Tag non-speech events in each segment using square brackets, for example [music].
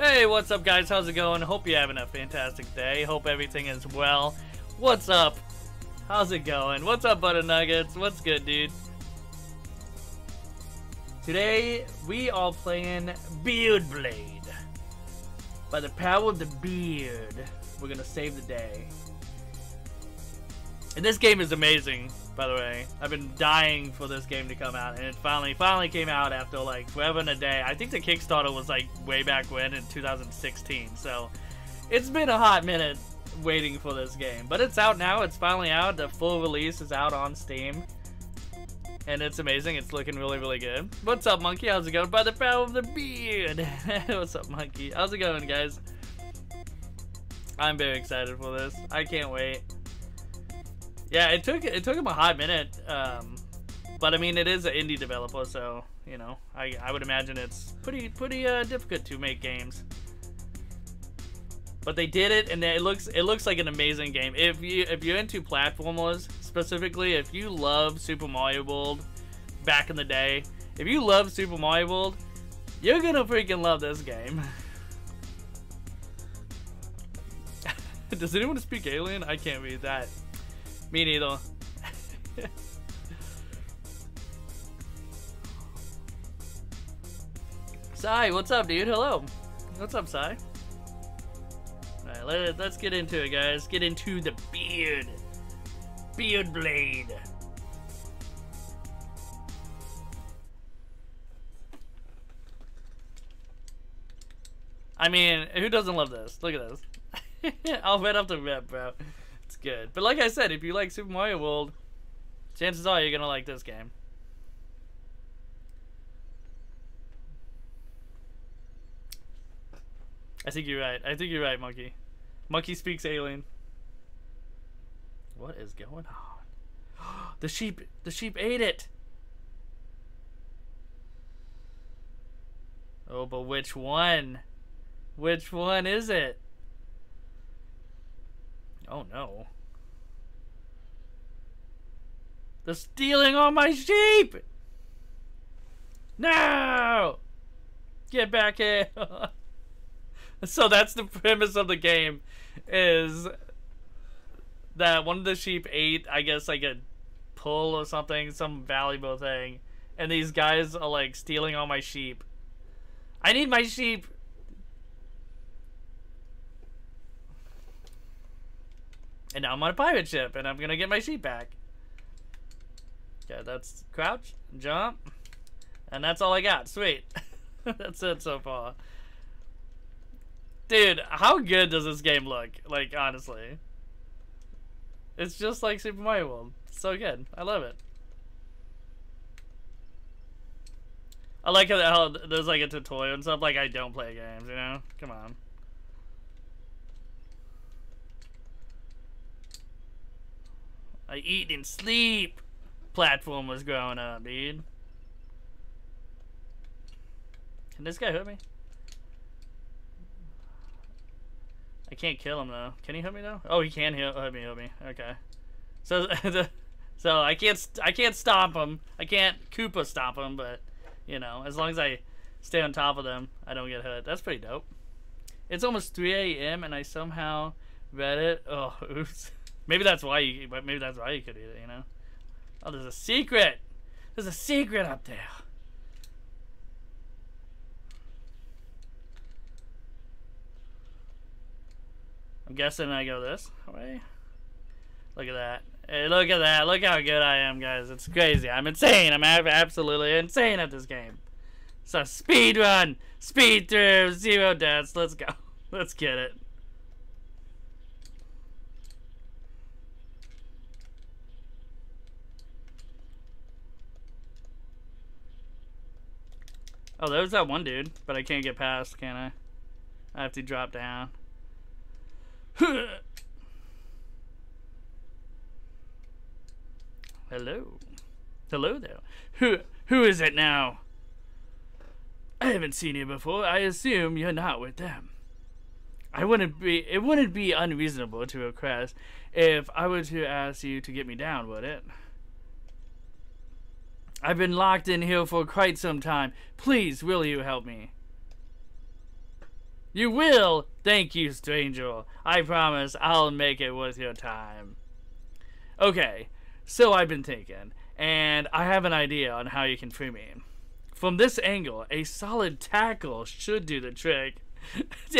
Hey, what's up, guys? How's it going? Hope you're having a fantastic day. Hope everything is well. What's up? How's it going? What's up, Butter Nuggets? What's good, dude? Today, we are playing Beard Blade. By the power of the beard, we're gonna save the day. And this game is amazing, by the way. I've been dying for this game to come out, and it finally, finally came out after like forever and a day. I think the Kickstarter was like way back when in 2016, so it's been a hot minute waiting for this game. But it's out now, it's finally out. The full release is out on Steam. And it's amazing, it's looking really, really good. What's up, Monkey? How's it going? By the power of the beard! [laughs] What's up, Monkey? How's it going, guys? I'm very excited for this. I can't wait. Yeah, it took it took him a hot minute, um, but I mean it is an indie developer, so you know I I would imagine it's pretty pretty uh, difficult to make games. But they did it, and it looks it looks like an amazing game. If you if you're into platformers specifically, if you love Super Mario World back in the day, if you love Super Mario World, you're gonna freaking love this game. [laughs] Does anyone speak alien? I can't read that. Me neither. [laughs] Sai, what's up, dude? Hello. What's up, Sai? Alright, let, let's get into it, guys. Get into the beard. Beard blade. I mean, who doesn't love this? Look at this. [laughs] I'll bet up the rep, bro It's good. But like I said, if you like Super Mario World, chances are you're gonna like this game. I think you're right. I think you're right, Monkey. Monkey speaks alien. What is going on? [gasps] the sheep the sheep ate it. Oh, but which one? Which one is it? Oh no. They're stealing all my sheep! No! Get back here! [laughs] [laughs] so that's the premise of the game, is that one of the sheep ate, I guess, like a pull or something, some valuable thing, and these guys are like stealing all my sheep. I need my sheep! And now I'm on a pirate ship, and I'm gonna get my sheep back. Okay, that's crouch, jump, and that's all I got. Sweet. [laughs] that's it so far. Dude, how good does this game look? Like, honestly. It's just like Super Mario World. so good. I love it. I like how, how there's like a tutorial and stuff. Like, I don't play games, you know? Come on. I eat and sleep platformers growing up, dude. Can this guy hurt me? I can't kill him though. Can he hit me though? Oh, he can hurt me. Hurt me. Okay. So, [laughs] so I can't I can't stop him. I can't Koopa stop him, but you know, as long as I stay on top of them, I don't get hit. That's pretty dope. It's almost 3 a.m. and I somehow read it. Oh, [laughs] oops. Maybe that's why you. Maybe that's why you could eat it. You know. Oh, there's a secret. There's a secret up there. I'm guessing I go this way. Look at that. Hey, look at that. Look how good I am, guys. It's crazy. I'm insane. I'm absolutely insane at this game. So speed run. Speed through. Zero deaths. Let's go. [laughs] Let's get it. Oh, there's that one dude, but I can't get past, can I? I have to drop down. [laughs] Hello. Hello there. Who who is it now? I haven't seen you before. I assume you're not with them. I wouldn't be it wouldn't be unreasonable to request if I were to ask you to get me down, would it? I've been locked in here for quite some time. Please, will you help me? You will? Thank you, stranger. I promise I'll make it worth your time. Okay, so I've been thinking, and I have an idea on how you can free me. From this angle, a solid tackle should do the trick. [laughs]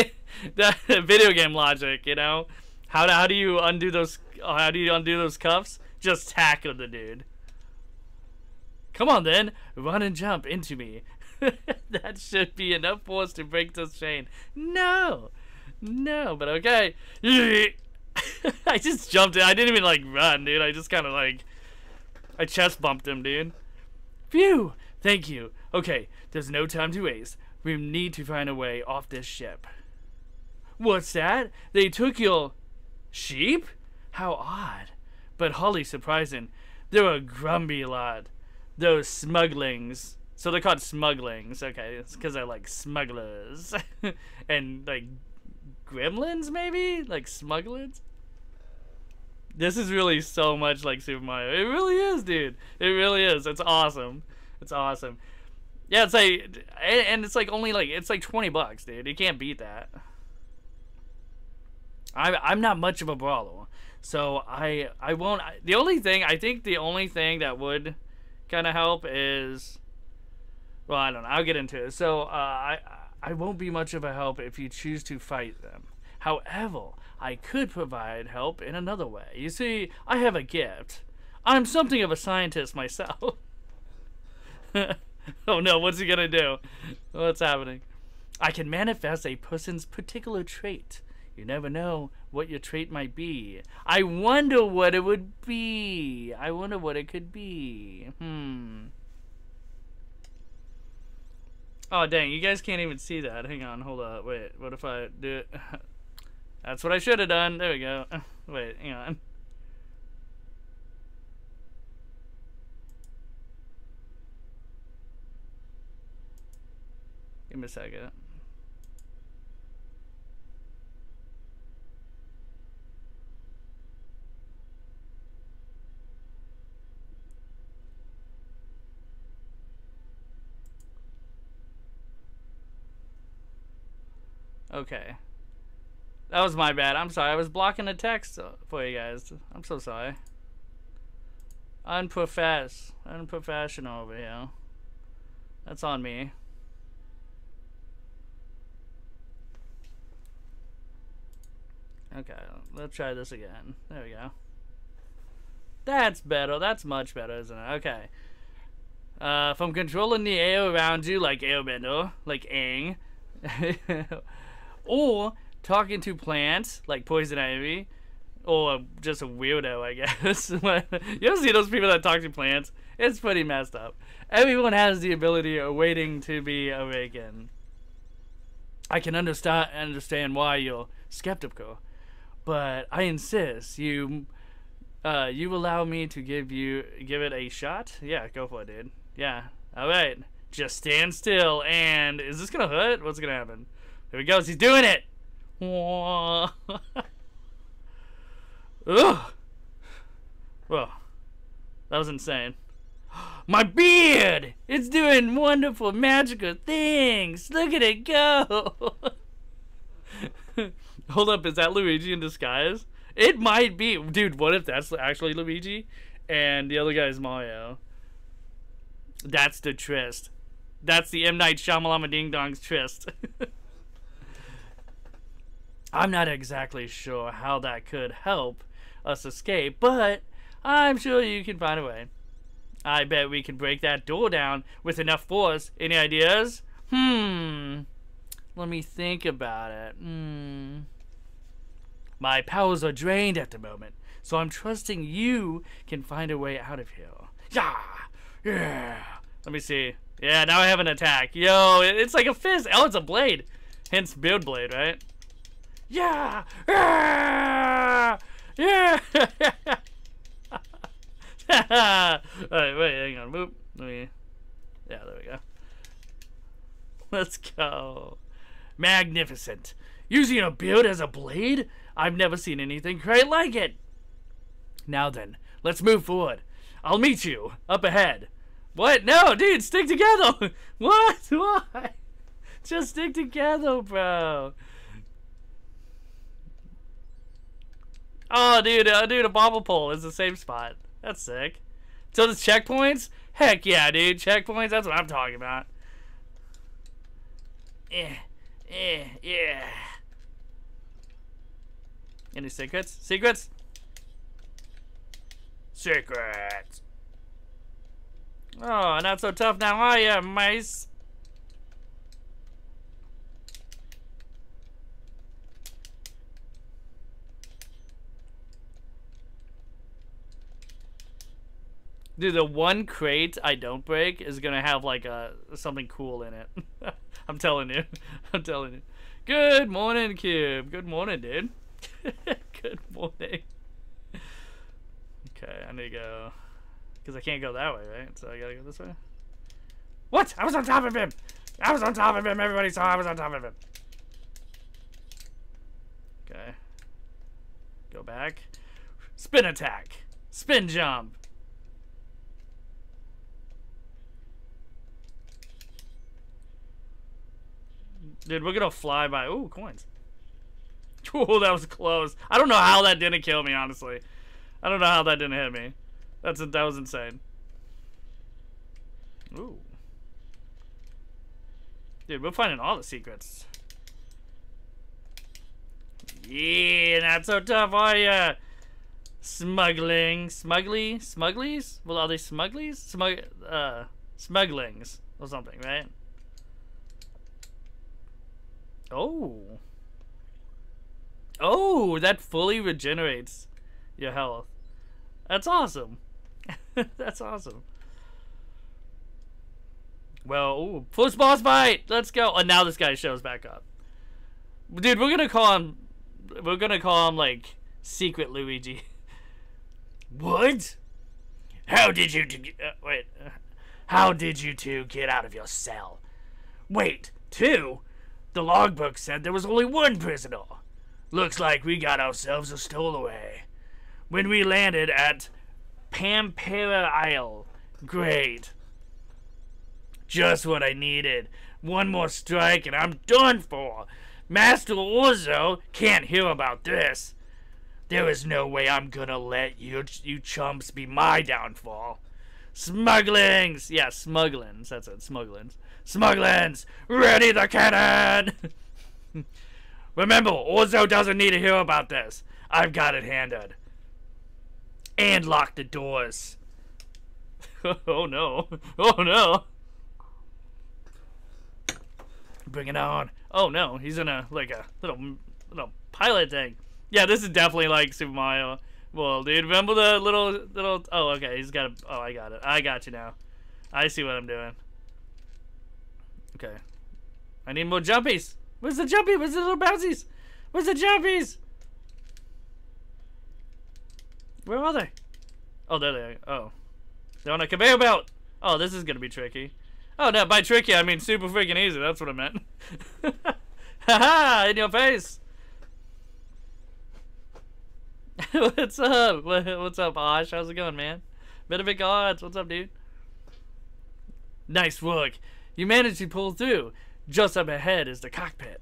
the video game logic, you know? How do, how do you undo those how do you undo those cuffs? Just tackle the dude. Come on then, run and jump into me. [laughs] that should be enough force to break this chain. No, no, but okay. [laughs] I just jumped in. I didn't even like run, dude. I just kind of like, I chest bumped him, dude. Phew! Thank you. Okay, there's no time to waste. We need to find a way off this ship. What's that? They took your sheep? How odd. But wholly surprising. They're a grumpy lot. Those smugglings. So they're called smugglings. Okay, it's because they're like smugglers. [laughs] and like gremlins, maybe? Like smugglers? This is really so much like Super Mario. It really is, dude. It really is. It's awesome. It's awesome. Yeah, it's like, and it's like only like it's like twenty bucks, dude. You can't beat that. I'm I'm not much of a brawler, so I I won't. The only thing I think the only thing that would kind of help is, well, I don't know. I'll get into it. So uh, I I won't be much of a help if you choose to fight them. However, I could provide help in another way. You see, I have a gift. I'm something of a scientist myself. [laughs] oh no, what's he gonna do? What's happening? I can manifest a person's particular trait. You never know what your trait might be. I wonder what it would be. I wonder what it could be. Hmm. Oh, dang. You guys can't even see that. Hang on. Hold up. Wait. What if I do it? [laughs] That's what I should have done. There we go. [laughs] Wait, hang on. Give me a second. Okay. That was my bad. I'm sorry. I was blocking the text for you guys. I'm so sorry. Unprofess. Unprofessional over here. That's on me. Okay, let's try this again. There we go. That's better. That's much better, isn't it? Okay. Uh, from controlling the air around you like airbender, like Aang, [laughs] or talking to plants like poison ivy, or just a weirdo, I guess. [laughs] you ever see those people that talk to plants? It's pretty messed up. Everyone has the ability of waiting to be awakened. I can understand understand why you're skeptical, but I insist you uh, you allow me to give you give it a shot. Yeah, go for it, dude. Yeah. All right. Just stand still. And is this gonna hurt? What's gonna happen? There he goes. He's doing it. [laughs] Ugh. Well, that was insane. [gasps] My beard! It's doing wonderful, magical things! Look at it go! [laughs] Hold up, is that Luigi in disguise? It might be. Dude, what if that's actually Luigi and the other guy is Mario? That's the tryst. That's the M. Night Shyamalan Ding Dong's tryst. [laughs] I'm not exactly sure how that could help us escape, but I'm sure you can find a way. I bet we can break that door down with enough force. Any ideas? Hmm. Let me think about it. Hmm. My powers are drained at the moment, so I'm trusting you can find a way out of here. Yeah! Yeah! Let me see. Yeah, now I have an attack. Yo, it's like a fist. Oh, it's a blade. Hence, build blade, right? Yeah! Yeah! Yeah! [laughs] Alright, wait, hang on. Boop. Let me. Yeah, there we go. Let's go. Magnificent. Using a beard as a blade? I've never seen anything quite like it. Now then, let's move forward. I'll meet you up ahead. What? No, dude, stick together. [laughs] What? Why? Just stick together, bro. Oh, dude, uh, dude, a bobble pole is the same spot. That's sick. So the checkpoints? Heck yeah, dude. Checkpoints, that's what I'm talking about. Yeah, yeah, yeah. Any secrets? Secrets? Secrets. Oh, not so tough now, are ya, mice? Dude, the one crate I don't break is gonna have like a something cool in it. [laughs] I'm telling you. [laughs] I'm telling you. Good morning, Cube. Good morning, dude. [laughs] Good morning. Okay, I need to go. Because I can't go that way, right? So I gotta go this way. What? I was on top of him! I was on top of him! Everybody saw I was on top of him! Okay. Go back. Spin attack! Spin jump! Dude, we're gonna fly by. Ooh, coins. [laughs] Oh, that was close. I don't know how that didn't kill me, honestly. I don't know how that didn't hit me. That's that was insane. Ooh. Dude, we're finding all the secrets. Yeah, not so tough, are ya? Smuggling. Smuggly? Smugglies? Well, are they smugglies? Smug, uh, smugglings or something, right? Oh. Oh, that fully regenerates your health. That's awesome. [laughs] That's awesome. Well, ooh, first boss fight. Let's go. And now this guy shows back up. Dude, we're gonna call him. We're gonna call him like Secret Luigi. [laughs] what? How did you? Uh, wait. How did you two get out of your cell? Wait, two? The logbook said there was only one prisoner. Looks like we got ourselves a stowaway. When we landed at Pampera Isle. Great. Just what I needed. One more strike and I'm done for. Master Orzo can't hear about this. There is no way I'm gonna let you, you chumps be my downfall. Smugglings! Yeah, smugglings. That's it, smugglings. Smugglings! Ready the cannon! Remember, Orzo doesn't need to hear about this. I've got it handed. And lock the doors. [laughs] oh no. Oh no. Bring it on. Oh no, he's in a, like a little, little pilot thing. Yeah, this is definitely like Super Mario World, dude. Remember the little, little, oh, okay, he's got a, oh, I got it. I got you now. I see what I'm doing. Okay. I need more jumpies. Where's the jumpy? Where's the little bouncies? Where's the jumpies? Where are they? Oh, there they are. Oh. They're on a conveyor belt. Oh, this is gonna be tricky. Oh, no, by tricky, I mean super freaking easy. That's what I meant. [laughs] Haha, in your face. [laughs] What's up? [laughs] What's up, Osh? How's it going, man? Bit of a gods. What's up, dude? Nice work. You managed to pull through. Just up ahead is the cockpit.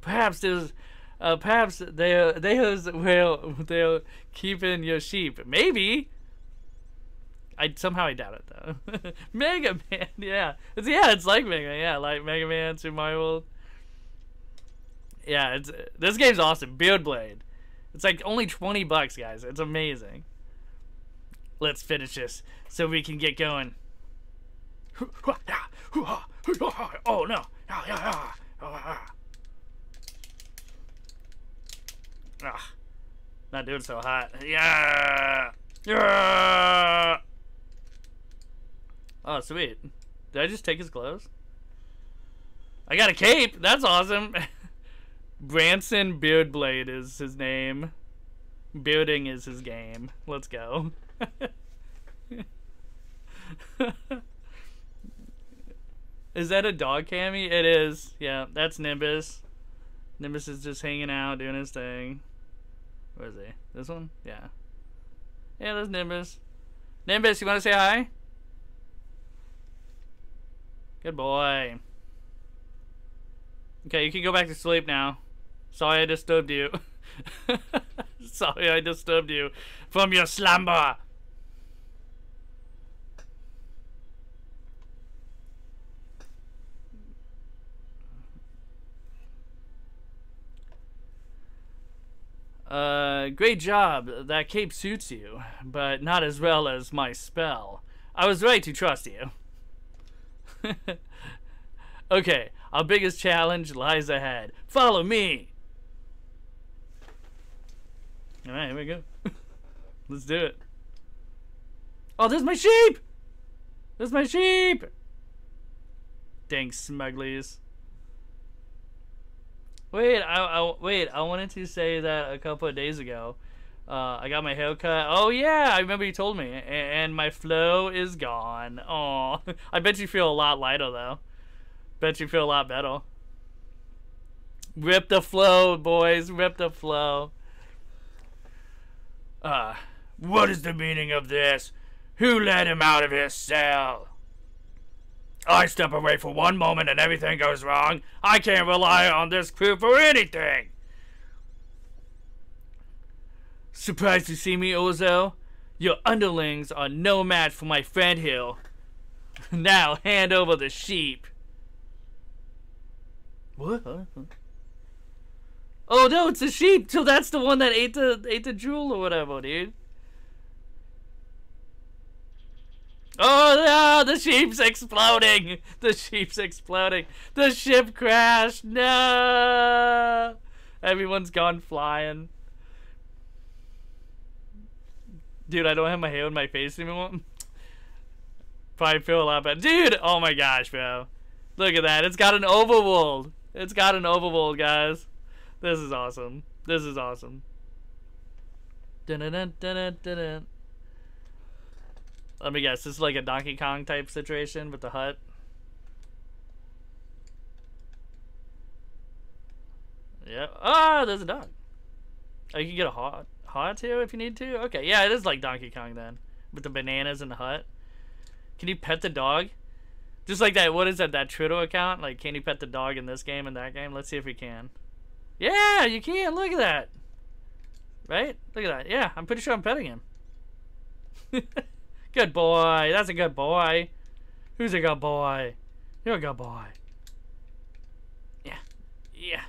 Perhaps there's, uh, perhaps they they will [laughs] they'll keep in your sheep. Maybe. I somehow I doubt it though. [laughs] Mega Man, [laughs] yeah, it's yeah, it's like Mega, yeah, like Mega Man, Super Mario World. Yeah, it's this game's awesome. Beard Blade. It's like only twenty bucks, guys. It's amazing. Let's finish this so we can get going. Oh no! Ah, not doing so hot. Yeah! Yeah! Oh, sweet. Did I just take his clothes? I got a cape. That's awesome. [laughs] Branson Beardblade is his name. Bearding is his game. Let's go. [laughs] Is that a dog cami? It is. Yeah, that's Nimbus. Nimbus is just hanging out, doing his thing. Where is he? This one? Yeah. Yeah, that's Nimbus. Nimbus, you want to say hi? Good boy. Okay, you can go back to sleep now. Sorry I disturbed you. [laughs] Sorry I disturbed you from your slumber. Uh, great job. That cape suits you, but not as well as my spell. I was right to trust you. [laughs] okay, our biggest challenge lies ahead. Follow me! Alright, here we go. [laughs] Let's do it. Oh, there's my sheep! There's my sheep! Dang smugglies. Wait, I, I wait. I wanted to say that a couple of days ago. Uh, I got my hair cut. Oh yeah, I remember you told me. And, and my flow is gone. Oh, [laughs] I bet you feel a lot lighter though. Bet you feel a lot better. Rip the flow, boys. Rip the flow. Uh, what is the meaning of this? Who let him out of his cell? I step away for one moment and everything goes wrong. I can't rely on this crew for anything. Surprised to see me, Ozo? Your underlings are no match for my friend here. [laughs] now hand over the sheep. What? Oh no, it's a sheep. So that's the one that ate the ate the jewel or whatever, dude. Oh no, the sheep's exploding! The sheep's exploding! The ship crashed! No! Everyone's gone flying. Dude, I don't have my hair on my face anymore. Probably feel a lot better. Dude! Oh my gosh, bro. Look at that. It's got an overworld. It's got an overworld, guys. This is awesome. This is awesome. -dun -dun -dun. Let me guess, this is like a Donkey Kong type situation with the hut. Yeah. Ah, oh, there's a dog. Oh, you can get a hot hot too if you need to. Okay, yeah, it is like Donkey Kong then, with the bananas in the hut. Can you pet the dog? Just like that. What is that? That Twitter account? Like, can you pet the dog in this game and that game? Let's see if we can. Yeah, you can. Look at that. Right? Look at that. Yeah, I'm pretty sure I'm petting him. [laughs] Good boy. That's a good boy. Who's a good boy? You're a good boy. Yeah. Yeah.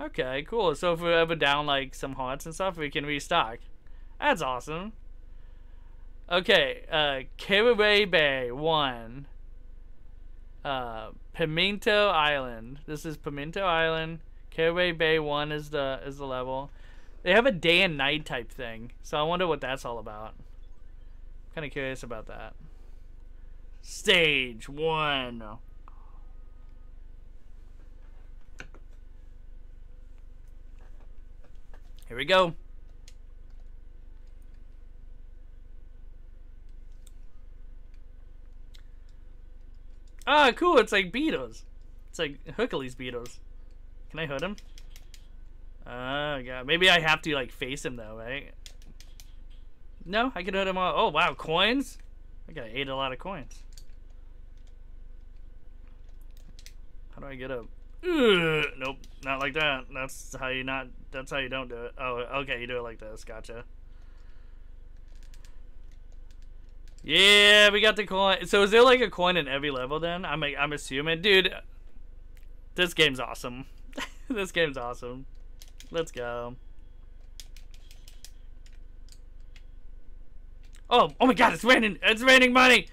Okay, cool. So if we're ever down like some hearts and stuff, we can restock. That's awesome. Okay, uh Caraway Bay 1. Uh Pimento Island. This is Pimento Island. Caraway Bay 1 is the is the level. They have a day and night type thing, so I wonder what that's all about. Kind of curious about that. Stage one. Here we go. Ah, cool. It's like beetles. It's like Hercules beetles. Can I hurt him? Oh, God. Maybe I have to, like, face him, though, right? No, I can hit him all. Oh, wow, coins? I got ate a lot of coins. How do I get up? Nope, not like that. That's how you not. That's how you don't do it. Oh, okay, you do it like this. Gotcha. Yeah, we got the coin. So is there like a coin in every level then? I'm I'm assuming, dude. This game's awesome. [laughs] this game's awesome. Let's go. Oh, oh my god, it's raining! It's raining money!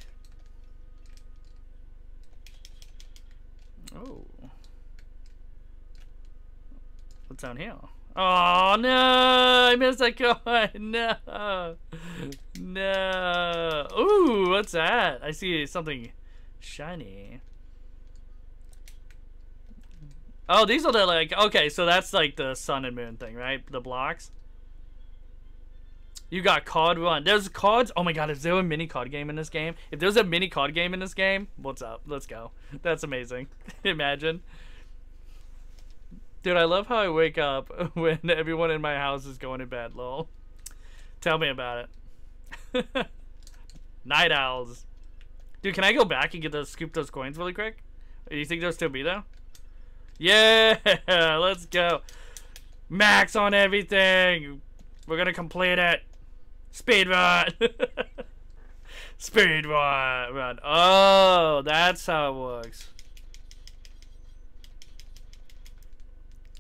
Oh. What's down here? Oh no! I missed that coin! [laughs] No! No! Ooh, what's that? I see something shiny. Oh, these are the like okay, so that's like the sun and moon thing, right? The blocks. You got card run. There's cards. Oh my god, is there a mini card game in this game? If there's a mini card game in this game, what's up? Let's go. [laughs] That's amazing. [laughs] Imagine. Dude, I love how I wake up [laughs] when everyone in my house is going to bed, lol. Tell me about it. Night owls. Dude, can I go back and get those scoop those coins really quick? Do You think they'll still be there? Yeah, [laughs] let's go. Max on everything. We're gonna complete it. Speed run. [laughs] Speed run. Run. Oh, that's how it works.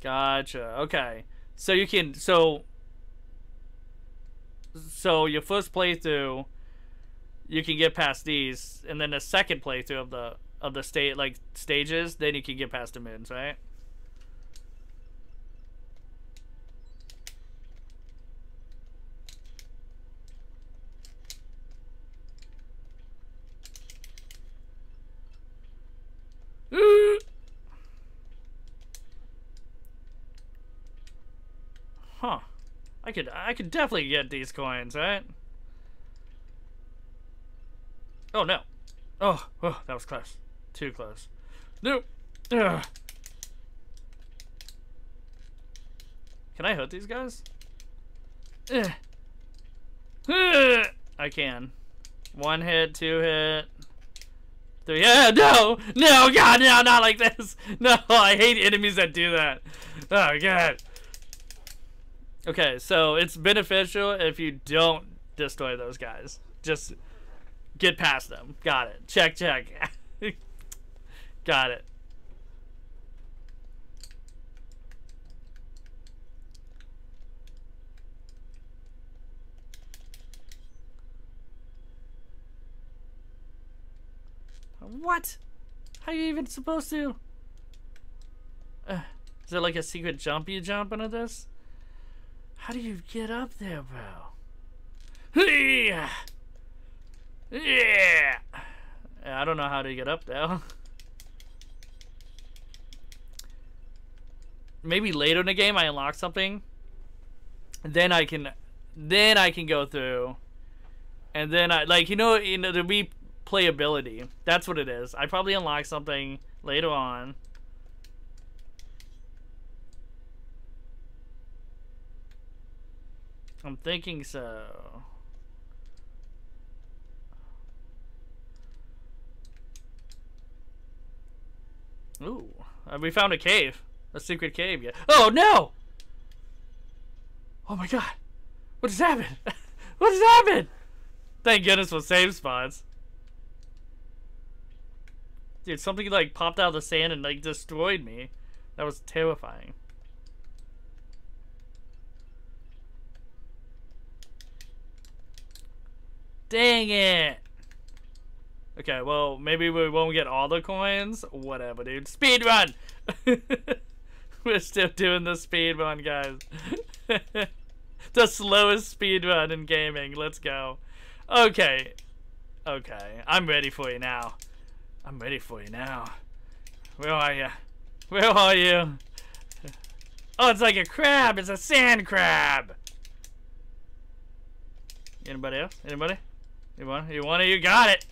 Gotcha. Okay. So you can so so your first playthrough you can get past these and then the second playthrough of the of the state like stages then you can get past the moons, right? [gasps] Huh. I could I could definitely get these coins, right? Oh no. Oh, oh that was close. Too close. Nope. Ugh. Can I hurt these guys? Ugh. Ugh. I can. One hit, two hit. Three. Yeah, no! No, God, no, not like this! [laughs] No, I hate enemies that do that. Oh, God. Okay, so it's beneficial if you don't destroy those guys. Just get past them. Got it. Check, check. [laughs] Got it. What? How are you even supposed to? Uh, is there like a secret jump you jump into this? How do you get up there, bro? Yeah. Yeah. I don't know how to get up there. [laughs] Maybe later in the game I unlock something. Then I can then I can go through. And then I like you know you know the replayability. That's what it is. I probably unlock something later on. I'm thinking so. Ooh, uh, we found a cave. A secret cave, yeah. Oh, no! Oh my god. What has happened? [laughs] what has happened? Thank goodness for save spots. Dude, something like popped out of the sand and like destroyed me. That was terrifying. Dang it! Okay, well, maybe we won't get all the coins. Whatever, dude. Speed run! [laughs] We're still doing the speed run, guys. [laughs] the slowest speed run in gaming. Let's go. Okay. Okay. I'm ready for you now. I'm ready for you now. Where are you? Where are you? Oh, it's like a crab. It's a sand crab. Anybody else? Anybody? You want? You want it? You got it.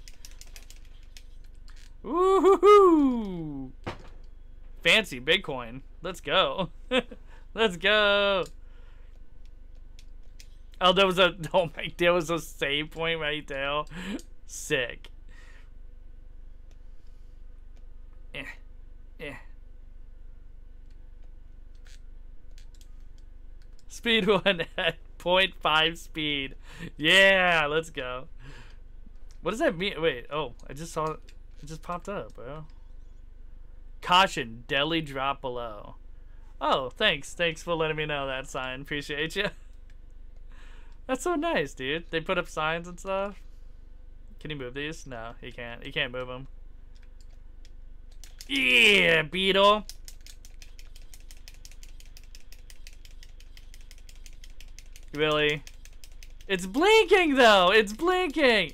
Woohoo! Fancy Bitcoin. Let's go. [laughs] Let's go. Oh, there was a [laughs] oh my, there was a save point right there. Sick. Eh, eh. Speed [laughs] one at 0.5 speed. Yeah, let's go. What does that mean? Wait, oh, I just saw it just popped up, bro. Caution, deli drop below. Oh, thanks. Thanks for letting me know that sign. Appreciate you. [laughs] That's so nice, dude. They put up signs and stuff. Can he move these? No, he can't. He can't move them. Yeah, beetle. Really? It's blinking though. It's blinking.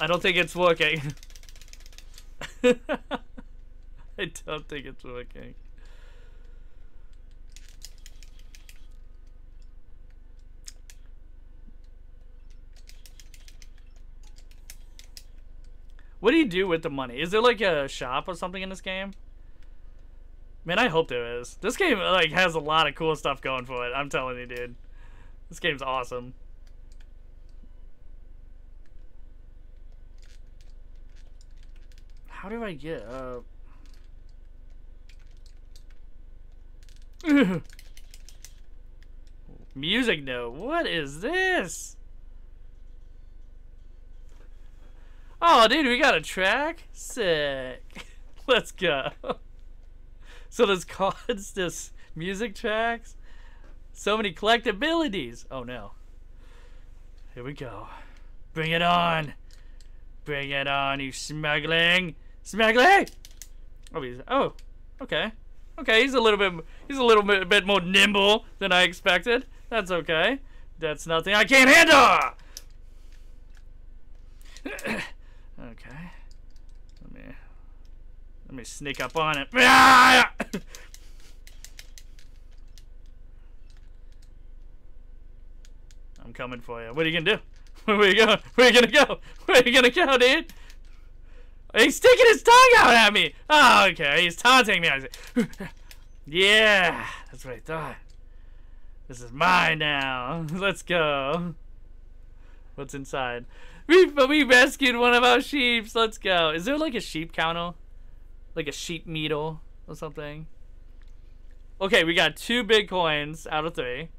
I don't think it's working. [laughs] I don't think it's working. What do you do with the money? Is there like a shop or something in this game? Man, I hope there is. This game like has a lot of cool stuff going for it. I'm telling you, dude. This game's awesome. How do I get up? Uh, [laughs] music note. What is this? Oh, dude, we got a track? Sick. [laughs] Let's go. [laughs] So there's cards, there's music tracks, so many collectabilities. Oh no. Here we go. Bring it on. Bring it on, you smuggling. Smuggling! Oh, he's, oh, okay. Okay, he's a little bit, he's a little bit, bit more nimble than I expected. That's okay. That's nothing I can't handle! [coughs] okay. Let me, let me sneak up on it. [coughs] I'm coming for you. What are you gonna do? [laughs] Where are you going? Where are you gonna go? [laughs] Where are you gonna go, dude? He's sticking his tongue out at me. Oh, okay. He's taunting me. [laughs] yeah, that's what I thought. This is mine now. [laughs] Let's go. What's inside? We we rescued one of our sheep. Let's go. Is there like a sheep counter? Like a sheep needle or something? Okay, we got two big coins out of three.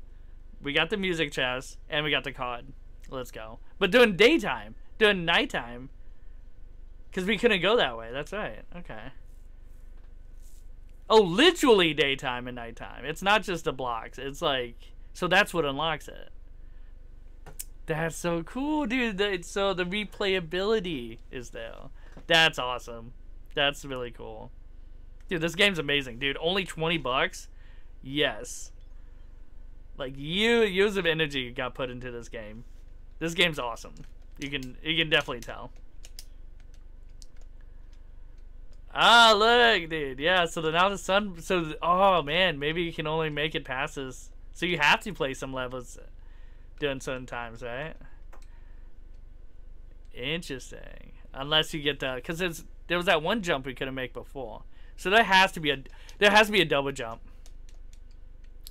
We got the music chest and we got the card. Let's go. But during daytime, during nighttime, because we couldn't go that way. That's right. Okay. Oh, literally daytime and nighttime. It's not just the blocks. It's like so that's what unlocks it. That's so cool, dude. So the replayability is there. That's awesome. That's really cool. Dude, this game's amazing, dude. Only 20 bucks? Yes. Like you years of energy got put into this game. This game's awesome. You can you can definitely tell. Ah, look, dude. Yeah, so the, now the sun. So, oh man, maybe you can only make it past this. So you have to play some levels during certain times, right? Interesting. Unless you get the, because there was that one jump we couldn't make before. So there has to be a, there has to be a double jump.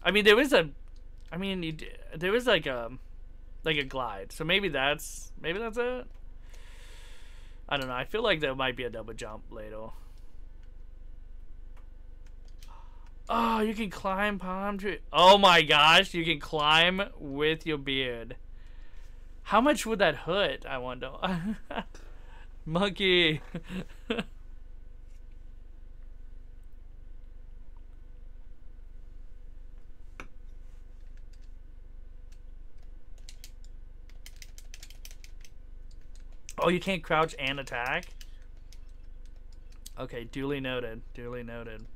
I mean, there is a, I mean, you, there is like a, like a glide. So maybe that's, maybe that's it. I don't know. I feel like there might be a double jump later. Oh, you can climb palm tree. Oh my gosh, you can climb with your beard. How much would that hurt, I wonder? [laughs] Monkey. [laughs] oh, you can't crouch and attack? Okay, duly noted. Duly noted.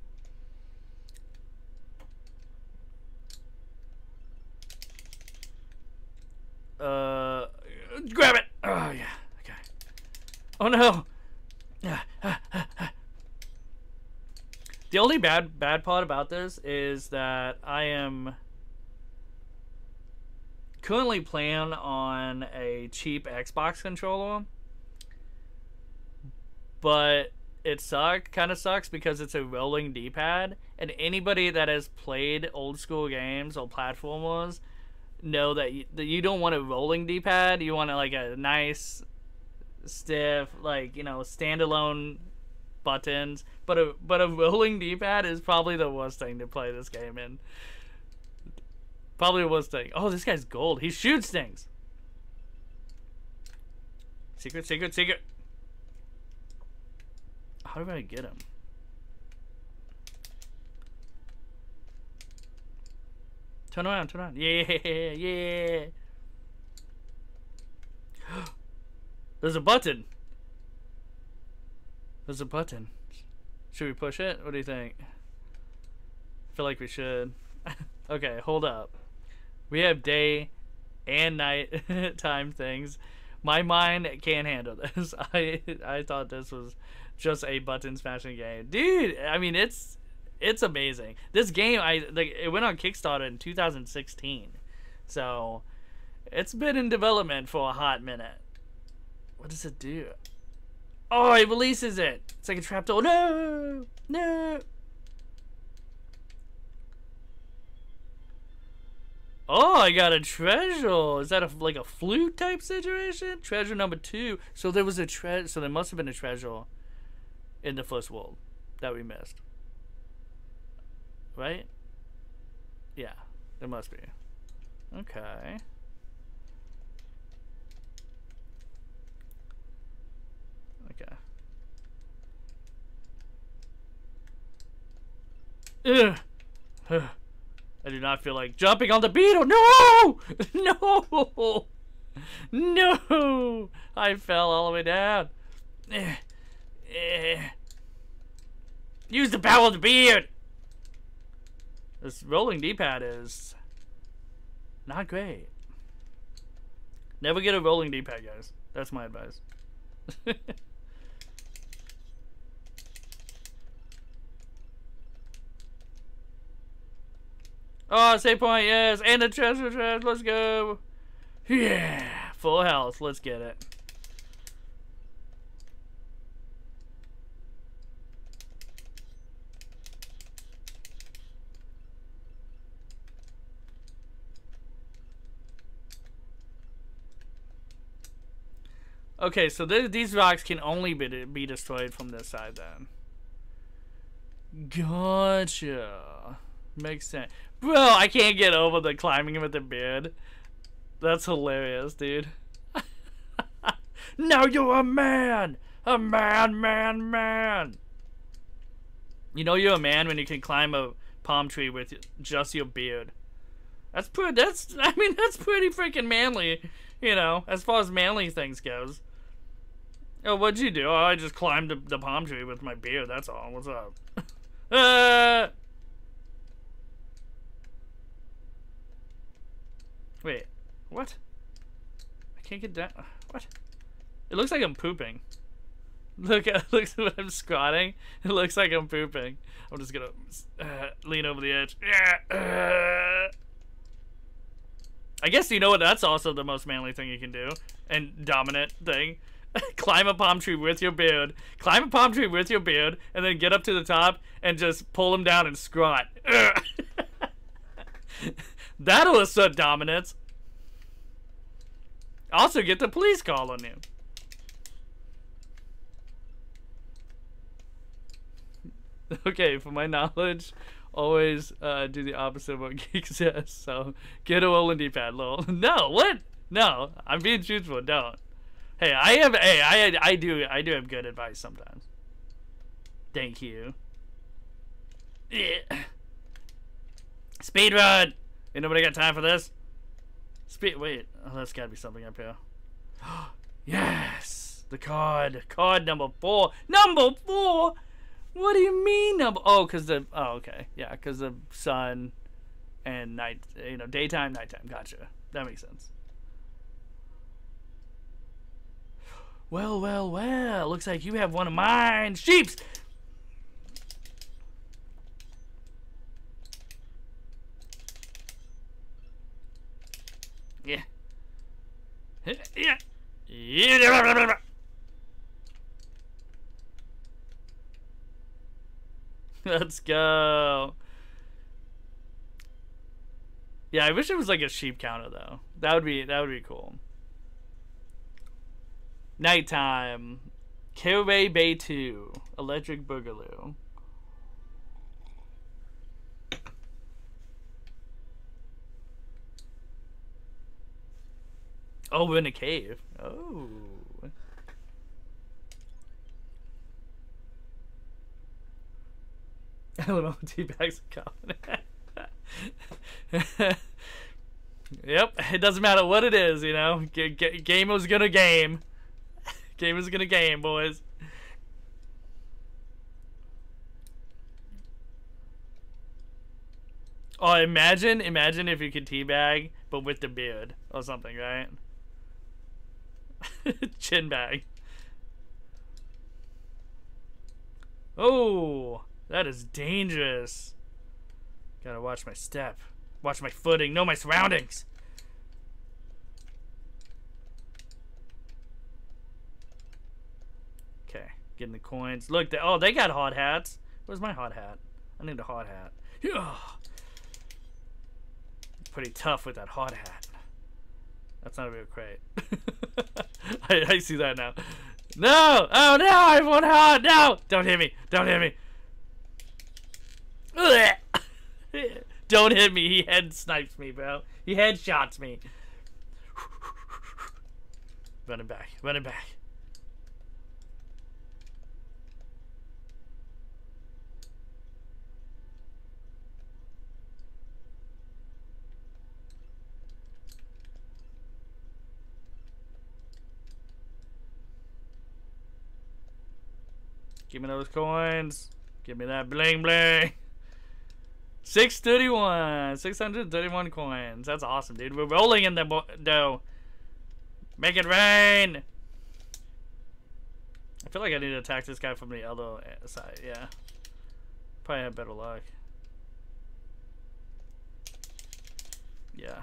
Uh, grab it. Oh yeah. Okay. Oh no. The only bad bad part about this is that I am currently playing on a cheap Xbox controller, but it sucks. Kind of sucks because it's a rolling D-pad, and anybody that has played old school games or platformers know that you, that you don't want a rolling D-pad. You want a, like a nice, stiff, like you know, standalone buttons. But a but a rolling D-pad is probably the worst thing to play this game in. Probably the worst thing. Oh, this guy's gold. He shoots things. Secret, secret, secret. How do I get him? Turn around, turn around. Yeah, yeah. [gasps] There's a button. There's a button. Should we push it? What do you think? I feel like we should. [laughs] okay, hold up. We have day and night [laughs] time things. My mind can't handle [laughs] this. I I thought this was just a button smashing game. Dude, I mean it's it's amazing. This game, I like, it went on Kickstarter in 2016, so it's been in development for a hot minute. What does it do? Oh, it releases it. It's like a trapdoor. No, no. Oh, I got a treasure. Is that a, like a flute type situation? Treasure number two. So there was a treasure. So there must have been a treasure in the first world that we missed. Right? Yeah, there must be. Okay. Okay. Ugh. I do not feel like jumping on the beetle. No! [laughs] No! No! I fell all the way down. Eh. Eh. Use the power of the beard! This rolling D-pad is not great. Never get a rolling D-pad, guys. That's my advice. [laughs] oh, save point, yes. And the treasure chest. Let's go. Yeah. Full health. Let's get it. Okay, so th these rocks can only be, be destroyed from this side then. Gotcha. Makes sense. Bro, I can't get over the climbing with the beard. That's hilarious, dude. [laughs] now you're a man! A man, man, man! You know you're a man when you can climb a palm tree with just your beard. That's pretty, that's, I mean, [laughs] that's pretty freaking manly, you know, as far as manly things goes. Oh, what'd you do? Oh, I just climbed the, the palm tree with my beard, that's all. What's up? [laughs] uh... Wait, what? I can't get down. What? It looks like I'm pooping. Look [laughs] at looks when I'm squatting. It looks like I'm pooping. I'm just gonna uh, lean over the edge. Uh, I guess you know what? That's also the most manly thing you can do and dominant thing. [laughs] climb a palm tree with your beard, climb a palm tree with your beard, and then get up to the top and just pull them down and squat. [laughs] That'll assert dominance. Also get the police call on you. [laughs] Okay, for my knowledge, always uh, do the opposite of what Geek says. So get a roll D-pad, lol. No, what? No, I'm being truthful. Don't. Hey, I have. Hey, I I do I do have good advice sometimes. Thank you. Yeah. Speed run. Anybody got time for this? Speed. Wait. Oh, that's got to be something up here. [gasps] yes, the card. Card number four. Number four. What do you mean number? Oh, cause the. Oh, okay. Yeah, cause the sun and night. You know, daytime, nighttime. Gotcha. That makes sense. Well, well, well. Looks like you have one of mine. Sheeps! Yeah. Yeah. [laughs] Yeah. Let's go. Yeah, I wish it was like a sheep counter though. That would be that would be cool. Nighttime. Caraway Bay 2. Electric Boogaloo. Oh, we're in a cave. Oh. [laughs] Tea bags [laughs] yep, it doesn't matter what it is, you know. G game was gonna game. Game is gonna game, boys. Oh, imagine, imagine if you could teabag, but with the beard or something, right? [laughs] Chin bag. Oh, that is dangerous. Gotta watch my step. Watch my footing. Know my surroundings. Getting the coins. Look, they, oh, they got hot hats. Where's my hot hat? I need a hot hat. Yeah. Pretty tough with that hot hat. That's not a real crate. [laughs] I, I see that now. No! Oh no! I one heart! No! Don't hit me! Don't hit me! [laughs] Don't hit me! He head snipes me, bro. He headshots me. [laughs] Running back. Running back. Give me those coins. Give me that bling bling. 631. 631 coins. That's awesome, dude. We're rolling in the dough. Make it rain. I feel like I need to attack this guy from the other eh, side. Yeah. Probably have better luck. Yeah.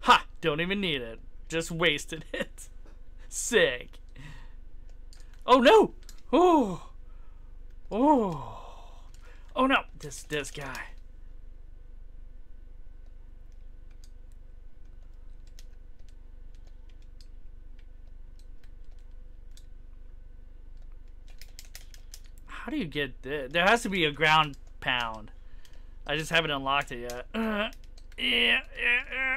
Ha! Don't even need it. Just wasted [laughs] it. Sick. Oh no! Oh! Oh! Oh no! This this guy. How do you get there? There has to be a ground pound. I just haven't unlocked it yet. Uh, [clears throat] yeah, yeah, yeah.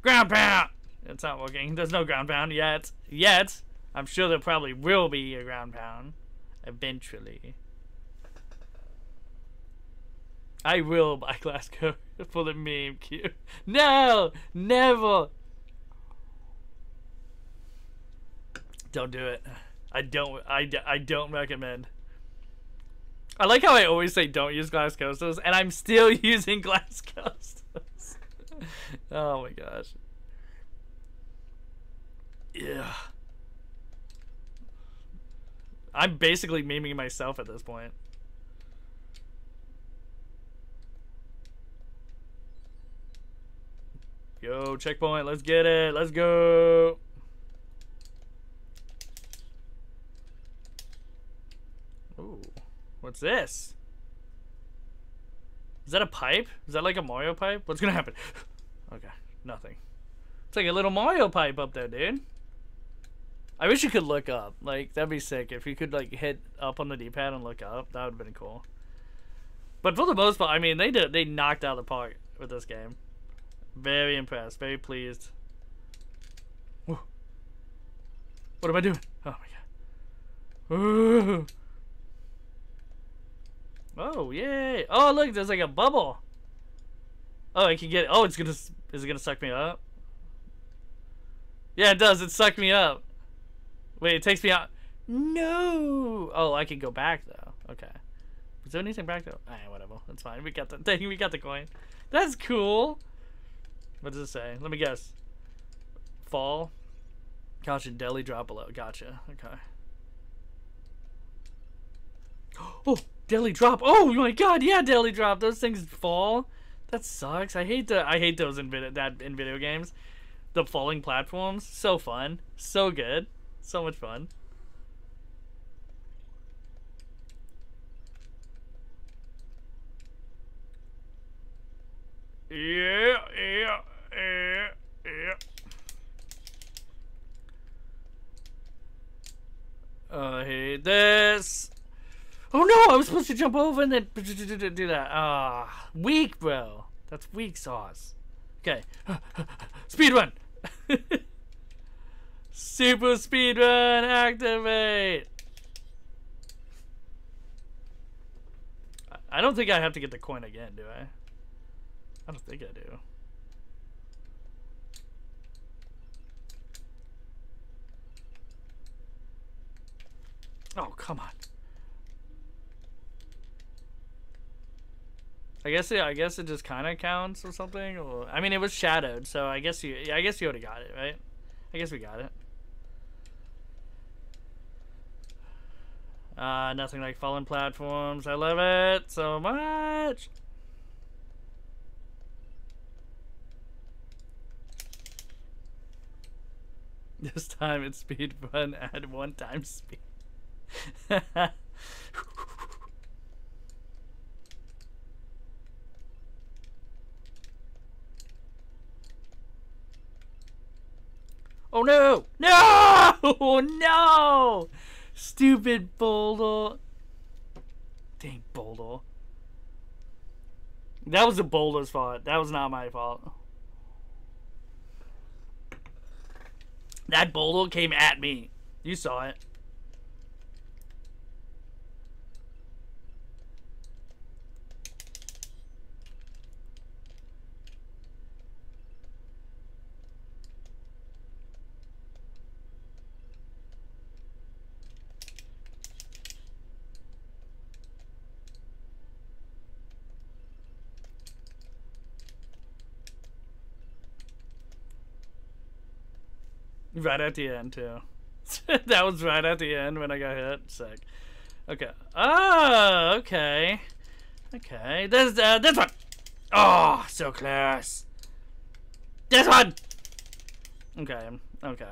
Ground pound! It's not working. There's no ground pound yet. Yet. I'm sure there probably will be a ground pound eventually. I will buy Glasgow [laughs] for the meme queue. No! Never! Don't do it. I don't I, I don't recommend. I like how I always say don't use glass coasters, and I'm still [laughs] using glass [laughs] coasters. oh my gosh. Yeah. I'm basically memeing myself at this point. Yo, checkpoint, let's get it, let's go. Ooh, what's this? Is that a pipe? Is that like a Mario pipe? What's gonna happen? [sighs] okay, nothing. It's like a little Mario pipe up there, dude. I wish you could look up. Like, that'd be sick. If you could, like, hit up on the D-pad and look up, that would have been cool. But for the most part, I mean, they did they knocked out the park with this game. Very impressed. Very pleased. Whoa. What am I doing? Oh, my God. Ooh. Oh, yay. Oh, look, there's like a bubble. Oh, I can get, oh, it's gonna, is it gonna suck me up? Yeah, it does. It sucked me up. Wait, it takes me out. No. Oh, I can go back though. Okay. Is there anything back though? Ah, whatever. That's fine. We got the [laughs] thing. We got the coin. That's cool. What does it say? Let me guess. Fall. Gotcha. deli drop below. Gotcha. Okay. [gasps] Oh, deli drop. Oh my god, yeah, deli drop. Those things fall. That sucks. I hate the I hate those in video that in video games. The falling platforms. So fun. So good. So much fun. Yeah, yeah, yeah, yeah. I hate this. Oh no, I was supposed to jump over and then [laughs] do that. Ah, weak, bro. That's weak sauce. Okay. [gasps] Speed run. [laughs] Super speed run activate! I don't think I have to get the coin again, do I? I don't think I do. Oh, come on. I guess it. I guess it just kind of counts or something. Or, I mean, it was shadowed, so I guess you. I guess you would have got it, right? I guess we got it. Uh, nothing like fallen platforms. I love it so much. [laughs] This time it's speed run at one time speed. [laughs] Oh no! No! [laughs] No! Stupid Boulder. Dang Boulder. That was the Boulder's fault. That was not my fault. That Boulder came at me. You saw it. Right at the end, too. [laughs] that was right at the end when I got hit. Sick. Okay. Oh, okay. Okay. This, uh, this one. Oh, so close. This one. Okay. Okay.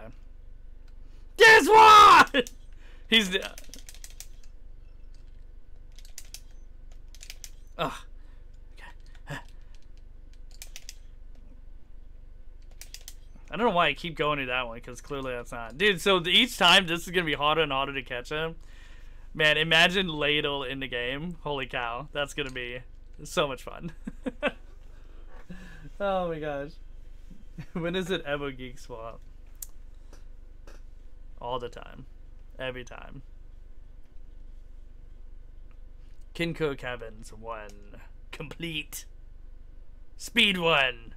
This one! [laughs] He's... Uh, Ugh. I don't know why I keep going to that one, because clearly that's not. Dude, so each time this is going to be harder and harder to catch him. Man, imagine Ladle in the game. Holy cow. That's going to be so much fun. [laughs] oh my gosh. [laughs] when is it ever Geek Swap? All the time. Every time. Kinko Kevin's one. Complete. Speed one.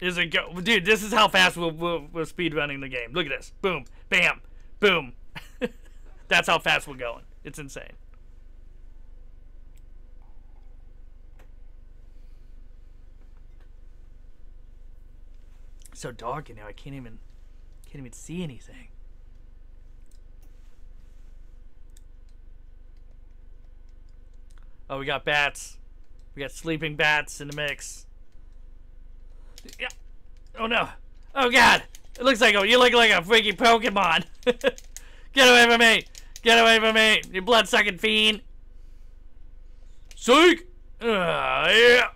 Is it go, dude? This is how fast we're, we're, we're speed running the game. Look at this. Boom, bam, boom. [laughs] That's how fast we're going. It's insane. so dark in here. I can't even can't even see anything. Oh, we got bats. We got sleeping bats in the mix. Yeah. Oh no. Oh god. It looks like a, you look like a freaky Pokemon. [laughs] Get away from me. Get away from me. You blood sucking fiend. Seek. Uh, yeah.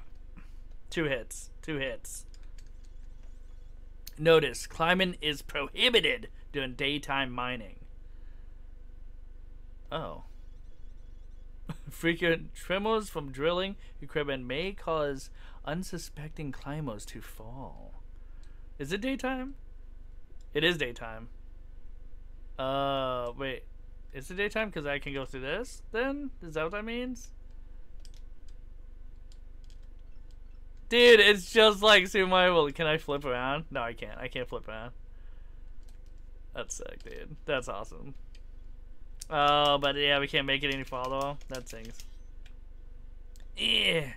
Two hits. Two hits. Notice, climbing is prohibited during daytime mining. Oh. [laughs] Frequent tremors from drilling equipment may cause unsuspecting climbers to fall. Is it daytime? It is daytime. Uh, wait. Is it daytime? Because I can go through this, then? Is that what that means? Dude, it's just like World. Can I flip around? No, I can't. I can't flip around. That's sick, dude. That's awesome. Oh, but yeah, we can't make it any farther. That sings. Yeah.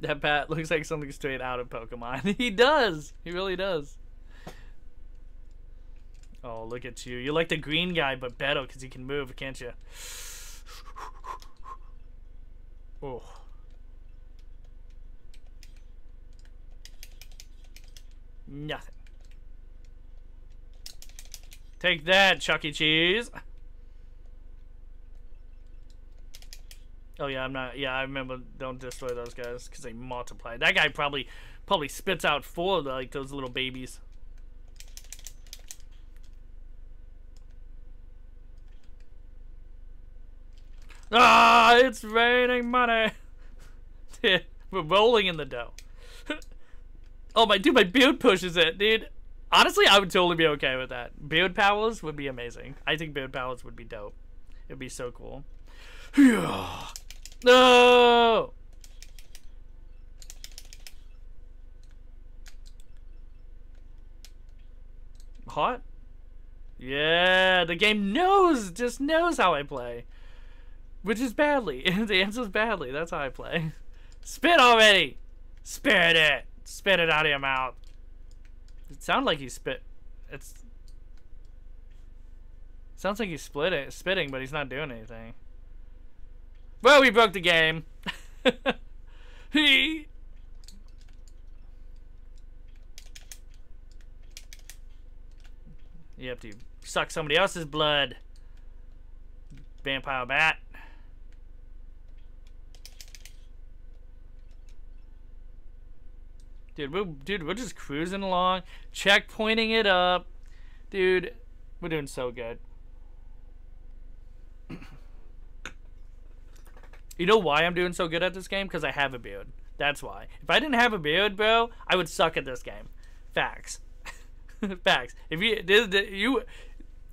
That bat [laughs] looks like something straight out of Pokemon. [laughs] he does. He really does. Oh, look at you. You're like the green guy, but better because he can move, can't you? [sighs] Oh. Nothing. Take that, Chuck E. Cheese. Oh yeah, I'm not. Yeah, I remember. Don't destroy those guys because they multiply. That guy probably probably spits out four of the, like those little babies. Ah, it's raining money. [laughs] We're rolling in the dough. [laughs] oh my, dude, my beard pushes it, dude. Honestly, I would totally be okay with that. Beard powers would be amazing. I think beard powers would be dope. It'd be so cool. [sighs] No! Hot? Yeah, the game knows, just knows how I play. Which is badly. [laughs] the answer is badly. That's how I play. Spit already! Spit it! Spit it out of your mouth. It sounds like he spit. It's. Sounds like he's split spitting, but he's not doing anything. Well, we broke the game. [laughs] he. You have to suck somebody else's blood. Vampire bat. Dude, we're, dude, we're just cruising along, checkpointing it up. Dude, we're doing so good. You know why I'm doing so good at this game? Because I have a beard. That's why. If I didn't have a beard, bro, I would suck at this game. Facts. [laughs] Facts. If you did, you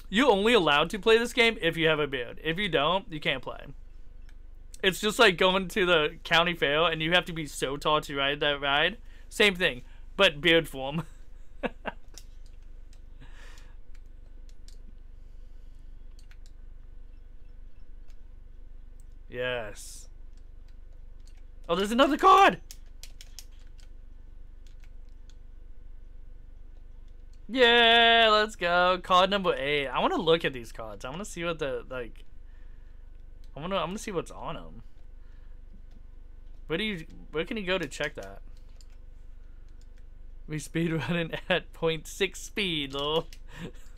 you only allowed to play this game if you have a beard. If you don't, you can't play. It's just like going to the county fair and you have to be so tall to ride that ride. Same thing, but beard form. [laughs] yes. Oh, there's another card! Yeah, let's go. Card number eight. I want to look at these cards. I want to see what the like. I want to. I'm gonna see what's on them. Where do you? Where can you go to check that? We speed running [laughs] at 0.6 speed, lol. [laughs]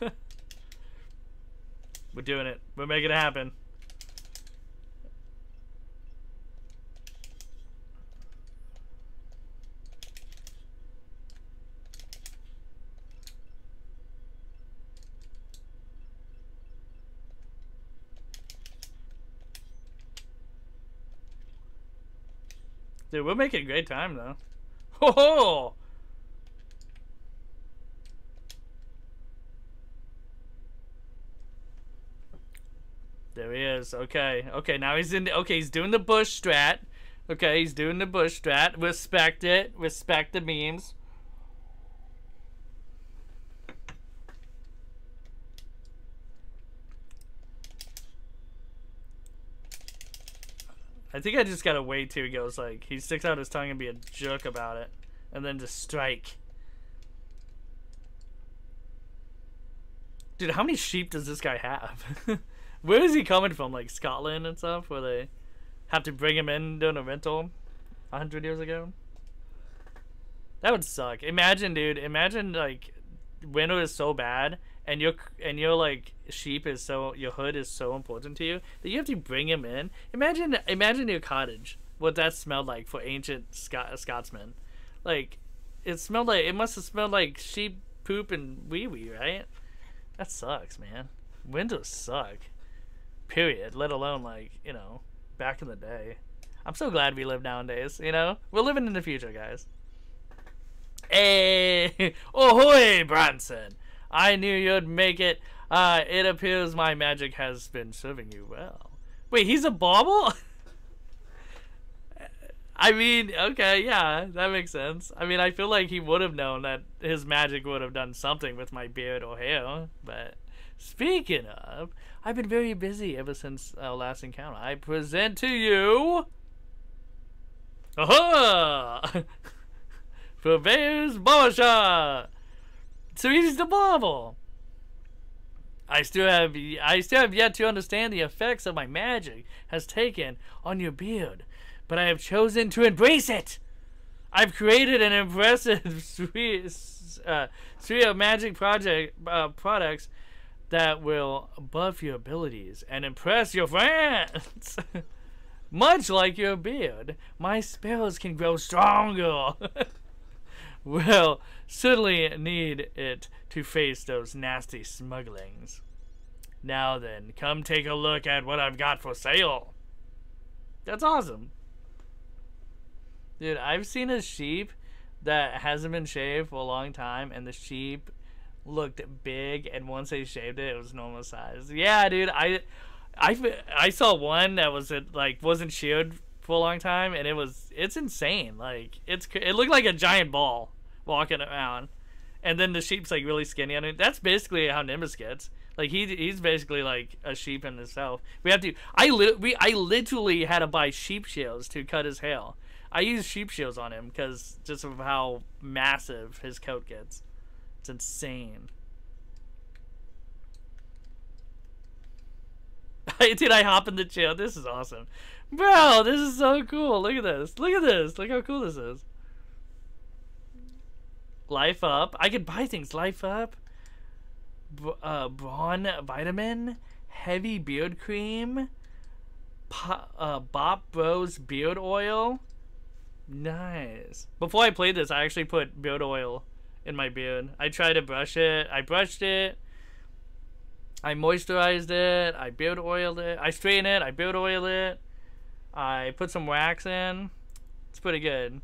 We're doing it. We're making it happen. Dude, we're making a great time though. Ho ho! There he is. Okay. Okay, now he's in okay, he's doing the bush strat. Okay, he's doing the bush strat. Respect it. Respect the memes. I think I just gotta wait till he goes like he sticks out his tongue and be a jerk about it, and then just strike. Dude, how many sheep does this guy have? [laughs] Where is he coming from? Like Scotland and stuff, where they have to bring him in doing a rental a hundred years ago. That would suck. Imagine, dude. Imagine like winter is so bad and your and your like sheep is so your hood is so important to you that you have to bring him in. Imagine imagine your cottage. What that smelled like for ancient Scot- Scotsmen. Like it smelled like it must have smelled like sheep poop and wee wee, right? That sucks, man. Winters suck. Period. Let alone like, you know, back in the day. I'm so glad we live nowadays, you know? We're living in the future, guys. Hey! Eh, [laughs] Ahoy, Bronson! I knew you'd make it. Uh, it appears my magic has been serving you well. Wait, he's a bauble? [laughs] I mean, okay, yeah, that makes sense. I mean, I feel like he would have known that his magic would have done something with my beard or hair. But speaking of, I've been very busy ever since our last encounter. I present to you. [laughs] Aha! Purveyor's Barbershop! So he's the bauble. I still have I still have yet to understand the effects of my magic has taken on your beard, but I have chosen to embrace it. I've created an impressive [laughs] suite, uh, suite of magic project uh, products that will buff your abilities and impress your friends. [laughs] Much like your beard, my spells can grow stronger. [laughs] Well, certainly need it to face those nasty smugglings. Now then, come take a look at what I've got for sale. That's awesome. Dude, I've seen a sheep that hasn't been shaved for a long time, and the sheep looked big, and once they shaved it, it was normal size. Yeah, dude, I, I, I saw one that was it like wasn't shaved for a long time, and it was it's insane. Like it's it looked like a giant ball walking around, and then the sheep's like really skinny I mean, That's basically how Nimbus gets. Like he he's basically like a sheep in himself. We have to. I li- we I literally had to buy sheep shields to cut his hair. I use sheep shields on him because just of how massive his coat gets. It's insane. [laughs] Did I hop in the chair? This is awesome. Bro, this is so cool. Look at this. Look at this. Look how cool this is. Life Up. I could buy things. Life Up. B uh, Brawn Vitamin. Heavy Beard Cream. Po uh, Bop Bros Beard Oil. Nice. Before I played this, I actually put beard oil in my beard. I tried to brush it. I brushed it. I moisturized it. I beard oiled it. I straightened it. I beard oiled it. I put some wax in. It's pretty good.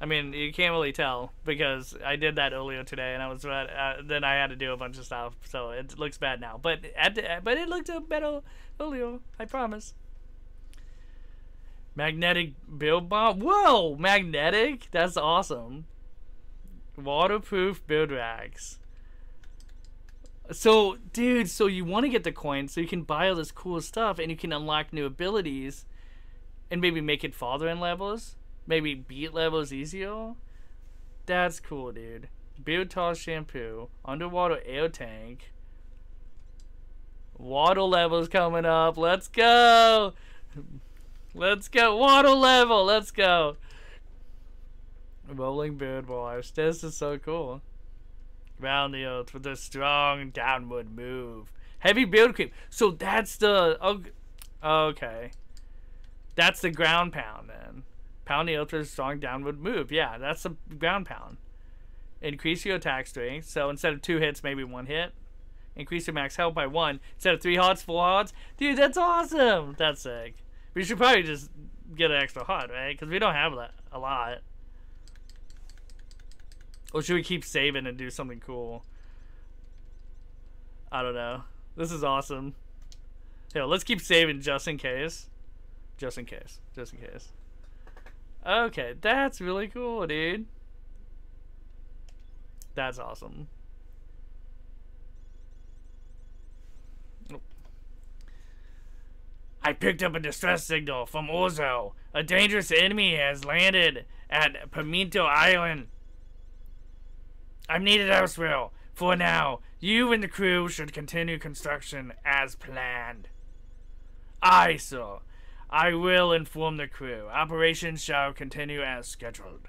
I mean, you can't really tell because I did that earlier today, and I was uh, then I had to do a bunch of stuff, so it looks bad now. But the, but it looked a better earlier. I promise. Magnetic build bomb. Whoa, magnetic. That's awesome. Waterproof build rags. So, dude, so you want to get the coins so you can buy all this cool stuff and you can unlock new abilities and maybe make it farther in levels. Maybe beat levels easier. That's cool, dude. Beard Toss Shampoo. Underwater Air Tank. Water levels coming up. Let's go. Let's go. Water level. Let's go. Rolling Beard Wars. This is so cool. Round the earth with a strong downward move. Heavy build creep. So that's the... Oh, okay. That's the ground pound then. Pound the earth a strong downward move. Yeah, that's the ground pound. Increase your attack strength. So instead of two hits, maybe one hit. Increase your max health by one. Instead of three hearts, four hearts. Dude, that's awesome. That's sick. We should probably just get an extra heart, right? Because we don't have that a lot. Or should we keep saving and do something cool? I don't know. This is awesome. Yeah, let's keep saving just in case. Just in case. Just in case. Okay, that's really cool, dude. That's awesome. I picked up a distress signal from Orzo. A dangerous enemy has landed at Pimento Island. I'm needed elsewhere. For now, you and the crew should continue construction as planned. Aye, sir. I will inform the crew. Operations shall continue as scheduled.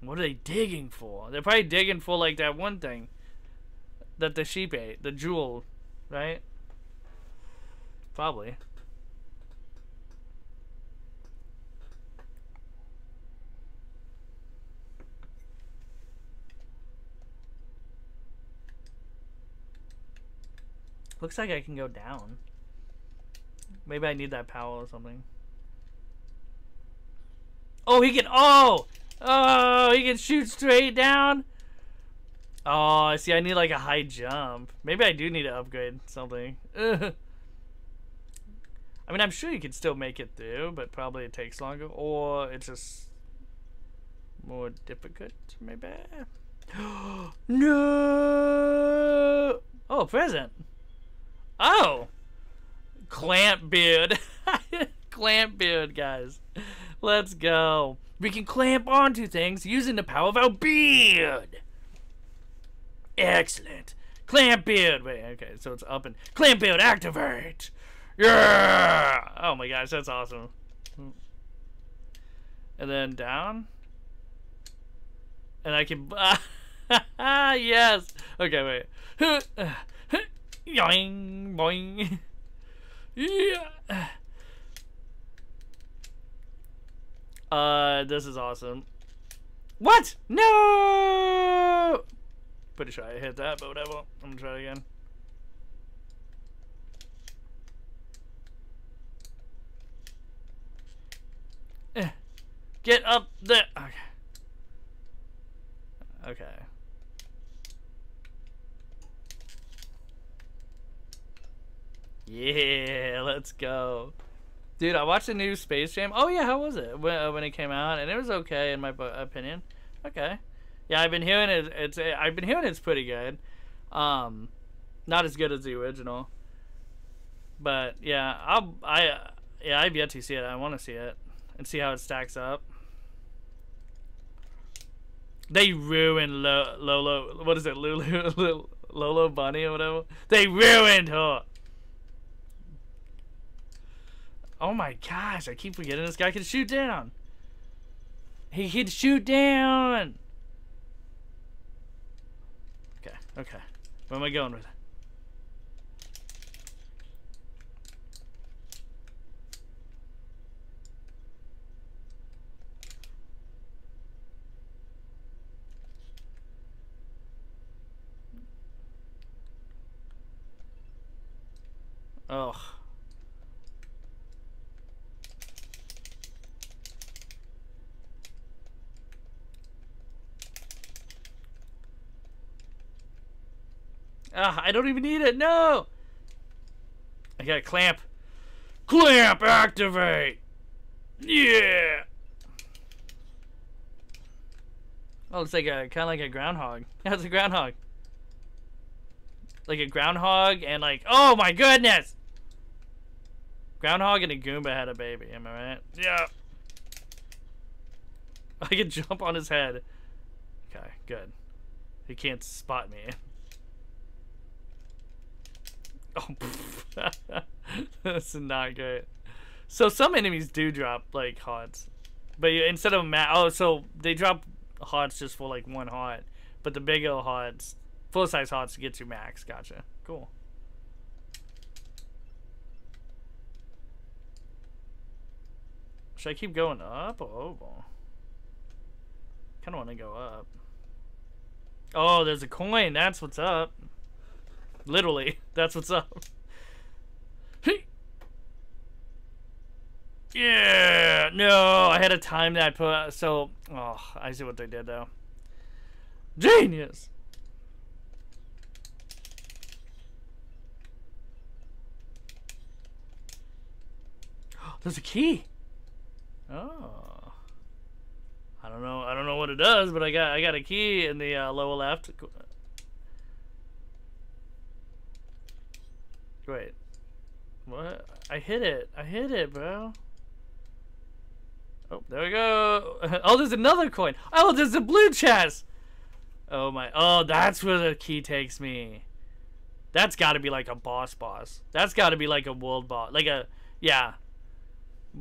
What are they digging for? They're probably digging for, like, that one thing that the sheep ate. The jewel, right? Probably. Looks like I can go down. Maybe I need that power or something. Oh, he can. Oh! Oh, he can shoot straight down. Oh, I see, I need like a high jump. Maybe I do need to upgrade something. [laughs] I mean, I'm sure you can still make it through, but probably it takes longer. Or it's just more difficult, maybe. [gasps] no! Oh, present. Oh! Clamp beard. [laughs] clamp beard, guys. Let's go. We can clamp onto things using the power of our beard. Excellent. Clamp beard. Wait, okay, so it's up and clamp beard activate. Yeah! Oh my gosh, that's awesome. And then down. And I can. [laughs] yes. Okay, wait. [laughs] Yoing, boing. Yeah. [sighs] Uh, this is awesome. What? No! Pretty sure I hit that, but whatever. I'm gonna try it again. Eh. Get up there. Okay. Okay. Yeah, let's go. Dude, I watched the new Space Jam. Oh yeah, how was it when, uh, when it came out? And it was okay in my opinion. Okay. Yeah, I've been hearing it. It's I've been hearing it's pretty good. Um, not as good as the original. But yeah, I'll I yeah I've yet to see it. I want to see it and see how it stacks up. They ruined Lolo. What is it, [laughs] Lulu? Lolo Bunny or whatever. They ruined her. Oh my gosh, I keep forgetting this guy can shoot down. He can shoot down. Okay, okay. Where am I going with it? Ugh. Ah, I don't even need it. No. I got a clamp. Clamp activate. Yeah. Oh, it's like a kind of like a groundhog. [laughs] Yeah, it's a groundhog. Like a groundhog and like, oh my goodness! Groundhog and a Goomba had a baby, am I right? Yeah. [laughs] I can jump on his head. Okay, good. He can't spot me. [laughs] [laughs] That's not great. So some enemies do drop like hearts, but instead of ma oh, so they drop hearts just for like one heart, but the bigger hearts, full size hearts, get you max. Gotcha. Cool. Should I keep going up or over? Kind of want to go up. Oh, there's a coin. That's what's up. Literally, [laughs] that's what's up. yeah, no, I had to time that. Put so. Oh, I see what they did though. Genius. [gasps] There's a key. Oh. I don't know. I don't know what it does, but I got I got a key in the uh, lower left. Wait. What? I hit it. I hit it, bro. Oh, there we go. [laughs] Oh, there's another coin. Oh, there's a blue chest. Oh my. Oh, that's where the key takes me. That's got to be like a boss boss. That's got to be like a world boss. Like a, yeah.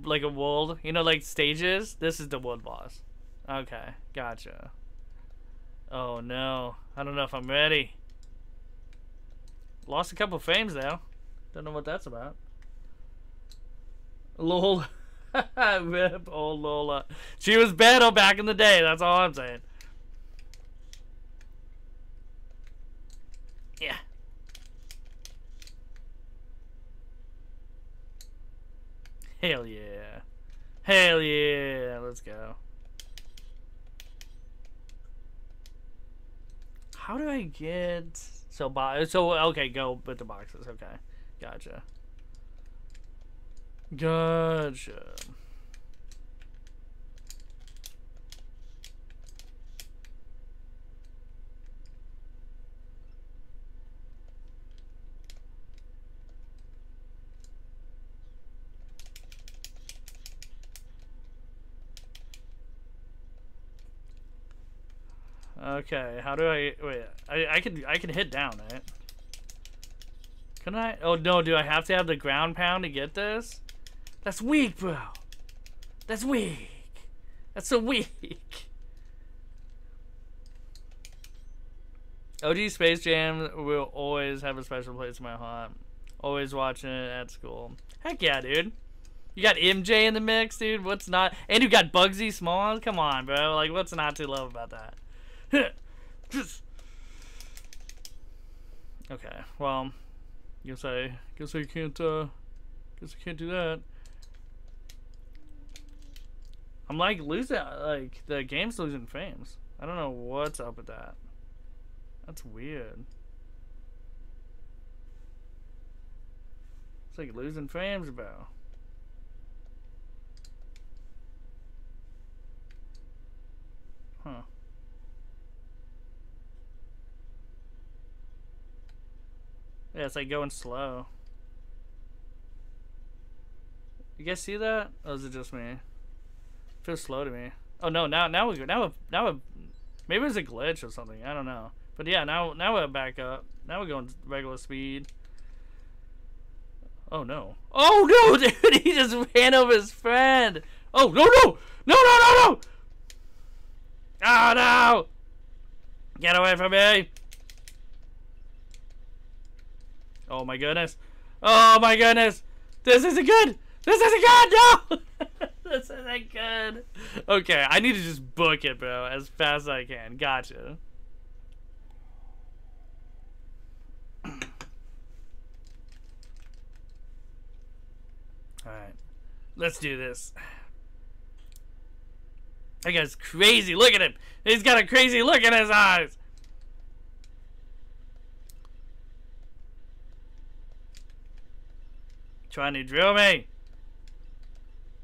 Like a world. You know, like stages. This is the world boss. Okay, gotcha. Oh no. I don't know if I'm ready. Lost a couple frames though. Don't know what that's about. Lol. Rip old Lola. She was better back in the day, that's all I'm saying. Yeah. Hell yeah. Hell yeah. Let's go. How do I get so so okay, go with the boxes, okay. Gotcha. Gotcha. Okay, how do I wait? I I can I can hit down, right? Can I? Oh, no, do I have to have the ground pound to get this? That's weak, bro. That's weak. That's so weak. OG Space Jam will always have a special place in my heart. Always watching it at school. Heck yeah, dude. You got MJ in the mix, dude. What's not? And you got Bugsy Smalls. Come on, bro. Like, what's not to love about that? [laughs] Just. Okay. Well, Guess I guess I can't uh guess I can't do that. I'm like losing like the game's losing frames. I don't know what's up with that. That's weird. It's like losing frames, bro. Huh. Yeah, it's like going slow. You guys see that? Or is it just me? Feels slow to me. Oh no, now now we go now now we maybe it's a glitch or something. I don't know. But yeah, now now we're back up. Now we're going regular speed. Oh no. Oh [laughs] no, dude, he just ran over his friend. Oh no no! No no no no! Oh no! Get away from me! Oh my goodness. Oh my goodness. This isn't good. This isn't good. No. [laughs] this isn't good. Okay, I need to just book it, bro, as fast as I can. Gotcha. Alright. Let's do this. That guy's crazy. Look at him. He's got a crazy look in his eyes. Trying to drill me.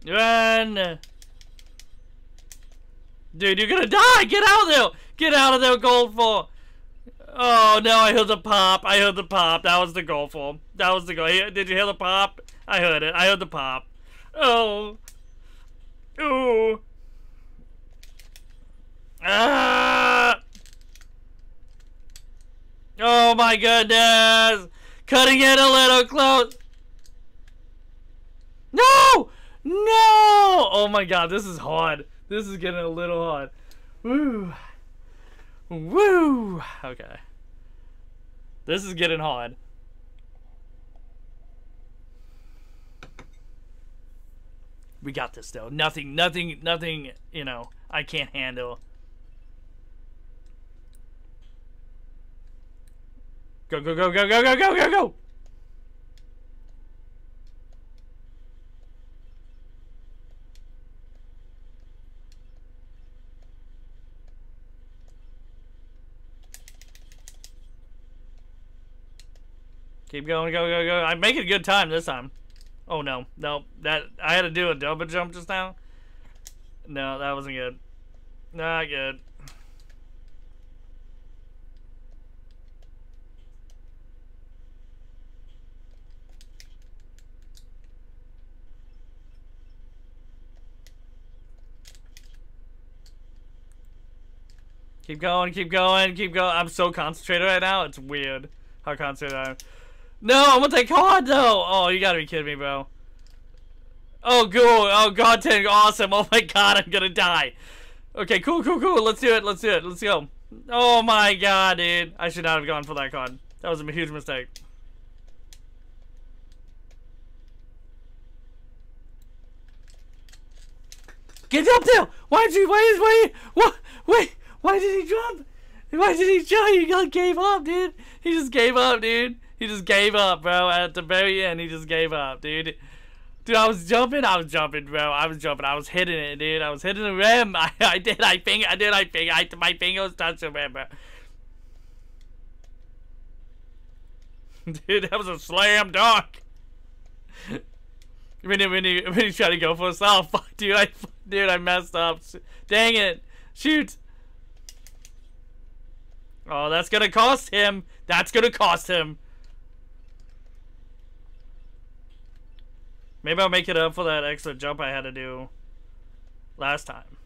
Run. Dude, you're gonna die! Get out of there! Get out of there, Goldfall! Oh no, I heard the pop. I heard the pop. That was the goal for. That was the goal. Did you hear the pop? I heard it. I heard the pop. Oh. Ooh. Ah. Oh my goodness. Cutting it a little close. No! No! Oh my god, this is hard. This is getting a little hard. Woo. Woo! Okay. This is getting hard. We got this though. Nothing, nothing, nothing, you know, I can't handle. Go, go, go, go, go, go, go, go, go! Keep going, go, go, go. I'm making a good time this time. Oh no, no, that I had to do a double jump just now. No, that wasn't good. Not good. Keep going, keep going, keep going. I'm so concentrated right now. It's weird how concentrated I am. No, I'm gonna take hard though. Oh, you gotta be kidding me, bro. Oh, cool. Oh, God, tank, awesome. Oh my God, I'm gonna die. Okay, cool, cool, cool. Let's do it. Let's do it. Let's go. Oh my God, dude. I should not have gone for that card. That was a huge mistake. Get up there! Why did you? Why is why? What? Wait! Why did he jump? Why did he jump? He just gave up, dude. He just gave up, dude. [laughs] He just gave up, bro. At the very end, he just gave up, dude. Dude, I was jumping. I was jumping, bro. I was jumping. I was hitting it, dude. I was hitting the rim. [laughs] I, I did. I finger. I did. I finger. I, my fingers touched the rim, bro. [laughs] Dude, that was a slam dunk. when he, when he, when he tried to go for a style, fuck, dude. I, dude, I messed up. Dang it. Shoot. Oh, that's gonna cost him. That's gonna cost him. Maybe I'll make it up for that extra jump I had to do last time.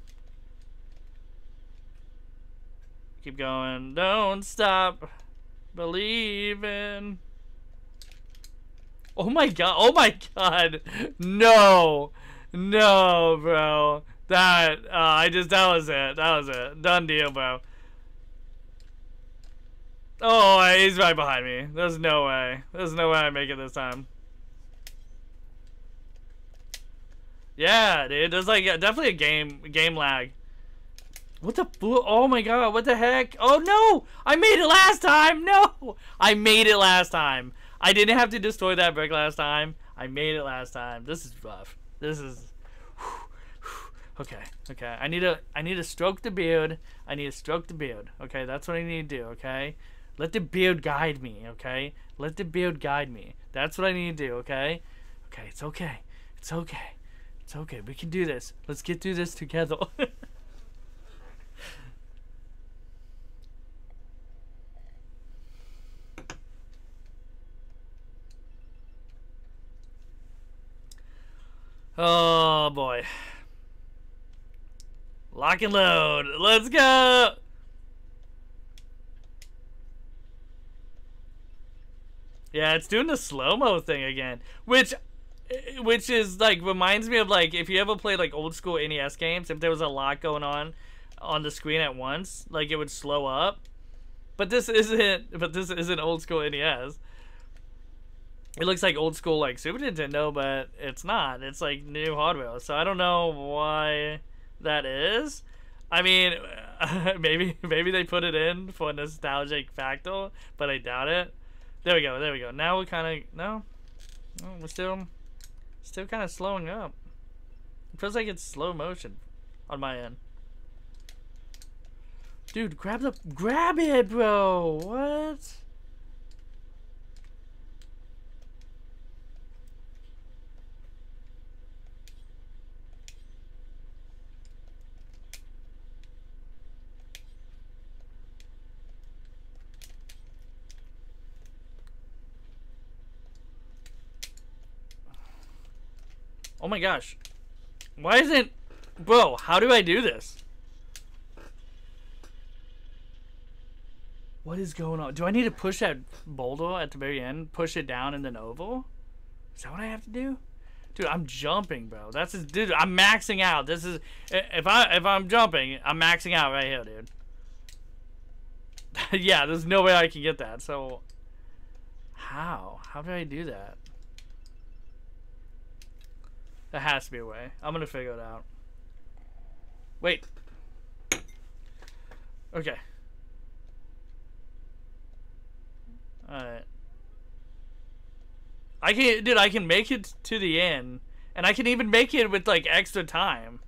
Keep going. Don't stop believing. Oh my god. Oh my god. No. No, bro. That, uh, I just, that was it. That was it. Done deal, bro. Oh, he's right behind me. There's no way. There's no way I make it this time. Yeah, dude. There's like definitely a game game lag. What the Oh my god, what the heck? Oh no! I made it last time! No! I made it last time. I didn't have to destroy that brick last time. I made it last time. This is rough. This is [sighs] Okay, okay. I need to I need to stroke the beard. I need to stroke the beard. Okay, that's what I need to do, okay? Let the beard guide me, okay? Let the beard guide me. That's what I need to do, okay? Okay, it's okay. It's okay. It's okay. We can do this. Let's get through this together. [laughs] oh boy. Lock and load. Let's go. Yeah, it's doing the slow-mo thing again, which [laughs] which is like reminds me of like if you ever played like old school NES games, if there was a lot going on on the screen at once, like it would slow up. But this isn't. [laughs] But this isn't old school NES. It looks like old school like Super Nintendo, but it's not. It's like new hardware. So I don't know why that is. I mean, [laughs] maybe maybe they put it in for nostalgic factor, but I doubt it. There we go. There we go. Now we kind of no. no, we're still Still kind of slowing up. It feels like it's slow motion on my end. Dude, grab the grab it, bro. What? Oh my gosh. Why isn't... Bro, how do I do this? What is going on? Do I need to push that boulder at the very end? Push it down and then oval? Is that what I have to do? Dude, I'm jumping, bro. That's just, dude. I'm maxing out. This is if I if I'm jumping, I'm maxing out right here, dude. [laughs] yeah, there's no way I can get that. So, how? How do I do that? There has to be a way. I'm gonna figure it out. Wait. Okay. Alright. I can, dude, I can make it to the end. And I can even make it with, like, extra time.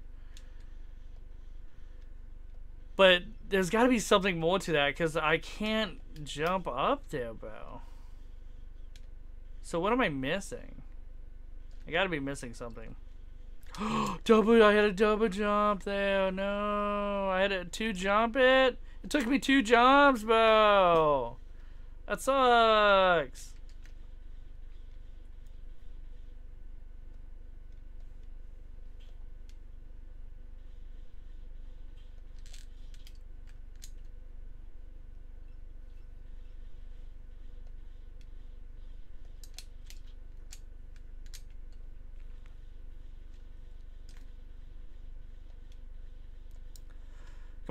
But there's got to be something more to that, because I can't jump up there, bro. So what am I missing? I gotta be missing something. [gasps] double, I had a double jump there. No, I had a two jump it. It took me two jumps, bro. That sucks.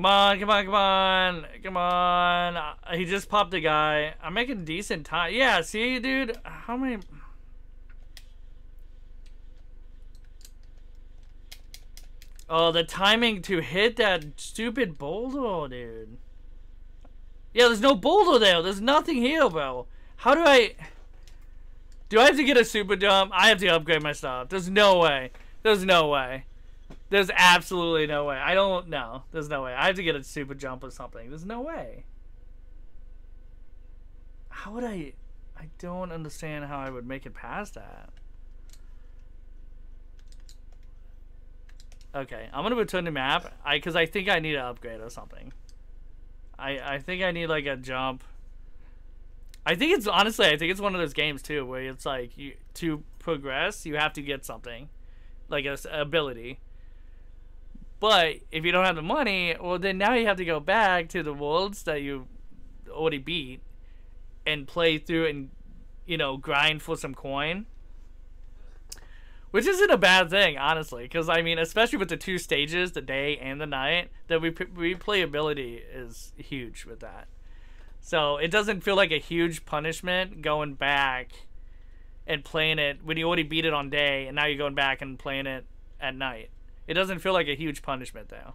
Come on, come on, come on, come on. Uh, he just popped a guy. I'm making decent time. Yeah, see, dude? How many... Oh, the timing to hit that stupid boulder, dude. Yeah, there's no boulder there. There's nothing here, bro. How do I... Do I have to get a super jump? I have to upgrade my stuff. There's no way. There's no way. There's absolutely no way. I don't know. There's no way. I have to get a super jump or something. There's no way. How would I... I don't understand how I would make it past that. Okay, I'm gonna return to map. I because I think I need an upgrade or something. I I think I need like a jump. I think it's honestly I think it's one of those games too where it's like you to progress you have to get something, like a ability. But if you don't have the money, well, then now you have to go back to the worlds that you already beat and play through and, you know, grind for some coin. Which isn't a bad thing, honestly, because I mean, especially with the two stages, the day and the night, the replayability is huge with that. So it doesn't feel like a huge punishment going back and playing it when you already beat it on day, and now you're going back and playing it at night. It doesn't feel like a huge punishment though.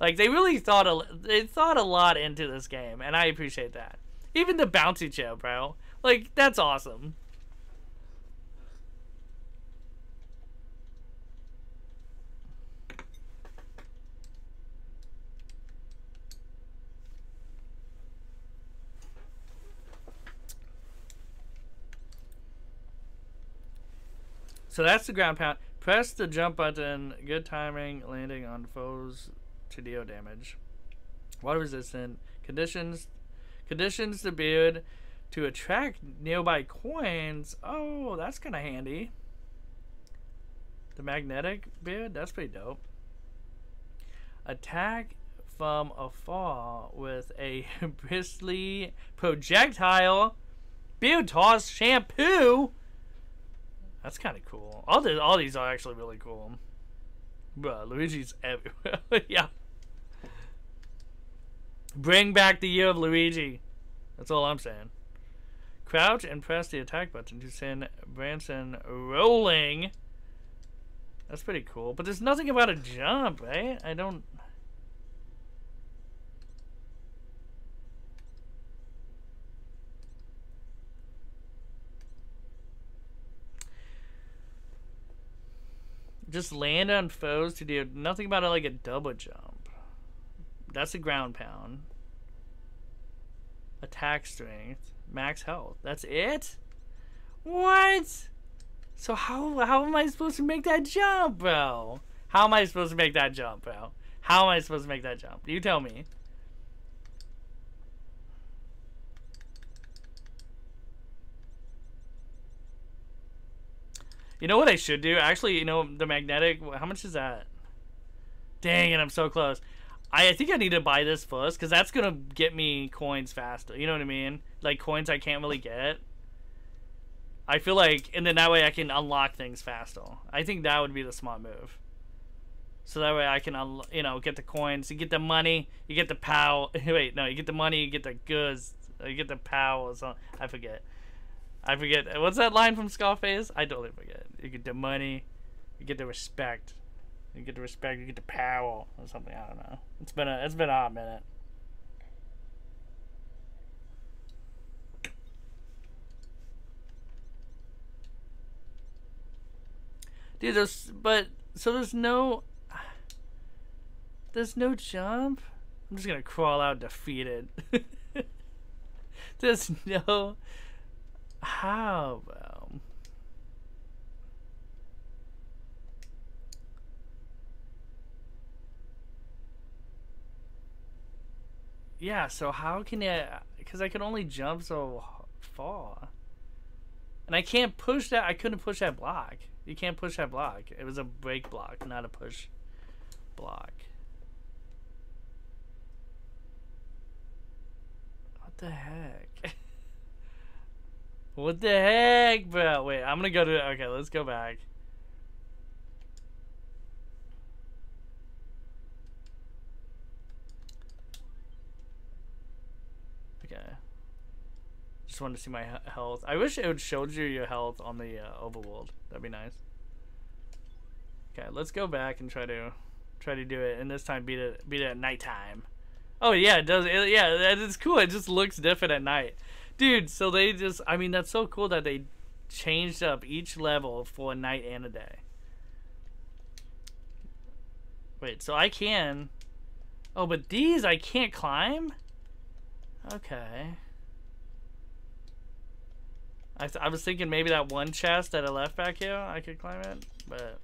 Like they really thought a they thought a lot into this game, and I appreciate that. Even the bouncy chair, bro. Like that's awesome. So that's the ground pound. Press the jump button. Good timing. Landing on foes to deal damage. Water resistant. Conditions. Conditions the beard to attract nearby coins. Oh, that's kind of handy. The magnetic beard. That's pretty dope. Attack from afar with a [laughs] bristly projectile. Beard toss shampoo. That's kind of cool. All the all these are actually really cool. But Luigi's everywhere. [laughs] yeah. Bring back the year of Luigi. That's all I'm saying. Crouch and press the attack button to send Branson rolling. That's pretty cool. But there's nothing about a jump, right? I don't... Just land on foes to do nothing about it like a double jump. That's a ground pound. Attack strength. Max health. That's it? What? So how how am I supposed to make that jump, bro? How am I supposed to make that jump, bro? How am I supposed to make that jump? You tell me. You know what I should do? Actually, you know, the magnetic, how much is that? Dang it, I'm so close. I, I think I need to buy this first, because that's going to get me coins faster. You know what I mean? Like, coins I can't really get. I feel like, and then that way I can unlock things faster. I think that would be the smart move. So that way I can, you know, get the coins, you get the money, you get the pow. [laughs] Wait, no, you get the money, you get the goods, you get the pow or something. I forget. I forget. What's that line from Scarface? I totally forget. You get the money, you get the respect, you get the respect, you get the power or something. I don't know. It's been a it's been a hot minute. Dude, there's but so there's no there's no jump. I'm just gonna crawl out defeated. [laughs] there's no how, bro? Yeah, so how can I... Because I can only jump so far. And I can't push that... I couldn't push that block. You can't push that block. It was a break block, not a push block. What the heck? [laughs] What the heck, bro? Wait, I'm gonna go to. Okay, let's go back. Okay. Just wanted to see my health. I wish it would show you your health on the uh, overworld. That'd be nice. Okay, let's go back and try to try to do it, and this time beat it beat it at nighttime. Oh yeah, it does. It, yeah, it's cool. It just looks different at night. Dude, so they just, I mean, that's so cool that they changed up each level for a night and a day. Wait, so I can... Oh, but these I can't climb? Okay. I, I was thinking maybe that one chest that I left back here, I could climb it, but...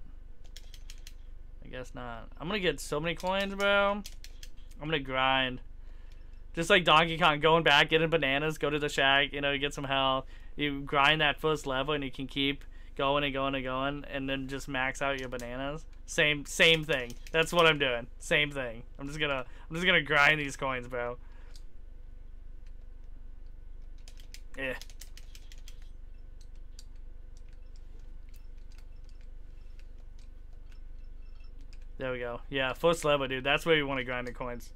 I guess not. I'm gonna get so many coins, bro. I'm gonna grind. Just like Donkey Kong, going back, getting bananas, go to the shack, you know, you get some health. You grind that first level and you can keep going and going and going and then just max out your bananas. Same same thing. That's what I'm doing. Same thing. I'm just gonna I'm just gonna grind these coins, bro. Yeah. There we go. Yeah, first level, dude. That's where you want to grind the coins.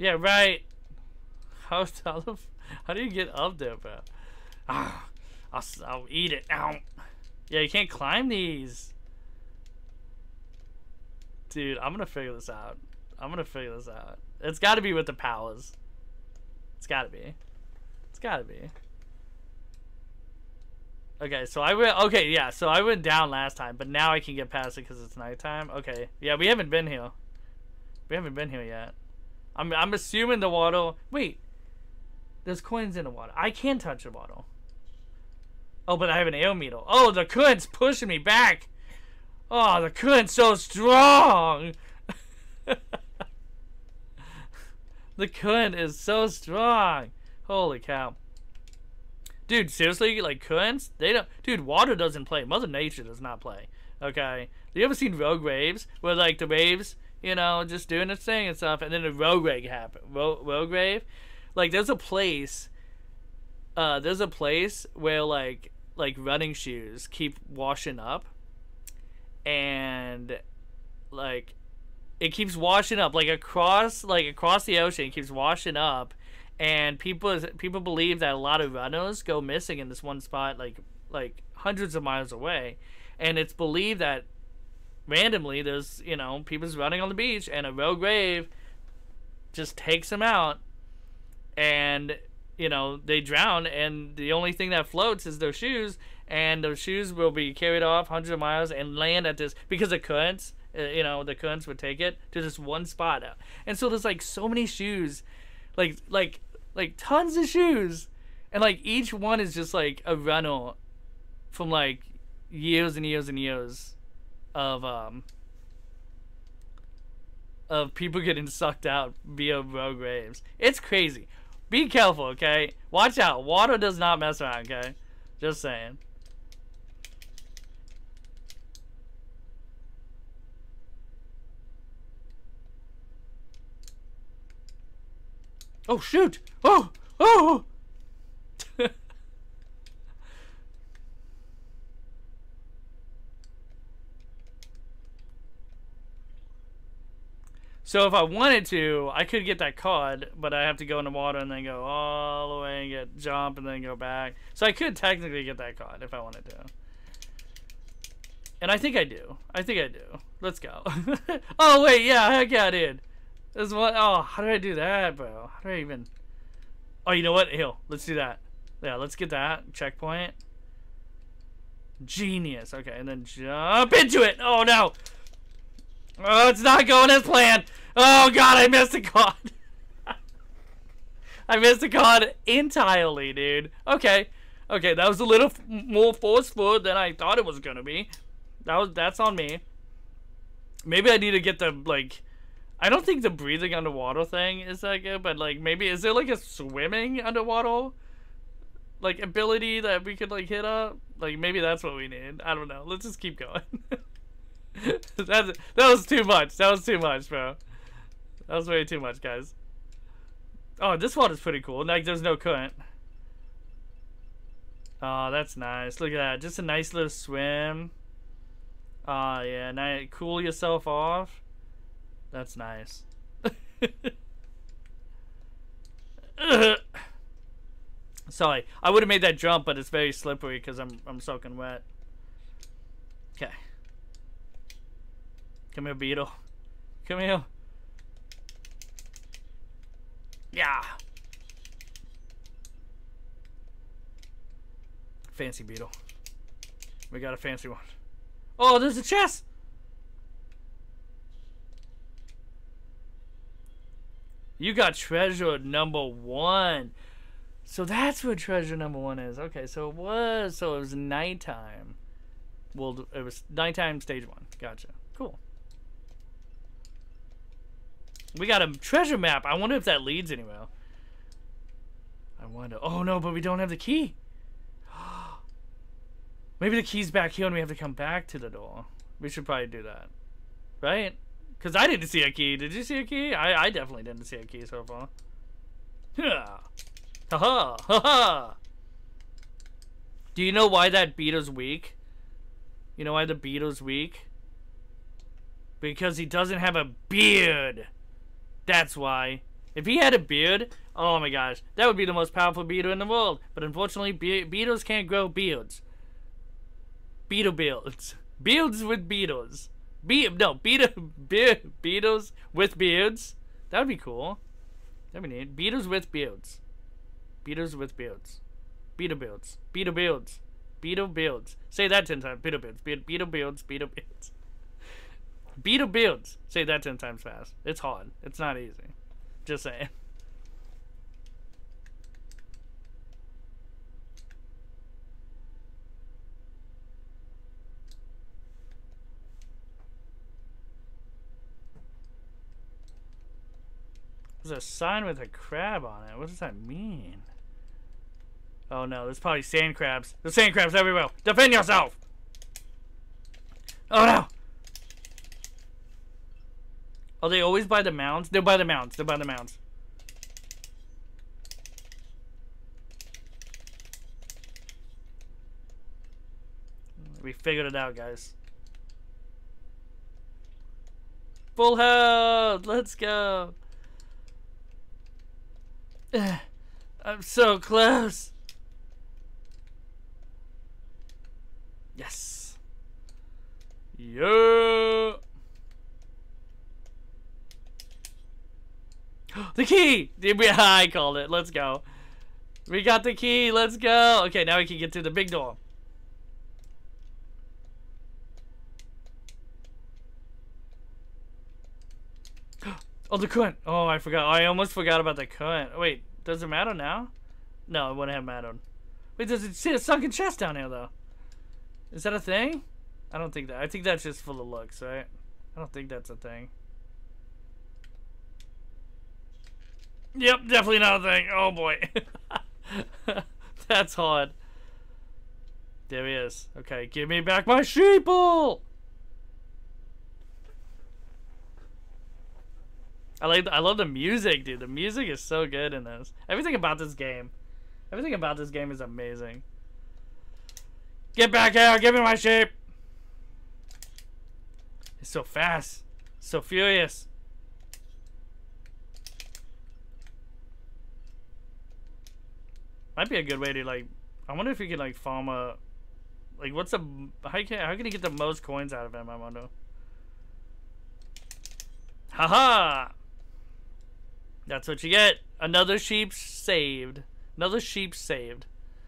Yeah, right. [laughs] How, how, how do you get up there, bro? Ah, I'll, I'll eat it. Ow. Yeah, you can't climb these. Dude, I'm gonna figure this out. I'm gonna figure this out. It's gotta be with the powers. It's gotta be. It's gotta be. Okay, so I went. Okay, yeah. So I went down last time, but now I can get past it because it's nighttime. Okay, yeah. We haven't been here. We haven't been here yet. I'm I'm assuming the water. Wait, there's coins in the water. I can touch the water. Oh, but I have an air meter. Oh, the current's pushing me back. Oh, the current's so strong. [laughs] the current is so strong. Holy cow. Dude, seriously, like currents, they don't. Dude, water doesn't play. Mother Nature does not play. Okay. Have you ever seen rogue waves where like the waves you know, just doing its thing and stuff. And then the rogue wave happened. Ro- rogue wave, like there's a place. Uh, there's a place where like like running shoes keep washing up, and like it keeps washing up like across like across the ocean. It keeps washing up, and people people believe that a lot of runners go missing in this one spot, like like hundreds of miles away, and it's believed that randomly there's you know people's running on the beach and a rogue wave just takes them out, and you know they drown, and the only thing that floats is their shoes, and those shoes will be carried off hundreds of miles and land at this because the currents, uh, you know, the currents would take it to this one spot, and so there's like so many shoes, like like like tons of shoes, and like each one is just like a rental from like years and years and years of um of people [laughs] getting sucked out via waves. It's crazy. Be careful, okay? Watch out. Water does not mess around, okay? Just saying. Oh, shoot! Oh! Oh! So if I wanted to, I could get that cod, but I have to go in the water and then go all the way and get jump and then go back. So I could technically get that cod if I wanted to. And I think I do. I think I do. Let's go. [laughs] oh wait, yeah, heck yeah, I did. This what? Oh, how did I do that, bro? How do I even? Oh, you know what? Hill. Let's do that. Yeah, let's get that checkpoint. Genius. Okay, and then jump into it. Oh no. Oh, it's not going as planned. Oh god, I missed a card. I missed a card entirely, dude. Okay. Okay, that was a little more forceful than I thought it was gonna be. That was that's on me. Maybe I need to get the like I don't think the breathing underwater thing is that good, but like maybe is there like a swimming underwater like ability that we could like hit up? Like maybe that's what we need. I don't know. Let's just keep going. [laughs] that that was too much. That was too much, bro. That was way too much, guys. Oh, this water's pretty cool. Like, there's no current. Oh, that's nice. Look at that. Just a nice little swim. Oh, yeah. Now cool yourself off. That's nice. [laughs] Sorry. I would have made that jump, but it's very slippery because I'm, I'm soaking wet. Okay. Come here, beetle. Come here. Yeah. Fancy beetle. We got a fancy one. Oh, there's a chest! You got treasure number one. So that's what treasure number one is. Okay, so it was so it was nighttime. Well, it was nighttime stage one. Gotcha. Cool. We got a treasure map. I wonder if that leads anywhere. I wonder. Oh no, but we don't have the key. [gasps] Maybe the key's back here and we have to come back to the door. We should probably do that. Right? Because I didn't see a key. Did you see a key? I, I definitely didn't see a key so far. [laughs] Yeah. Ha ha. Ha Do you know why that beetle's weak? You know why the beetle's weak? Because he doesn't have a beard. That's why. If he had a beard, oh my gosh, that would be the most powerful beetle in the world. But unfortunately, be beetles can't grow beards. Beetle beards. Beards with beetles. Be no, beetle, [laughs] be beetles with beards. That would be cool. That'd be neat. Beetles with beards. Beetles with beards. Beetle beards. Beetle beards. Beetle beards. Say that ten times. Beetle beards. Beetle beards. Beetle beards. Beetle builds. Say that 10 times fast. It's hard. It's not easy. Just saying. There's a sign with a crab on it. What does that mean? Oh no, there's probably sand crabs. There's sand crabs everywhere. Defend yourself! Oh no! Are they always by the mounds? They're by the mounds. They're by the mounds. We figured it out, guys. Full health! Let's go! [sighs] I'm so close! Yes! Yeah! [gasps] The key! [laughs] I called it. Let's go. We got the key. Let's go. Okay, now we can get to the big door. [gasps] Oh, the current. Oh, I forgot. I almost forgot about the current. Wait, does it matter now? No, it wouldn't have mattered. Wait, does it see a sunken chest down here, though? Is that a thing? I don't think that. I think that's just for the looks, right? I don't think that's a thing. Yep, definitely not a thing. Oh, boy. [laughs] that's hard. There he is. Okay, give me back my sheeple! I like I love the music, dude. The music is so good in this. Everything about this game. Everything about this game is amazing. Get back here, give me my sheep. It's so fast. So furious. Might be a good way to like I wonder if you can like farm a like what's the how can how can you get the most coins out of him, I wonder. Haha! -ha! That's what you get. Another sheep saved. Another sheep saved.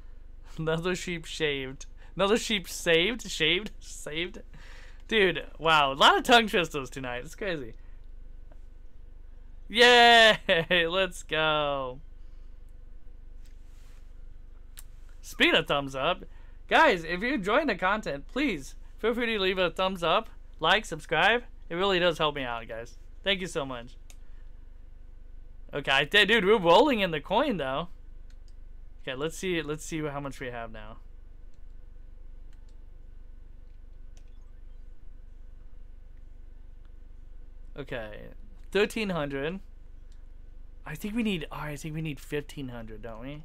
[laughs] Another sheep shaved. Another sheep saved? Shaved? [laughs] Saved? Dude, wow. A lot of tongue twisters tonight. It's crazy. Yay! [laughs] Let's go. Speed a thumbs up. Guys, if you're enjoying the content, please feel free to leave a thumbs up, like, subscribe. It really does help me out, guys. Thank you so much. Okay, dude, we're rolling in the coin though. Okay, let's see. Let's see how much we have now. Okay, thirteen hundred. I think we need. Oh, I think we need fifteen hundred, don't we?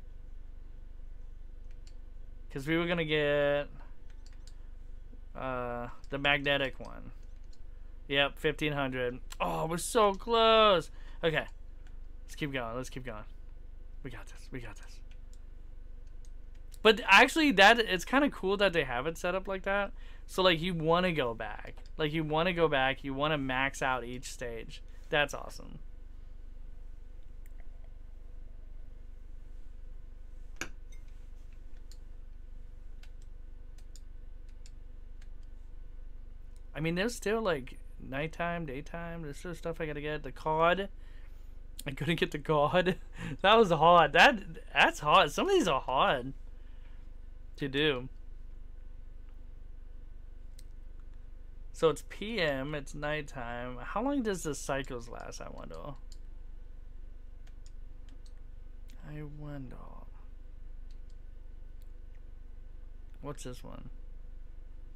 Because we were gonna get uh, the magnetic one. Yep, fifteen hundred. Oh, we're so close. Okay. Let's keep going. Let's keep going. We got this. We got this. But actually, that it's kind of cool that they have it set up like that. So like you want to go back, like you want to go back, you want to max out each stage. That's awesome. I mean, there's still like nighttime, daytime. There's still stuff I gotta get. The cod. I couldn't get the cod. [laughs] that was hard. That that's hard. Some of these are hard to do. So it's PM, it's nighttime. How long does the cycles last, I wonder? I wonder. What's this one?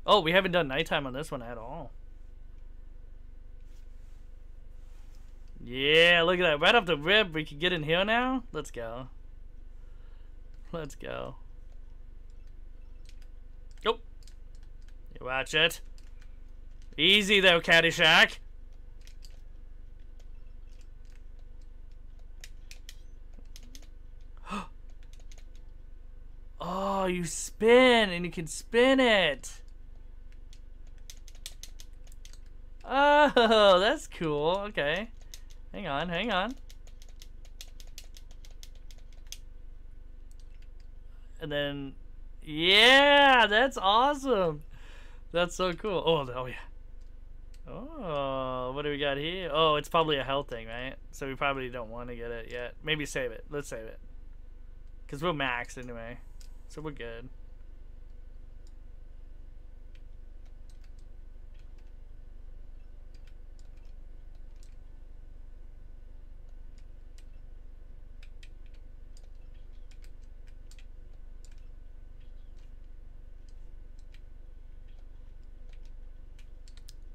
Oh, we haven't done nighttime on this one at all. Yeah, look at that. Right off the rib, we can get in here now? Let's go. Let's go. You watch it. Easy though, Caddyshack. [gasps] oh, you spin and you can spin it. Oh, that's cool. Okay. Hang on, hang on. And then, yeah, that's awesome. That's so cool. Oh, oh yeah. Oh, what do we got here? Oh, it's probably a health thing, right? So we probably don't want to get it yet. Maybe save it. Let's save it. Because we're max anyway. So we're good.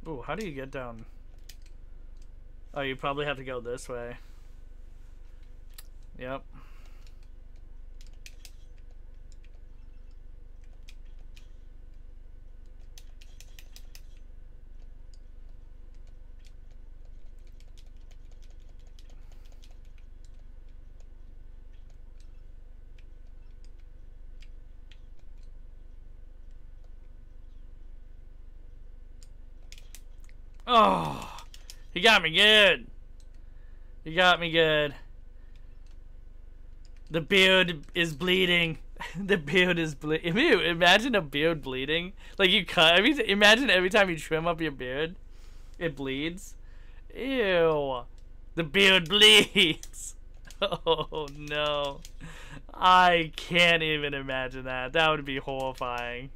Ooh, how do you get down? Oh, you probably have to go this way. Yep. Oh, he got me good. He got me good. The beard is bleeding. [laughs] the beard is bleeding. Imagine a beard bleeding. Like you cut. Mean, imagine every time you trim up your beard, it bleeds. Ew. The beard [laughs] bleeds. Oh no. I can't even imagine that. That would be horrifying.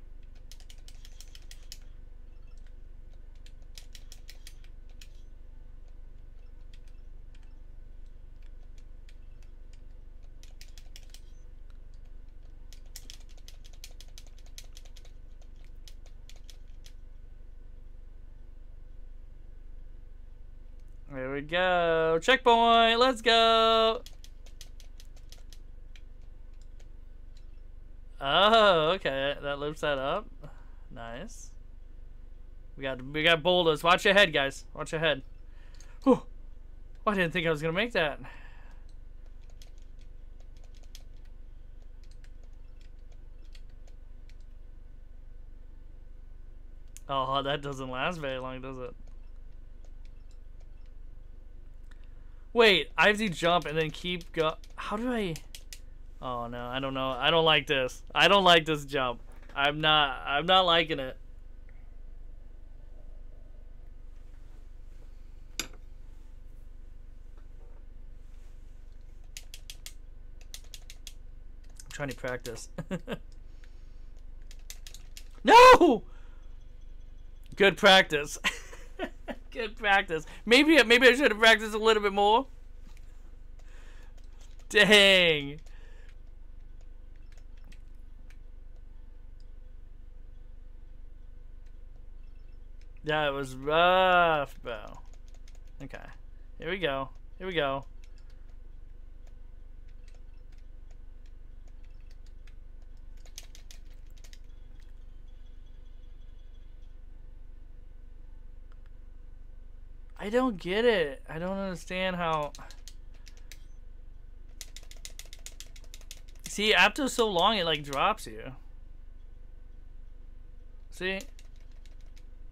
There we go. Checkpoint. Let's go. Oh, okay. That loops that up. Nice. We got we got boulders. Watch your head, guys. Watch your head. Whew. I didn't think I was gonna make that. Oh, that doesn't last very long, does it? Wait, I have to jump and then keep go. How do I? Oh no, I don't know. I don't like this. I don't like this jump. I'm not. I'm not liking it. I'm trying to practice. [laughs] no. Good practice. [laughs] Good practice. Maybe maybe I should have practiced a little bit more. Dang. That was rough, bro. Okay. Here we go. Here we go. I don't get it. I don't understand how... See, after so long, it like drops you. See?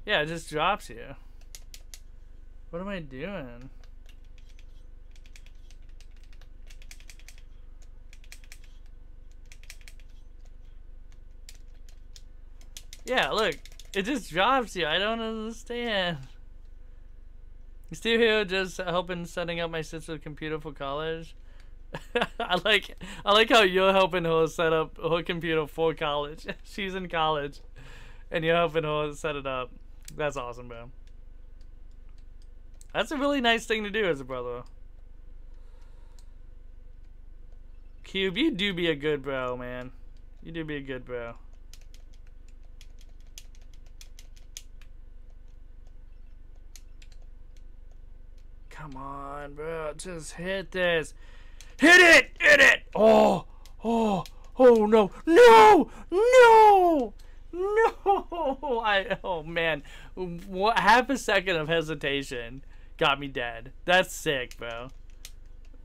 Yeah, it just drops you. What am I doing? Yeah, look. It just drops you. I don't understand. Still here just helping setting up my sister's computer for college? [laughs] I like I like how you're helping her set up her computer for college. [laughs] She's in college. And you're helping her set it up. That's awesome, bro. That's a really nice thing to do as a brother. Cube, you do be a good bro, man. You do be a good bro. Come on, bro. Just hit this. Hit it! Hit it! Oh! Oh! Oh, no! No! No! No! [laughs] I, oh, man. What, half a second of hesitation got me dead. That's sick, bro.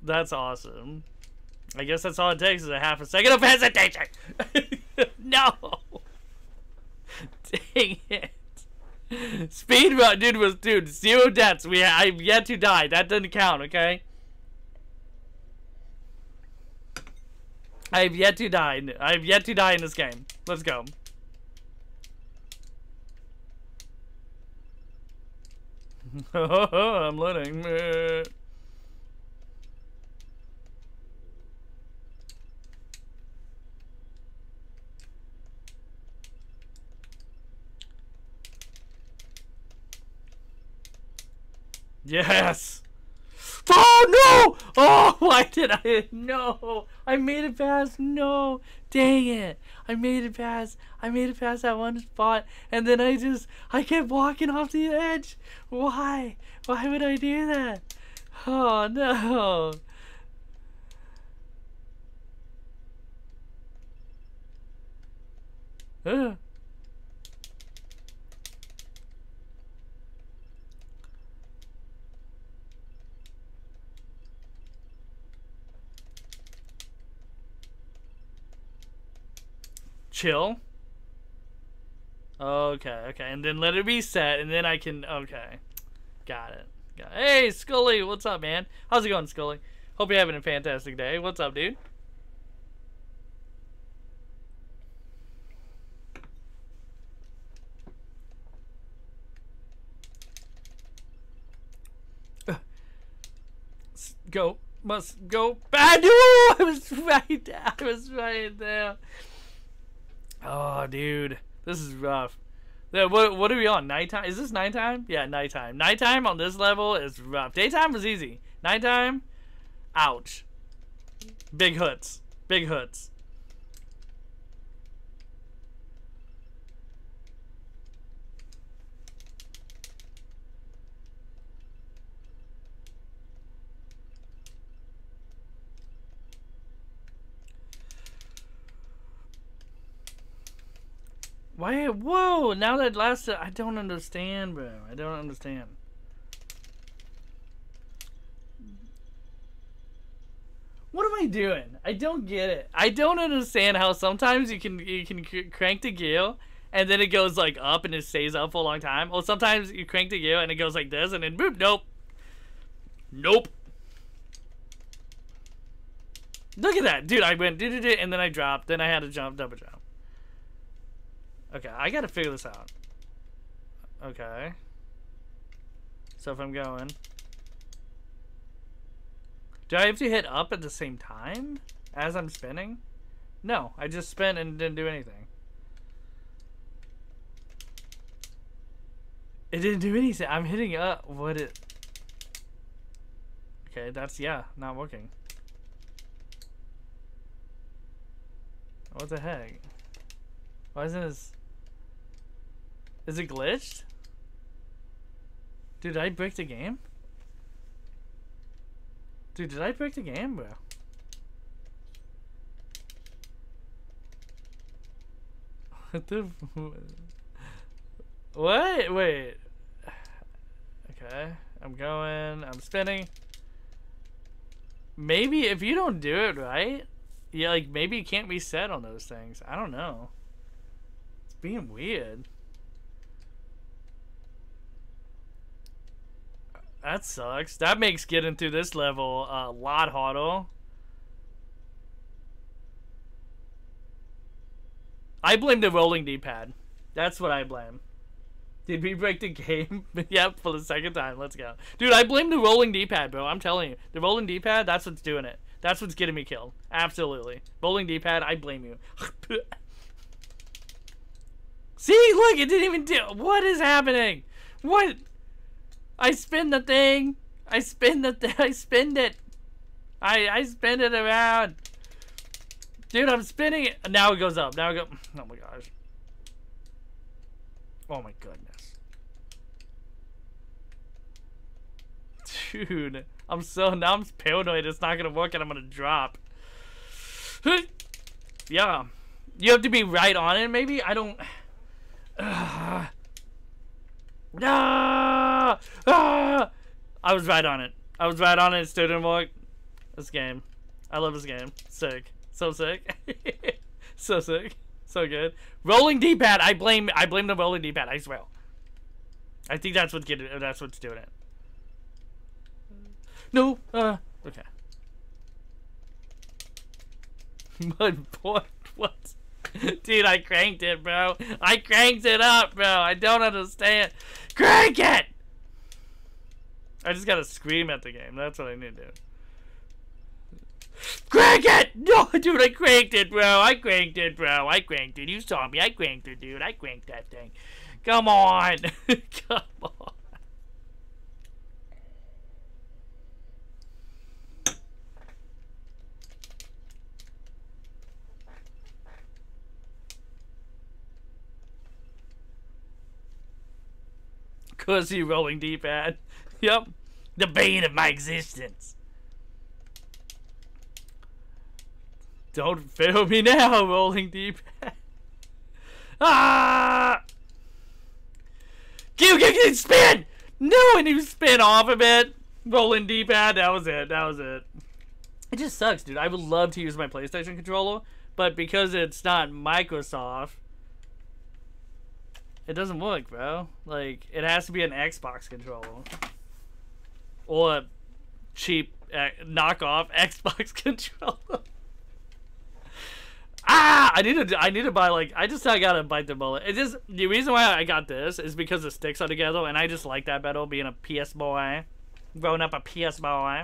That's awesome. I guess that's all it takes is a half a second of hesitation. [laughs] no! [laughs] Dang it. [laughs] Speed run, dude, was dude zero deaths. We I've yet to die. That doesn't count, okay? I've yet to die. I've yet to die in this game. Let's go. [laughs] I'm learning. Yes! Oh no! Oh, [laughs] why did I? No! I made it past. No! Dang it! I made it past. I made it past that one spot, and then I just I kept walking off the edge. Why? Why would I do that? Oh no! Ugh. chill. Okay, okay, and then let it reset, and then I can, okay. Got it. Got it. Hey, Scully, what's up, man? How's it going, Scully? Hope you're having a fantastic day. What's up, dude? go must go. I I was right. I was right there. Oh, dude, this is rough. What what are we on? Nighttime? Is this nighttime? Yeah, nighttime. Nighttime on this level is rough. Daytime was easy. Nighttime, ouch. Big hoods. Big hoods. Why? Whoa! Now that last, I don't understand, bro. I don't understand. What am I doing? I don't get it. I don't understand how sometimes you can you can crank the gear and then it goes like up and it stays up for a long time. Or sometimes you crank the gear and it goes like this and then boop, nope. Nope. Look at that, dude. I went and then I dropped. Then I had to jump, double jump. Okay, I gotta figure this out. Okay. So if I'm going... Do I have to hit up at the same time as I'm spinning? No, I just spin and didn't do anything. It didn't do anything. I'm hitting up. What it... Okay, that's, yeah, not working. What the heck? Why isn't this... Is it glitched? Dude, did I break the game? Dude, did I break the game, bro? [laughs] What the... What? Wait. Okay. I'm going. I'm spinning. Maybe if you don't do it right, yeah, like maybe it can't be set on those things. I don't know. It's being weird. That sucks. That makes getting through this level a lot harder. I blame the rolling D-pad. That's what I blame. Did we break the game? [laughs] yep, for the second time. Let's go. Dude, I blame the rolling D-pad, bro. I'm telling you. The rolling D-pad, that's what's doing it. That's what's getting me killed. Absolutely. Rolling D-pad, I blame you. [laughs] See, look, it didn't even do... What is happening? What? I spin the thing. I spin the thing. [laughs] I spin it. I I spin it around. Dude, I'm spinning it. Now it goes up. Now it go. Oh my gosh. Oh my goodness. Dude, I'm so now I'm paranoid. It's not gonna work, and I'm gonna drop. [laughs] yeah, you have to be right on it. Maybe I don't. [sighs] Ah! Ah! I was right on it. I was right on it. Still didn't work. This game. I love this game. Sick. So sick. [laughs] so sick. So good. Rolling D-pad. I blame. I blame the rolling D-pad. I swear. I think that's what's getting. That's what's doing it. No. Uh. Okay. [laughs] Mud what? What? [laughs] Dude, I cranked it, bro. I cranked it up, bro. I don't understand. Crank it! I just gotta scream at the game. That's what I need to do. Crank it! No, [laughs] dude, I cranked it, bro. I cranked it, bro. I cranked it. You saw me. I cranked it, dude. I cranked that thing. Come on. [laughs] Come on. Cuzzy rolling D-pad. Yep. The bane of my existence. Don't fail me now, [laughs] rolling D-pad. Ah! Give, give, give, spin! No, and you spin off of it. Rolling D-pad, that was it, that was it. It just sucks, dude. I would love to use my PlayStation controller, but because it's not Microsoft, it doesn't work, bro. Like, it has to be an Xbox controller. Or a cheap uh, knockoff [laughs] Xbox controller. [laughs] ah! I need to. I need to buy like. I just I gotta bite the bullet. It just the reason why I got this is because the sticks are together, and I just like that better being a PS boy, growing up a PS boy.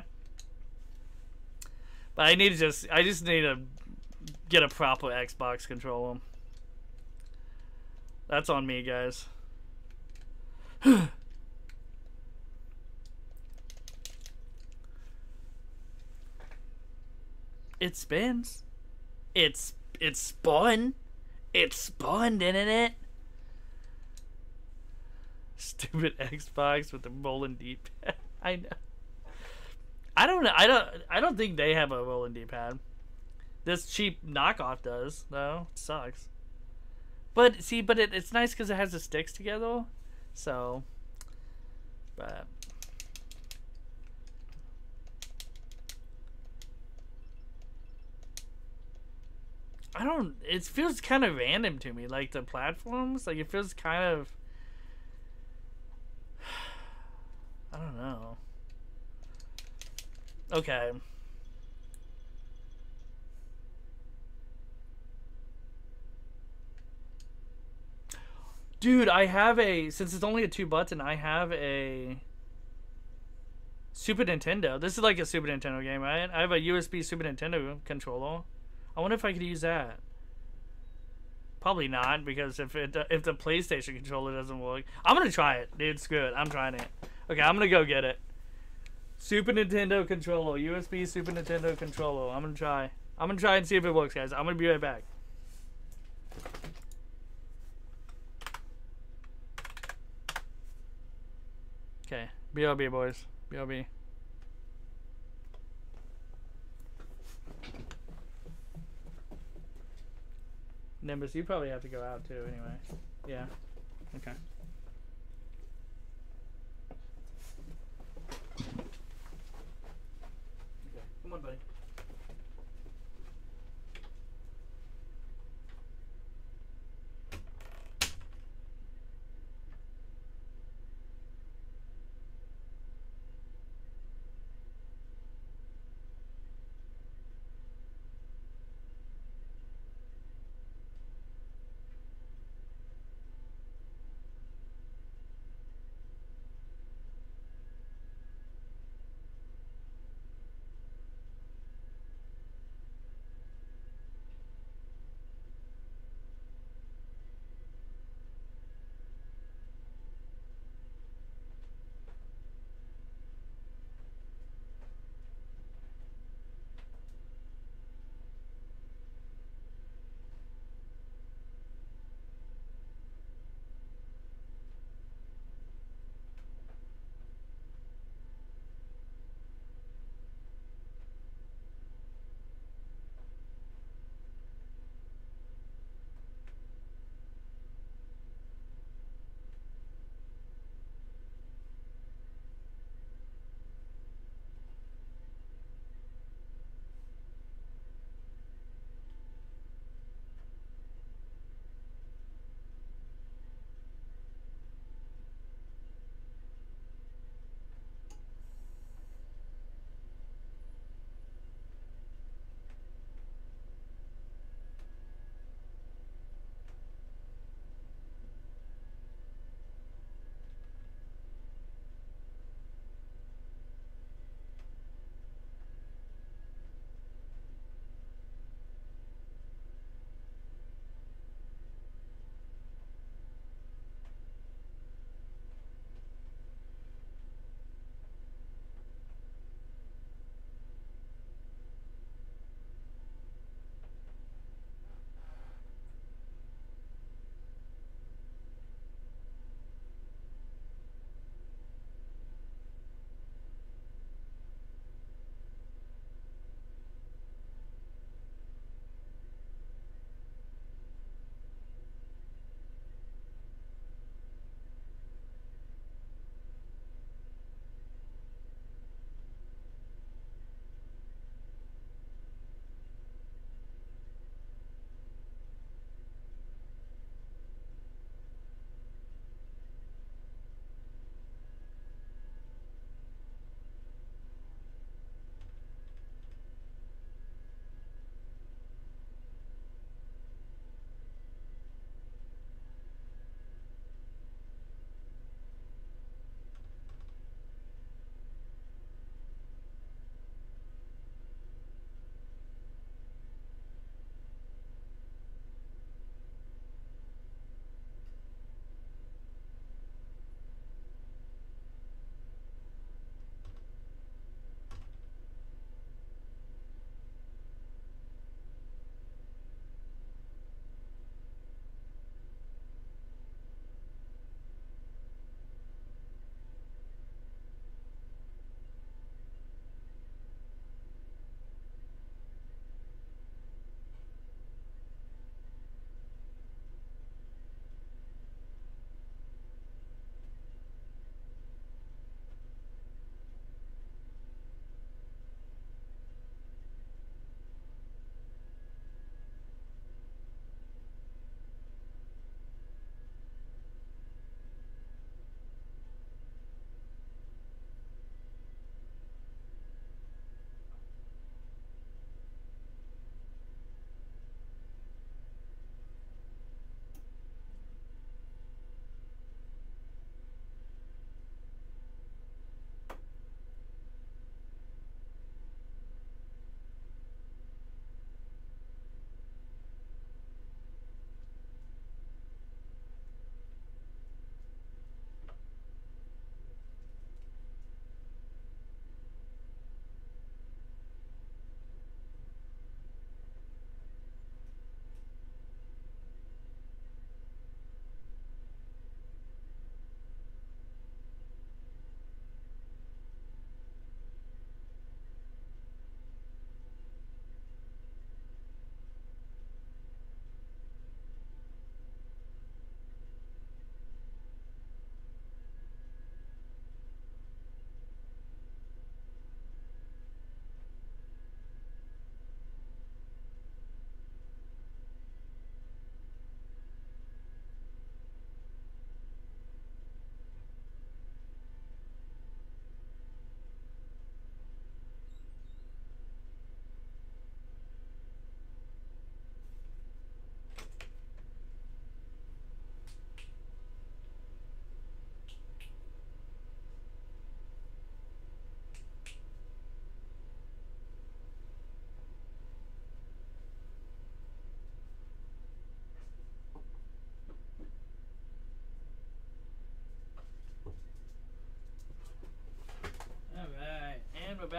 But I need to just I just need to get a proper Xbox controller. That's on me, guys. [sighs] it spins. It's it's spun. It's spun, didn't it? Stupid Xbox with the rolling deep. [laughs] I know. I don't know. I don't. I don't think they have a rolling D-pad. This cheap knockoff does, though. It sucks. But see, but it, it's nice because it has the sticks together. So, but I don't. It feels kind of random to me. Like the platforms, like it feels kind of. [sighs] I don't know. Okay. Dude, I have a since it's only a two button, I have a Super Nintendo. This is like a Super Nintendo game, right? I have a USB Super Nintendo controller. I wonder if I could use that. Probably not because if it if the PlayStation controller doesn't work, I'm gonna try it, dude. Screw it, I'm trying it. Okay, I'm gonna go get it. Super Nintendo controller, USB Super Nintendo controller. I'm gonna try. I'm gonna try and see if it works, guys. I'm gonna be right back. Okay, BRB boys, BRB. Nimbus, you probably have to go out too, anyway. Yeah. Okay. Come on, buddy.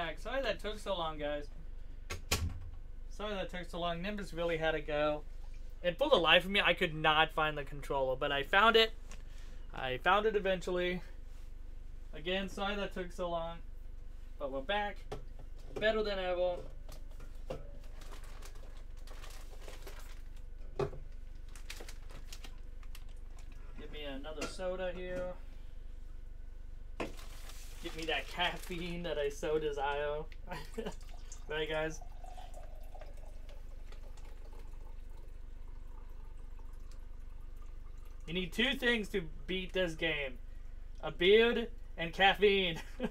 Back. Sorry that took so long, guys. Sorry that took so long. Nimbus really had to go. And for the life of me, I could not find the controller, but I found it. I found it eventually. Again, sorry that took so long. But we're back. Better than ever. Give me another soda here. Give me that caffeine that I so desire. right, guys? You need two things to beat this game. A beard and caffeine. [laughs]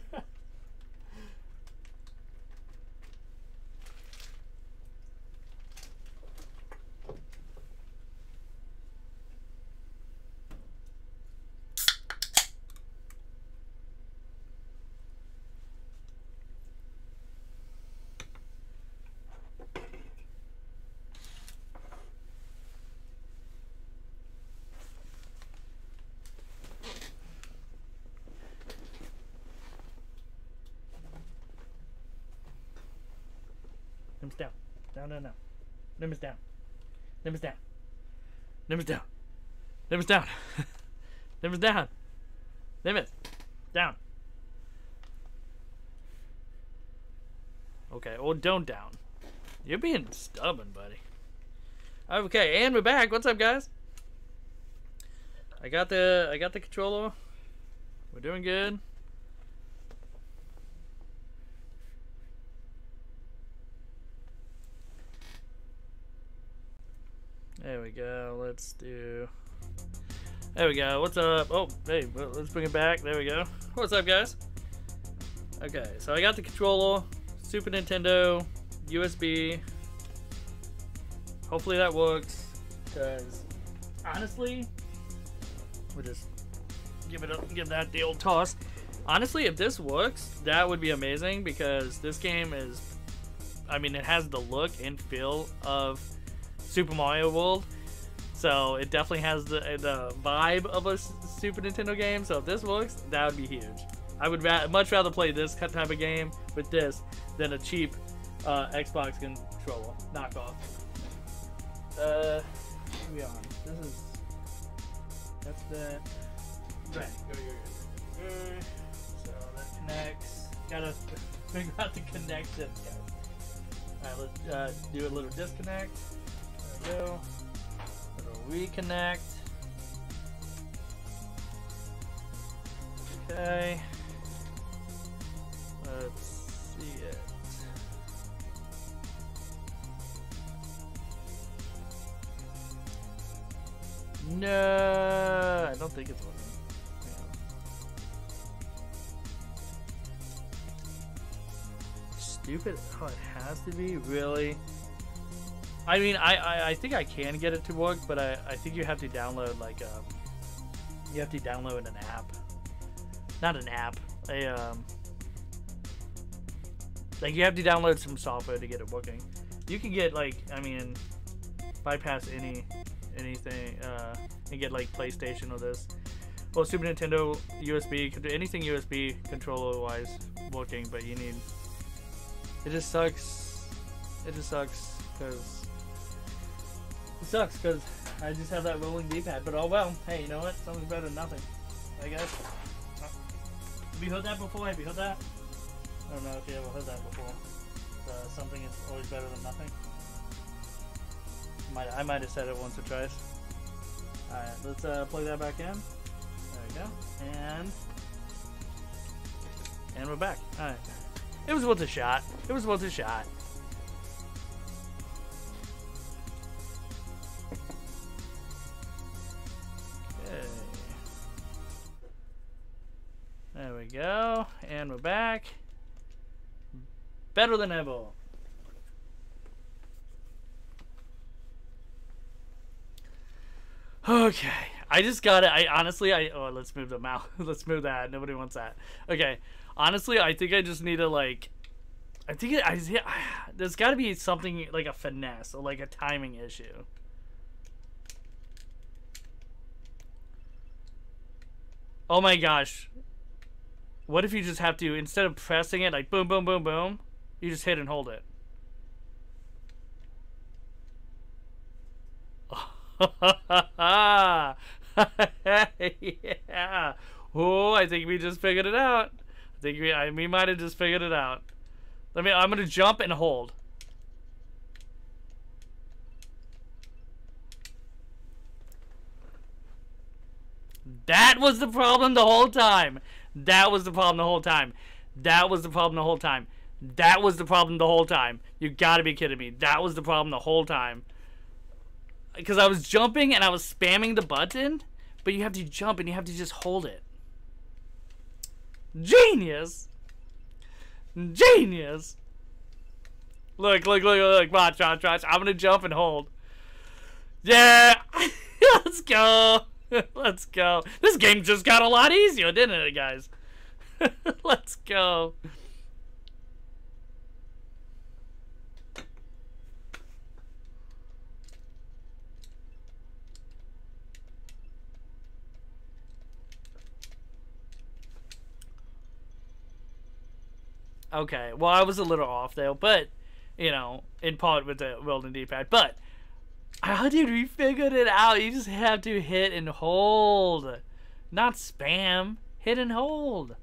Nimbus down. Down, down. Nimbus down. [laughs] Nimbus down. Nimbus down. Nimbus down. Nimbus down. Nimbus. Down. Okay, or don't down. You're being stubborn, buddy. Okay, and we're back. What's up, guys? I got the I got the controller. We're doing good. There we go. Let's do. There we go. What's up? Oh, hey, let's bring it back. There we go. What's up, guys? Okay, so I got the controller, Super Nintendo, USB. Hopefully that works, because honestly, we'll just give it a, give that the old toss. Honestly, if this works, that would be amazing because this game is, I mean, it has the look and feel of Super Mario World. So it definitely has the the vibe of a Super Nintendo game. So if this works, that would be huge. I would ra much rather play this type of game with this than a cheap uh, Xbox controller knockoff. Uh, we on? This is that's the right. Go, go, go, go. So that connects. Gotta [laughs] figure out the connection. Alright, let's uh, do a little disconnect go. Little reconnect. Okay. Let's see it. No, I don't think it's working. Stupid. Oh, it has to be? Really? I mean, I, I, I, think I can get it to work, but I, I think you have to download like um, you have to download an app, not an app, a um, like you have to download some software to get it working. You can get like, I mean, bypass any anything uh, and get like PlayStation or this, or Super Nintendo USB, anything USB controller wise working, but you need. It just sucks. It just sucks because it sucks because I just have that rolling D-pad, but oh well. Hey, you know what? Something's better than nothing. I guess. Have you heard that before? Have you heard that? I don't know if you ever heard that before. Uh, something is always better than nothing. Might I might have said it once or twice. Alright, let's uh, plug that back in. There we go. And and we're back. Alright. It was worth a shot. It was worth a shot. There we go. And we're back. Better than ever. Okay. I just got it. I honestly, I oh, let's move the mouse. [laughs] let's move that. Nobody wants that. Okay. Honestly, I think I just need to like. I think it, I, there's got to be something like a finesse or like a timing issue. Oh my gosh. What if you just have to instead of pressing it like boom, boom, boom, boom, you just hit and hold it. [laughs] yeah. Oh, I think we just figured it out. I think we I, we might have just figured it out. Let me. I'm gonna jump and hold. That was the problem the whole time. That was the problem the whole time. That was the problem the whole time. That was the problem the whole time. You gotta be kidding me. That was the problem the whole time. Because I was jumping and I was spamming the button, but you have to jump and you have to just hold it. Genius! Genius! Look, look, look, look. Watch, watch, watch. I'm gonna jump and hold. Yeah! [laughs] Let's go! [laughs] Let's go. This game just got a lot easier, didn't it, guys? [laughs] Let's go. Okay, well, I was a little off there, but, you know, in part with the Weldon D-pad. But, how did we figured it out? You just have to hit and hold. Not spam. Hit and hold.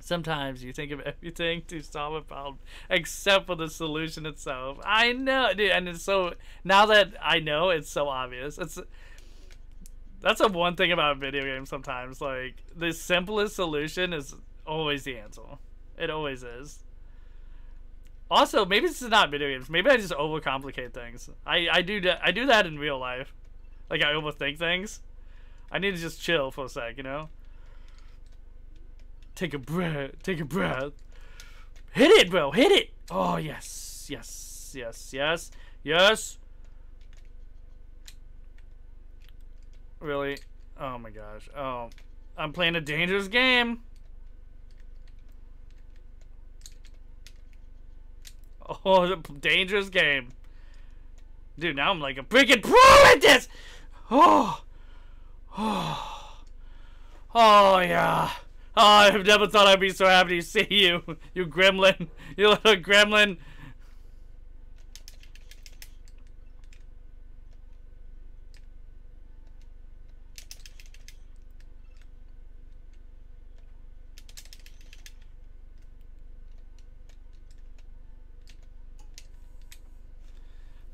Sometimes you think of everything to solve a problem except for the solution itself. I know, dude, and it's so now that I know, it's so obvious. It's that's a one thing about video games sometimes. Like the simplest solution is always the answer. It always is. Also, maybe this is not video games. Maybe I just overcomplicate things. I I do I do that in real life. Like I overthink things. I need to just chill for a sec, you know. Take a breath. Take a breath. Hit it, bro. Hit it. Oh yes, yes, yes, yes, yes. Really? Oh my gosh. Oh, I'm playing a dangerous game. [laughs] Oh, dangerous game. Dude, now I'm like a freaking pro at this! Oh. Oh. [sighs] Oh, yeah. Oh, I've never thought I'd be so happy to see you, [laughs] you gremlin. [laughs] You little gremlin.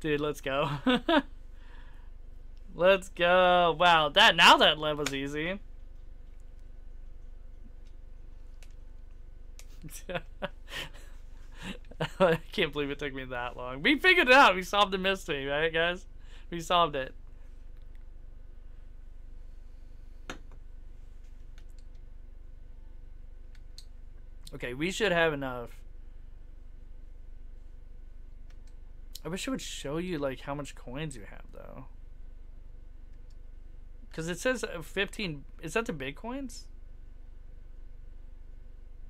Dude, let's go. [laughs] let's go. Wow, that now that level's easy. [laughs] I can't believe it took me that long. We figured it out. We solved the mystery, right, guys? We solved it. Okay, we should have enough. I wish it would show you like how much coins you have though. Cause it says uh, 15. Is that the bitcoins?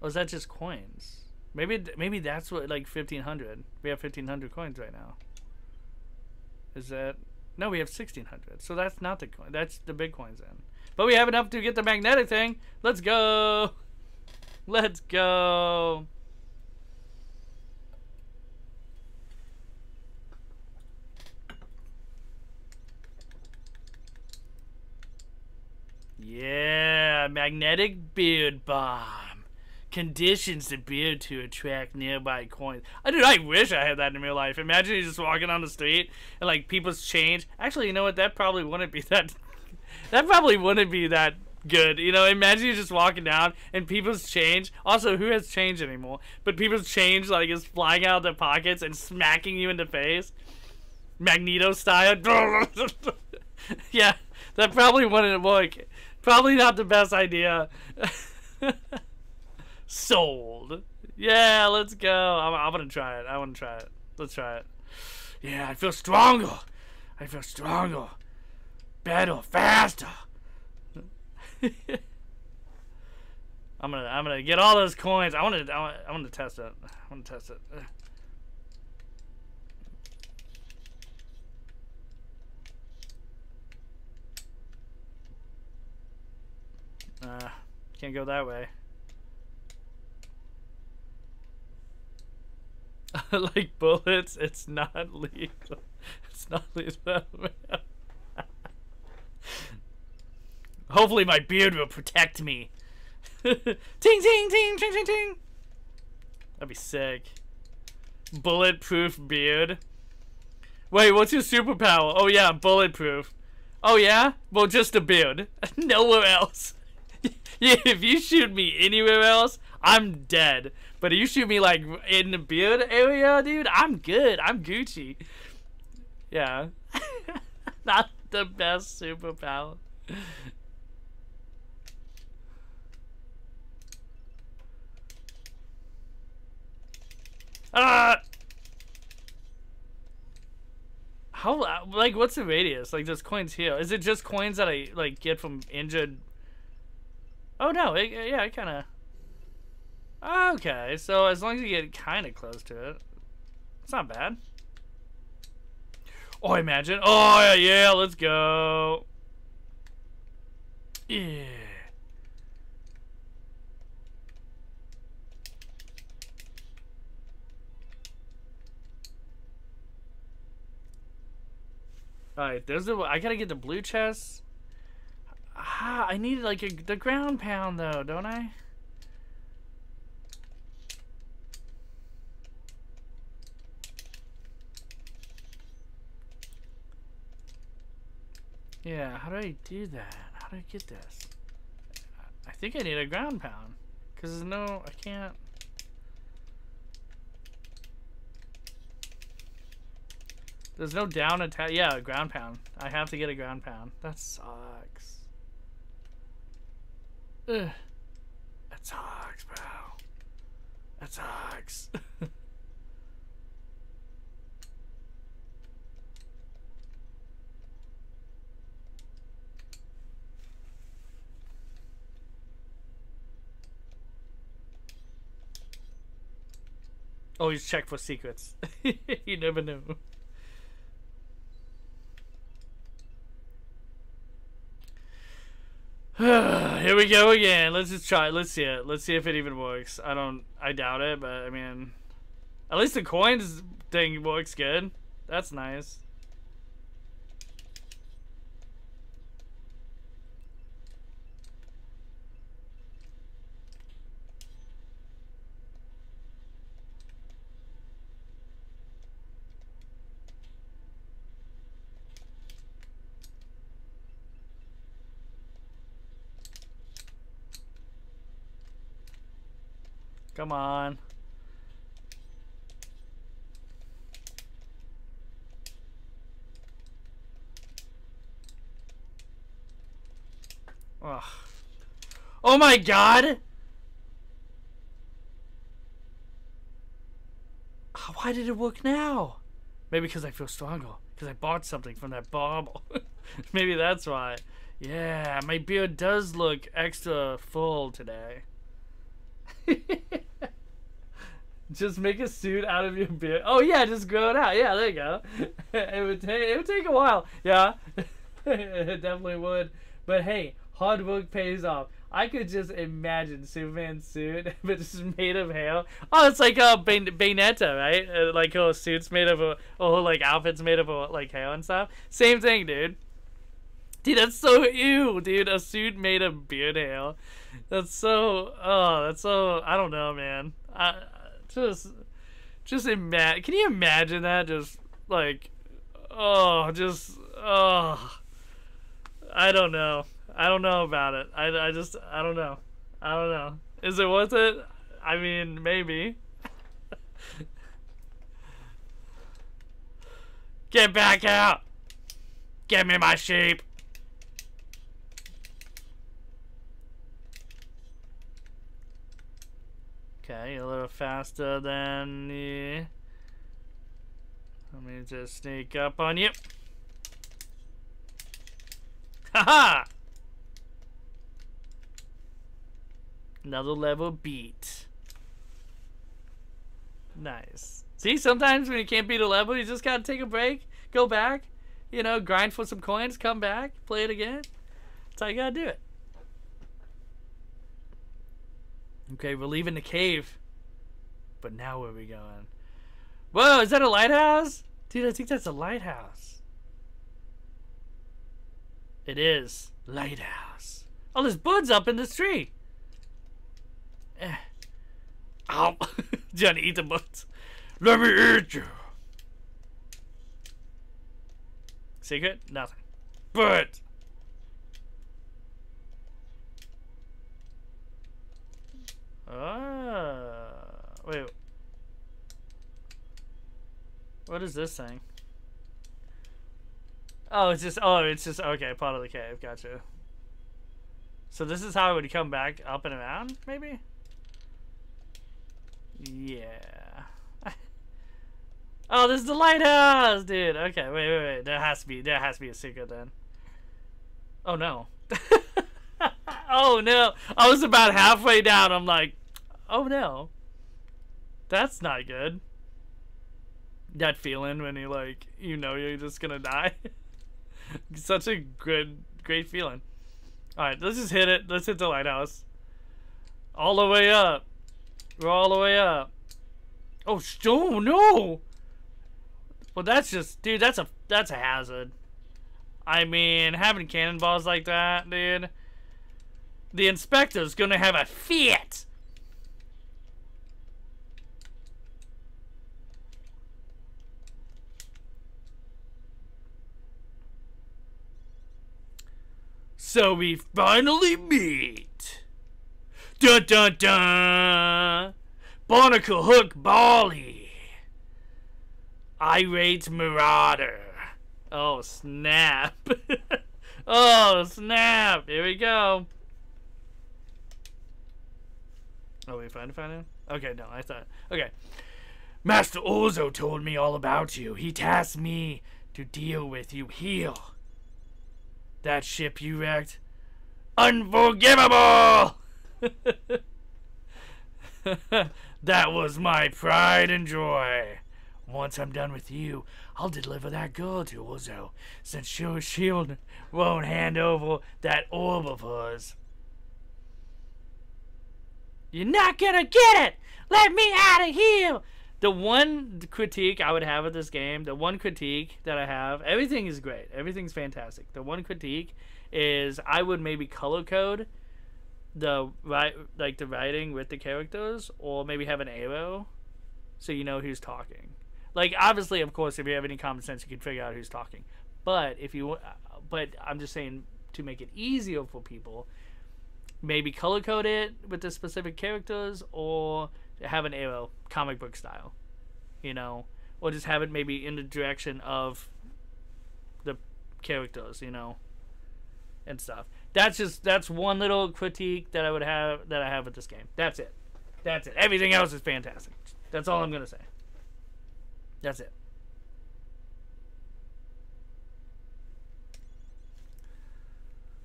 Or is that just coins? Maybe maybe that's what like 1500. We have 1500 coins right now. Is that no? We have 1600. So that's not the coin. That's the big coins then. But we have enough to get the magnetic thing. Let's go. [laughs] Let's go. Yeah, magnetic beard bomb. Conditions the beard to attract nearby coins. I dude, I wish I had that in real life. Imagine you just walking on the street and like people's change. Actually, you know what? That probably wouldn't be [laughs] that. that probably wouldn't be that good. You know, imagine you just walking down and people's change. Also, who has change anymore? But people's change like is flying out of their pockets and smacking you in the face, Magneto style. [laughs] yeah, that probably wouldn't work. Probably not the best idea. [laughs] Sold. Yeah, let's go. I'm, I'm gonna try it. I want to try it. Let's try it. Yeah, I feel stronger. I feel stronger. Better, faster. [laughs] I'm gonna, I'm gonna get all those coins. I want to, I wanna, I want to test it. I want to test it. Uh, can't go that way. [laughs] like bullets, it's not legal. It's not legal. [laughs] Hopefully my beard will protect me. [laughs] ting, ting, ting, ting, ting, ting. That'd be sick. Bulletproof beard. Wait, what's your superpower? Oh yeah, bulletproof. Oh yeah? Well, just a beard. Nowhere else. [laughs] if you shoot me anywhere else, I'm dead. But if you shoot me like in the beard area, dude, I'm good. I'm Gucci. Yeah. [laughs] Not the best superpower. Ah! How like what's the radius? Like there's coins here. Is it just coins that I like get from injured? Oh no, it, yeah, I kind of. Okay, so as long as you get kind of close to it, it's not bad. Oh, imagine. Oh yeah, yeah, let's go. Yeah. Alright, there's the. I gotta get the blue chest. Ah, I need like a, the ground pound though, don't I? Yeah, how do I do that? How do I get this? I think I need a ground pound. Because there's no, I can't. There's no down attack. Yeah, ground pound. I have to get a ground pound. That sucks. Ugh. That sucks, bro. That sucks. [laughs] Always check for secrets. [laughs] you never know. [sighs] Here we go again. Let's just try. Let's see it. Let's see if it even works. I don't. I doubt it, but I mean, at least the coins thing works good. That's nice. Come on. Ugh. Oh my god! Ah, why did it work now? Maybe because I feel stronger. Because I bought something from that bauble. [laughs] Maybe that's why. Yeah, my beard does look extra full today. [laughs] just make a suit out of your beard. Oh yeah, just grow it out. Yeah, there you go. [laughs] it would take it would take a while. Yeah, [laughs] it definitely would. But hey, hard work pays off. I could just imagine Superman's suit, but it's made of hair. Oh, it's like a uh, Bayonetta, right? Uh, like whole suits made of a, whole like outfits made of a, like hair and stuff. Same thing, dude. Dude, that's so ew, dude. A suit made of beard hair. That's so. Oh, that's so. I don't know, man. I just, just imagine. Can you imagine that? Just like, oh, just oh. I don't know. I don't know about it. I, I just I don't know. I don't know. Is it worth it? I mean, maybe. [laughs] Get back out! get me my sheep! Okay, a little faster than the... Let me just sneak up on you. Haha! -ha! Another level beat. Nice. See, sometimes when you can't beat a level, you just gotta take a break, go back, you know, grind for some coins, come back, play it again. That's how you gotta do it. Okay, we're leaving the cave. But now where are we going? Whoa, is that a lighthouse? Dude, I think that's a lighthouse. It is. Lighthouse. Oh, there's buds up in this tree. Eh. Ow. [laughs] To eat the buds. Let me eat you. Secret? Nothing. But. Ah. Wait. What is this thing? Oh, it's just, oh, it's just, okay, part of the cave. Gotcha. So this is how it would come back up and around, maybe? Yeah. [laughs] oh, this is the lighthouse, dude. Okay, wait, wait, wait. There has to be, there has to be a secret then. Oh, no. [laughs] oh, no. I was about halfway down. I'm like, oh, no. That's not good. That feeling when you, like, you know you're just gonna die. [laughs] Such a good, great feeling. Alright, let's just hit it. Let's hit the lighthouse. All the way up. We're all the way up. Oh, oh no! Well, that's just, dude, that's a, that's a hazard. I mean, having cannonballs like that, dude. The inspector's gonna have a fit. So we finally meet. Dun dun dun! Barnacle Hook Bali. Irate Marauder. Oh, snap. [laughs] oh, snap. Here we go. Oh, we find find him? Okay, no, I thought. Okay. Master Ozo told me all about you. He tasked me to deal with you Heal. That ship you wrecked. Unforgivable! [laughs] that was my pride and joy. Once I'm done with you, I'll deliver that girl to Ozo, since your shield won't hand over that orb of hers. You're not gonna get it! Let me out of here! The one critique I would have of this game, the one critique that I have, everything is great. Everything's fantastic. The one critique is I would maybe color code the right like the writing with the characters or maybe have an arrow so you know who's talking like obviously of course if you have any common sense you can figure out who's talking but if you uh, but i'm just saying to make it easier for people maybe color code it with the specific characters or have an arrow comic book style you know or just have it maybe in the direction of the characters you know and stuff that's just that's one little critique that I would have that I have with this game. That's it. That's it. Everything else is fantastic. That's all I'm gonna say. That's it.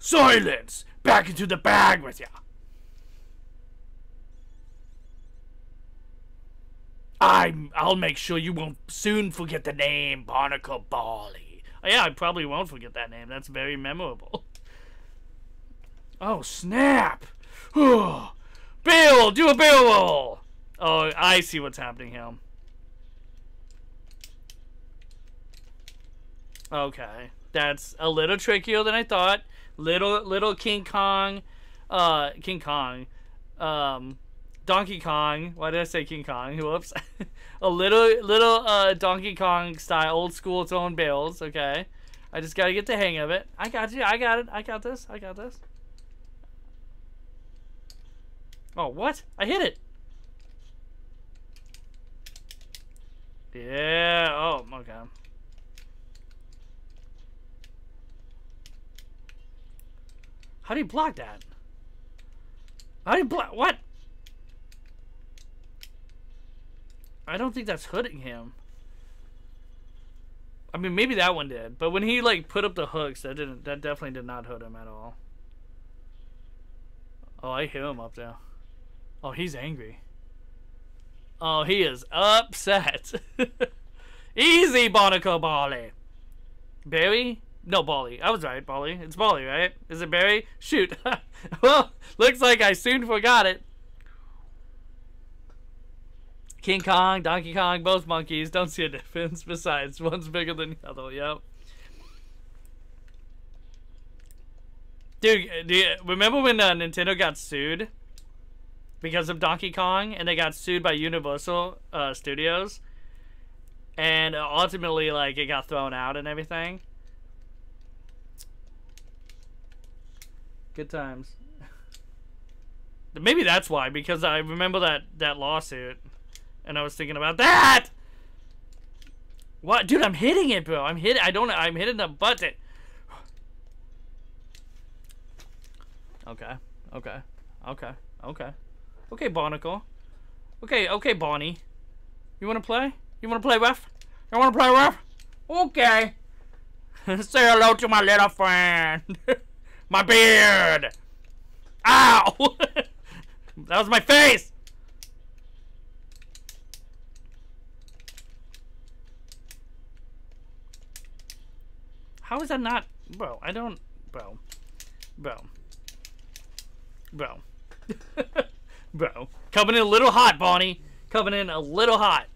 Silence! Back into the bag with ya! I'm, I'll make sure you won't soon forget the name Barnacle Bali. Oh, yeah, I probably won't forget that name. That's very memorable. [laughs] Oh, snap! [sighs] Bill, do a barrel roll! Oh, I see what's happening here. Okay. That's a little trickier than I thought. Little little King Kong uh King Kong. Um Donkey Kong. Why did I say King Kong? [laughs] Whoops. [laughs] a little little uh Donkey Kong style old school throwing barrels, okay. I just gotta get the hang of it. I got you, I got it, I got this, I got this. Oh, what? I hit it! Yeah, oh, okay. How do you block that? How do you block- what? I don't think that's hooding him. I mean, maybe that one did, but when he like put up the hooks, that didn't. That definitely did not hood him at all. Oh, I hear him up there. Oh, he's angry. Oh, he is upset. [laughs] Easy, Barnacle Bali. Barry? No, Bali. I was right, Bali. It's Bali, right? Is it Barry? Shoot. [laughs] well, looks like I soon forgot it. King Kong, Donkey Kong, both monkeys. Don't see a difference. Besides, one's bigger than the other. Yep. Dude, do you, remember when uh, Nintendo got sued because of Donkey Kong, and they got sued by Universal uh, Studios, and ultimately, like, it got thrown out and everything. Good times. Maybe that's why, because I remember that that lawsuit, and I was thinking about that. What, dude? I'm hitting it, bro. I'm hitting. I don't. I'm hitting the button. Okay. Okay. Okay. Okay. Okay, Barnacle. Okay, okay, Bonnie. You wanna play? You wanna play ref? You wanna play ref? Okay. [laughs] Say hello to my little friend. [laughs] my beard. Ow! that was my face! How is that not... Bro, I don't... Bro. Bro. Bro. Bro. Coming in a little hot, Bonnie. Coming in a little hot.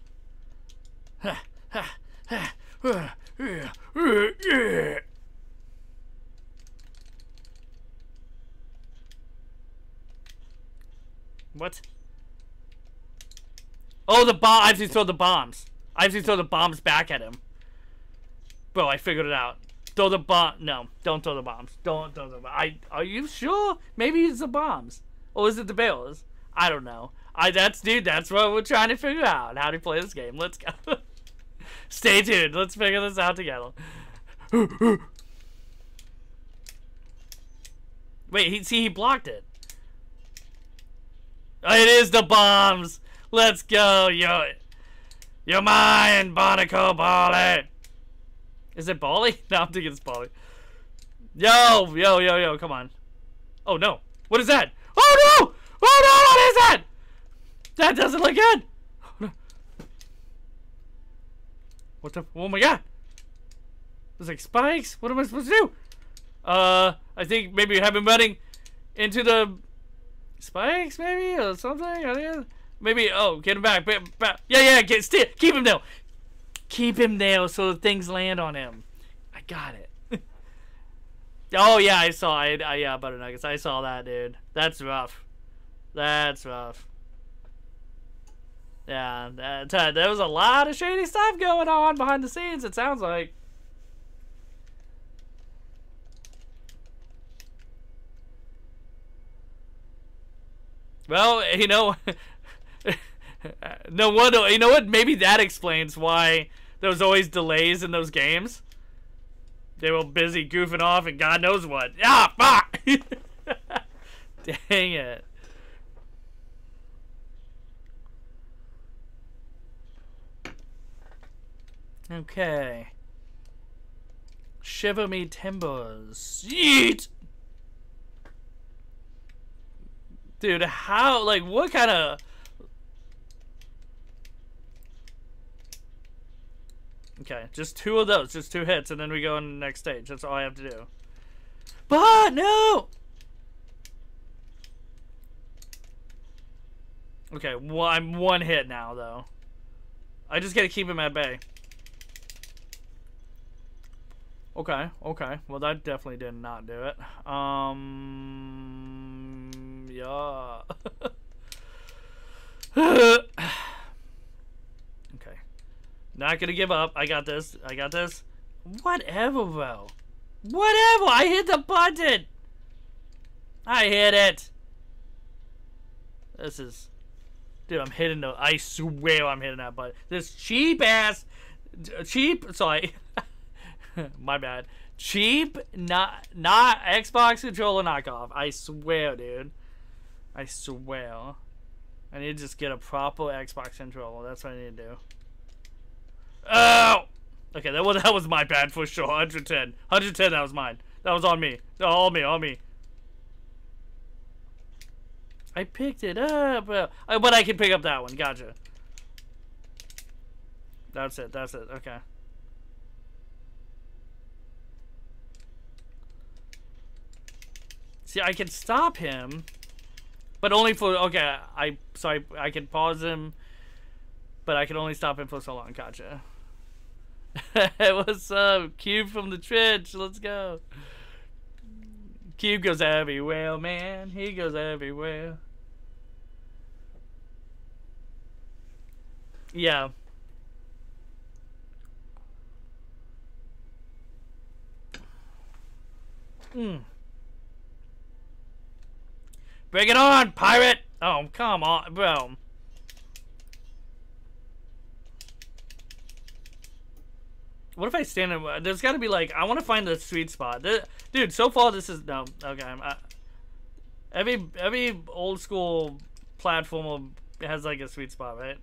What? Oh, the bomb. I have to throw the bombs. I have to throw the bombs back at him. Bro, I figured it out. Throw the bomb. No, don't throw the bombs. Don't throw the. bombs. I. Are you sure? Maybe it's the bombs, or is it the barrels? I don't know. I. That's dude. That's what we're trying to figure out. How to play this game. Let's go. [laughs] Stay tuned. Let's figure this out together. [gasps] Wait. He see he blocked it. It is the bombs. Let's go. Yo. You're mine, Barnacle Bally. Is it Bali? [laughs] No, I'm thinking it's Bali. Yo, yo, yo, yo, come on. Oh, no. What is that? Oh, no! Oh, no, what is that? That doesn't look good. Oh, no. What the? Oh, my God. There's like spikes. What am I supposed to do? Uh, I think maybe have him running into the spikes, maybe, or something. Maybe, oh, get him back. Yeah, yeah, get, stay, keep him there. Keep him there so things land on him. I got it. [laughs] oh yeah, I saw. I, yeah, butter nuggets. I saw that, dude. That's rough. That's rough. Yeah, that, uh, there was a lot of shady stuff going on behind the scenes. It sounds like. Well, you know, [laughs] no wonder. You know what? Maybe that explains why there was always delays in those games. They were busy goofing off and God knows what. Ah, fuck! [laughs] Dang it. Okay. Shiver me timbers. Yeet! Dude, how, like, what kind of Okay, just two of those, just two hits, and then we go in the next stage. That's all I have to do. But no! Okay, well, I'm one hit now, though. I just gotta keep him at bay. Okay, okay. Well, that definitely did not do it. Um, yeah. Okay. Not gonna give up. I got this. I got this. Whatever, bro. Whatever. I hit the button. I hit it. This is... Dude, I'm hitting the... I swear I'm hitting that button. This cheap ass... Cheap... Sorry. [laughs] My bad. Cheap, not... Not Xbox controller knockoff. I swear, dude. I swear. I need to just get a proper Xbox controller. That's what I need to do. Oh! Okay, that was, that was my bad for sure. 110. 110, that was mine. That was on me. All me, all me. I picked it up. Uh, but I can pick up that one. Gotcha. That's it. That's it. Okay. See, I can stop him, but only for okay. I so I I can pause him But I can only stop him for so long. Gotcha. [laughs] What's up? Cube from the Twitch. Let's go. Cube goes everywhere, man. He goes everywhere. Yeah. Hmm. Bring it on, pirate! Oh, come on, bro. What if I stand in? There's got to be like I want to find the sweet spot, dude. So far, this is no okay. I, uh, every every old school platform has like a sweet spot, right?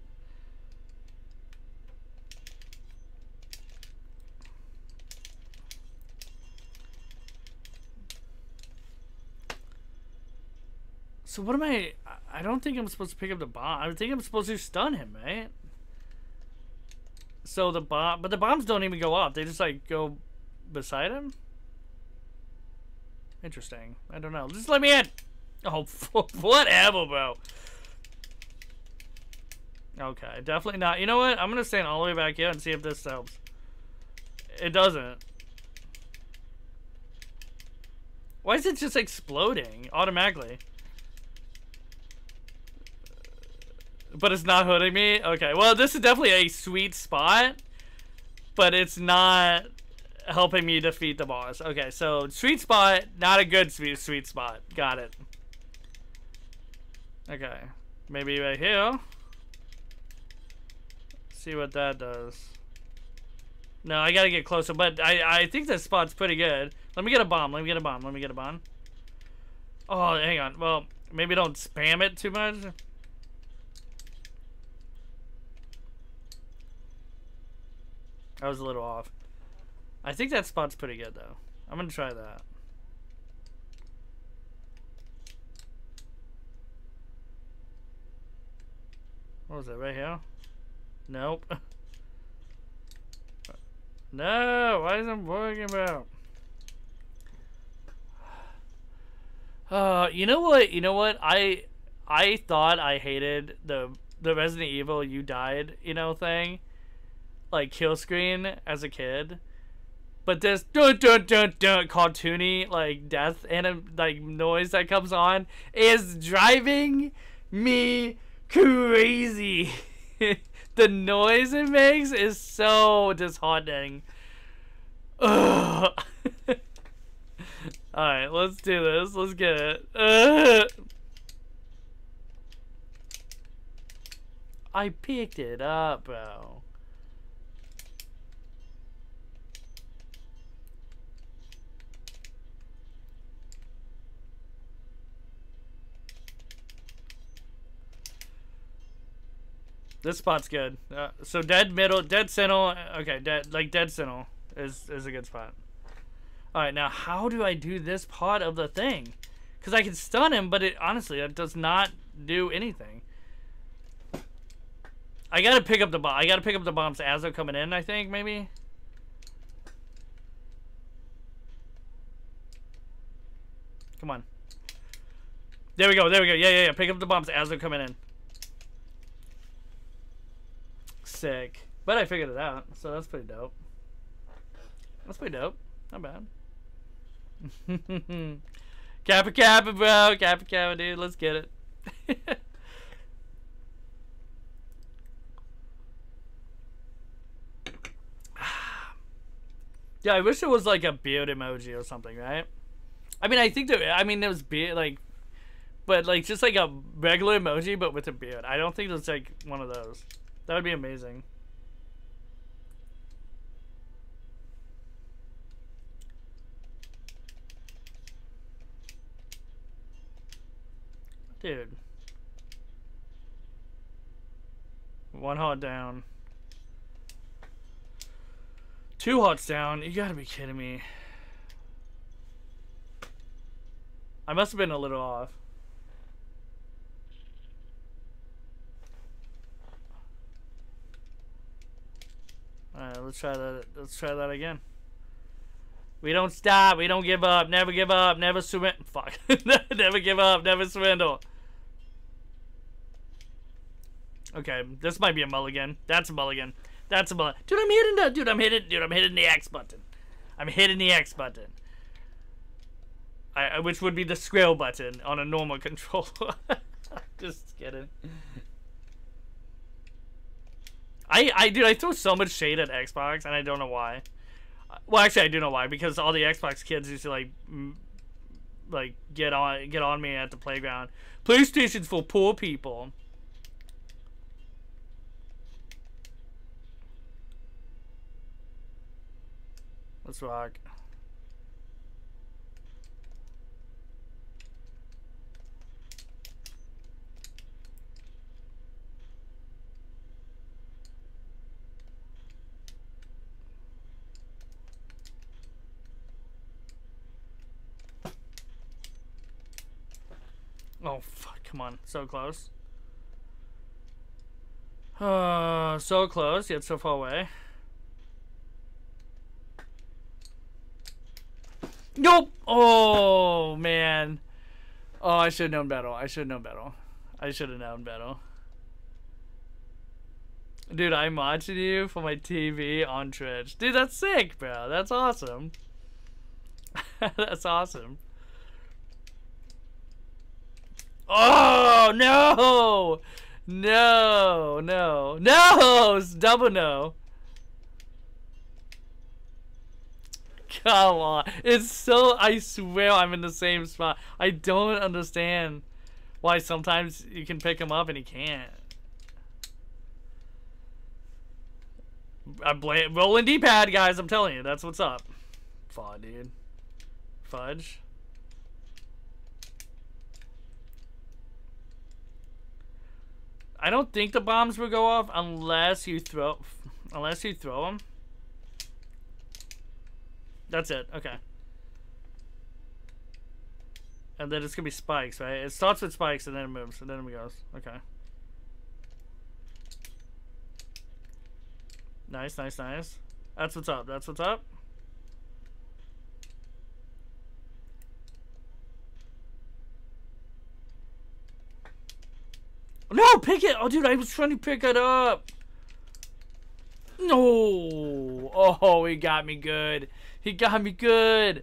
So what am I? I don't think I'm supposed to pick up the bomb. I think I'm supposed to stun him, right? So the bomb, but the bombs don't even go off. They just like go beside him. Interesting. I don't know. Just let me in. Oh, [laughs] whatever, bro. Okay, definitely not. You know what? I'm gonna stand all the way back here and see if this helps. It doesn't. Why is it just exploding automatically? But it's not hooding me? Okay, well, this is definitely a sweet spot. But it's not helping me defeat the boss. Okay, so sweet spot, not a good sweet, sweet spot. Got it. Okay, maybe right here. See what that does. No, I gotta get closer, but I, I think this spot's pretty good. Let me get a bomb, let me get a bomb, let me get a bomb. Oh, hang on. Well, maybe don't spam it too much. I was a little off. I think that spot's pretty good, though. I'm going to try that. What was that, right here? Nope. [laughs] no, why isn't working about? [sighs] Uh, you know what? You know what? I I thought I hated the the Resident Evil you died, you know, thing like kill screen as a kid, but this dun dun dun dun cartoony like death and um, like noise that comes on is driving me crazy. [laughs] the noise it makes is so disheartening. [laughs] All right, let's do this. Let's get it. Ugh. I picked it up, bro. This spot's good. Uh, so dead middle, dead sentinel. Okay, dead like dead sentinel is is a good spot. All right, now how do I do this part of the thing? Because I can stun him, but it honestly it does not do anything. I gotta pick up the bomb. I gotta pick up the bombs as they're coming in. I think maybe. Come on. There we go. There we go. Yeah, yeah, yeah. Pick up the bombs as they're coming in sick. But I figured it out, so that's pretty dope. That's pretty dope. Not bad. [laughs] Kappa Kappa, bro. Kappa Kappa, dude. Let's get it. [laughs] yeah, I wish it was like a beard emoji or something, right? I mean, I think that, I mean, there was beard, like, but like just like a regular emoji, but with a beard. I don't think there's like one of those. That would be amazing. Dude. One hot down. Two hots down? You gotta be kidding me. I must have been a little off. Alright, let's try that. Let's try that again. We don't stop. We don't give up. Never give up. Never swindle. Fuck. [laughs] never give up. Never swindle. Okay, this might be a mulligan. That's a mulligan. That's a mulligan. Dude, I'm hitting the dude. I'm hitting. Dude, I'm hitting the X button. I'm hitting the X button. I, which would be the scroll button on a normal [laughs] controller. [laughs] Just kidding. I I dude, I throw so much shade at Xbox, and I don't know why. Well, actually, I do know why because all the Xbox kids used to like, like get on get on me at the playground. PlayStation's for poor people. Let's rock. Oh, fuck, come on. So close. Uh, so close, yet so far away. Nope! Oh, man. Oh, I should have known better. I should have known better. I should have known better. Dude, I'm watching you for my TV on Twitch. Dude, that's sick, bro. That's awesome. [laughs] that's awesome. Oh, no! No, no. No! It's double no. Come on. It's so, I swear I'm in the same spot. I don't understand why sometimes you can pick him up and he can't. I blame rolling D-pad, guys. I'm telling you, that's what's up. Fudge, dude. Fudge. I don't think the bombs will go off unless you throw, unless you throw them. That's it. Okay. And then it's gonna be spikes, right? It starts with spikes and then it moves, and then it goes. Okay. Nice, nice, nice. That's what's up. That's what's up. No, pick it! Oh, dude, I was trying to pick it up. No. Oh, he got me good. He got me good.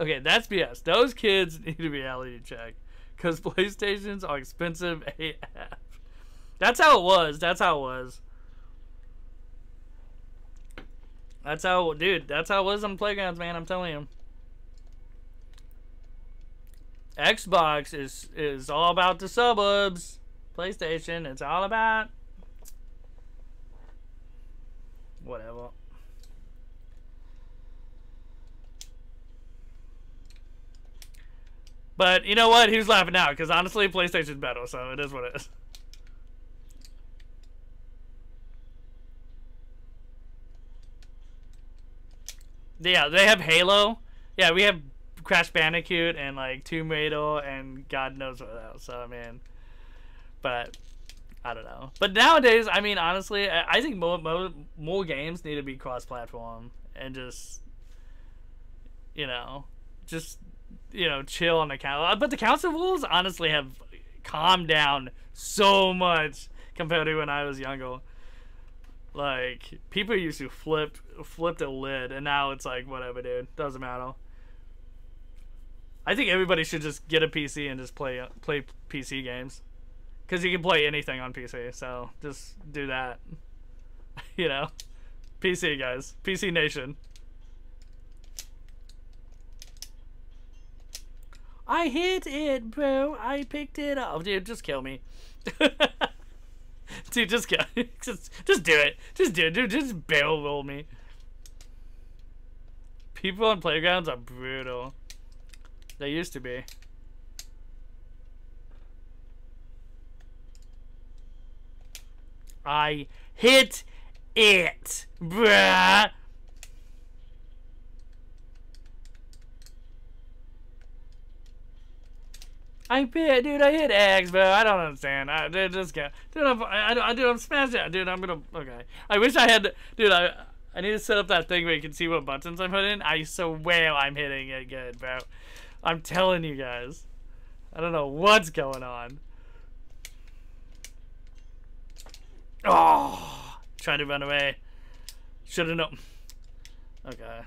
Okay, that's BS. Those kids [laughs] need to be reality checked. Because PlayStations are expensive [laughs] AF. That's how it was. That's how it was. That's how, dude, that's how it was on Playgrounds, man. I'm telling you. Xbox is is all about the suburbs. PlayStation, it's all about whatever. But you know what? Was laughing out because honestly, PlayStation's better, so it is what it is. Yeah, they have Halo. Yeah, we have Crash Bandicoot and like Tomb Raider and God knows what else. So I mean, but I don't know. But nowadays, I mean, honestly, I, think more, more more games need to be cross-platform and just you know, just you know, chill on the council. Uh, but the council rules honestly have calmed down so much compared to when I was younger. Like people used to flip flip the lid, and now it's like whatever, dude. Doesn't matter. I think everybody should just get a PC and just play uh, play PC games, because you can play anything on PC. So just do that. [laughs] you know, PC guys, PC Nation. I hit it, bro. I picked it up. Oh, dude, just kill me. [laughs] Dude, just kill. [laughs] just, just do it. Just do it. Dude, just barrel roll me. People on playgrounds are brutal. They used to be. I hit it, bruh. I bet, dude. I hit X, bro. I don't understand. I dude, just go, dude. I'm, I, I, dude, I'm smashing it, dude. I'm gonna. Okay. I wish I had, dude. I, I need to set up that thing where you can see what buttons I'm hitting. I swear I'm hitting it good, bro. I'm telling you guys. I don't know what's going on. Oh, trying to run away. Should have known. Okay.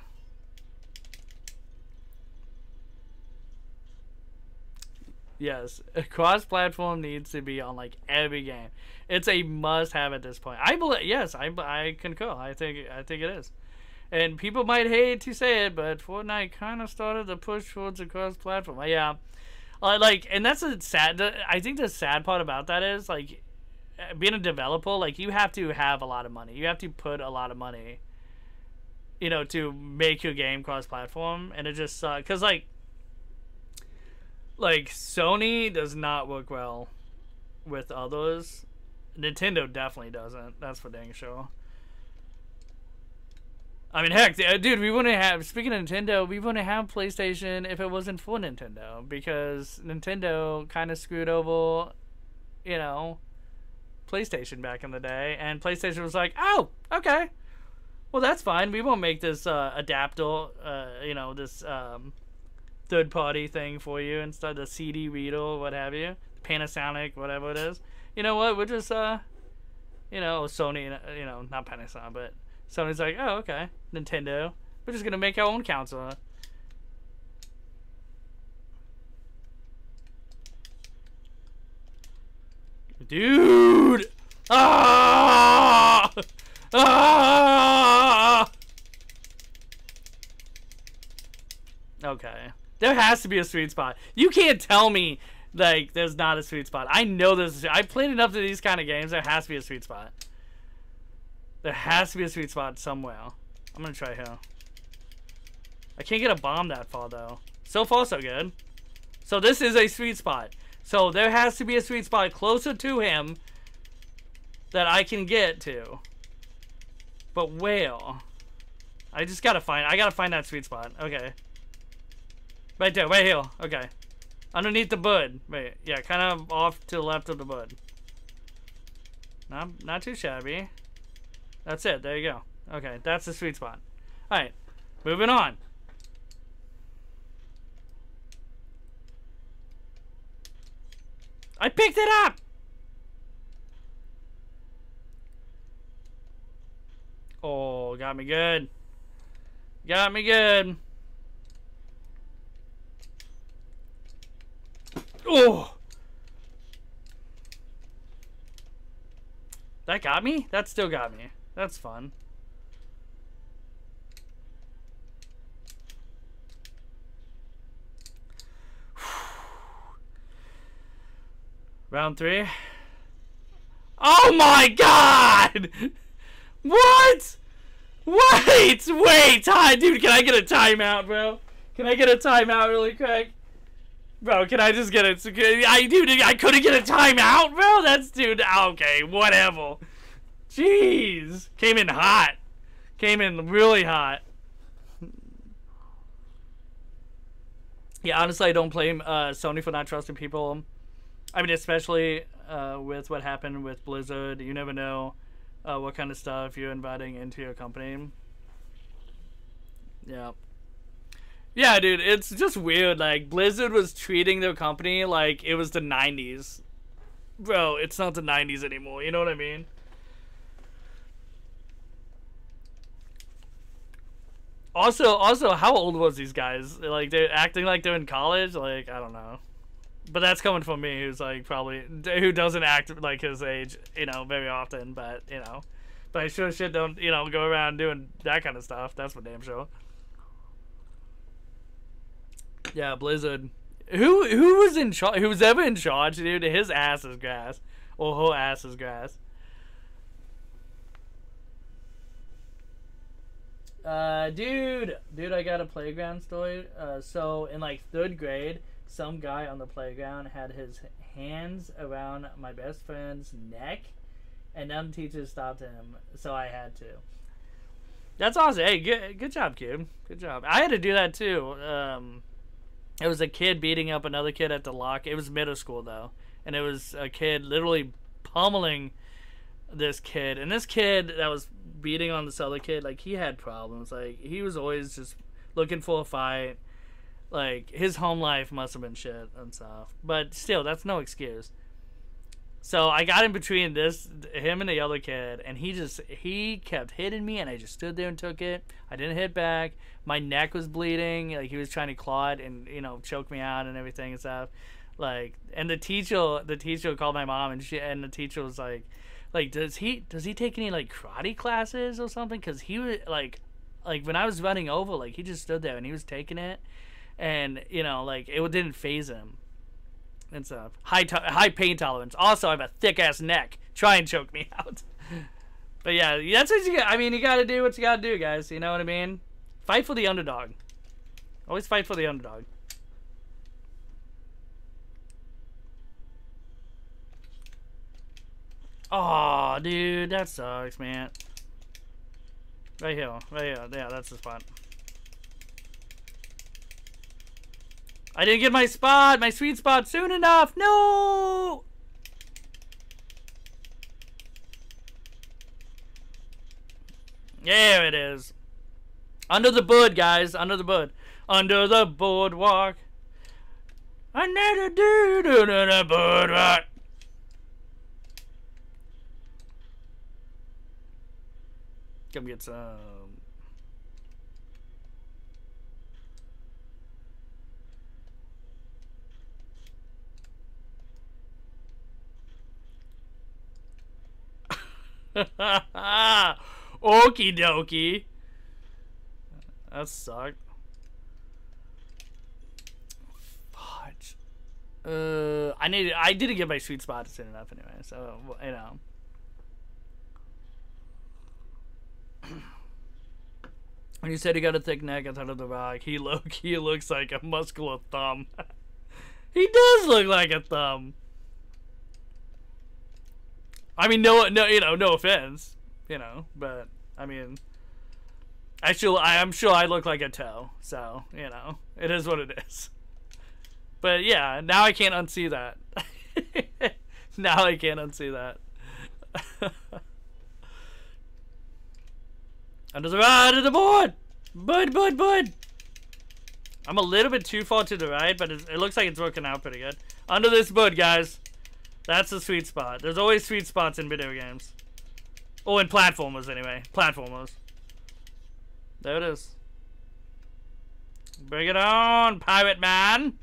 Yes, cross-platform needs to be on like every game. It's a must-have at this point. I believe. Yes, I I concur. I think I think it is. And people might hate to say it, but Fortnite kind of started the push towards a cross-platform. Yeah, uh, like, and that's a sad. I think the sad part about that is like being a developer. Like, you have to have a lot of money. You have to put a lot of money. You know, to make your game cross-platform, and it just sucks. Cause like like Sony does not work well with others. Nintendo definitely doesn't. That's for dang sure. I mean, heck, dude, we wouldn't have. Speaking of Nintendo, we wouldn't have PlayStation if it wasn't for Nintendo because Nintendo kind of screwed over, you know, PlayStation back in the day, and PlayStation was like, "Oh, okay, well that's fine. We won't make this uh, adapter, uh, you know, this um, third party thing for you instead of the CD reader what have you, Panasonic, whatever it is. You know what? We're just uh, you know, Sony, you know, not Panasonic, but Sony's like, oh okay, Nintendo. We're just gonna make our own console. Dude! Ah! Ah! Okay. There has to be a sweet spot. You can't tell me like there's not a sweet spot. I know there's. I played enough of these kind of games. There has to be a sweet spot. There has to be a sweet spot somewhere. I'm gonna try here. I can't get a bomb that far though. So far, so good. So this is a sweet spot. So there has to be a sweet spot closer to him that I can get to. But where? I just gotta find. I gotta find that sweet spot. Okay. Right there, right here. Okay. Underneath the bud. Wait, yeah, kind of off to the left of the bud. Not, not too shabby. That's it. There you go. Okay, that's the sweet spot. Alright, moving on. I picked it up! Oh, got me good. Got me good. Oh! That got me? That still got me. That's fun. [sighs] Round three. Oh my god! [laughs] What? Wait! Wait! Time, dude, can I get a timeout, bro? Can I get a timeout really quick? Bro, can I just get it? I dude, I couldn't get a timeout, bro. That's dude. Okay, whatever. Jeez, came in hot. Came in really hot. Yeah, honestly, I don't blame uh, Sony for not trusting people. I mean, especially uh, with what happened with Blizzard. You never know uh, what kind of stuff you're inviting into your company. Yeah. Yeah, dude, it's just weird. Like Blizzard was treating their company like it was the '90s. Bro, it's not the '90s anymore. You know what I mean? Also, also, how old was these guys? Like they're acting like they're in college. Like I don't know, but that's coming from me, who's like probably who doesn't act like his age, you know, very often. But you know, but I sure shit don't, you know, go around doing that kind of stuff. That's for damn sure. Yeah, Blizzard. Who who was in charge? Who was ever in charge, dude? His ass is grass, or her ass is grass. Uh, dude, dude, I got a playground story. Uh, so in like third grade, some guy on the playground had his hands around my best friend's neck, and none teachers stopped him, so I had to. That's awesome. Hey, good, good job, kid. Good job. I had to do that too. Um, it was a kid beating up another kid at the lock. It was middle school though, and it was a kid literally pummeling this kid. And this kid that was beating on this other kid, like he had problems. Like he was always just looking for a fight. Like his home life must have been shit and stuff. But still, that's no excuse. So I got in between this, him and the other kid, and he just he kept hitting me, and I just stood there and took it. I didn't hit back. My neck was bleeding, like he was trying to claw it and you know choke me out and everything and stuff. Like, and the teacher, the teacher called my mom, and she and the teacher was like, like does he does he take any like karate classes or something? Because he was like, like when I was running over, like he just stood there and he was taking it, and you know like it didn't faze him and stuff. High to- high pain tolerance. Also, I have a thick ass neck. Try and choke me [laughs] out. but yeah, that's what you got. I mean, you got to do what you got to do, guys. You know what I mean? Fight for the underdog. Always fight for the underdog. Oh, dude, that sucks, man. Right here, right here. Yeah, that's the spot. I didn't get my spot, my sweet spot soon enough. No! There it is. Under the bud, guys. Under the bud. Under the boardwalk. Under the dude under the boardwalk. Come get some. [laughs] Okie dokie. That sucked. Fudge. Uh, I needed. I didn't get my sweet spot soon enough anyway. So you know. [clears throat] When you said he got a thick neck, I thought of the rock. He look. [laughs] He looks like a muscular thumb. [laughs] he does look like a thumb. I mean, no, no, you know, no offense, you know, but I mean, actually, I am sure I look like a toe, so you know, it is what it is. [laughs] But yeah, now I can't unsee that. now I can't unsee that. Under the right of the board, bud, bud, bud. I'm a little bit too far to the right, but it looks like it's working out pretty good. Under this bud, guys. That's the sweet spot. There's always sweet spots in video games. Oh, in platformers anyway. Platformers. There it is. Bring it on, Pirate Man!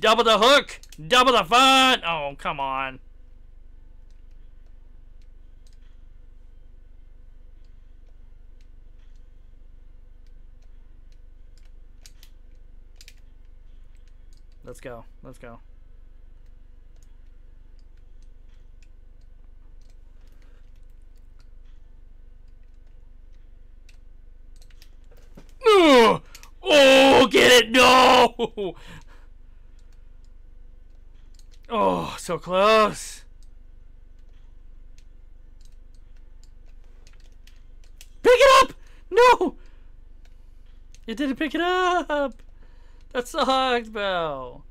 Double the hook! Double the fun! Oh, come on. Let's go. Let's go. Oh, get it! No! Oh, so close. Pick it up! No! It didn't pick it up! That sucked, Bell.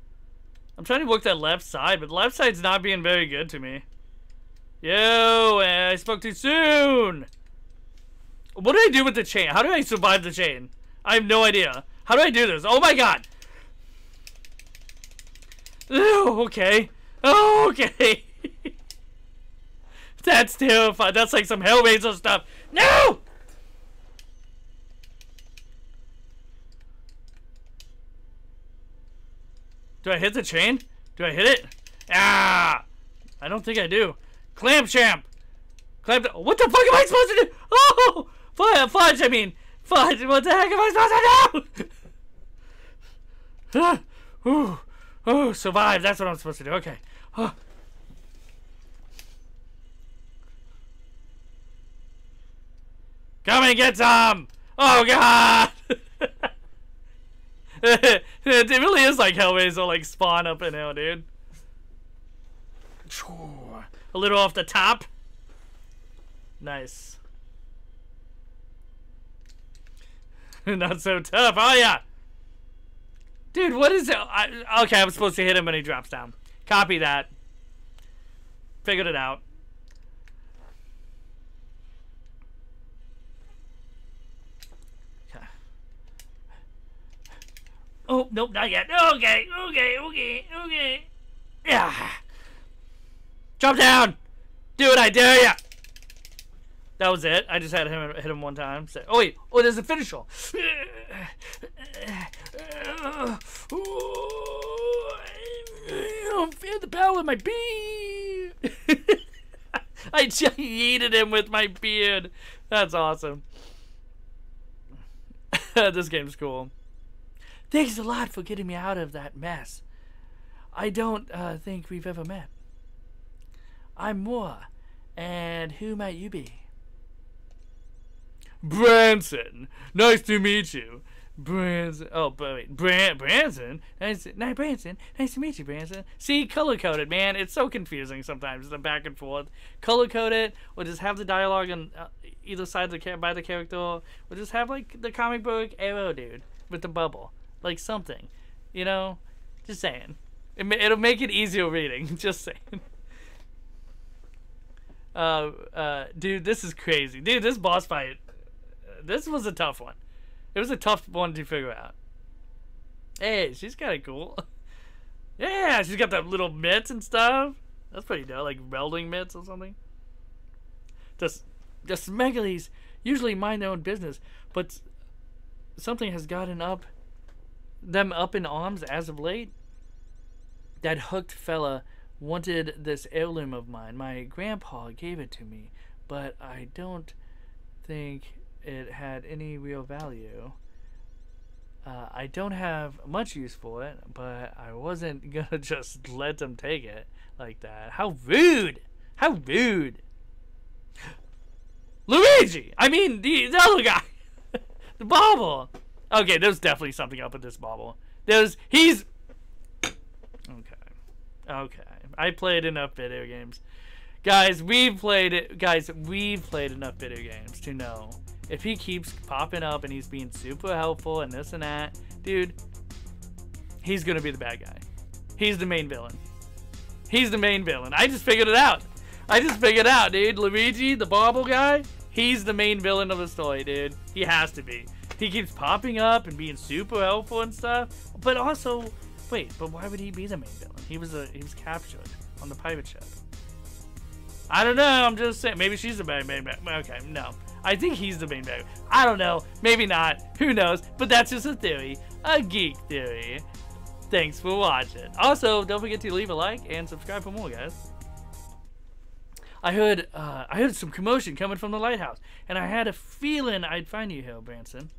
I'm trying to work that left side, but the left side's not being very good to me. Yo, eh, I spoke too soon. What do I do with the chain? How do I survive the chain? I have no idea. How do I do this? Oh my god. Oh, okay. Oh, okay. [laughs] That's terrifying. That's like some Hellraiser stuff. No! Do I hit the chain? Do I hit it? Ah! I don't think I do. Clam champ! Clam What the fuck am I supposed to do? Oh! Fudge I mean. Fudge, what the heck am I supposed to do? ah, [laughs] ooh, ooh, survive. That's what I'm supposed to do. Okay. Oh. Come and get some! Oh god! [laughs] [laughs] it really is like Hellraiser, like spawn up in hell, dude. A little off the top. Nice. [laughs] Not so tough, oh, are ya? Dude, what is it? I, okay, I'm supposed to hit him when he drops down. Copy that. Figured it out. Oh, nope, not yet. Okay, okay, okay, okay. Yeah. Jump down! Do it, I dare ya! That was it. I just had him hit him one time. So, oh wait, oh there's a finish roll. Oh, I'm feeling the power of my beard. [laughs] I just yeeted him with my beard. That's awesome. [laughs] this game's cool. Thanks a lot for getting me out of that mess. I don't uh, think we've ever met. I'm Moore, and who might you be? Branson. Nice to meet you. Branson. Oh, wait. Bran Branson? Nice, nice, Branson. Nice to meet you, Branson. See, color coded, man. It's so confusing sometimes, the back and forth. Color coded, or just have the dialogue on uh, either side of the by the character, or just have, like, the comic book arrow dude with the bubble. Like something. You know? Just saying. It, it'll make it easier reading. [laughs] Just saying. Uh, uh, dude, this is crazy. Dude, this boss fight this was a tough one. It was a tough one to figure out. Hey, she's kind of cool. [laughs] yeah, she's got that little mitts and stuff. That's pretty dope, like welding mitts or something. The, the Smegalies usually mind their own business, but something has gotten up them up in arms as of late. That hooked fella wanted this heirloom of mine. My grandpa gave it to me, but I don't think it had any real value. Uh, I don't have much use for it, but I wasn't [laughs] gonna just let them take it like that. How rude! How rude! [gasps] Luigi! I mean, the, the other guy! [laughs] the bauble! Okay, there's definitely something up with this bobble. There's, he's... Okay. Okay. I played enough video games. Guys, we've played it. Guys, we've played enough video games to know if he keeps popping up and he's being super helpful and this and that, dude, he's gonna be the bad guy. He's the main villain. He's the main villain. I just figured it out. I just figured it out, dude. Luigi, the bobble guy, he's the main villain of the story, dude. He has to be. He keeps popping up and being super helpful and stuff. But also, wait, but why would he be the main villain? He was a he was captured on the pirate ship. I don't know. I'm just saying. Maybe she's the main main. Okay, no. I think he's the main bad. I don't know. Maybe not. Who knows? But that's just a theory. A geek theory. Thanks for watching. Also, don't forget to leave a like and subscribe for more, guys. I heard uh, I heard some commotion coming from the lighthouse, and I had a feeling I'd find you here, Branson.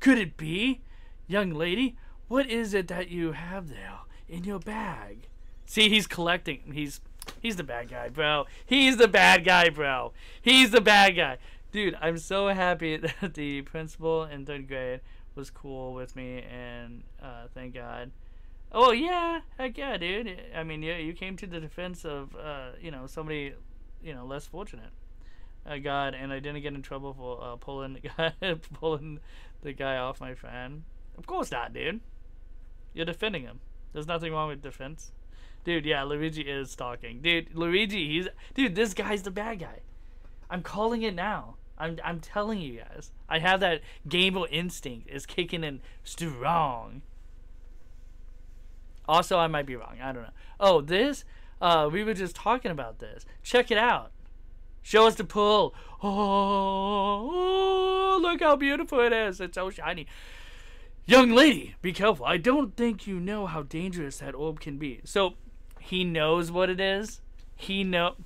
Could it be? Young lady, what is it that you have there in your bag? See, he's collecting. He's He's the bad guy, bro. He's the bad guy, bro. He's the bad guy. Dude, I'm so happy [laughs] that the principal in third grade was cool with me, and uh, thank God. Oh yeah, heck yeah, dude. I mean, yeah, you came to the defense of, uh, you know, somebody, you know, less fortunate. Uh, God, and I didn't get in trouble for uh, pulling the [laughs] guy, pulling the guy off my fan. Of course not, dude. You're defending him. There's nothing wrong with defense. Dude, yeah, Luigi is stalking. Dude, Luigi, he's dude, this guy's the bad guy. I'm calling it now. I'm I'm telling you guys. I have that gamble instinct is kicking in strong. Also, I might be wrong. I don't know. Oh, this? Uh, we were just talking about this. Check it out. Show us the pull. Oh, look how beautiful it is. It's so shiny. Young lady, be careful. I don't think you know how dangerous that orb can be. So, he knows what it is. He know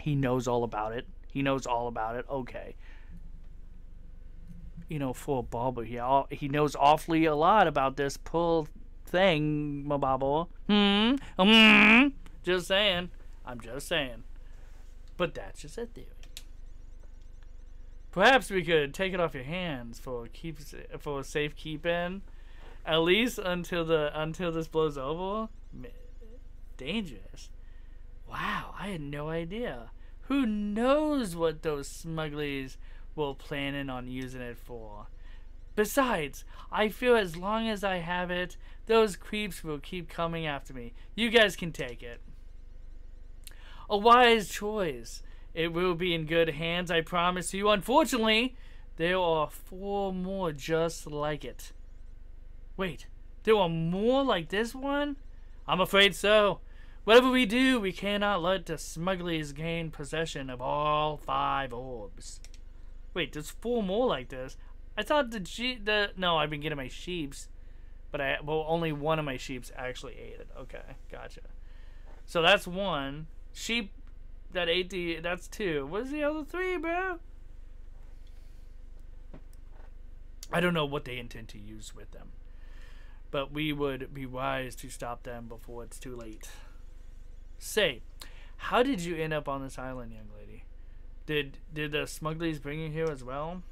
he knows all about it. He knows all about it. Okay. You know, for a bobble, he all, he knows awfully a lot about this pull thing, my bobble. Hmm. Hmm. Just saying. I'm just saying. But that's just a theory. Perhaps we could take it off your hands for keeps for safekeeping, at least until the until this blows over dangerous. Wow, I had no idea. Who knows what those smugglers were planning on using it for? Besides, I feel as long as I have it, those creeps will keep coming after me. You guys can take it. A wise choice. It will be in good hands, I promise you. Unfortunately, There are four more just like it. Wait, there are more like this one? I'm afraid so. Whatever we do, we cannot let the smugglers gain possession of all five orbs. Wait, there's four more like this. I thought the G the no, I've been getting my sheeps, but I well only one of my sheeps actually ate it. Okay, gotcha. So that's one sheep that ate the. That's two. What's the other three, bro? I don't know what they intend to use with them, but we would be wise to stop them before it's too late. Say, how did you end up on this island, young lady? Did did the smugglers bring you here as well?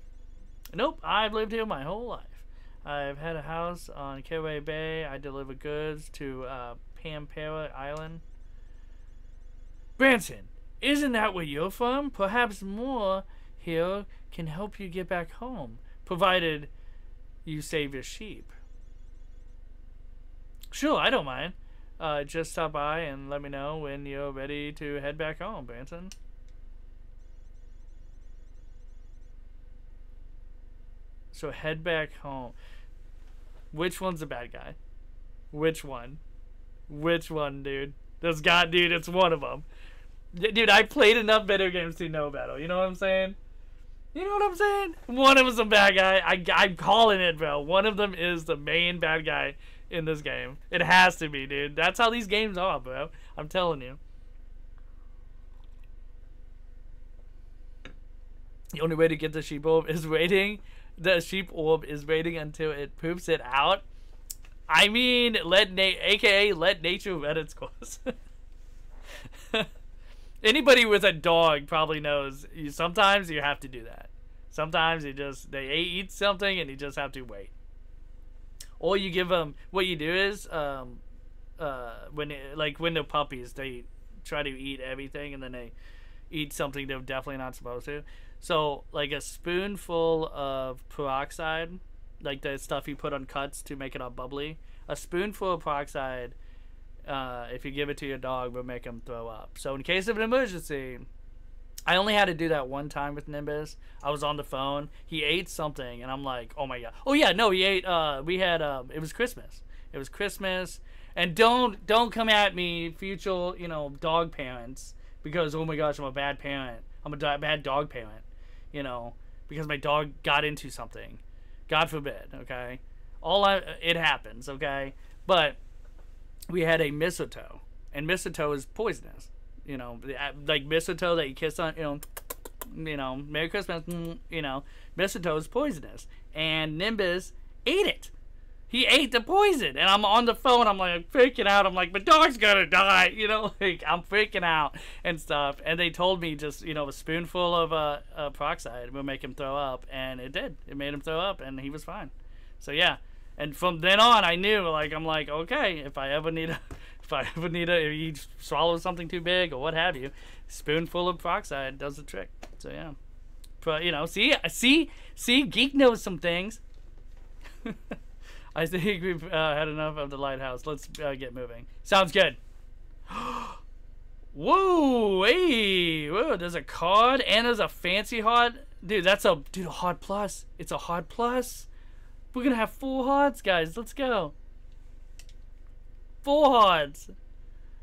Nope, I've lived here my whole life. I've had a house on Caraway Bay. I deliver goods to uh, Pampera Island. Branson, isn't that where you're from? Perhaps more here can help you get back home, provided you save your sheep. Sure, I don't mind. Uh, just stop by and let me know when you're ready to head back home, Branson. So head back home. Which one's the bad guy? Which one? Which one, dude? This guy, dude, it's one of them. Dude, I played enough video games to know battle. You know what I'm saying? You know what I'm saying? One of them's a bad guy. I, I'm calling it, bro. One of them is the main bad guy in this game. It has to be, dude. That's how these games are, bro. I'm telling you. The only way to get the sheep orb is waiting. The sheep orb is waiting until it poops it out. I mean, let na- AKA let nature run its course. [laughs] Anybody with a dog probably knows. You, sometimes you have to do that. Sometimes you just they eat something and you just have to wait. Or you give them what you do is um, uh, when it, like when they're puppies they try to eat everything and then they eat something they're definitely not supposed to. So like a spoonful of peroxide, like the stuff you put on cuts to make it all bubbly. A spoonful of peroxide uh, if you give it to your dog, will make him throw up. So in case of an emergency, I only had to do that one time with Nimbus. I was on the phone. He ate something, and I'm like, oh my god. Oh yeah, no, he ate. Uh, we had. Uh, it was Christmas. It was Christmas, and don't don't come at me, future you know dog parents, because oh my gosh, I'm a bad parent. I'm a bad dog parent. You know, because my dog got into something. God forbid. Okay, all I it happens. Okay, but we had a mistletoe, and mistletoe is poisonous. You know, uh, like mistletoe that you kiss on. You know, you know, Merry Christmas. You know, mistletoe is poisonous, and Nimbus ate it. He ate the poison, and I'm on the phone. I'm like freaking out. I'm like, my dog's gonna die. [laughs] You know, like I'm freaking out and stuff. And they told me just you know a spoonful of uh, uh peroxide will make him throw up, and it did. It made him throw up, and he was fine. So yeah, and from then on, I knew like I'm like okay, if I ever need a, [laughs] if I ever need a, if you swallow something too big or what have you, spoonful of peroxide does the trick. So yeah, but you know, see, see, see, geek knows some things. [laughs] I think we've uh, had enough of the lighthouse. Let's uh, get moving. Sounds good. Whoa, hey, whoa, there's a card and there's a fancy HOD. Dude, that's a, dude, a HOD plus. It's a HOD plus. We're gonna have four HODs, guys. Let's go. Four HODs.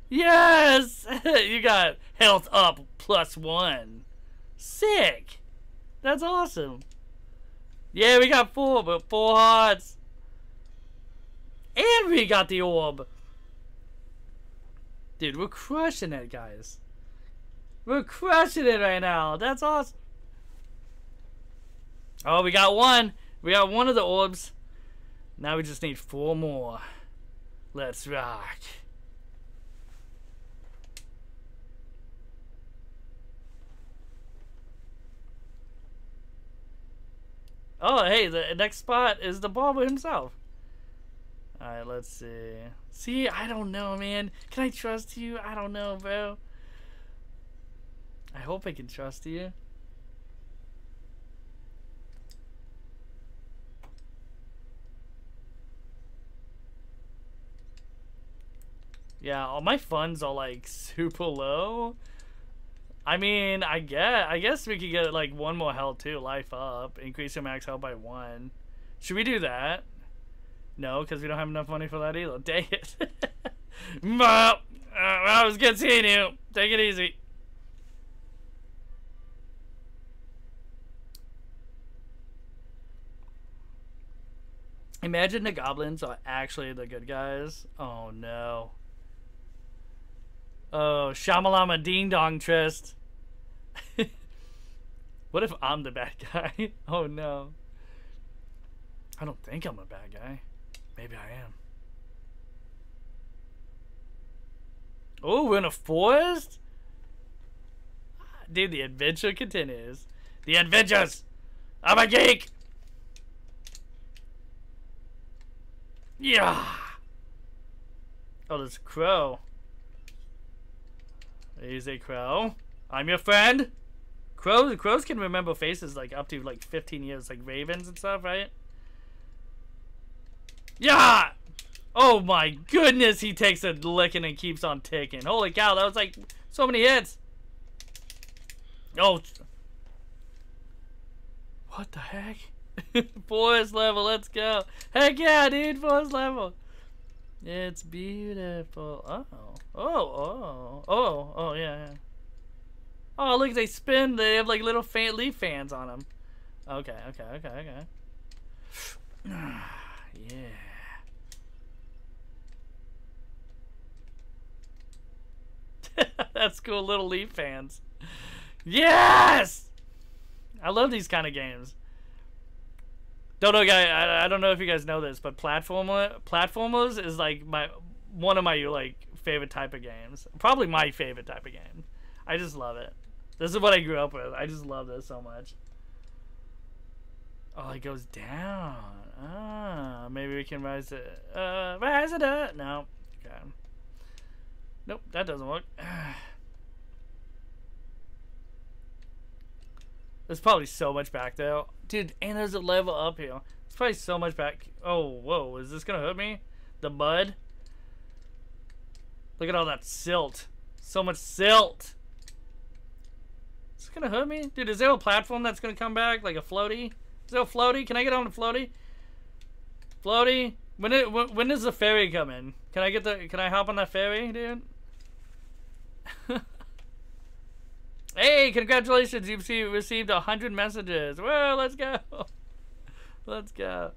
Yes! [laughs] you got health up plus one. Sick. That's awesome. Yeah, we got four, but four HODs. And we got the orb. Dude, we're crushing it, guys. We're crushing it right now. That's awesome. Oh, we got one. We got one of the orbs. Now we just need four more. Let's rock. Oh, hey, the next spot is the barber himself. Alright, let's see. See, I don't know, man. Can I trust you? I don't know, bro. I hope I can trust you. Yeah, all my funds are like super low. I mean, I guess I guess we could get like one more health too, life up, increase your max health by one. Should we do that? No, because we don't have enough money for that either. Dang it. [laughs] well, uh, I was good seeing you. Take it easy. Imagine the goblins are actually the good guys. Oh no. Oh, Shamalama Ding Dong Trist. [laughs] what if I'm the bad guy? [laughs] oh no. I don't think I'm a bad guy. Maybe I am. Oh, we're in a forest? Dude, the adventure continues. The adventures I'm a geek! Yeah! Oh, there's a crow. He's a crow. I'm your friend. Crows, crows can remember faces like up to like 15 years, like ravens and stuff, right? Yeah! Oh my goodness, he takes a licking and keeps on ticking. Holy cow, that was like so many hits. Oh. What the heck? [laughs] forest level, let's go. Heck yeah, dude, forest level. It's beautiful. Oh. Oh, oh. Oh, oh, yeah, yeah. Oh, look, they spin. They have like little fan leaf fans on them. Okay, okay, okay, okay. [sighs] yeah. [laughs] That's cool, little leaf fans. Yes! I love these kind of games. Don't know, guy. I, I don't know if you guys know this, but platformer platformers is like my one of my like favorite type of games. Probably my favorite type of game. I just love it. This is what I grew up with. I just love this so much. Oh, it goes down. Ah, maybe we can rise it. Uh, rise it up. No. Okay. Nope, that doesn't work. [sighs] There's probably so much back there. Dude, and there's a level up here. There's probably so much back. Oh, whoa. Is this going to hurt me? The mud? Look at all that silt. So much silt. Is this going to hurt me? Dude, is there a platform that's going to come back? Like a floaty? Is there a floaty? Can I get on a floaty? Floaty? When it, when, when does the ferry come in? Can I get the, can I hop on that ferry, dude? [laughs] hey, congratulations! You've received a hundred messages. Well, let's go. [laughs] Let's go.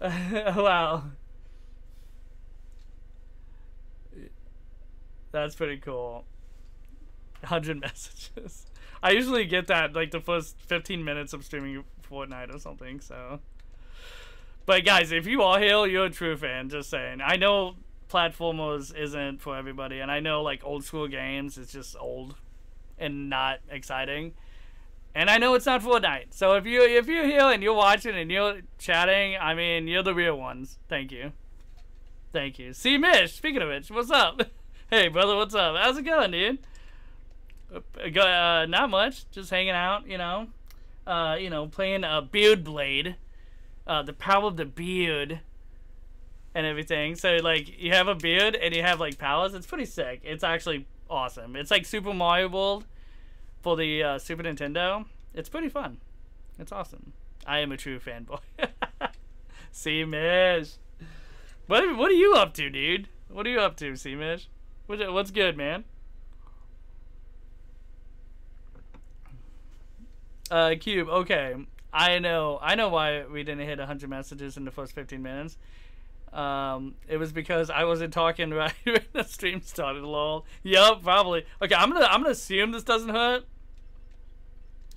[laughs] wow. That's pretty cool. 100 messages. I usually get that like the first 15 minutes of streaming Fortnite or something, so. But guys, if you are here, you're a true fan, just saying. I know platformers isn't for everybody, and I know like old school games is just old and not exciting. And I know it's not Fortnite. So if you if you're here and you're watching and you're chatting, I mean you're the real ones. Thank you. Thank you. See Mish, speaking of which, what's up? [laughs] hey brother, what's up? How's it going, dude? Uh, not much, just hanging out, you know. Uh, you know, playing a uh, Beard Blade. Uh, the power of the beard and everything. So like you have a beard and you have like powers. It's pretty sick. It's actually awesome. It's like Super Mario World for the uh, Super Nintendo. It's pretty fun. It's awesome. I am a true fanboy. [laughs] See Mish. What what are you up to, dude? What are you up to, See Mish? What's good, man? Uh, Cube. Okay, I know. I know why we didn't hit 100 messages in the first 15 minutes. Um, it was because I wasn't talking [laughs] right when the stream started. Lol. Yup, probably. Okay, I'm gonna I'm gonna assume this doesn't hurt.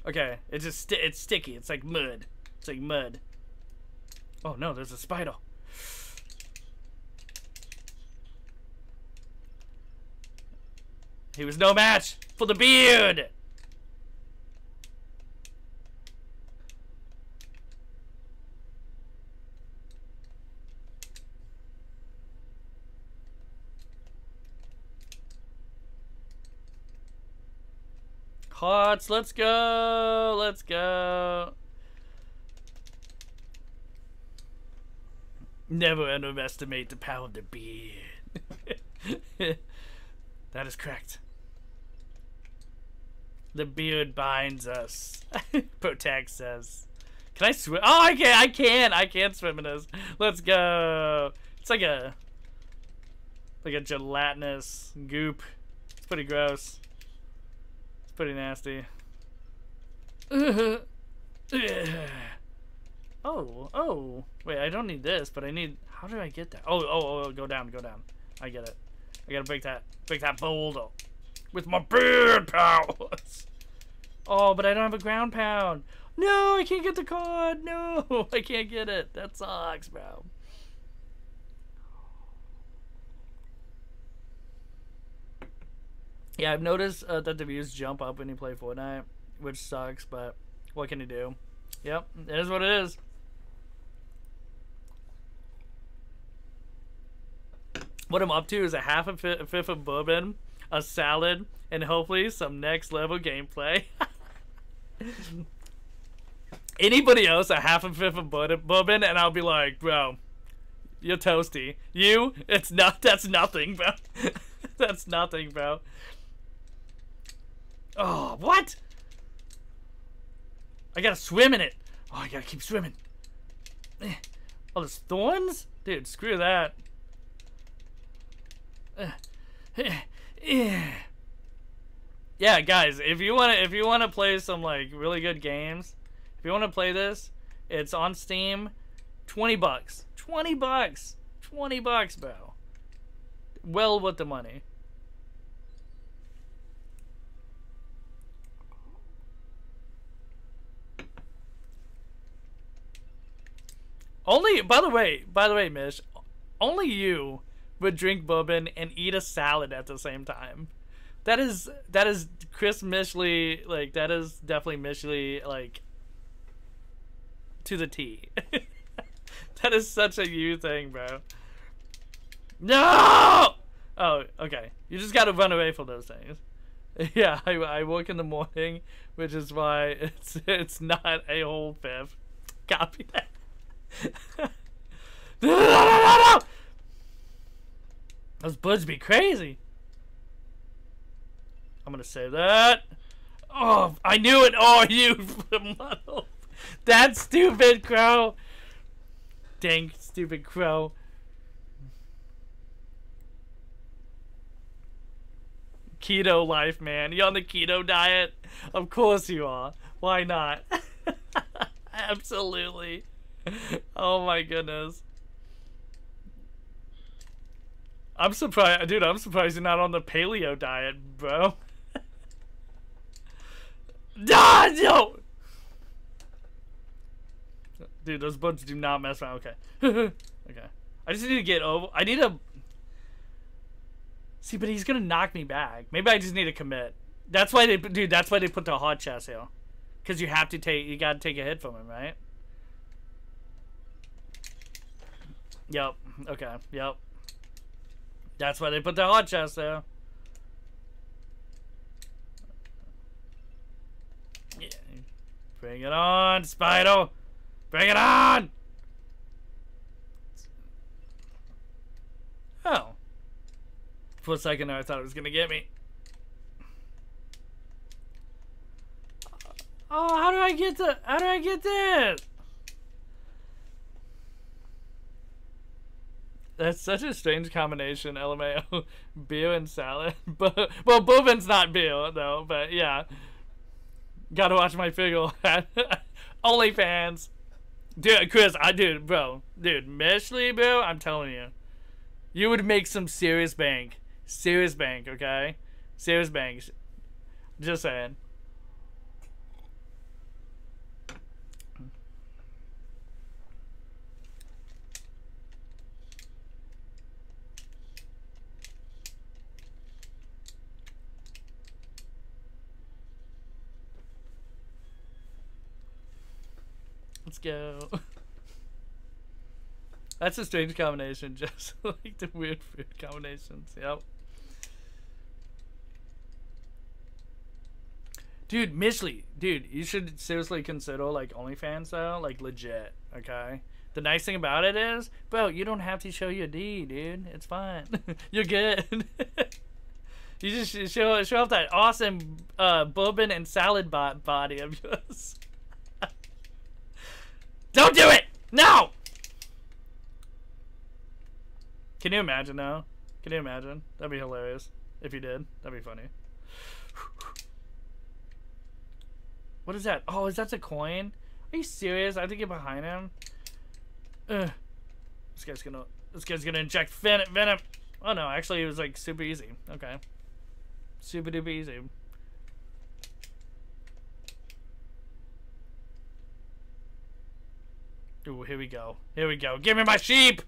Okay, it's just sti it's sticky. It's like mud. It's like mud. Oh no, there's a spider. He was no match for the beard. Hearts, let's go! Let's go! Never underestimate the power of the beard. [laughs] that is correct. The beard binds us, [laughs] protects us. Can I swim? Oh, I can. I can. I can swim in this. Let's go. It's like a like a gelatinous goop. It's pretty gross. It's pretty nasty. [laughs] oh, oh. Wait, I don't need this, but I need. How do I get that? Oh, oh, oh, go down, go down. I get it. I gotta break that, break that boulder with my beard powers. [laughs] Oh, but I don't have a ground pound. No, I can't get the card. No, [laughs] I can't get it. That sucks, bro. Yeah, I've noticed uh, that the views jump up when you play Fortnite, which sucks, but what can you do? Yep, it is what it is. What I'm up to is a half a, fi- a fifth of bourbon, a salad, and hopefully some next level gameplay. [laughs] Anybody else a half a fifth of bourbon, and I'll be like, bro, you're toasty. You, it's not. That's nothing, bro. [laughs] that's nothing, bro. Oh, what? I gotta swim in it. Oh, I gotta keep swimming. Eh. Oh, there's thorns? Dude, screw that. Eh. Eh. Eh. Yeah, guys, if you wanna if you wanna play some like really good games, if you wanna play this, it's on Steam, twenty bucks. Twenty bucks. Twenty bucks, bro. Well worth the money. Only, by the way, by the way, Mish, only you would drink bourbon and eat a salad at the same time. That is that is Chris Mishley, like that is definitely Mishley, like to the T. [laughs] that is such a you thing, bro. No! Oh, okay. You just gotta run away from those things. [laughs] Yeah, I, I work in the morning, which is why [laughs] it's it's not a whole fifth. Copy that. No, no, no! Those buds be crazy. I'm gonna save that. Oh, I knew it. Oh, [laughs] you. That stupid crow. Dang, stupid crow. Keto life, man. You on the keto diet? Of course you are. Why not? [laughs] Absolutely. [laughs] Oh my goodness. I'm surprised, dude. I'm surprised you're not on the paleo diet, bro. [laughs] ah, no! Dude, those buds do not mess around. Okay. [laughs] okay. I just need to get over. I need to. See, but he's gonna knock me back. Maybe I just need to commit. That's why they, dude. That's why they put the hot chest here, because you have to take. You gotta take a hit from him, right? Yep. Okay. Yep. That's why they put the hot chest there. Yeah. Bring it on, Spider! Bring it on! Oh. For a second there, I thought it was gonna get me. Oh, how do I get the? How do I get this? That's such a strange combination, LMAO. [laughs] beer and salad. [laughs] But well, bourbon's not beer though. But yeah, gotta watch my figure. [laughs] OnlyFans, dude. Chris, I dude, bro, dude, Mishley, bro. I'm telling you, you would make some serious bank. Serious bank, okay? Serious bank. Just saying. Let's go. That's a strange combination, [laughs] just like the weird food combinations. Yep. Dude, Mishley, dude, you should seriously consider like OnlyFans though, like legit. Okay. The nice thing about it is, bro, you don't have to show your D, dude. It's fine. [laughs] You're good. [laughs] You just show show off that awesome uh, bourbon and salad bot body of yours. Don't do it! No! Can you imagine now? Can you imagine? That'd be hilarious if you did. That'd be funny. [sighs] What is that? Oh, is that a coin? Are you serious? I have to get behind him. Ugh. This guy's gonna. This guy's gonna inject. Venom. Oh no, actually it was like super easy. Okay. Super duper easy. Ooh, here we go. Here we go. Give me my sheep!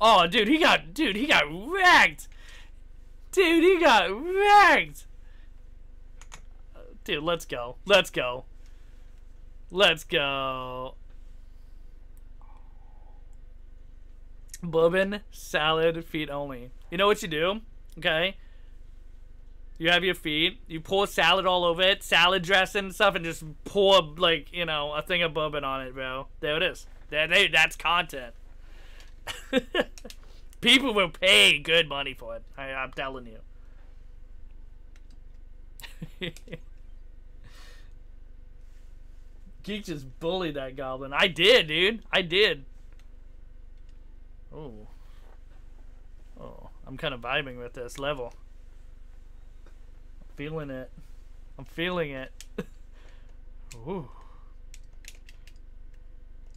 Oh, dude, he got, dude, he got wrecked! Dude, he got wrecked! Dude, let's go. Let's go. Let's go. Bourbon, salad, feet only. You know what you do? Okay? You have your feet, you pour salad all over it, salad dressing and stuff, and just pour, like, you know, a thing of bourbon on it, bro. There it is. There, there, that's content. [laughs] People will pay good money for it. I, I'm telling you. [laughs] Geek just bullied that goblin. I did, dude. I did. Oh. Oh, I'm kind of vibing with this level. Feeling it. I'm feeling it. [laughs] Ooh.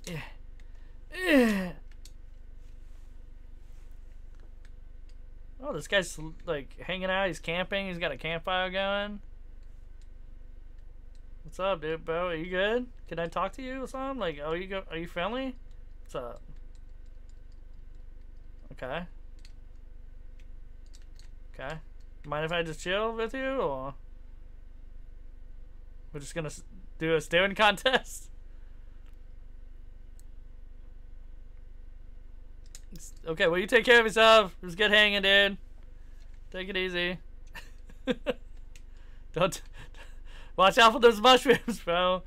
Yeah. Yeah. Oh, this guy's like hanging out. He's camping. He's got a campfire going. What's up, dude, bro? Are you good? Can I talk to you or something? Like, are you go? Are you friendly? What's up? Okay. Okay. Mind if I just chill with you, or we're just gonna do a staring contest? [laughs] Okay, well you take care of yourself. Just get hanging, dude. Take it easy. [laughs] Don't [laughs] watch out for those mushrooms, bro.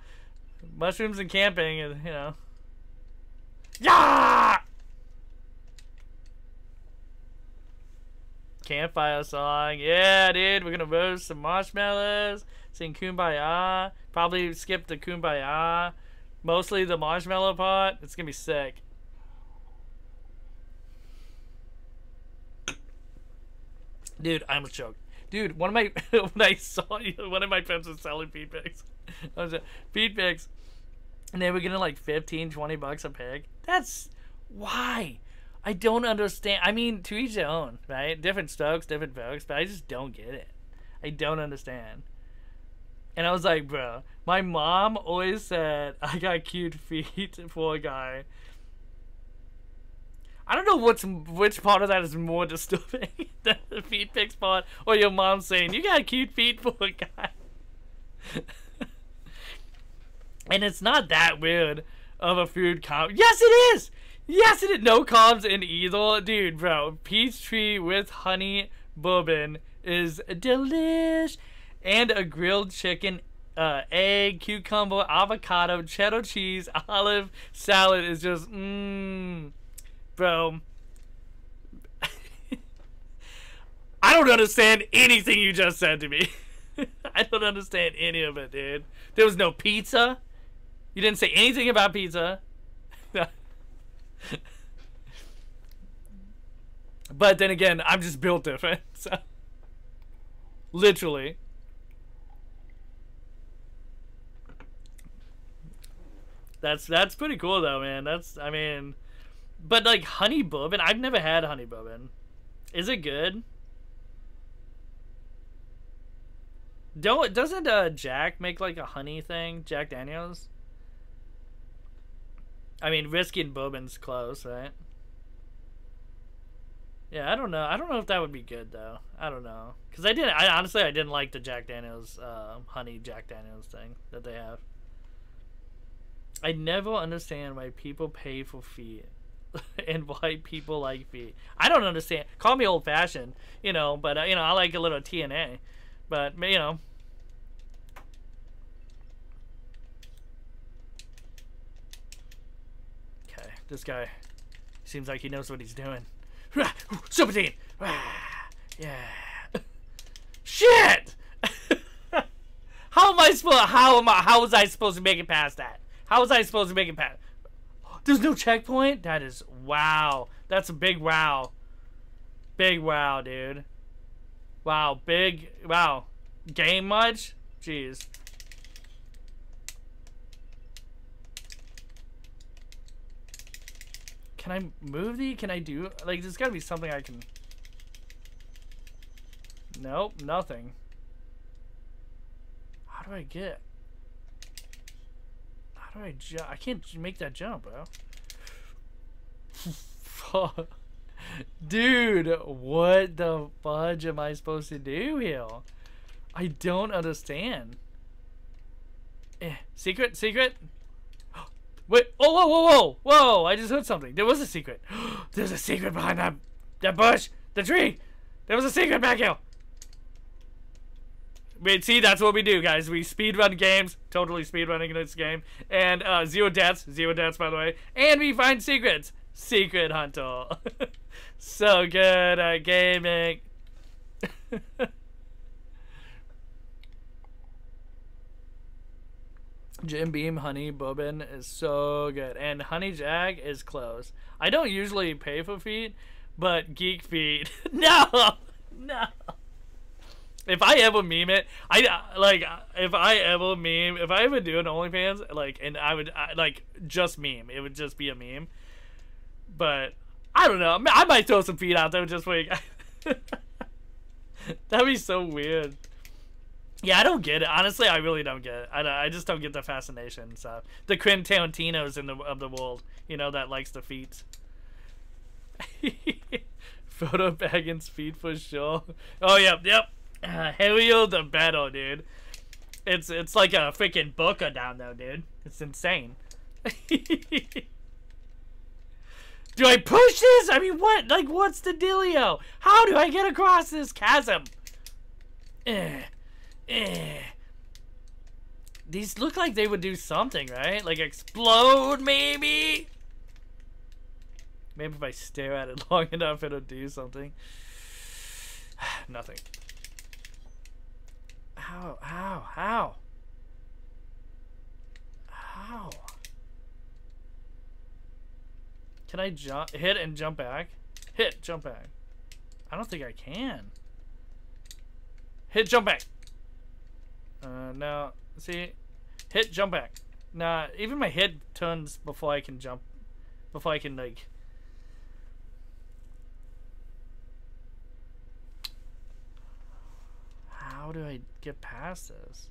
Mushrooms and camping, you know. Yeah. Campfire song. Yeah, dude. We're gonna roast some marshmallows. Sing Kumbaya. Probably skip the Kumbaya. Mostly the marshmallow part. It's gonna be sick. Dude, I'm a joke. Dude, one of my [laughs] when I saw you, one of my friends was selling feed pigs. [laughs] I was feed pigs, and they were getting like 15, 20 bucks a pig. That's why. I don't understand. I mean, to each their own, right? Different strokes, different folks, but I just don't get it. I don't understand. And I was like, bro, my mom always said [laughs] I got cute feet [laughs] for a guy. I don't know what's which part of that is more [laughs] disturbing, the feet pics part, or your mom saying you got cute feet for a guy. and it's not that weird of a food comp. Yes, it is. Yes, it is. No carbs in either, dude, bro. Peach tree with honey bourbon is delish, and a grilled chicken uh, egg, cucumber, avocado, cheddar cheese, [laughs] olive salad is just mmm bro. [laughs] I don't understand anything you just said to me. [laughs] I don't understand any of it, dude. There was no pizza. You didn't say anything about pizza. But then again, I'm just built different. [laughs] So literally. That's that's pretty cool though, man. That's I mean but like honey bourbon, I've never had honey bourbon. Is it good? Don't doesn't uh, Jack make like a honey thing? Jack Daniels. I mean, whiskey and bourbon's close, right? Yeah, I don't know. I don't know if that would be good though. I don't know, cause I didn't. I honestly I didn't like the Jack Daniels uh, honey Jack Daniels thing that they have. I never understand why people pay for feet. [laughs] and why people like feet. I don't understand. Call me old fashioned, you know, but uh, you know I like a little TNA, but you know. Okay, this guy seems like he knows what he's doing. Super team. Yeah. [laughs] Shit! [laughs] how am I supposed? How am I? How was I supposed to make it past that? How was I supposed to make it past? There's no checkpoint. That is wow. That's a big wow. Big wow, dude. Wow, big wow. Game much? Jeez. Can I move the? Can I do? Like, there's gotta be something I can... Nope, nothing. How do I get... How do I jump? I can't make that jump, bro. Fuck. [laughs] Dude, what the fudge am I supposed to do here? I don't understand. Eh, secret, secret? Wait, oh, whoa, whoa, whoa, whoa, I just heard something. There was a secret. [gasps] There's a secret behind that, that bush, the tree. There was a secret back here. Wait, see, that's what we do, guys. We speedrun games, totally speedrunning this game. And uh, zero deaths, zero deaths, by the way. And we find secrets. Secret Hunter. [laughs] so good at gaming. [laughs] Jim Beam Honey Bourbon is so good. And Honey Jack is close. I don't usually pay for feet, but Geek Feet. [laughs] no! No! If I ever meme it, I like if I ever meme, if I ever do an OnlyFans, like, and I would I, like just meme, it would just be a meme. But I don't know. I might throw some feet out there just like. [laughs] That'd be so weird. Yeah, I don't get it. Honestly, I really don't get it. I, I just don't get the fascination. So the Quentin Tarantinos in the of the world, you know, that likes the feet. [laughs] Frodo Baggins feet for sure. Oh yep, yep. Uh, Helio the battle, dude. It's it's like a freaking booker down there, dude. It's insane. [laughs] do I push this? I mean, what? Like, what's the dealio? How do I get across this chasm? Eh. Eh. These look like they would do something, right? Like explode, maybe? Maybe if I stare at it [laughs] long enough, it'll do something. [sighs] Nothing. How? How? How? How? Can I jump? Hit and jump back? Hit, jump back. I don't think I can. Hit, jump back. Uh, now, see, hit, jump back. Nah, even my head turns before I can jump, before I can, like... How do I get past this?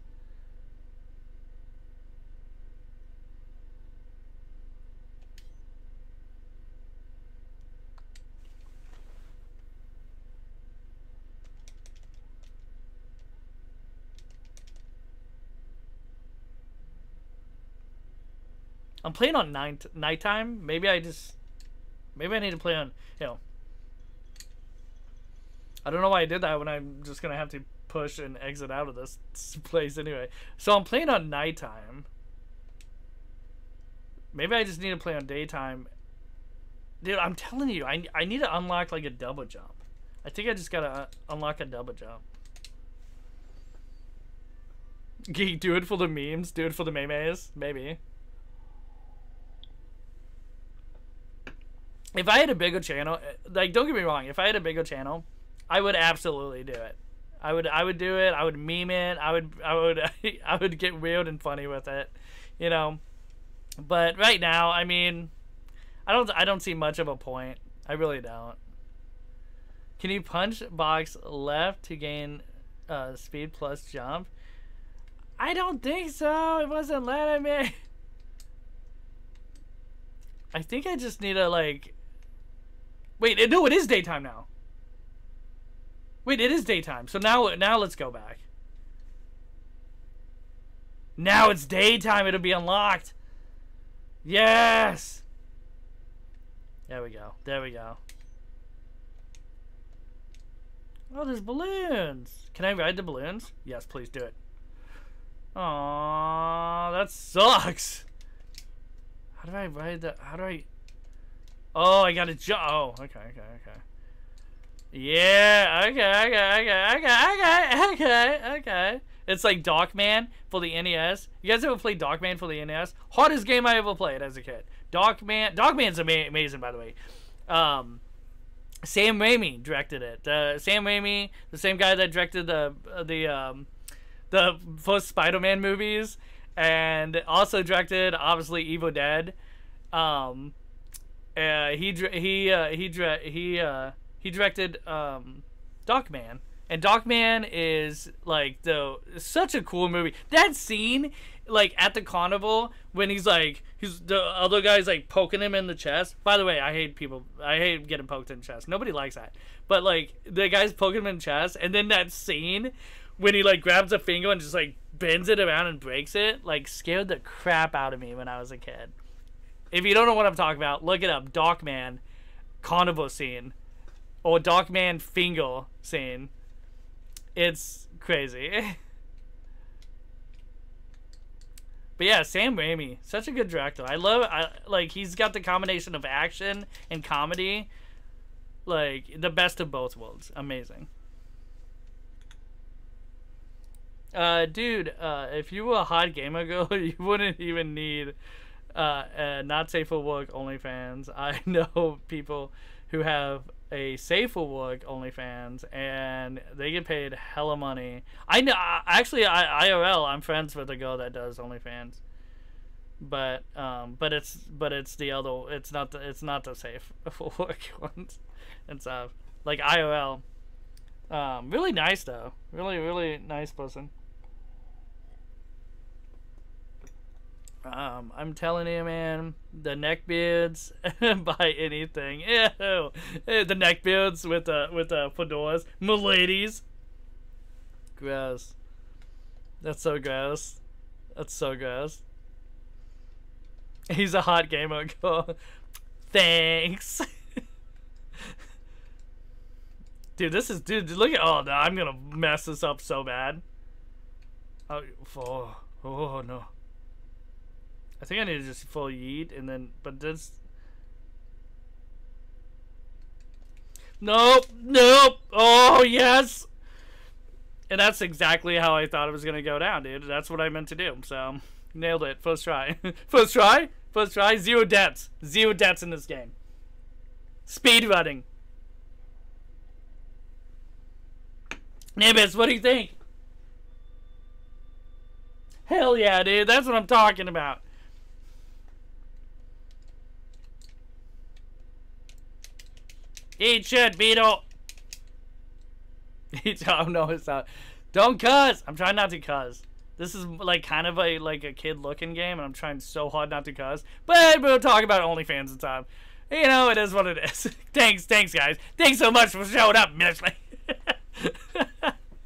I'm playing on night nighttime. Maybe I just maybe I need to play on you know. I don't know why I did that when I'm just gonna have to push and exit out of this [laughs] place anyway. So I'm playing on nighttime. Maybe I just need to play on daytime. Dude, I'm telling you, I, I need to unlock like a double jump. I think I just gotta uh, unlock a double jump. [laughs] Geek, do it for the memes, do it for the memes, maybe. If I had a bigger channel, like don't get me wrong, if I had a bigger channel, I would absolutely do it. I would I would do it. I would meme it. I would I would [laughs] I would get weird and funny with it, you know. But right now, I mean, I don't I don't see much of a point. I really don't. Can you punch box left to gain uh, speed plus jump? I don't think so. It wasn't letting [laughs] me. I think I just need to like Wait, no, it is daytime now. Wait, it is daytime. So now, now let's go back. Now it's daytime. It'll be unlocked. Yes. There we go. There we go. Oh, there's balloons. Can I ride the balloons? Yes, please do it. Aww, that sucks. How do I ride the? How do I? Oh, I gotta jump. Oh, okay, okay, okay. Yeah, okay, okay, okay, okay, okay, okay, okay. It's like Darkman for the NES. You guys ever played Darkman for the NES? Hardest game I ever played as a kid. Darkman. Darkman's ama- amazing, by the way. Um, Sam Raimi directed it. Uh, Sam Raimi, the same guy that directed the the um, the first Spider-Man movies, and also directed obviously Evil Dead. Um, uh, he he uh, he he uh, he directed um, Darkman, and Darkman is like the such a cool movie. That scene, like at the carnival when he's like he's the other guy's like poking him in the chest. By the way, I hate people. I hate getting poked in the chest. Nobody likes that. But like the guy's poking him in the chest, and then that scene when he like grabs a finger and just like bends it around and breaks it, like scared the crap out of me when I was a kid. If you don't know what I'm talking about, look it up. Darkman carnival scene or Darkman finger scene. It's crazy. [laughs] but yeah, Sam Raimi, such a good director. I love I like he's got the combination of action and comedy. Like the best of both worlds. Amazing. Uh, dude, uh, if you were a hot gamer [laughs] girl, you wouldn't even need uh, uh, not safe for work OnlyFans. [laughs] I know people who have a safe for work OnlyFans and they get paid hella money. I know actually I IRL I'm friends with a girl that does OnlyFans. But um but it's but it's the other it's not the it's not the safe [laughs] for work ones and stuff. Like IRL. Um really nice though. Really really nice person. Um, I'm telling you, man, the neckbeards [laughs] buy anything. Ew. The neckbeards with the with the fedoras, miladies. Gross. That's so gross. That's so gross. He's a hot gamer. [laughs] Thanks. [laughs] dude, this is dude. Look at oh no, I'm gonna mess this up so bad. Oh, oh, oh no. I think I need to just full yeet and then, but this. Nope, nope. Oh, yes. And that's exactly how I thought it was to go down, dude. That's what I meant to do. So, nailed it. First try. [laughs] First try? First try. Zero deaths. Zero deaths in this game. Speed running. Nimbus, what do you think? Hell yeah, dude. That's what I'm talking about. Eat shit, Beetle. Oh no, [laughs] it's not. Don't cuss. I'm trying not to cuss. This is like kind of a like a kid looking game, and I'm trying so hard not to cuss. But we'll talk about OnlyFans in time. You know, it is what it is. [laughs] thanks, thanks, guys. Thanks so much for showing up, Mishley. [laughs]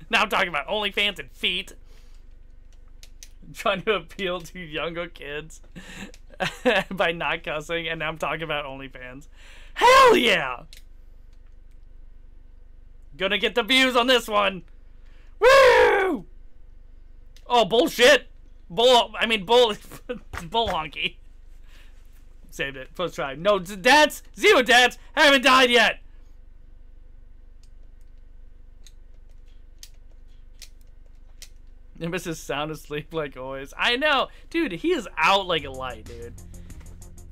now I'm talking about OnlyFans and feet. I'm trying to appeal to younger kids by not cussing, and now I'm talking about OnlyFans. Hell yeah! Gonna get the views on this one. Woo! Oh, bullshit. Bull, I mean, bull, [laughs] bull honky. Saved it. First try. No, dads. Zero dads. Haven't died yet. Nimbus is sound asleep like always. I know. Dude, he is out like a light, dude.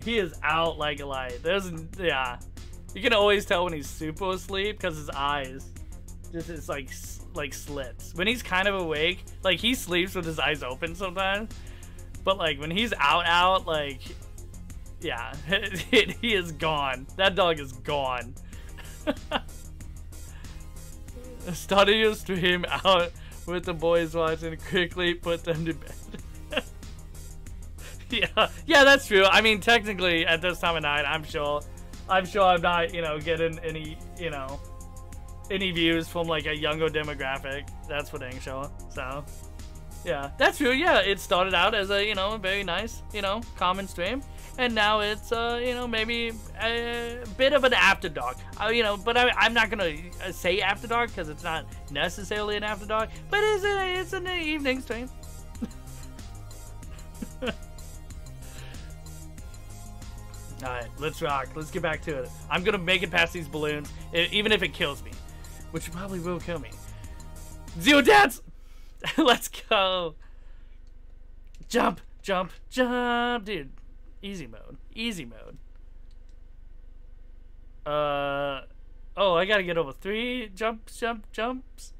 He is out like a light. There's, yeah. You can always tell when he's super asleep because his eyes just is like like slits. When he's kind of awake, like he sleeps with his eyes open sometimes. But like when he's out out, like yeah, [laughs] he is gone. That dog is gone. [laughs] Started your stream out with the boys watching. Quickly put them to bed. [laughs] yeah, yeah, that's true. I mean, technically, at this time of night, I'm sure, I'm sure I'm not, you know, getting any, you know, any views from like a younger demographic. That's for dang sure. So, yeah, that's true. Yeah, it started out as a you know a very nice you know common stream, and now it's uh you know maybe a bit of an after dark. Uh, you know, but I, am not gonna uh, say after dark because it's not necessarily an after dark, but it's a, it's an evening stream. [laughs] Alright, let's rock. Let's get back to it. I'm gonna make it past these balloons, even if it kills me. Which probably will kill me. Zero dance! [laughs] Let's go! Jump, jump, jump! Dude, easy mode. Easy mode. Uh, oh, I gotta get over three jumps, jump, jumps.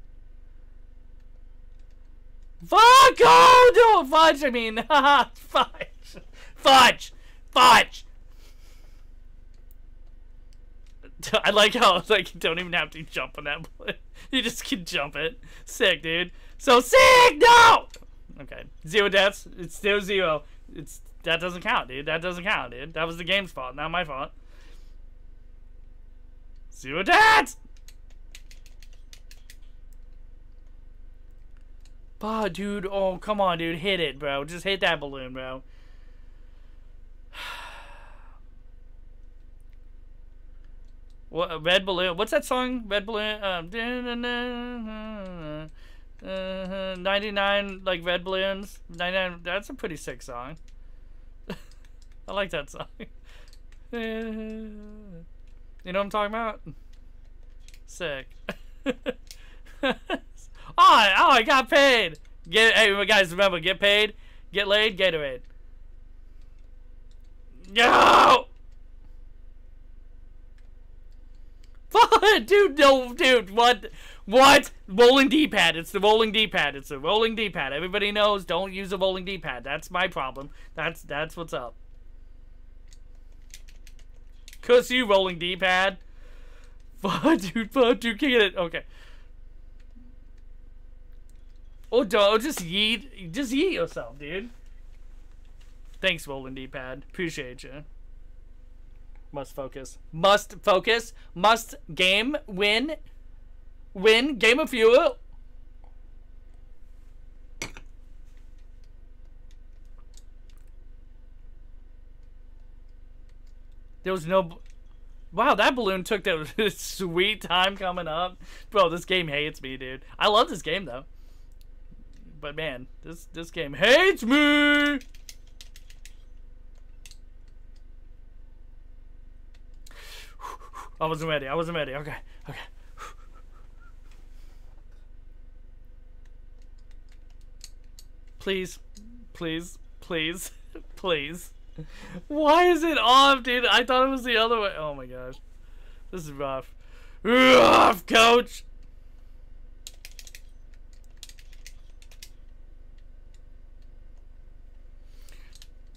Fuck! Oh, no, fudge! I mean, [laughs] fudge! Fudge! Fudge! [laughs] I like how like you don't even have to jump on that bullet. [laughs] You just can jump it. Sick, dude. So sick! No! Okay. Zero deaths. It's still zero. It's that doesn't count, dude. That doesn't count, dude. That was the game's fault, not my fault. Zero deaths! Oh, dude. Oh, come on, dude. Hit it, bro. Just hit that balloon, bro. What red balloon? What's that song? Red balloon. Um, uh, Ninety nine like red balloons. Ninety nine. That's a pretty sick song. [laughs] I like that song. [laughs] you know what I'm talking about? Sick. [laughs] oh, oh, I got paid. Get hey guys, remember get paid, get laid, Gatorade. Yo. Dude, no, dude, what? What? Rolling D-pad. It's the rolling D-pad. It's the rolling D-pad. Everybody knows don't use a rolling D-pad. That's my problem. That's that's what's up. Cause you rolling D-pad. [laughs] Fuck, dude, fuck, dude, can't get it. Okay. Oh, don't oh, just yeet, just yeet yourself, dude. Thanks, rolling D-pad. Appreciate you. Must focus. Must focus. Must game win. Win. Game of fuel. There was no. Wow, that balloon took that [laughs] sweet time coming up. Bro, this game hates me, dude. I love this game though. But man, this this game hates me. I wasn't ready. I wasn't ready. Okay. Okay. Please. Please. Please. [laughs] Please. Why is it off, dude? I thought it was the other way. Oh my gosh. This is rough. Rough, coach!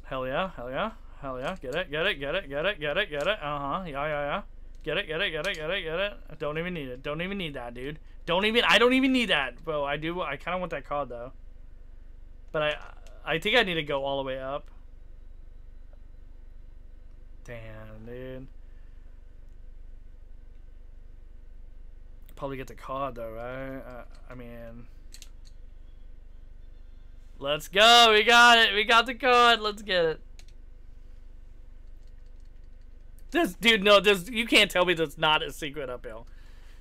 Hell yeah, hell yeah, hell yeah. Get it, get it, get it, get it, get it, get it. Uh-huh, yeah, yeah, yeah. Get it, get it, get it, get it, get it. I don't even need it. Don't even need that, dude. Don't even, I don't even need that. Bro, I do, I kind of want that card, though. But I, I think I need to go all the way up. Damn, dude. Probably get the card, though, right? Uh, I mean... Let's go! We got it! We got the card! Let's get it. This dude, no, this you can't tell me that's not a secret uphill.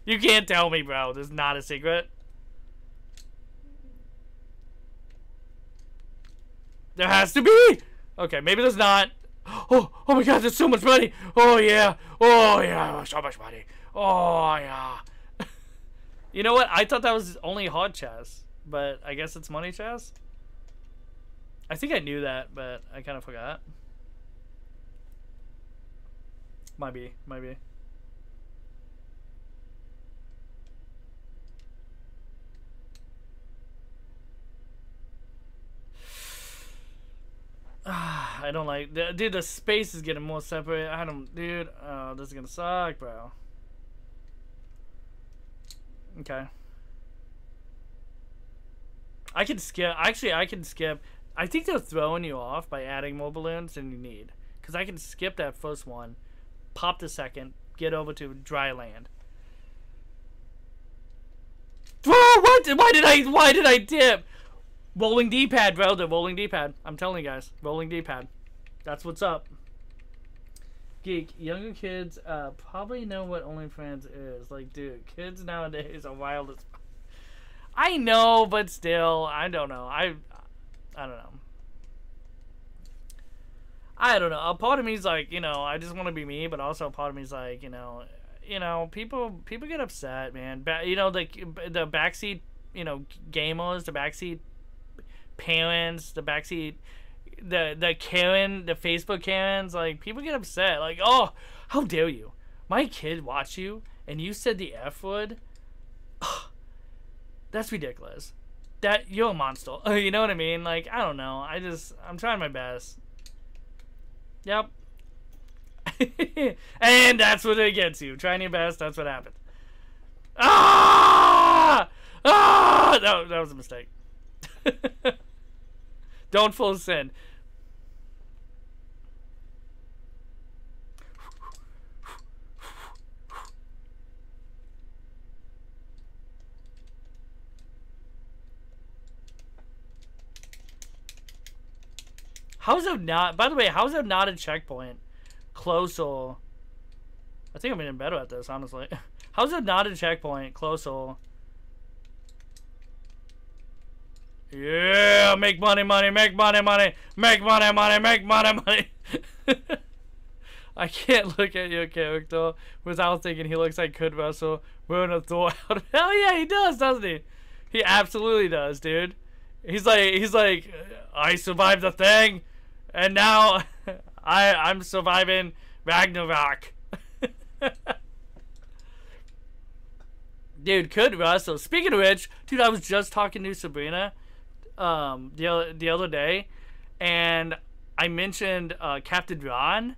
You can't tell me, bro. There's not a secret. There has to be. Okay, maybe there's not. [gasps] Oh, oh my God! There's so much money. Oh yeah. Oh yeah. So much money. Oh yeah. [laughs] you know what? I thought that was only hard chess, but I guess it's money chess. I think I knew that, but I kind of forgot. Might be, might be. [sighs] I don't like, dude. The space is getting more separate. I don't, dude. Oh, this is gonna suck, bro. Okay. I can skip. Actually, I can skip. I think they're throwing you off by adding more balloons than you need. Because I can skip that first one pop a second, get over to dry land. Oh, what? Why did I? Why did I dip? Rolling D-pad, bro. The rolling D-pad. I'm telling you guys, rolling D-pad. That's what's up. Geek, younger kids uh, probably know what OnlyFans is. Like, dude, kids nowadays are wild as. I know, but still, I don't know. I, I don't know. I don't know. A part of me is like, you know, I just want to be me, but also a part of me is like, you know, you know, people people get upset, man. Ba- you know, the the backseat, you know, gamers, the backseat parents, the backseat, the the Karen, the Facebook Karens, like people get upset. Like, oh, how dare you? My kid watch you, and you said the f word. That's ridiculous. That you're a monster. [laughs] you know what I mean? Like, I don't know. I just I'm trying my best. Yep. [laughs] and that's what it gets you. Trying your best, that's what happened. Ah! Ah! No, that was a mistake. [laughs] Don't full sin. How's it not? By the way, how's it not a checkpoint? Closer. I think I'm getting better at this, honestly. [laughs] How's it not a checkpoint? Closer. Yeah, make money, money, make money, money, make money, money, make money, money. [laughs] I can't look at your character without thinking he looks like Kurt Russell wearing a Thor out. [laughs] Hell yeah, he does, doesn't he? He absolutely does, dude. He's like, he's like, I survived the thing and now [laughs] I I'm surviving Ragnarok. [laughs] dude, Kurt Russell. Speaking of which, dude, I was just talking to Sabrina um the the other day, and I mentioned uh, Captain Ron.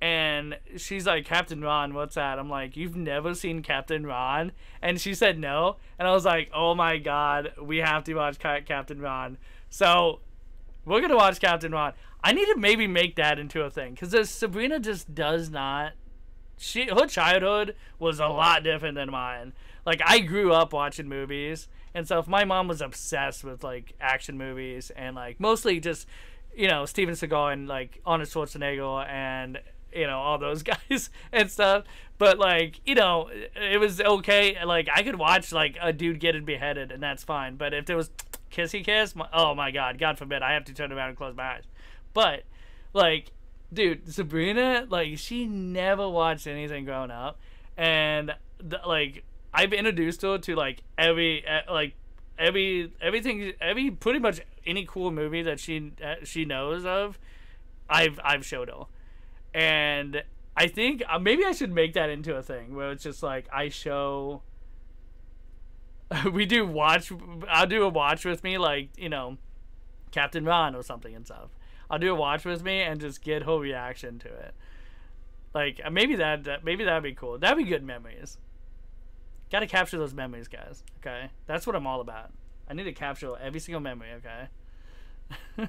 And she's like, Captain Ron, what's that? I'm like, you've never seen Captain Ron? And she said no. And I was like, oh my god, we have to watch Captain Ron. So we're gonna watch Captain Ron. I need to maybe make that into a thing because Sabrina just does not. She her childhood was a lot different than mine. Like I grew up watching movies and stuff. My mom was obsessed with like action movies and like mostly just you know Steven Seagal and like Arnold Schwarzenegger and you know all those [laughs] guys and stuff. But like you know it was okay. Like I could watch like a dude getting beheaded and that's fine. But if there was kissy kiss. oh my god, God forbid, I have to turn around and close my eyes. But like, dude, Sabrina, like she never watched anything growing up, and the, like I've introduced her to like every like every everything every pretty much any cool movie that she uh, she knows of, I've I've showed her, and I think uh, maybe I should make that into a thing where it's just like I show [laughs] we do watch. I'll do a watch with me, like you know, Captain Ron or something and stuff. I'll do a watch with me and just get her reaction to it. Like uh, maybe that, that maybe that'd be cool. That'd be good memories. Got to capture those memories, guys. Okay, that's what I'm all about. I need to capture every single memory. Okay. [laughs]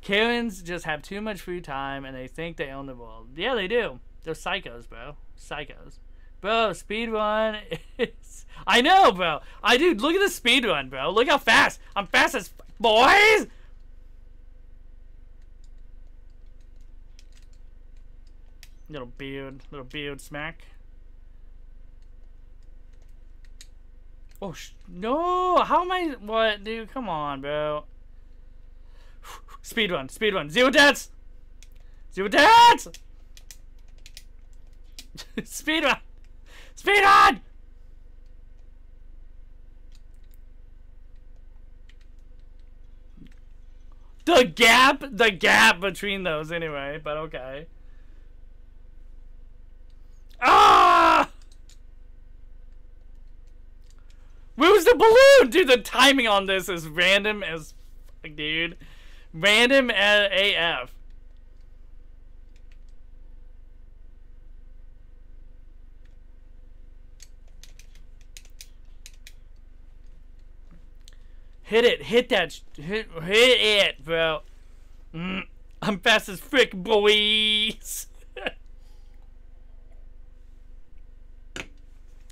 Karens just have too much free time and they think they own the world. Yeah, they do. They're psychos, bro. Psychos. Bro, speed run is... [laughs] I know, bro. I do. Look at the speed run, bro. Look how fast. I'm fast as... Boys! Little beard. Little beard smack. Oh, no. How am I... What, dude? Come on, bro. [sighs] Speed run. Speed run. Zero deaths! Zero deaths! [laughs] speed run! Speed on! The gap, the gap between those anyway, but okay. Ah! Where's the balloon? Dude, the timing on this is random as dude. Random AF. Hit it. Hit that. Hit, hit it, bro. Mm, I'm fast as frick, boys. [laughs]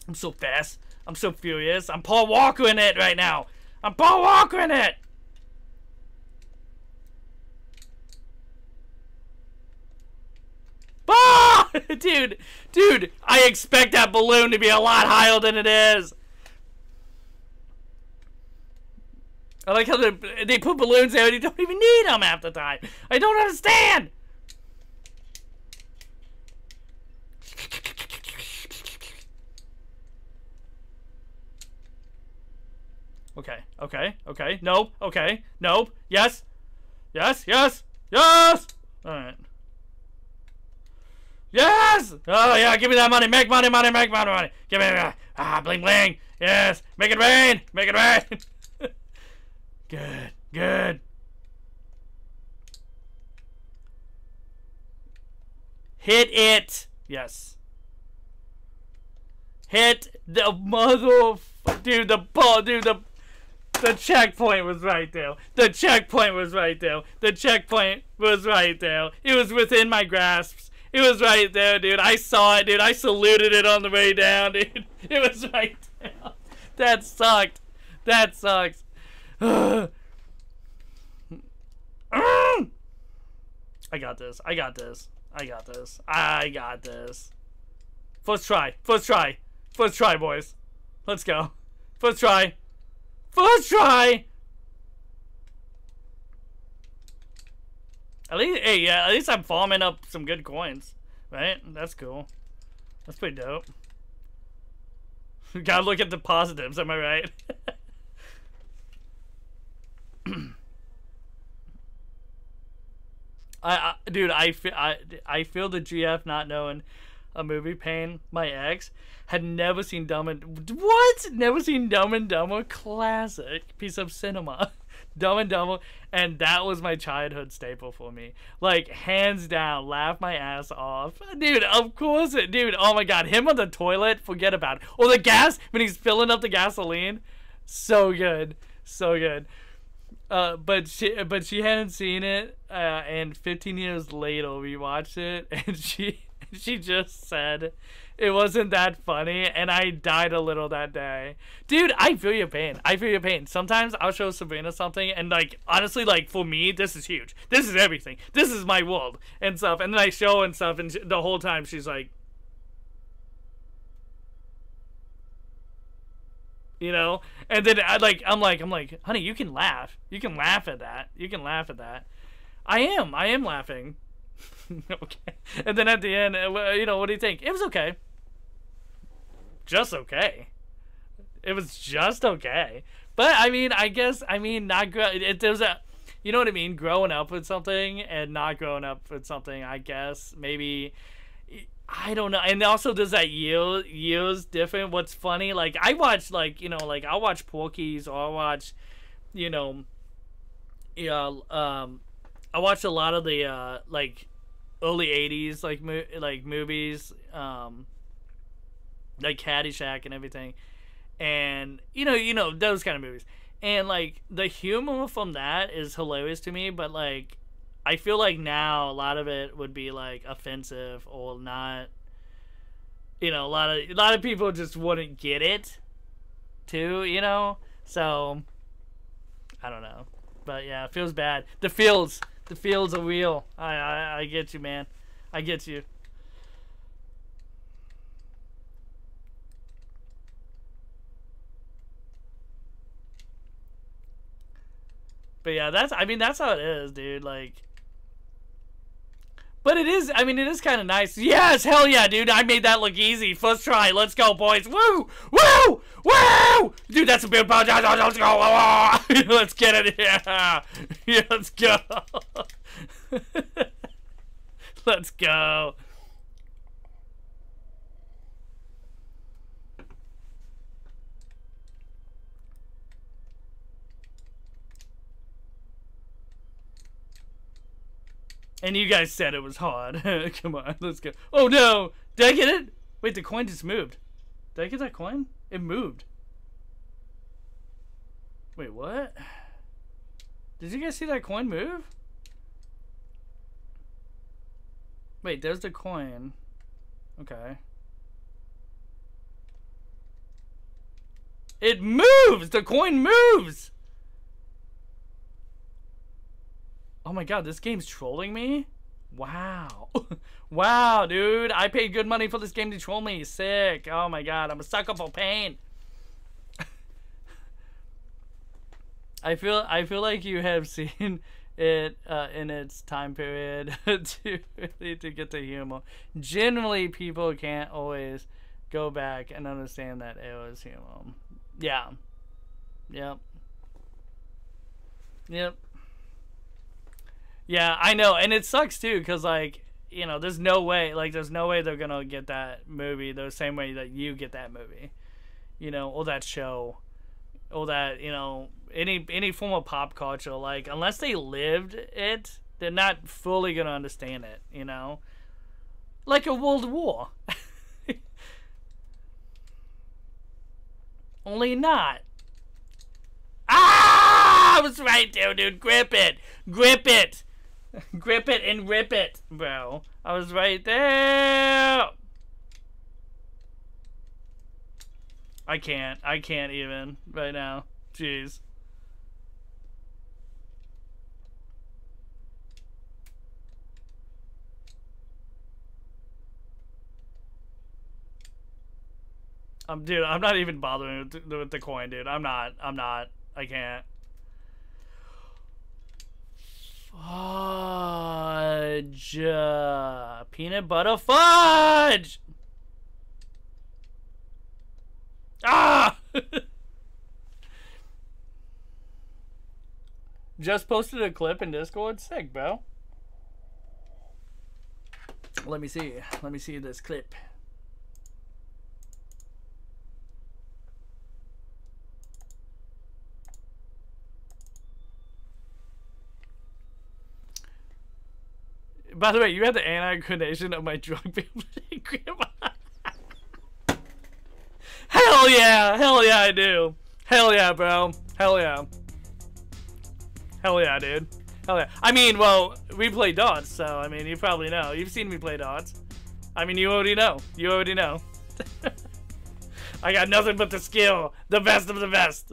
I'm so fast. I'm so furious. I'm Paul Walker in it right now. I'm Paul Walker in it. Ah! [laughs] dude, dude, I expect that balloon to be a lot higher than it is. I like how they, they put balloons out. You don't even need them half the time. I don't understand. Okay, okay, okay. Nope, okay, nope. Yes, yes, yes, yes. All right. Yes! Oh, yeah, give me that money. Make money, money, make money, money. Give me, uh, ah, bling, bling. Yes, make it rain, make it rain. [laughs] good, good. Hit it. Yes. Hit the mother... Dude, the ball, dude, the... The checkpoint was right there. The checkpoint was right there. The checkpoint was right there. It was within my grasps. It was right there, dude. I saw it, dude. I saluted it on the way down, [laughs] dude. It was right there. That sucked. That sucks. I got this. I got this. I got this. I got this. First try. First try. First try, boys. Let's go. First try. First try! At least, hey, yeah, at least I'm farming up some good coins, right? That's cool. That's pretty dope. [laughs] Gotta look at the positives, am I right? [laughs] [clears throat] I, I, dude, I feel, I, I feel the GF not knowing a movie pain. My ex had never seen Dumb and what? Never seen Dumb and Dumber. Classic piece of cinema. [laughs] Dumb and Dumber, and that was my childhood staple for me. Like hands down, laugh my ass off, dude. Of course it, dude. Oh my god, him on the toilet, forget about it. Or the gas when he's filling up the gasoline, so good, so good. Uh, but she, but she hadn't seen it, uh, and 15 years later we watched it, [laughs] and she, she just said it wasn't that funny, and I died a little that day. Dude, I feel your pain. I feel your pain. Sometimes I'll show Sabrina something, and like honestly, like for me, this is huge. This is everything. This is my world and stuff. And then I show and stuff, and the whole time she's like, you know. And then I like, I'm like, I'm like, honey, you can laugh. You can laugh at that. You can laugh at that. I am. I am laughing. [laughs] okay. And then at the end, uh, you know, what do you think? It was okay just okay. It was just okay. But I mean, I guess I mean not grow. It, there's a, you know what I mean, growing up with something and not growing up with something. I guess maybe. I don't know, and also does that yield yields different? What's funny, like I watch, like you know, like I'll watch Porky's or I'll watch, you know, yeah, um, I watch a lot of the uh like early '80s like mo- like movies, um, like Caddyshack and everything, and you know, you know those kind of movies, and like the humor from that is hilarious to me. But like, I feel like now a lot of it would be like offensive or not. You know, a lot of a lot of people just wouldn't get it, too. You know, so I don't know, but yeah, it feels bad. The fields, the fields are real. I I, I get you, man. I get you. But yeah, that's I mean that's how it is, dude. Like But it is I mean it is kind of nice. Yes, hell yeah, dude. I made that look easy. First try. Let's go, boys. Woo! Woo! Woo! Dude, that's a big punch. Let's go. [laughs] let's get it. Yeah. [laughs] yeah let's go. [laughs] let's go. And you guys said it was hard. [laughs] Come on, let's go. Oh no! Did I get it? Wait, the coin just moved. Did I get that coin? It moved. Wait, what? Did you guys see that coin move? Wait, there's the coin. Okay. It moves! The coin moves! Oh my god, this game's trolling me? Wow. [laughs] wow, dude. I paid good money for this game to troll me. Sick. Oh my god, I'm a sucker for pain. [laughs] I feel I feel like you have [laughs] seen it uh, in its time period to really to get the humor. Generally, people can't always go back and understand that it was humor. Yeah, Yep. Yep. Yeah, I know, and it sucks too, cause like you know, there's no way, like, there's no way they're gonna get that movie the same way that you get that movie, you know, or that show, or that you know, any any form of pop culture. Like, unless they lived it, they're not fully gonna understand it, you know, like a world war. [laughs] Only not. Ah! I was right there, dude. Grip it. Grip it. [laughs] Grip it and rip it, bro. I was right there. I can't. I can't even right now. Jeez. Um, dude, I'm not even bothering with the, with the coin, dude. I'm not. I'm not. I can't. Fudge. Uh, peanut butter fudge! Ah! [laughs] Just posted a clip in Discord. Sick, bro. Let me see. Let me see this clip. By the way, you had the anti-grenation of my drug [laughs] family grandma. Hell yeah! Hell yeah, I do. Hell yeah, bro. Hell yeah. Hell yeah, dude. Hell yeah. I mean, well, we play dots, so, I mean, you probably know. You've seen me play dots. I mean, you already know. You already know. [laughs] I got nothing but the skill. The best of the best.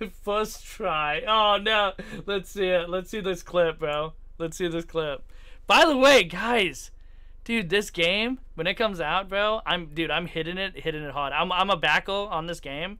[laughs] First try. Oh no. Let's see it. Let's see this clip, bro. Let's see this clip. By the way, guys, dude, this game when it comes out, bro, I'm dude, I'm hitting it, hitting it hard. I'm I'm a backle on this game.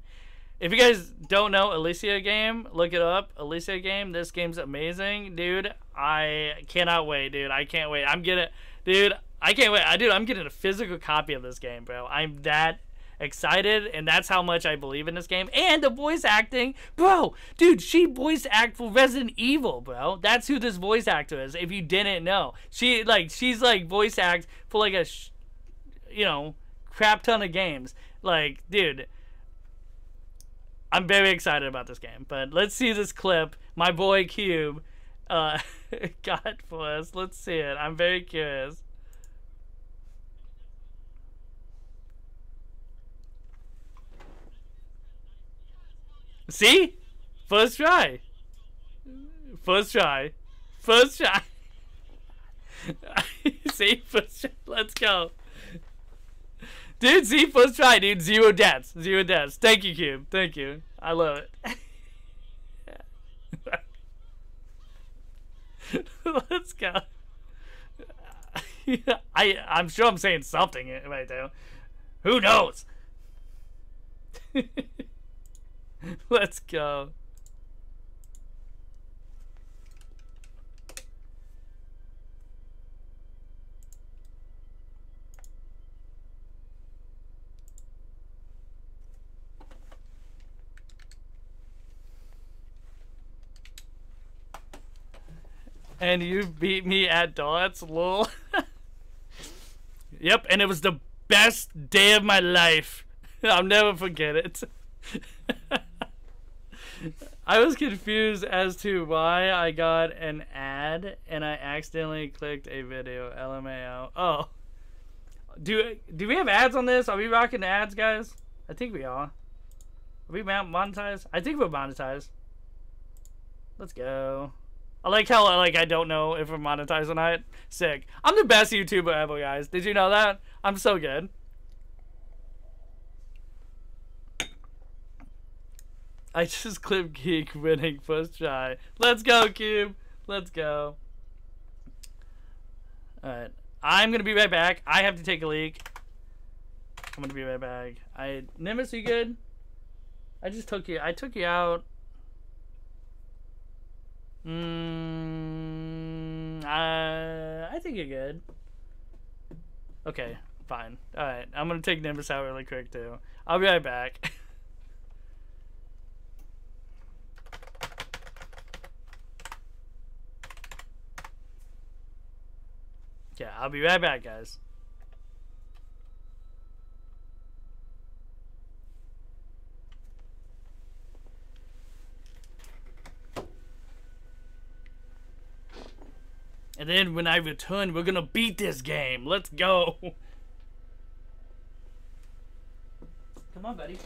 If you guys don't know Alicia game, look it up. Alicia game. This game's amazing, dude. I cannot wait, dude. I can't wait. I'm getting, dude. I can't wait. I dude, I'm getting a physical copy of this game, bro. I'm that excited, and that's how much I believe in this game. And the voice acting, bro, dude, she voice act for Resident Evil, bro. That's who this voice actor is. If you didn't know, she like she's like voice act for like a, you know, crap ton of games. Like, dude. I'm very excited about this game, but let's see this clip. My boy Cube uh, [laughs] got for us. Let's see it. I'm very curious. See? First try. First try. First try. [laughs] see? First try. Let's go. Dude, see? First try, dude. Zero deaths. Zero deaths. Thank you, Cube. Thank you. I love it. [laughs] Let's go. [laughs] I I'm sure I'm saying something right now. Who knows? [laughs] Let's go. And you beat me at dots, lol. [laughs] yep, and it was the best day of my life. [laughs] I'll never forget it. I was confused as to why I got an ad and I accidentally clicked a video. LMAO. Oh. Do do we have ads on this? Are we rocking the ads, guys? I think we are. Are we monetized? I think we're monetized. Let's go. I like how like I don't know if we're monetized or not. Sick. I'm the best YouTuber ever, guys. Did you know that? I'm so good. I just clip Geek winning first try. Let's go, Cube. Let's go. Alright. I'm gonna be right back. I have to take a leak. I'm gonna be right back. I Nimbus, you good? I just took you I took you out. Mmm Uh, I think you're good. Okay, fine. All right, I'm gonna take Nimbus out really quick too. I'll be right back. [laughs] yeah, I'll be right back, guys. And then when I return, we're gonna beat this game. Let's go. [laughs] Come on, buddy.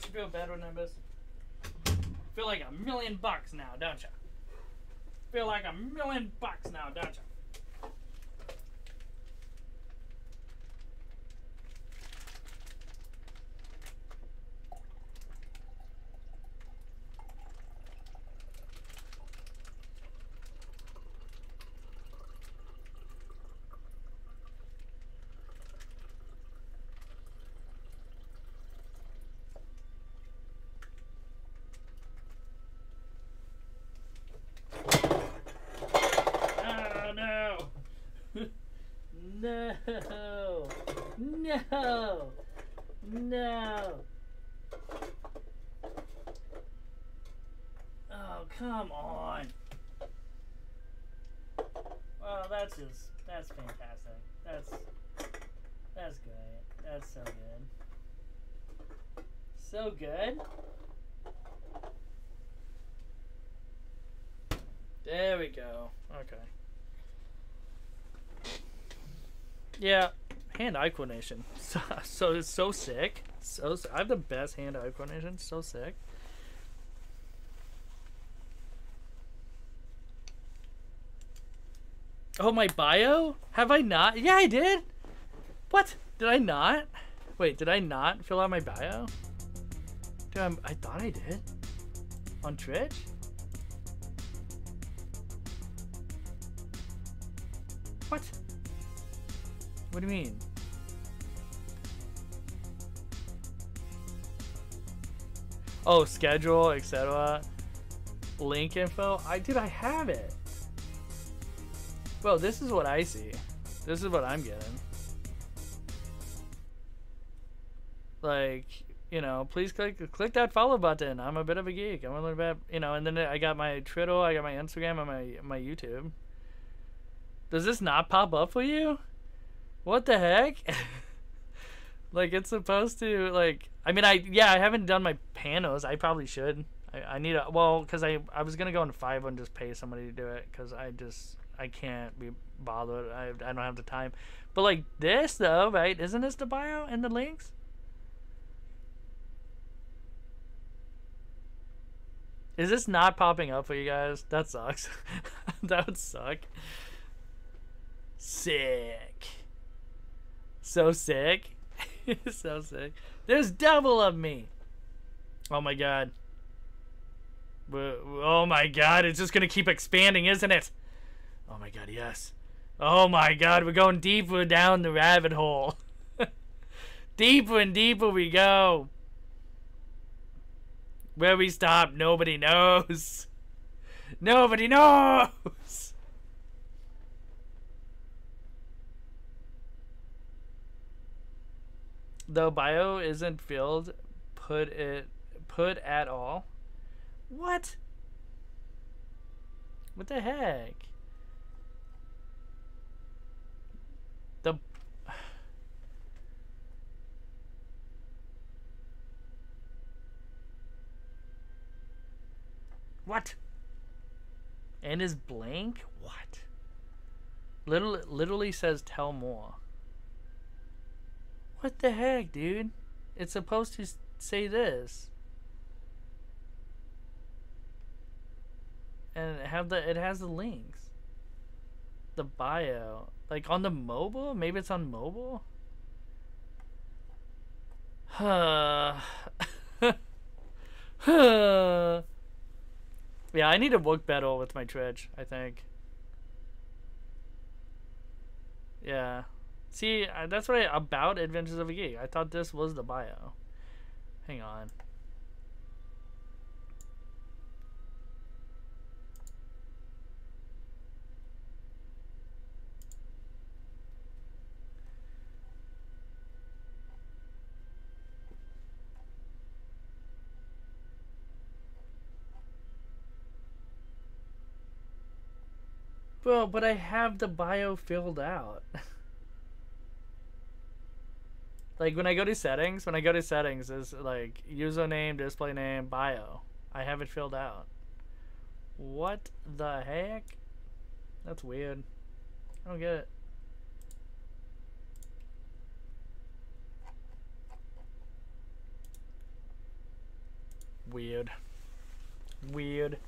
Don't you feel better, Nimbus? Feel like a million bucks now, don't you? Feel like a million bucks now, don't you? Oh no! no! No! No! Oh, come on! Well, that's just, that's fantastic. That's, that's great. That's so good. So good. There we go. Okay. Yeah, hand-eye coordination. [laughs] So, so it's so sick. So I have the best hand-eye coordination. So sick. Oh, my bio? Have I not? Yeah, I did. What? Did I not? Wait, did I not fill out my bio? Dude, I'm, um, I thought I did. On Twitch? What? What do you mean? Oh, schedule, etc. Link info. I did. I have it. Well, this is what I see. This is what I'm getting. Like, you know, please click click that follow button. I'm a bit of a geek. I'm a little bit, you know. And then I got my Twitter, I got my Instagram, and my my YouTube. Does this not pop up for you? What the heck? [laughs] like it's supposed to like I mean I yeah I haven't done my panels I probably should I, I need a well because I I was gonna go into Fiverr and just pay somebody to do it because I just I can't be bothered. I I don't have the time. But like this though, right? Isn't this the bio and the links? Is this not popping up for you guys? That sucks. [laughs] that would suck. Sick. So sick. [laughs] so sick. There's double of me. Oh my god. Oh my god, it's just gonna keep expanding, isn't it? Oh my god, yes. Oh my god, we're going deeper down the rabbit hole. [laughs] deeper and deeper we go. Where we stop, nobody knows. Nobody knows. Though bio isn't filled, put it put at all. What? What the heck? The What? And is blank? What? Little literally says tell more. What the heck, dude? It's supposed to say this. And have the it has the links. The bio. Like on the mobile? Maybe it's on mobile? Huh. huh. Yeah, I need to work better with my Twitch, I think. Yeah. See, that's what I, about Adventures of a Geek. I thought this was the bio. Hang on. Well, but I have the bio filled out. like when I go to settings, when I go to settings is like username, display name, bio. I have it filled out. What the heck? That's weird. I don't get it. Weird. Weird.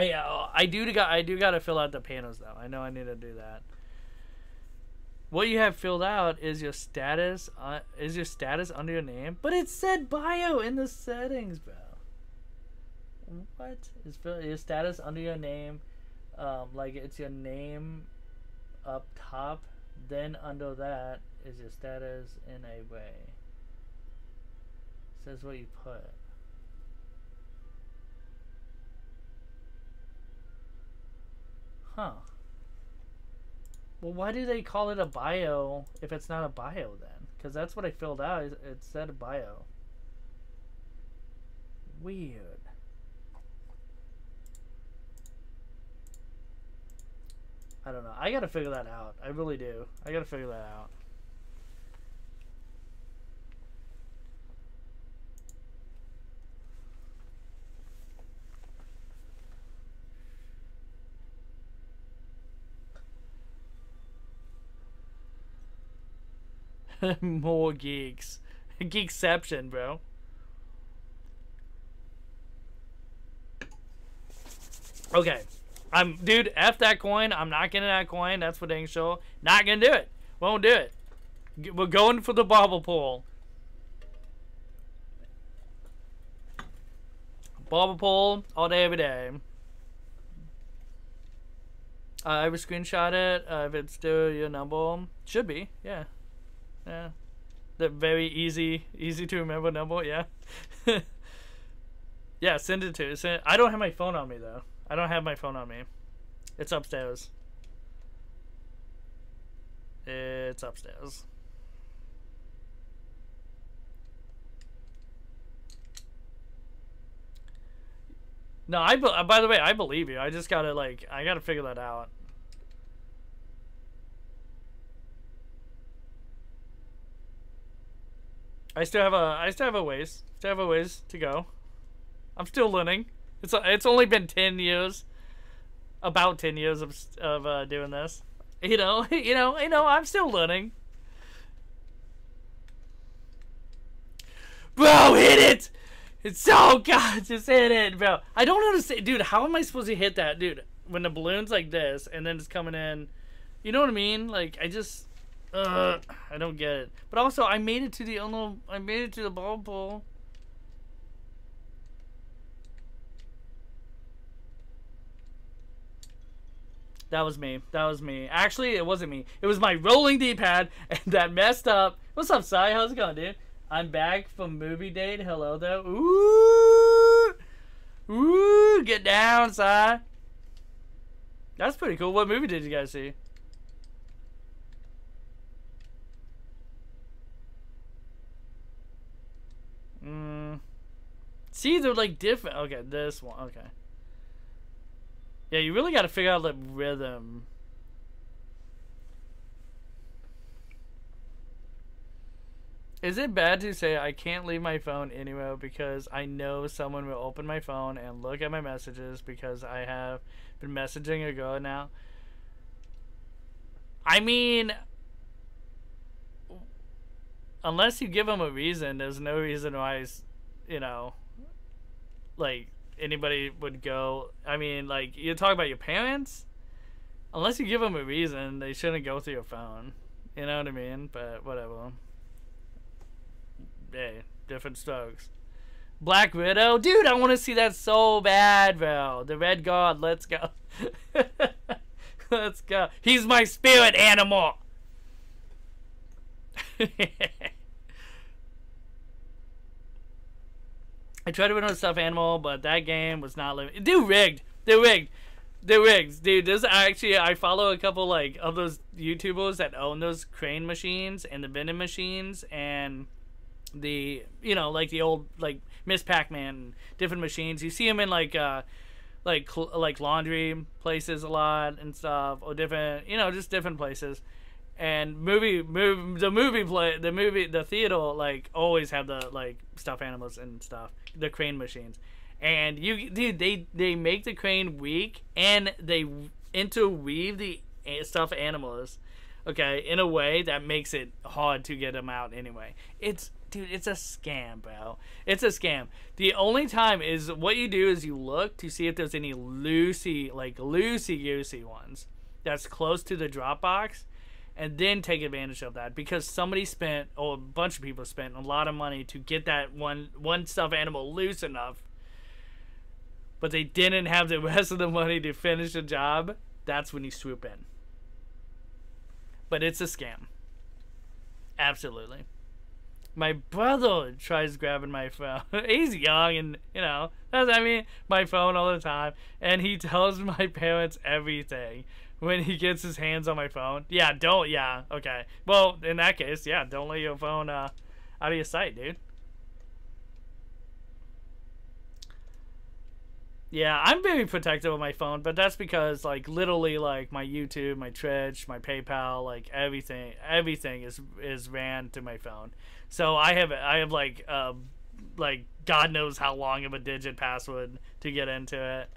Yeah, I do got I do got to fill out the panels though. I know I need to do that. What you have filled out is your status uh, is your status under your name, but it said bio in the settings, bro. What is your status under your name? Um, like it's your name up top, then under that is your status in a way. says what you put. Huh. Well, why do they call it a bio if it's not a bio then? Because that's what I filled out. It said bio. Weird. I don't know. I gotta figure that out. I really do. I gotta figure that out. [laughs] More geeks. [laughs] Geekception, bro. Okay. I'm dude, F that coin. I'm not getting that coin. That's for dang sure. Not gonna do it. Won't do it. We're going for the bobble pool. Bobble pool all day, every day. Uh, I would screenshot it uh, if it's still your number. Should be, yeah. Yeah. The very easy, easy to remember number. Yeah. [laughs] yeah, send it to. Send, I don't have my phone on me though. I don't have my phone on me. It's upstairs. It's upstairs. No, I. By the way, I believe you. I just gotta like. I gotta figure that out. I still have a I still have a ways still have a ways to go. I'm still learning. It's it's only been ten years. about 10 years of of uh, doing this. You know, [laughs] you know, you know, I'm still learning. Bro, hit it! It's so [laughs] god, just hit it, bro. I don't understand, dude. How am I supposed to hit that, dude? When the balloon's like this and then it's coming in, you know what I mean? Like I just, uh, I don't get it. But also, I made it to the unknown. I made it to the ball pool. That was me. That was me. Actually, it wasn't me. It was my rolling D-pad [laughs] and that messed up. What's up, Sai? How's it going, dude? I'm back from movie date. Hello, though. Ooh, ooh, get down, Sai. That's pretty cool. What movie did you guys see? Mm. See, they're like different. Okay, this one. Okay. Yeah, you really got to figure out the rhythm. Is it bad to say I can't leave my phone anywhere because I know someone will open my phone and look at my messages because I have been messaging a girl now? I mean, unless you give them a reason, there's no reason why, you know, like anybody would go. I mean, like you talk about your parents. Unless you give them a reason, they shouldn't go through your phone. You know what I mean? But whatever hey, different strokes. Black Widow, dude, I want to see that so bad, bro. The Red God, let's go. [laughs] let's go. He's my spirit animal. [laughs] I tried to win a stuffed animal, but that game was not living. Dude, rigged. They're rigged. They're rigged, dude. This actually, I follow a couple like of those YouTubers that own those crane machines and the vending machines, and the you know like the old like Miss Pac-Man different machines. You see them in like uh like like laundry places a lot and stuff or different you know just different places. And movie move the movie play the movie the theater like always have the like stuffed animals and stuff the crane machines. And you dude they they make the crane weak and they interweave the stuffed animals okay, in a way that makes it hard to get them out anyway. It's dude, it's a scam, bro. It's a scam. The only time is what you do is you look to see if there's any loosey, like loosey goosey ones that's close to the Dropbox, and then take advantage of that because somebody spent, or a bunch of people spent, a lot of money to get that one one stuffed animal loose enough, but they didn't have the [laughs] rest of the money to finish the job. That's when you swoop in. But it's a scam. Absolutely my brother tries grabbing my phone. [laughs] He's young and, you know, that's, I mean, my phone all the time. And he [laughs] tells my parents everything [laughs] when he gets his hands on my phone. Yeah, don't, yeah, okay. Well, in that case, yeah, don't let your phone uh, out of your sight, dude. Yeah, I'm very protective of my phone, but that's because like literally like my YouTube, my Twitch, my PayPal, like everything, everything is is ran to my phone. So I have I have like uh, like God knows how long of a digit password to get into it.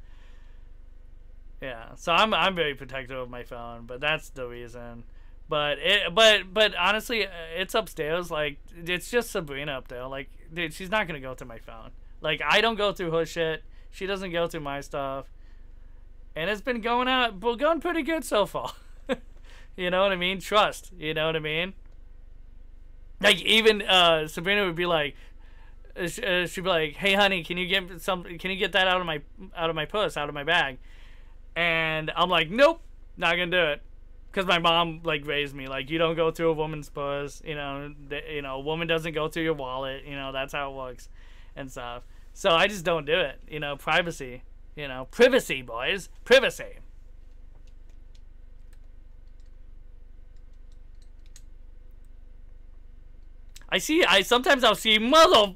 Yeah, so I'm I'm very protective of my phone, but that's the reason. But it but but honestly, it's upstairs. Like it's just Sabrina up there. Like dude, she's not gonna go through my phone. Like I don't go through her shit she doesn't go through my stuff. And it's been going out, but going pretty good so far. [laughs] you know what I mean? Trust. You know what I mean? Like even uh, Sabrina would be like, uh, uh she'd be like, "Hey, honey, can you get some? Can you get that out of my out of my purse, out of my bag?" And I'm like, "Nope, not gonna do it." Because my mom like raised me like you don't go through a woman's purse, you know. The, you know, a woman doesn't go through your wallet, you know. That's how it works, and stuff. So I just don't do it. You know, privacy. You know, privacy, boys. Privacy. I see. I sometimes I'll see mother.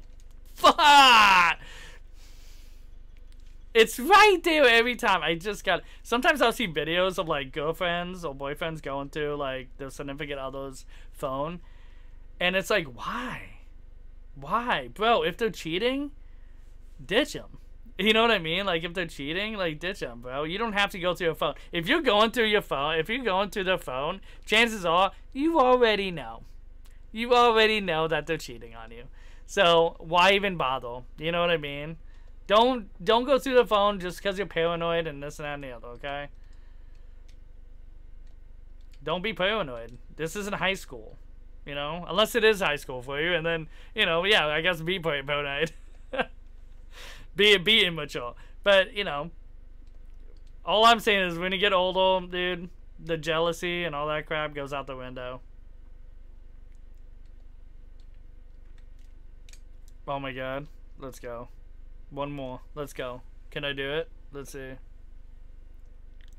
[laughs] It's right there every time. I just got. Sometimes I'll see videos of like girlfriends or boyfriends going through like their significant other's phone, and it's like, why, why, bro? If they're cheating, ditch them. You know what I mean? Like if they're cheating, like ditch them, bro. You don't have to go through your phone. If you're going through your phone, if you're going through the phone, chances are you already know. You already know that they're cheating on you. So why even bother? You know what I mean? Don't don't go through the phone just because you're paranoid and this and that and the other. Okay. Don't be paranoid. This isn't high school, you know. Unless it is high school for you, and then you know, yeah, I guess be paranoid. [laughs] be be immature. But you know, all I'm saying is when you get older, dude, the jealousy and all that crap goes out the window. Oh my god. Let's go. One more. Let's go. Can I do it? Let's see.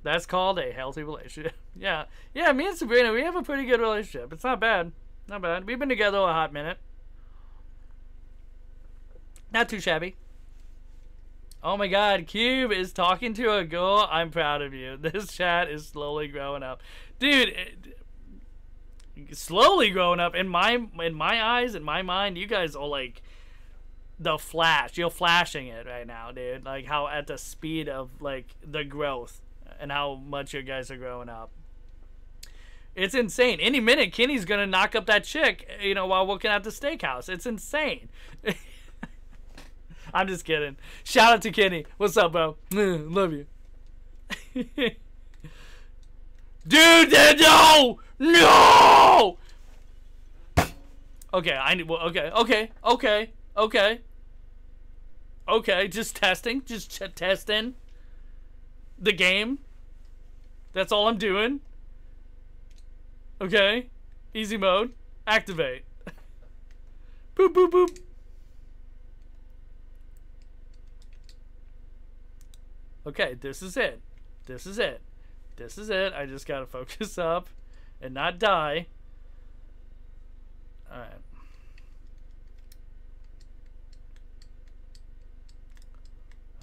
That's called a healthy relationship. [laughs] yeah. Yeah, me and Sabrina, we have a pretty good relationship. It's not bad. Not bad. We've been together a hot minute. Not too shabby. Oh my god, Cube is talking to a girl. I'm proud of you. [laughs] This chat is slowly growing up. Dude, it, slowly growing up in my in my eyes, in my mind, you guys are like the flash. You're flashing it right now, dude. Like how at the speed of like the growth and how much you guys are growing up. It's insane. Any minute, Kenny's gonna knock up that chick, you know, while working at the steakhouse. It's insane. [laughs] I'm just kidding. Shout out to Kenny. What's up, bro? [laughs] Love you. [laughs] Dude, no! No! Okay, I need. Well, okay, okay, okay, okay. Okay, just testing, just ch- testing the game. That's all I'm doing. Okay, easy mode, activate. [laughs] boop boop boop. Okay, this is it. This is it. This is it. I just gotta focus [laughs] up and not die. Alright.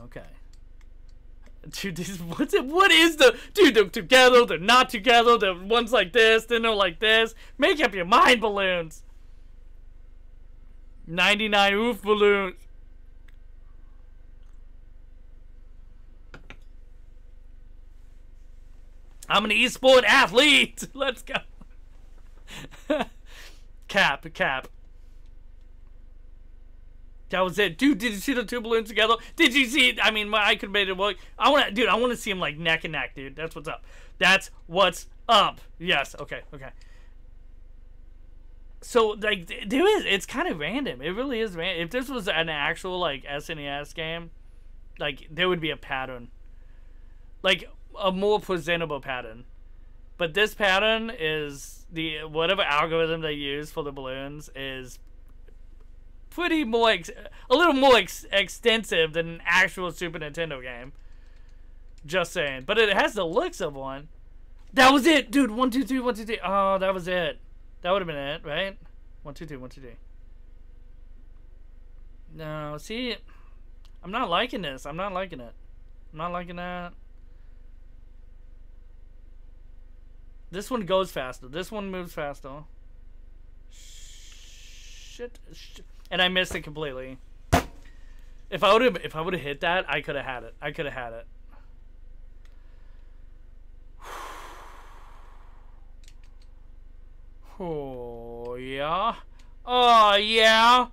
Okay. Dude, this, what's it, what is the... Dude, they're together, they're not together, they're one's like this, then they're like this. Make up your mind, balloons. 99 oof balloons. I'm an esport athlete. [laughs] Let's go. [laughs] cap, cap. That was it, dude. Did you see the two balloons together? Did you see? I mean, I could have made it work. I want to, dude. I want to see them like neck and neck, dude. That's what's up. That's what's up. Yes. Okay. Okay. So like, there is. It's kind of random. It really is random. If this was an actual like SNES game, like there would be a pattern. Like a more presentable pattern. But this pattern is the whatever algorithm they use for the balloons is pretty more ex- a little more ex- extensive than an actual Super Nintendo game. Just saying, but it has the looks of one. That was it, dude. One, two, three, one, two, three. Oh, that was it. That would have been it, right? One, two, three, one, two, three. No, see, I'm not liking this. I'm not liking it. I'm not liking that. This one goes faster. This one moves faster. Shit, shit. And I missed it completely. If I would have if I would have hit that, I could have had it. I could have had it. [sighs] Oh yeah. Oh yeah.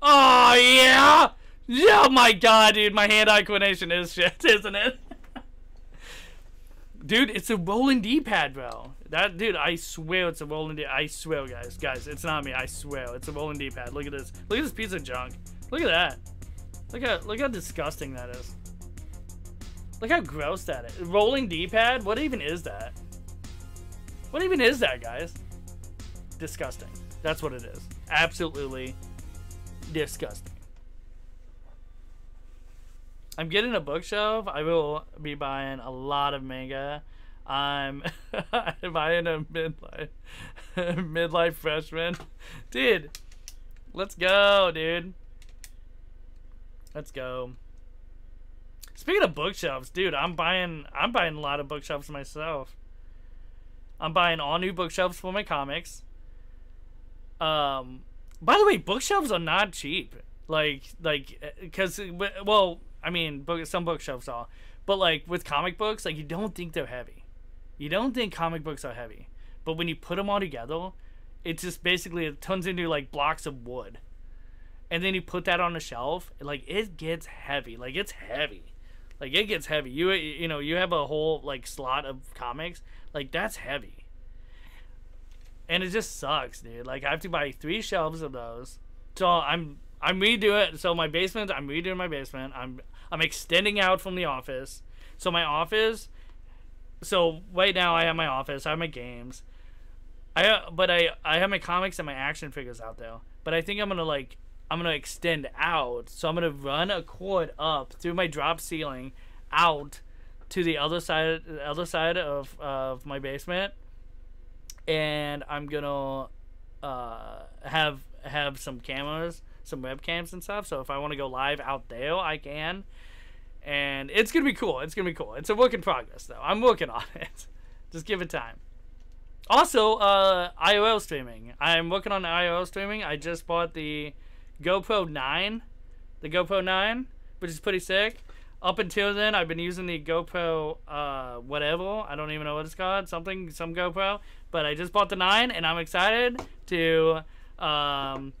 Oh yeah. Oh my god, dude, my hand-eye coordination is [laughs] shit, isn't it? [laughs] Dude, it's a rolling D-pad, bro. That dude, I swear it's a rolling D. I swear, guys, guys, it's not me. I swear, it's a rolling D-pad. Look at this. Look at this piece of junk. Look at that. Look at look how disgusting that is. Look how gross that is. Rolling D-pad. What even is that? What even is that, guys? Disgusting. That's what it is. Absolutely disgusting. I'm getting a bookshelf. I will be buying a lot of manga. I'm [laughs] buying a midlife [laughs] midlife freshman. Dude, let's go, dude. Let's go. Speaking of bookshelves, dude, I'm buying I'm buying a lot of bookshelves myself. I'm buying all new bookshelves for my comics. Um by the way, bookshelves are not cheap. Like like cuz well, I mean, book, some bookshelves are, but like with comic books, like you don't think they're heavy. You don't think comic books are heavy, but when you put them all together, it just basically it turns into like blocks of wood, and then you put that on a shelf, like it gets heavy. Like it's heavy, like it gets heavy. You you know you have a whole like slot of comics, like that's heavy, and it just sucks, dude. Like I have to buy three shelves of those. So I'm I'm redoing so my basement. I'm redoing my basement. I'm I'm extending out from the office. So my office. So right now I have my office. I have my games. I but I I have my comics and my action figures out there. But I think I'm gonna like I'm gonna extend out. So I'm gonna run a cord up through my drop ceiling, out to the other side the other side of of my basement, and I'm gonna uh, have have some cameras some webcams and stuff. So if I want to go live out there, I can. And it's gonna be cool. It's gonna be cool. It's a work in progress though. I'm working on [laughs] it. Just give it time. Also, uh, IRL streaming. I'm working on IRL streaming. I just bought the GoPro 9, the GoPro 9, which is pretty sick. Up until then, I've been using the GoPro, uh, whatever. I don't even know what it's called. Something, some GoPro. But I just bought the 9, and I'm excited to um,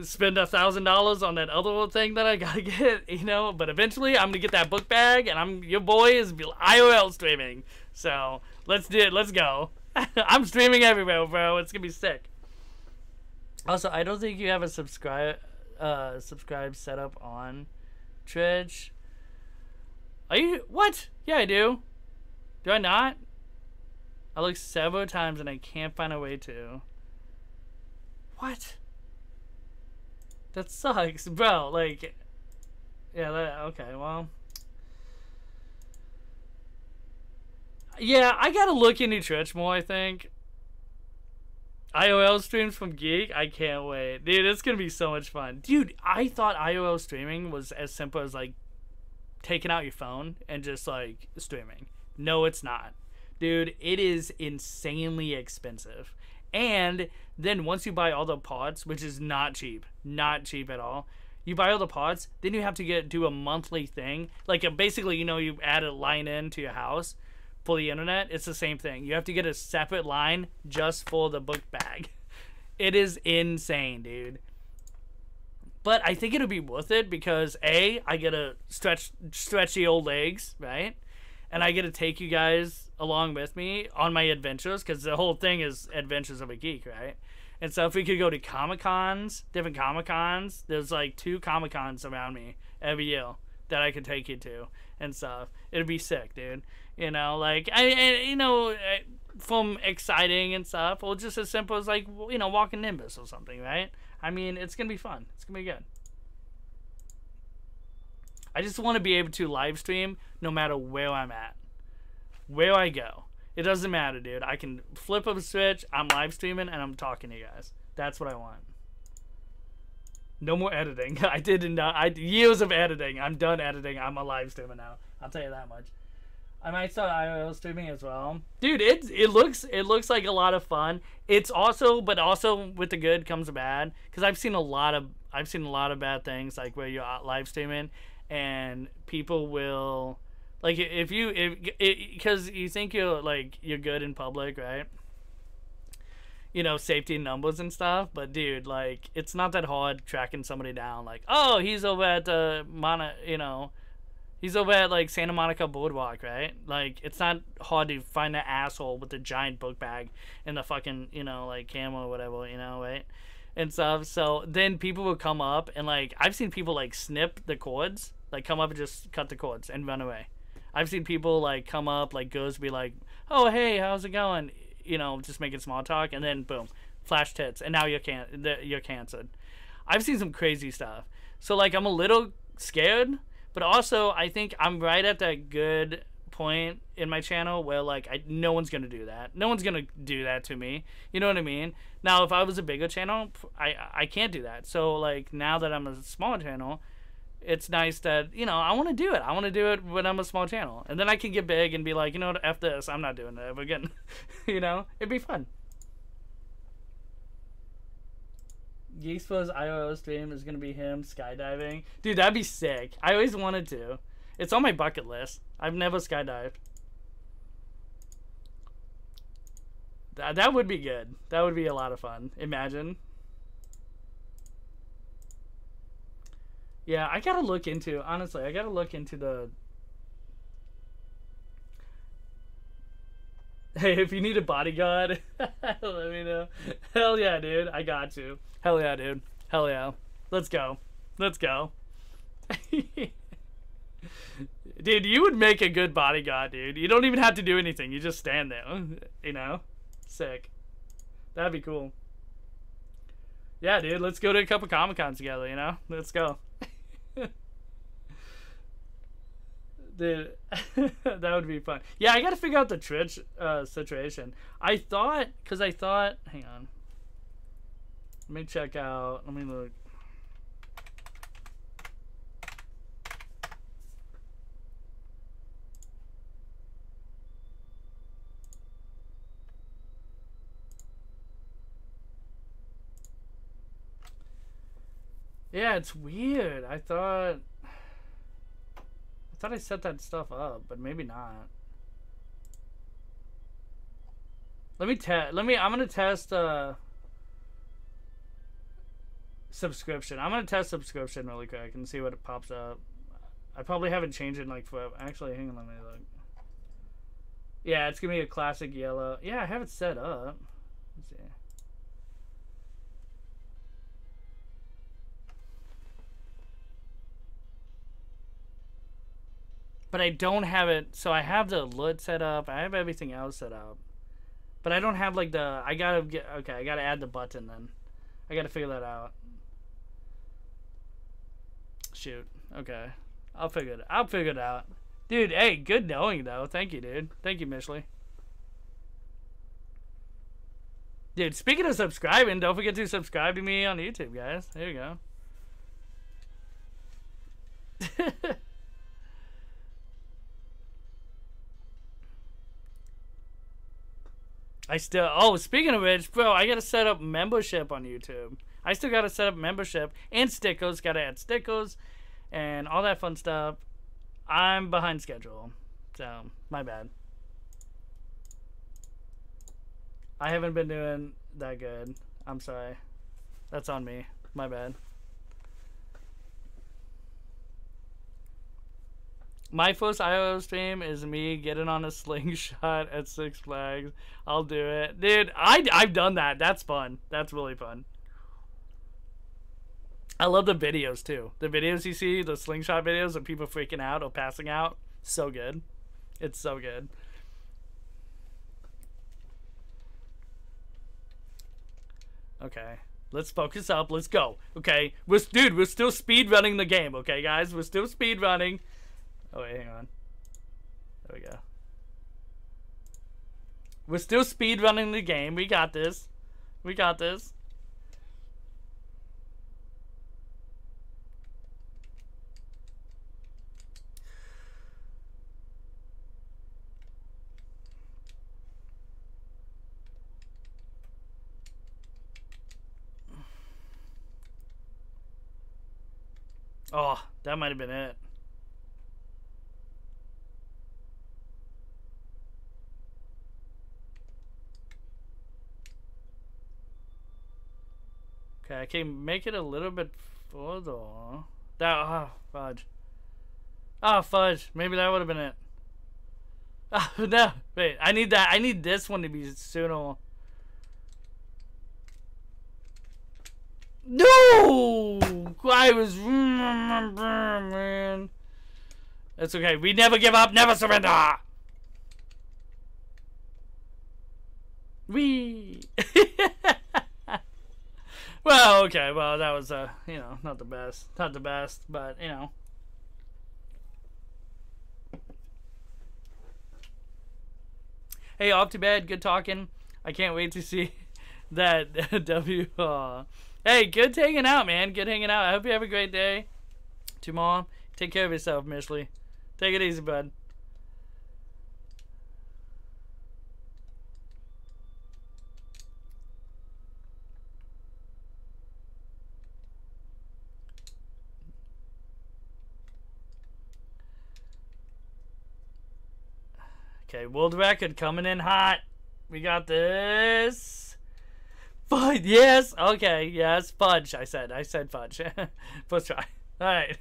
spend a thousand dollars on that other thing that I gotta [laughs] get, you know. But eventually, I'm gonna get that book bag, and I'm your boy is IRL streaming. So let's do it. Let's go. [laughs] I'm streaming everywhere, bro. It's gonna be sick. Also, I don't think you have a subscribe uh subscribe setup on Twitch. Are you what? Yeah, I do. Do I not? I looked several times and I can't find a way to. What? That sucks, bro. Like, yeah, that, okay, well. Yeah, I gotta look into Twitch more, I think. IRL streams from Geek, I can't wait. Dude, it's gonna be so much fun. Dude, I thought IRL streaming was as simple as, like, taking out your phone and just, like, streaming. No, it's not. Dude, it is insanely expensive. And then once you buy all the pods, which is not cheap, not cheap at all, you buy all the pods, then you have to get do a monthly thing. Like a, basically, you know, you add a line in to your house for the internet. It's the same thing. You have to get a separate line just for the book bag. [laughs] It is insane, dude. But I think it'll be worth it because a I get a stretch stretchy old legs, right? And I get to take you guys along with me on my adventures because the whole thing is Adventures of a Geek, right? And so if we could go to Comic Cons, different Comic Cons, there's like two Comic Cons around me every year that I could take you to and stuff. It'd be sick, dude. You know, like I, I you know, from exciting and stuff, or just as simple as like you know walking Nimbus or something, right? I mean, it's gonna be fun. It's gonna be good. I just want to be able to live stream no matter where I'm at where I go. It doesn't matter, dude. I can flip a switch, I'm live streaming, and I'm talking to you guys. That's what I want. No more editing. [laughs] I did not. I years of editing. I'm done editing. I'm a live streamer now. I'll tell you that much. I might start IRL streaming as well, dude. It it looks it looks like a lot of fun. It's also, but also with the good comes the bad. Because I've seen a lot of I've seen a lot of bad things, like where you're live streaming and people will like if you if because you think you're like you're good in public, right? You know, safety numbers and stuff, but dude, like it's not that hard tracking somebody down. Like, oh, he's over at the Mona, you know, he's over at like Santa Monica Boardwalk, right? Like, it's not hard to find that asshole with the giant book bag and the fucking, you know, like camo or whatever, you know, right? And stuff. So then people will come up and like I've seen people like snip the cords, like come up and just cut the cords and run away. I've seen people like come up, like goes be like, "Oh hey, how's it going?" You know, just making small talk, and then boom, flash tits, and now you're can you're canceled. I've seen some crazy stuff. So like I'm a little scared, but also I think I'm right at that good point in my channel where like I no one's gonna do that. No one's gonna do that to me. You know what I mean? Now if I was a bigger channel, I I can't do that. So like now that I'm a smaller channel, it's nice that you know I want to do it. I want to do it when I'm a small channel, and then I can get big and be like, you know what, f this, I'm not doing that ever again. [laughs] you know, it'd be fun. Geekspo's IRL stream is gonna be him skydiving. Dude, that'd be sick. I always wanted to. It's on my bucket list. I've never skydived. That that would be good. That would be a lot of fun. Imagine. Yeah, I gotta look into honestly. I gotta look into the. [laughs] Hey, if you need a bodyguard, [laughs] let me know. Hell yeah, dude. I got you. Hell yeah, dude. Hell yeah. Let's go. Let's go. [laughs] dude, you would make a good bodyguard, dude. You don't even have to do anything. You just stand there. You know? Sick. That'd be cool. Yeah, dude. Let's go to a couple Comic Cons together, you know? Let's go. Dude, [laughs] that would be fun. Yeah, I gotta figure out the Twitch uh, situation. I thought, because I thought, hang on. Let me check out, let me look. Yeah, it's weird. I thought I thought I set that stuff up, but maybe not. Let me test. Let me. I'm gonna test uh subscription. I'm gonna test subscription really quick and see what it pops up. I probably haven't changed it in like forever. Actually, hang on. Let me look. Yeah, it's gonna be a classic yellow. Yeah, I have it set up. But I don't have it. So I have the LUT set up. I have everything else set up, but I don't have like the. I gotta get. Okay, I gotta add the button then. I gotta figure that out. Shoot. Okay, I'll figure it. I'll figure it out. Dude, hey, good knowing though. Thank you, dude. Thank you, Mishley. Dude, speaking of subscribing, don't forget to subscribe to me on YouTube, guys. There you go. [laughs] I still. Oh, speaking of which, bro, I gotta set up membership on YouTube. I still gotta set up membership and stickers. Gotta add stickers and all that fun stuff. I'm behind schedule, so my bad. I haven't been doing that good. I'm sorry. That's on me. My bad. My first IRL stream is me getting on a slingshot at Six Flags. I'll do it. Dude, I, I've done that. That's fun. That's really fun. I love the videos too. The videos you see, the slingshot videos of people freaking out or passing out. So good. It's so good. Okay. Let's focus up. Let's go. Okay. We're, dude, we're still speed running the game. Okay, guys? We're still speed running. Oh, wait, hang on. There we go. We're still speed running the game. We got this. We got this. Oh, that might have been it. Okay, I can make it a little bit further. That, oh, fudge. Oh, fudge. Maybe that would have been it. Oh, [laughs] no. Wait, I need that. I need this one to be sooner. No! I was... Mm, mm, mm, man. It's okay. We never give up, never surrender! We. [laughs] Well, okay. Well, that was uh, you know, not the best, not the best, but you know. Hey, off to bed. Good talking. I can't wait to see [laughs] that [laughs] W. Uh, hey, good hanging out, man. Good hanging out. I hope you have a great day. To mom, take care of yourself, Mishley. Take it easy, bud. Okay, world record coming in hot. We got this. Fudge. Yes. Okay. Yes. Fudge. I said. I said fudge. [laughs] Let's try. All right.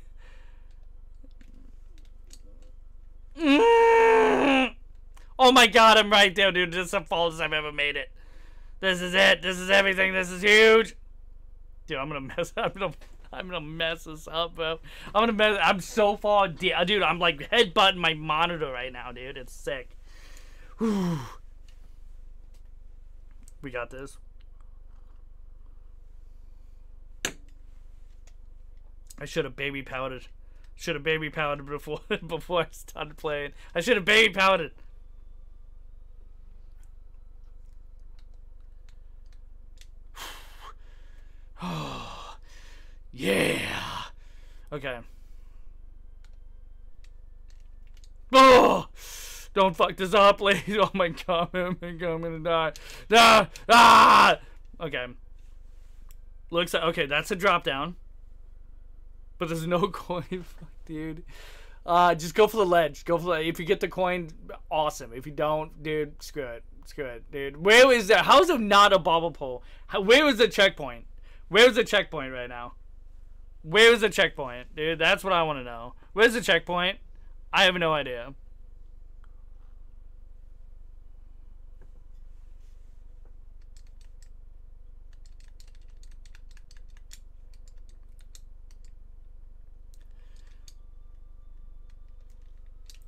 Mm. Oh my god, I'm right there, dude. This is the fallest I've ever made it. This is it. This is everything. This is huge. Dude, I'm gonna mess. [laughs] I'm gonna. I'm gonna mess this up, bro. I'm gonna mess. I'm so far, dude. I'm like headbutting my monitor right now, dude. It's sick. We got this. I should have baby powdered. Should have baby powdered before [laughs] before I started playing. I should have baby powdered. Oh, [sighs] yeah. Okay. Oh, don't fuck this up, [laughs] please. Oh my god, oh my god, I'm gonna die. Ah, ah. Okay. Looks like okay. That's a drop down. But there's no [laughs] coin, [laughs] fuck, dude. Uh, just go for the ledge. Go for the. If you get the coin, awesome. If you don't, dude, screw it. Screw it, dude. Where is that? How's it not a bobble pole? How, where was the checkpoint? Where's the checkpoint right now? Where's the checkpoint, dude? That's what I want to know. Where's the checkpoint? I have no idea.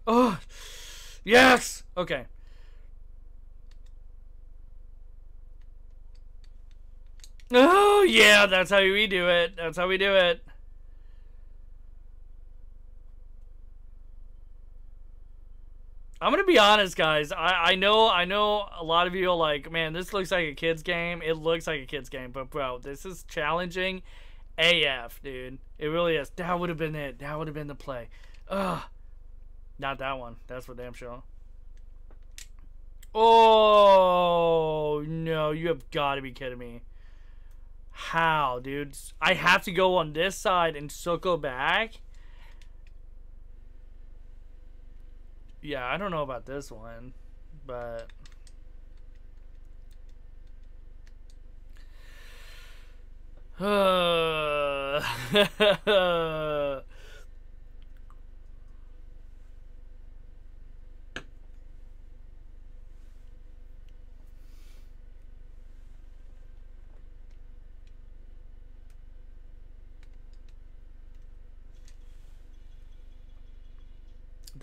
Oh, yes. Okay. Oh, yeah, that's how we do it. That's how we do it. I'm gonna be honest, guys. I, I know I know a lot of you are like, man, this looks like a kid's game. It looks like a kid's game, but bro, this is challenging AF, dude. It really is. That would have been it. That would have been the play. Ugh. Not that one. That's for damn sure. Oh no, you have got to be kidding me. How, dude? I have to go on this side and circle back? Yeah, I don't know about this one, but... [sighs] [laughs]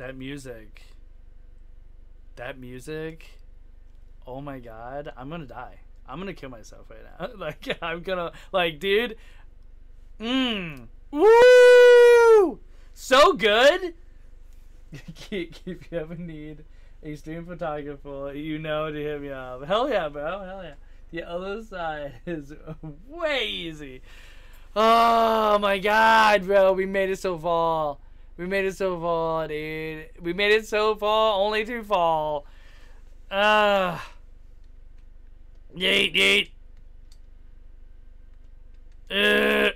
that music. That music. Oh my god i'm gonna die. I'm gonna kill myself right now. [laughs] Like [laughs] i'm gonna like dude. Mmm woo! So good. [laughs] If you ever need. A stream photographer you know to hit me up. Hell yeah bro. Hell yeah. The other side is way easy. Oh my god bro. We made it so far we made it so far, dude. We made it so far, only to fall. Uh, yeet, yeet. Uh.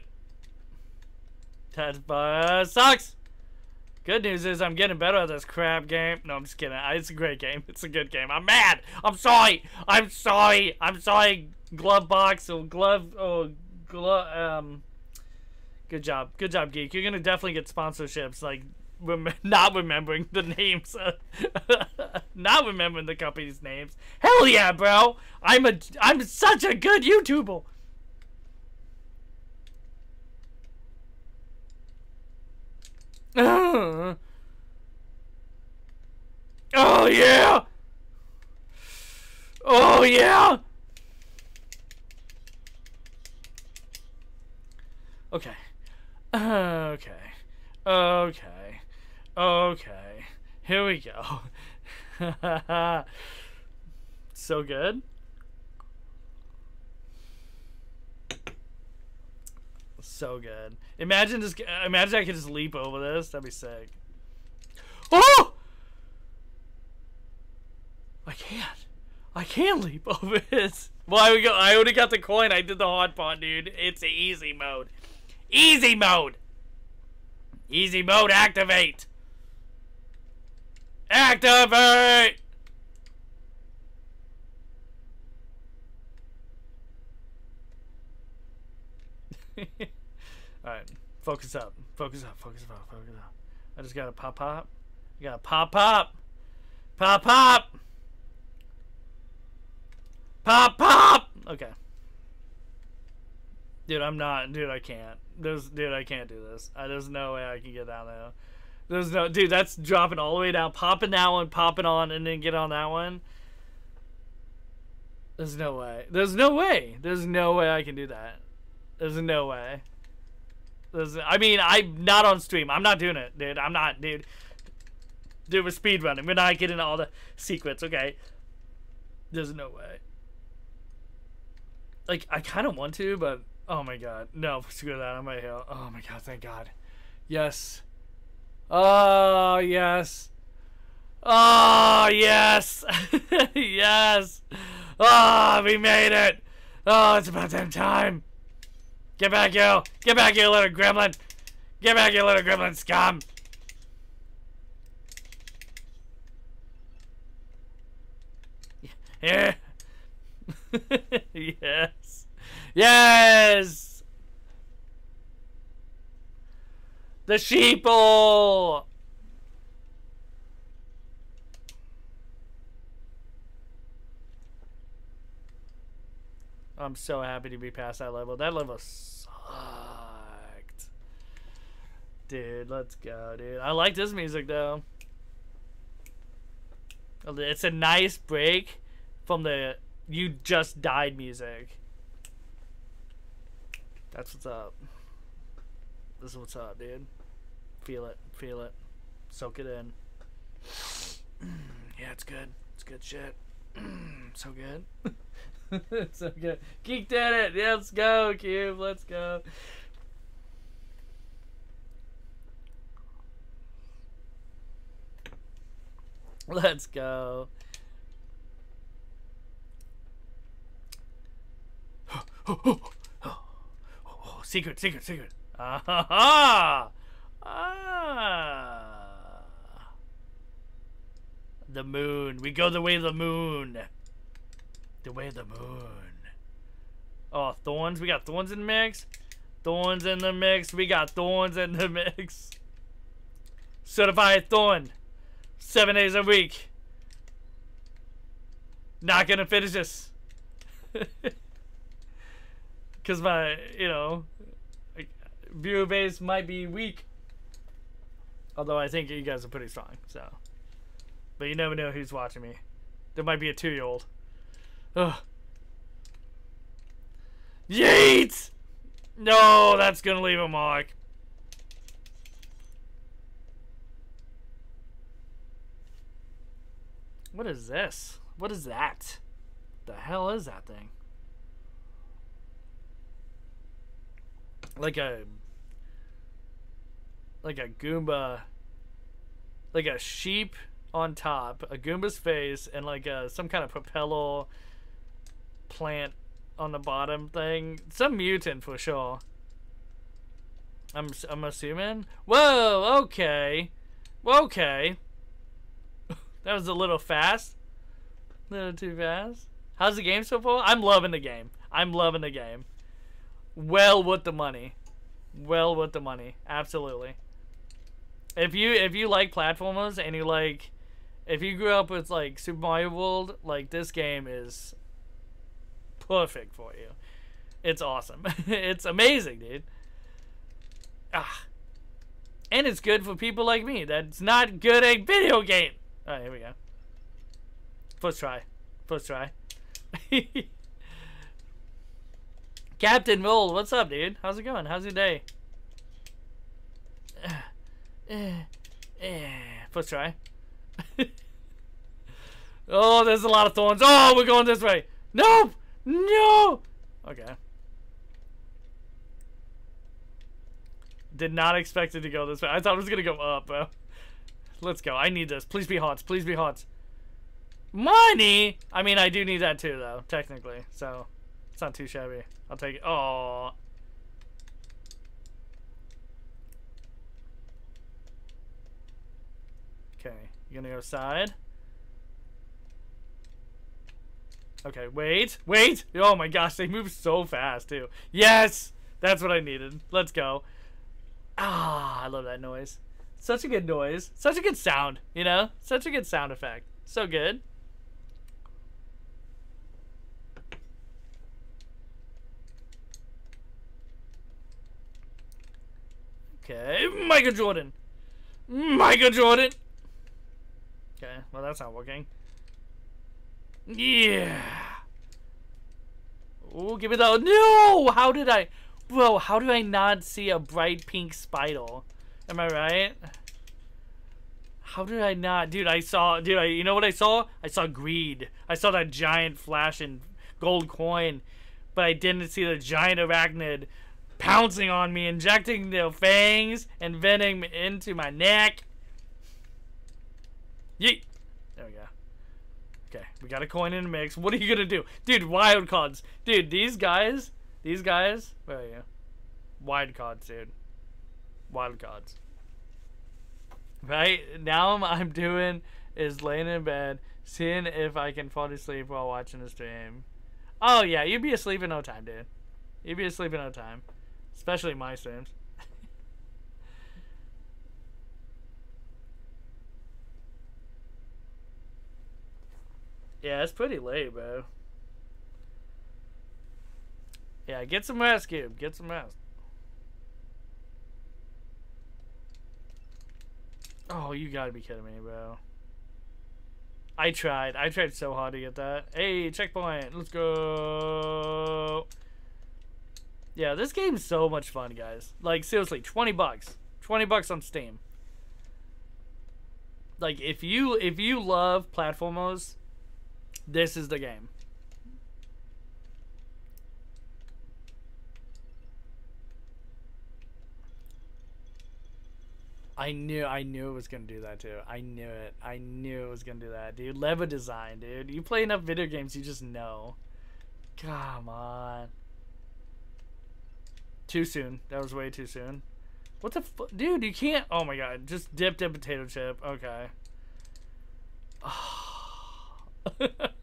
That uh, sucks. Good news is I'm getting better at this crap game. No, I'm just kidding. It's a great game. [laughs] It's a good game. I'm mad. I'm sorry. I'm sorry. I'm sorry. Glove box or glove or glove um Good job. Good job, Geek. You're going to definitely get sponsorships, like, rem [laughs] not remembering the names. [laughs] not remembering the company's names. Hell yeah, bro! I'm a, I'm such a good YouTuber! [laughs] Oh, yeah! Oh, yeah! Okay. [laughs] Okay. Okay. Okay. Here we go. [laughs] so good. So good. Imagine just imagine I could just leap over this. That'd be sick. Oh! I can't. I can't leap [laughs] over this. Well, I, go, I already got the coin. I did the hot pot, dude. It's easy mode. Easy mode! Easy mode activate! Activate! [laughs] Alright, focus up. Focus up, focus up, focus up. I just gotta pop pop. You gotta pop pop! Pop pop! Pop pop! Okay. Dude, I'm not. Dude, I can't. There's, dude, I can't do this. I, there's no way I can get down there. There's no, dude. That's dropping all the way down, popping that one, popping on, and then get on that one. There's no way. There's no way. There's no way I can do that. There's no way. There's, I mean, I'm not on stream. I'm not doing it, dude. I'm not, dude. Dude, we're speedrunning. We're not getting all the secrets, okay? There's no way. Like, I kind of want to, but oh my god. No, [laughs] screw that. I'm right here. Oh my god, thank god. Yes. Oh, yes. Oh, yes. [laughs] yes. Oh, we made it. Oh, it's about damn time. Get back, you. Get back, you little gremlin. Get back, you little gremlin scum. [laughs] Yeah. yes. Yes. The sheeple. I'm so happy to be past that level. That level sucked. Dude, let's go, dude. I like this music, though. It's a nice break from the you just died music. That's what's up. This is what's up, dude. Feel it. Feel it. Soak it in. [clears throat] yeah, it's good. It's good shit. [clears throat] so good. [laughs] so good. Geek did it. Yeah, let's go, Cube. Let's go. Let's go. [gasps] [laughs] secret, secret, secret. Ah ha ha! Ah. The moon. We go the way of the moon. The way of the moon. Oh, thorns. We got thorns in the mix. Thorns in the mix. We got thorns in the mix. Certified thorn. Seven days a week. Not gonna finish this. [laughs] Because my, you know, viewer base might be weak. Although I think you guys are pretty strong, so. But you never know who's watching me. There might be a two-year-old. Ugh. Yeet! No, that's gonna leave a mark. What is this? What is that? The hell is that thing? Like a like a Goomba like a sheep on top, a Goomba's face, and like a some kind of propeller plant on the bottom thing. Some mutant for sure. I'm I'm assuming. Whoa, okay, okay. [laughs] that was a little fast. A little too fast. How's the game so far? I'm loving the game. I'm loving the game. Well worth the money. Well worth the money. Absolutely. If you if you like platformers and you like if you grew up with like Super Mario World, like this game is perfect for you. It's awesome. [laughs] it's amazing, dude. Ah. And it's good for people like me that's not good at video game. Alright, here we go. First try. First try. [laughs] Captain Mold, what's up, dude? How's it going? How's your day? [sighs] Eh, eh, first try. [laughs] oh, there's a lot of thorns. Oh, we're going this way. Nope. No. Okay. Did not expect it to go this way. I thought it was going to go up, bro. Let's go. I need this. Please be hot. Please be hot. Money? I mean, I do need that too, though, technically. So, it's not too shabby. I'll take it. Oh. Gonna go side? Okay, wait, wait! Oh my gosh, they move so fast, too. Yes! That's what I needed. Let's go. Ah, I love that noise. Such a good noise. Such a good sound, you know? Such a good sound effect. So good. Okay, Michael Jordan. Michael Jordan. Okay, well that's not working. Yeah. Oh, give me the no! How did I, bro? How did I not see a bright pink spider? Am I right? How did I not, dude? I saw, dude. I, you know what I saw? I saw greed. I saw that giant flashing gold coin, but I didn't see the giant arachnid pouncing on me, injecting their fangs and venom into my neck. Yeet. There we go. Okay, we got a coin in the mix. What are you gonna do? Dude, wild cards. Dude, these guys, these guys, where are you? Wild cards, dude. Wild cards. Right? Now I'm doing is laying in bed, seeing if I can fall asleep while watching the stream. Oh yeah, you'd be asleep in no time, dude. You'd be asleep in no time. Especially my streams. Yeah, it's pretty late, bro. Yeah, get some rest, Cube. Get some rest. Oh, you gotta be kidding me, bro. I tried. I tried so hard to get that. Hey, checkpoint. Let's go. Yeah, this game's so much fun, guys. Like, seriously, 20 bucks. 20 bucks on Steam. Like, if you if you love platformers, this is the game. I knew I knew it was gonna do that too. I knew it. I knew it was gonna do that, dude. Level design, dude. You play enough video games, you just know. Come on. Too soon. That was way too soon. What the Dude, you can't- Oh my god. Just dipped in potato chip. Okay. [sighs] Oh. [laughs]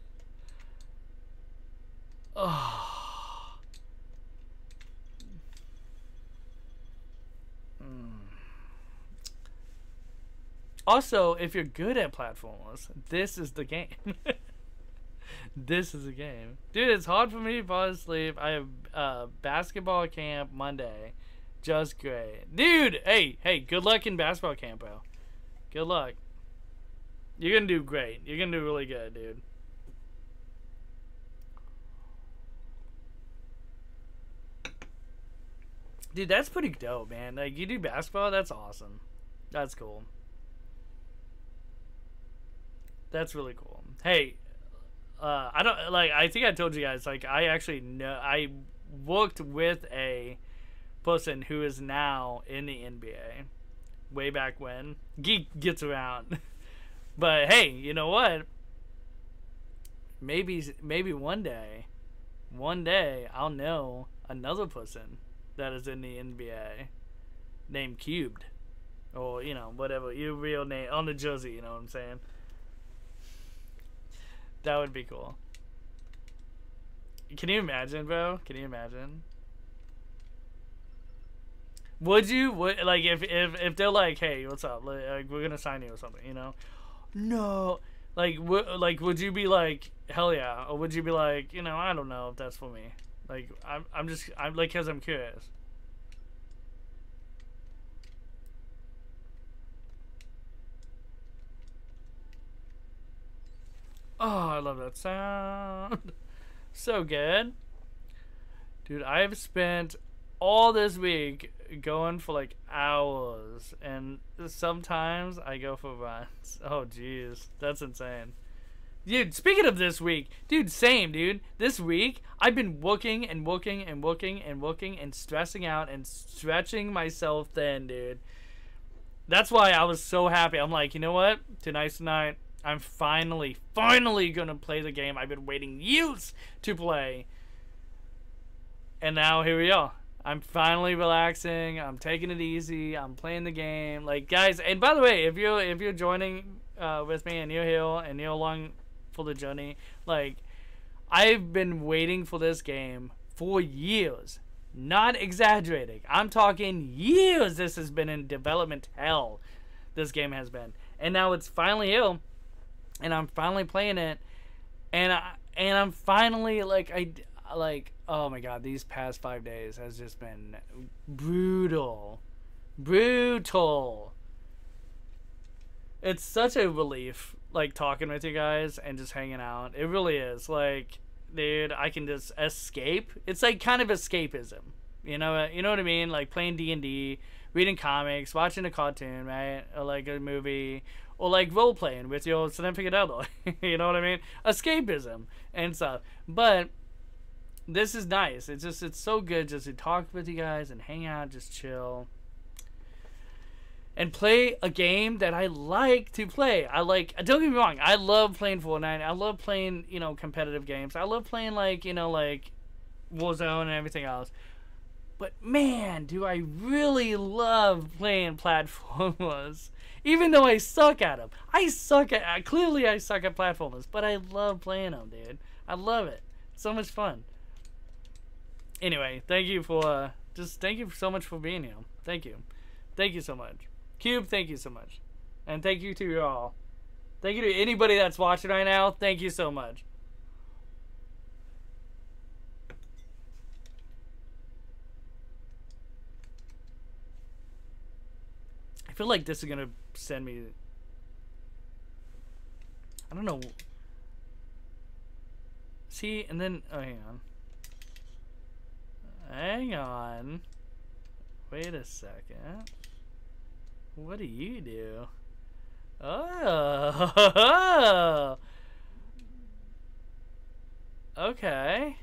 Also, if you're good at platformers, this is the game. [laughs] this is a game. Dude, it's hard for me to fall asleep. I have uh, basketball camp Monday. Just great. Dude, hey, hey, good luck in basketball camp, bro. Good luck. You're to do great. You're to do really good, dude. Dude, that's pretty dope, man. Like, you do basketball, that's awesome. That's cool. That's really cool. Hey, uh, I don't like. I think I told you guys. Like, I actually know. I worked with a person who is now in the NBA. Way back when, geek gets around. [laughs] but hey, you know what? Maybe, maybe one day, one day I'll know another person that is in the NBA named Cubed, or you know whatever your real name on the jersey. You know what I'm saying? That would be cool. Can you imagine, bro? Can you imagine? Would you would like if if if they're like, hey, what's up? Like, we're gonna sign you or something, you know? No, like like would you be like, hell yeah, or would you be like, you know, I don't know if that's for me. Like I'm I'm just I'm like cause I'm curious. Oh, I love that sound. [laughs] so good. Dude, I've spent all this week going for like hours, and sometimes I go for runs. [laughs] Oh, jeez. That's insane. Dude, speaking of this week, dude, same, dude. This week, I've been working and working and working and working and stressing out and stretching myself thin, dude. That's why I was so happy. I'm like, you know what? Tonight's tonight. I'm finally, finally gonna play the game I've been waiting years to play. And now here we are. I'm finally relaxing. I'm taking it easy. I'm playing the game. Like guys, and by the way, if you're if you're joining uh, with me and you're here and you're along for the journey, like I've been waiting for this game for years. Not exaggerating. I'm talking years this has been in development hell. This game has been. And now it's finally here. And I'm finally playing it. And I and I'm finally like I like oh my god, these past 5 days has just been brutal. Brutal. It's such a relief like talking with you guys and just hanging out. It really is. Like dude, I can just escape. It's like kind of escapism. You know, you know what I mean? Like playing D and D, reading comics, watching a cartoon, right, or like a movie, or like role playing with your significant other. [laughs] you know what I mean? Escapism and stuff. But this is nice. It's just it's so good just to talk with you guys and hang out, just chill and play a game that I like to play. I like don't get me wrong, I love playing Fortnite. I love playing, you know, competitive games. I love playing like, you know, like Warzone and everything else. But man, do I really love playing platformers. [laughs] Even though I suck at them. I suck at clearly I suck at platformers, but I love playing them, dude. I love it. So much fun. Anyway, thank you for uh, just thank you so much for being here. Thank you. Thank you so much. Cube, thank you so much. And thank you to you all. Thank you to anybody that's watching right now. Thank you so much. I feel like this is gonna send me. I don't know. See, and then oh, hang on. Hang on. Wait a second. What do you do? Oh. [laughs] okay.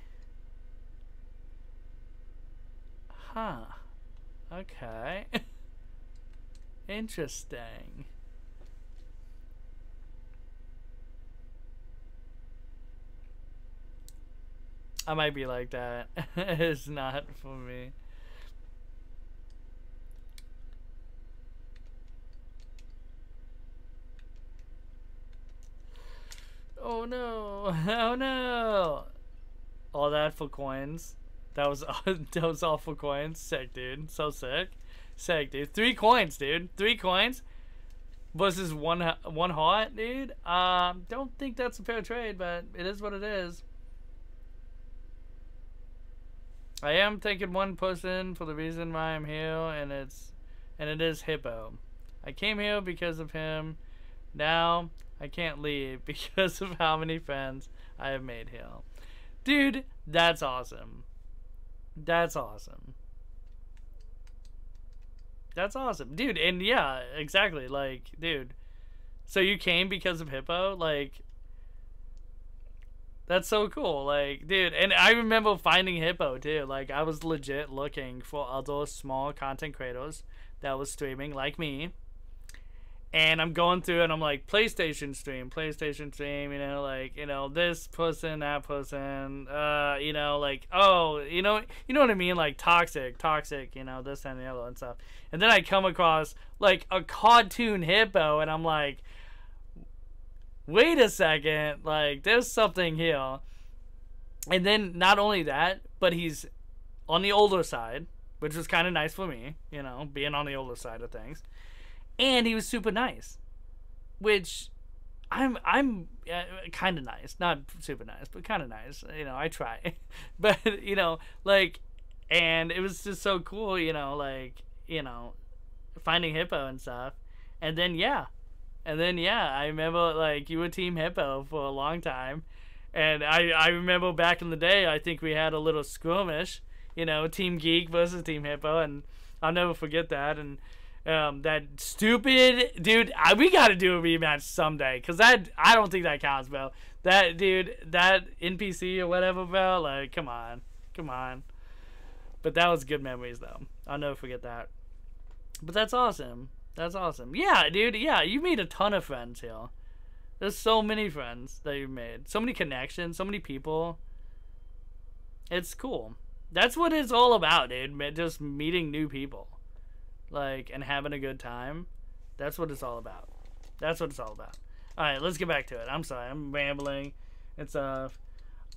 Huh. Okay. [laughs] Interesting. I might be like that. [laughs] it's not for me. Oh no! [laughs] Oh no! All that for coins. That was [laughs] that was all for coins. Sick, dude. So sick. Sick, dude. Three coins, dude. Three coins versus one one heart, dude. Um, don't think that's a fair trade, but it is what it is. I am taking one person for the reason why I'm here, and it's and it is Hippo. I came here because of him. Now I can't leave [laughs] because of how many friends I have made here. Dude, that's awesome. That's awesome. That's awesome. Dude, and yeah, exactly. Like, dude. So you came because of Hippo? Like that's so cool. Like, dude, and I remember finding Hippo too. Like I was legit looking for other small content creators that was streaming like me and I'm going through and I'm like PlayStation stream, PlayStation stream, you know, like you know this person, that person, uh, you know, like oh, you know, you know what I mean, like toxic, toxic, you know, this and the other and stuff. And then I come across like a cartoon hippo, and I'm like, wait a second, like there's something here. And then not only that, but he's on the older side, which was kind of nice for me, you know, being on the older side of things and he was super nice, which I'm I'm uh, kind of nice, not super nice, but kind of nice. You know, I try, [laughs] but you know, like, and it was just so cool. You know, like you know, finding Hippo and stuff, and then yeah, and then yeah, I remember like you were Team Hippo for a long time, and I I remember back in the day, I think we had a little skirmish. You know, Team Geek versus Team Hippo, and I'll never forget that. And um, that stupid dude. I, we got to do a rematch someday, cause that I don't think that counts, bro. That dude, that NPC or whatever, bro. Like, come on, come on. But that was good memories, though. I'll never forget that. But that's awesome. That's awesome. Yeah, dude. Yeah, you made a ton of friends here. There's so many friends that you've made. So many connections. So many people. It's cool. That's what it's all about, dude. Just meeting new people like and having a good time. That's what it's all about. That's what it's all about. All right, let's get back to it. I'm sorry, I'm rambling and stuff.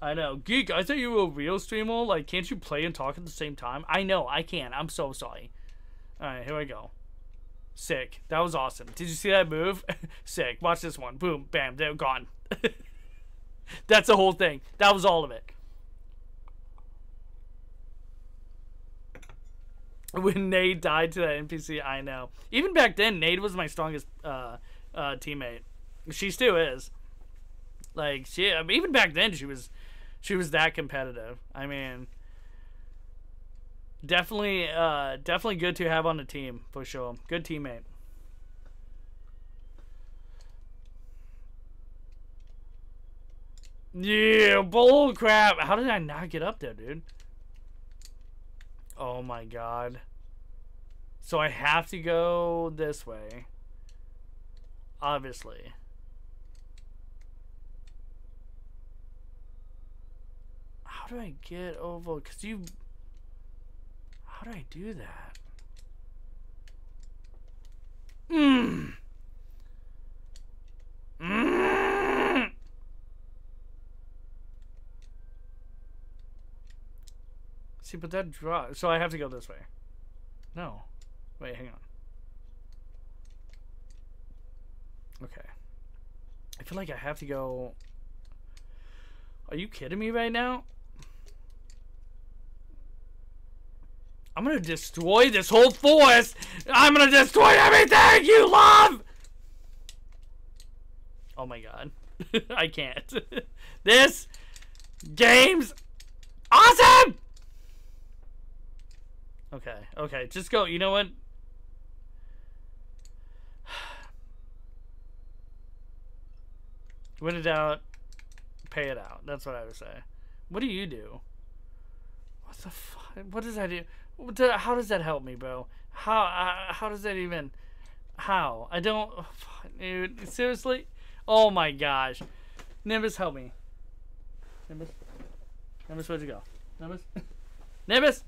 I know. Geek, I thought you were a real streamer. Like, can't you play and talk at the same time? I know, I can. I'm so sorry. Alright, here we go. Sick. That was awesome. Did you see that move? [laughs] Sick. Watch this one. Boom. Bam. They're gone. [laughs] That's the whole thing. That was all of it. [laughs] When Nade died to that NPC, I know. Even back then, Nade was my strongest uh, uh, teammate. She still is. Like she, I mean, even back then, she was, she was that competitive. I mean, definitely, uh, definitely good to have on the team for sure. Good teammate. Yeah, bull crap. How did I not get up there, dude? Oh my god. So I have to go this way. Obviously. How do I get over? Because you... How do I do that? Mmm. Mmm. See, but that draw. So I have to go this way. No. Wait, hang on. Okay. I feel like I have to go. Are you kidding me right now? I'm gonna destroy this whole forest! I'm gonna destroy everything you love! Oh my god. [laughs] I can't. [laughs] this game's awesome! Okay, okay, just go. You know what? [sighs] Win it out, pay it out. That's what I would say. What do you do? What the fuck? What does that do? How does that help me, bro? How uh, how does that even? How? I don't. [sighs] Dude, seriously? Oh my gosh. Nimbus, help me. Nimbus? Nimbus, where'd you go? Nimbus? [laughs] Nimbus?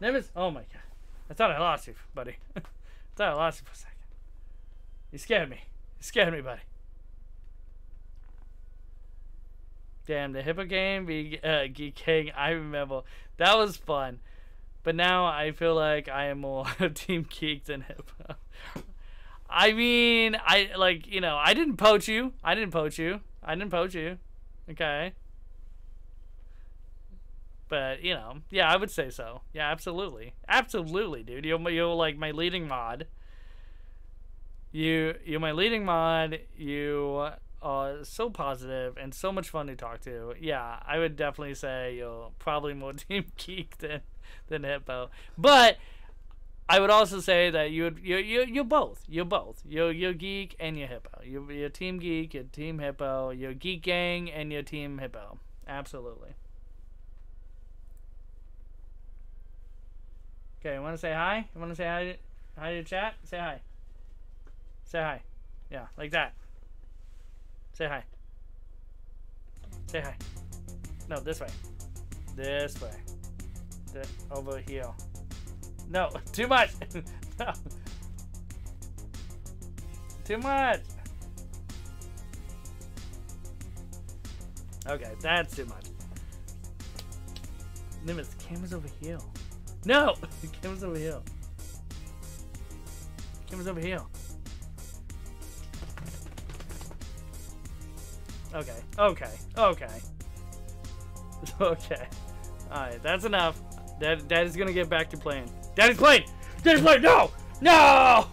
Nimbus? Oh my god. I thought I lost you, buddy. [laughs] I thought I lost you for a second. You scared me. You scared me, buddy. Damn, the Hippo game, be uh, Geek King, I remember. That was fun. But now I feel like I am more [laughs] Team Geek than Hippo. I mean, I, like, you know, I didn't poach you. I didn't poach you. I didn't poach you. Okay. But, you know, yeah, I would say so. Yeah, absolutely. Absolutely, dude. You're, you're like my leading mod. You, you're my leading mod. You uh, so positive and so much fun to talk to. Yeah, I would definitely say you're probably more [laughs] Team Geek than [laughs] than Hippo. But I would also say that you you you you're both. You're both. You're you're geek and you're hippo. You're, you're team geek, you're team hippo. You're geek gang and you're team hippo. Absolutely. Okay, you want to say hi? You want to say hi? Hi to chat? Say hi. Say hi. Yeah, like that. Say hi. Say hi. No, this way. This way. Over here. No, [laughs] too much. [laughs] no. Too much. Okay, that's too much. Nimbus, the camera's over here. No! [laughs] The camera's over here. The camera's over here. Okay, okay, okay. okay. Alright, that's enough. Dad, Daddy's gonna get back to playing. Daddy's playing! Daddy's playing! No! No!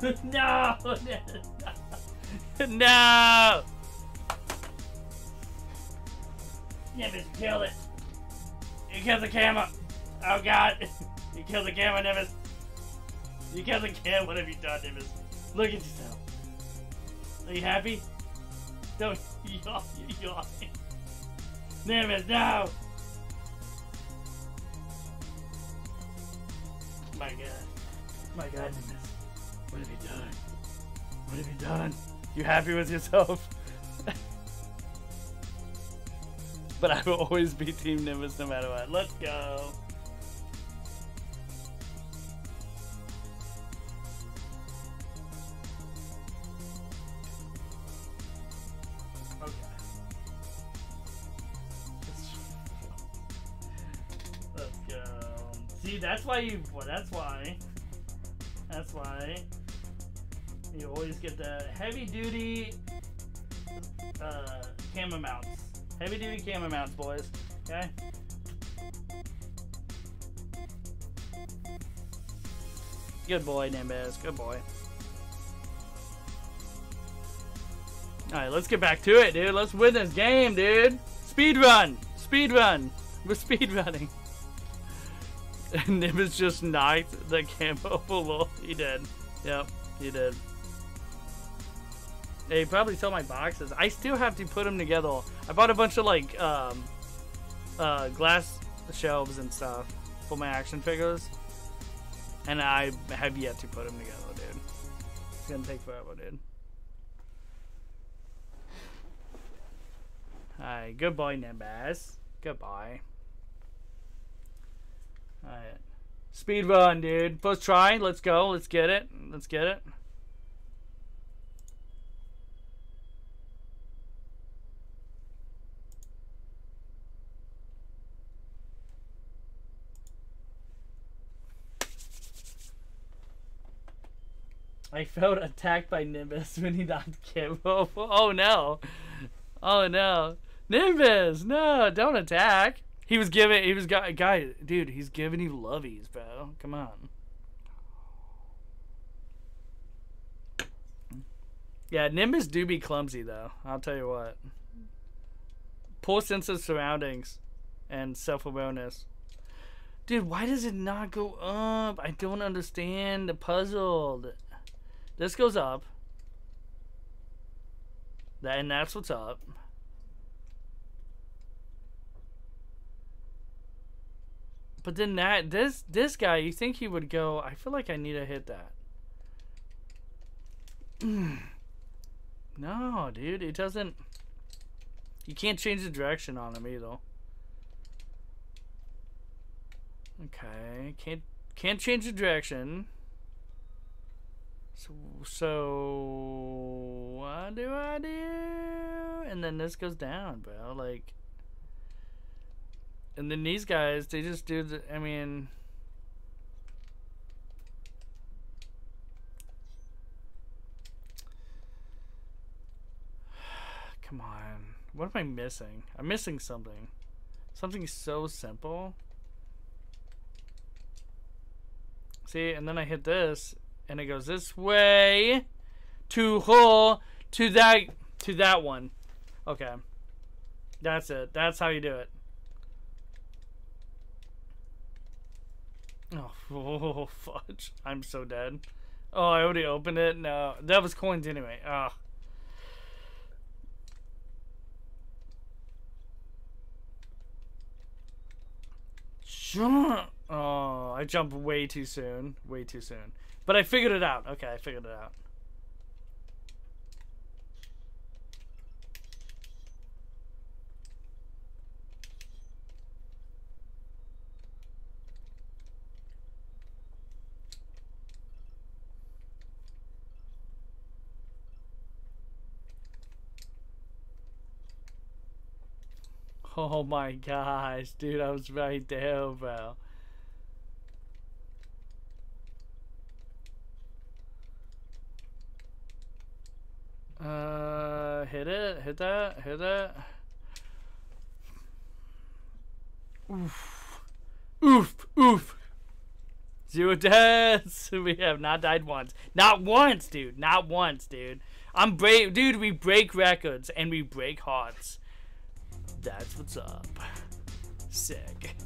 [laughs] no! [laughs] no! Nimbus, killed it. You killed the camera. Oh god. [laughs] You killed the camera, Nimbus. You killed the camera. What have you done, Nimbus? Look at yourself. Are you happy? Don't yawn. Nimbus, no! My god. My god. What have you done? What have you done? You happy with yourself? [laughs] but I will always be Team Nimbus no matter what. Let's go. That's why you. Well, that's why. That's why. You always get the heavy duty uh, camera mounts. Heavy duty camera mounts, boys. Okay? Good boy, Nimbus. Good boy. Alright, let's get back to it, dude. Let's win this game, dude. Speed run. Speed run. We're speed running. [laughs] Nimbus just knocked the camo below. [laughs] He did. Yep, he did. They probably sell my boxes. I still have to put them together. I bought a bunch of like um, uh, glass shelves and stuff for my action figures, and I have yet to put them together, dude. It's gonna take forever, dude. Hi, goodbye, Nimbus. Goodbye. Alright. Speed run, dude. First try. Let's go. Let's get it. Let's get it. I felt attacked by Nimbus [laughs] when he knocked Kim. Oh, oh no. Oh no. Nimbus, no, don't attack. He was giving, he was, guy, guy, dude, he's giving you lovies, bro. Come on. Yeah, Nimbus do be clumsy, though. I'll tell you what. Poor sense of surroundings and self-awareness. Dude, why does it not go up? I don't understand the puzzle. This goes up. That, and that's what's up. But then that this this guy, you think he would go? I feel like I need to hit that. [sighs] no, dude, it doesn't. You can't change the direction on him either. Okay, can't can't change the direction. So, so what do I do? And then this goes down, bro. Like, and then these guys, they just do the. I mean. [sighs] Come on. What am I missing? I'm missing something. Something so simple. See, and then I hit this, and it goes this way to hole to that to that one. Okay. That's it. That's how you do it. Oh, [laughs] oh, fudge. I'm so dead. Oh, I already opened it? No. That was coins anyway. Ah. Oh. oh, I jumped way too soon. Way too soon. But I figured it out. Okay, I figured it out. Oh my gosh, dude, I was right there, bro. Uh, hit it, hit that, hit that. Oof. Oof, oof. Zero deaths. [laughs] We have not died once. Not once, dude. Not once, dude. I'm brave. Dude, we break records and we break hearts. That's what's up. Sick.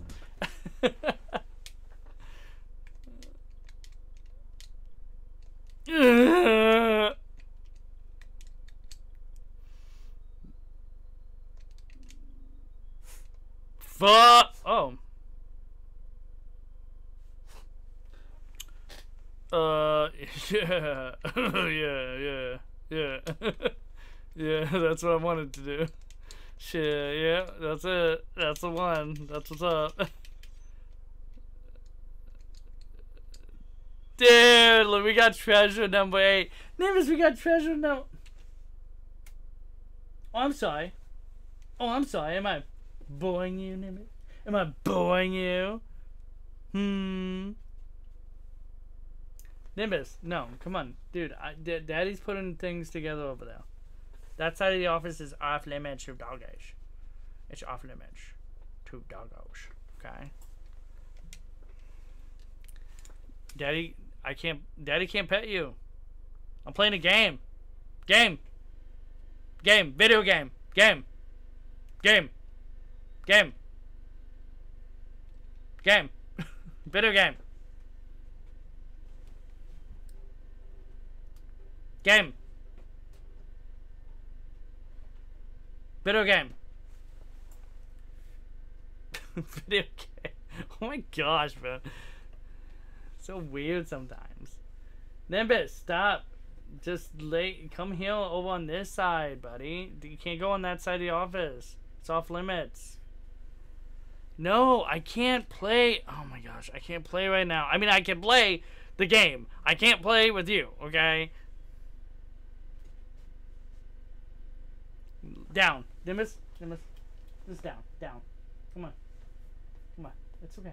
Fuck. Oh. Uh, [laughs] yeah, yeah, yeah, yeah, [laughs] yeah. That's what I wanted to do. Shit, yeah, that's it. That's the one. That's what's up. [laughs] Dude, look, we got treasure number eight. Nimbus, we got treasure number... Oh, I'm sorry. Oh, I'm sorry. Am I boring you, Nimbus? Am I boring you? Hmm. Nimbus, no, come on, dude. Daddy's putting things together over there. That side of the office is off limits to doggos. It's off limits to doggos. Okay. Daddy, I can't. Daddy can't pet you. I'm playing a game. Game. Game. Video game. Game. Game. Game. Game. [laughs] Video game. Game. Video game. [laughs] Video game. Oh my gosh, bro. So weird sometimes. Nimbus, stop. Just lay. Come here over on this side, buddy. You can't go on that side of the office. It's off limits. No, I can't play. Oh my gosh, I can't play right now. I mean, I can play the game. I can't play with you, okay? Down. Nimbus, Nimbus. Just down, down. Come on. Come on. It's okay.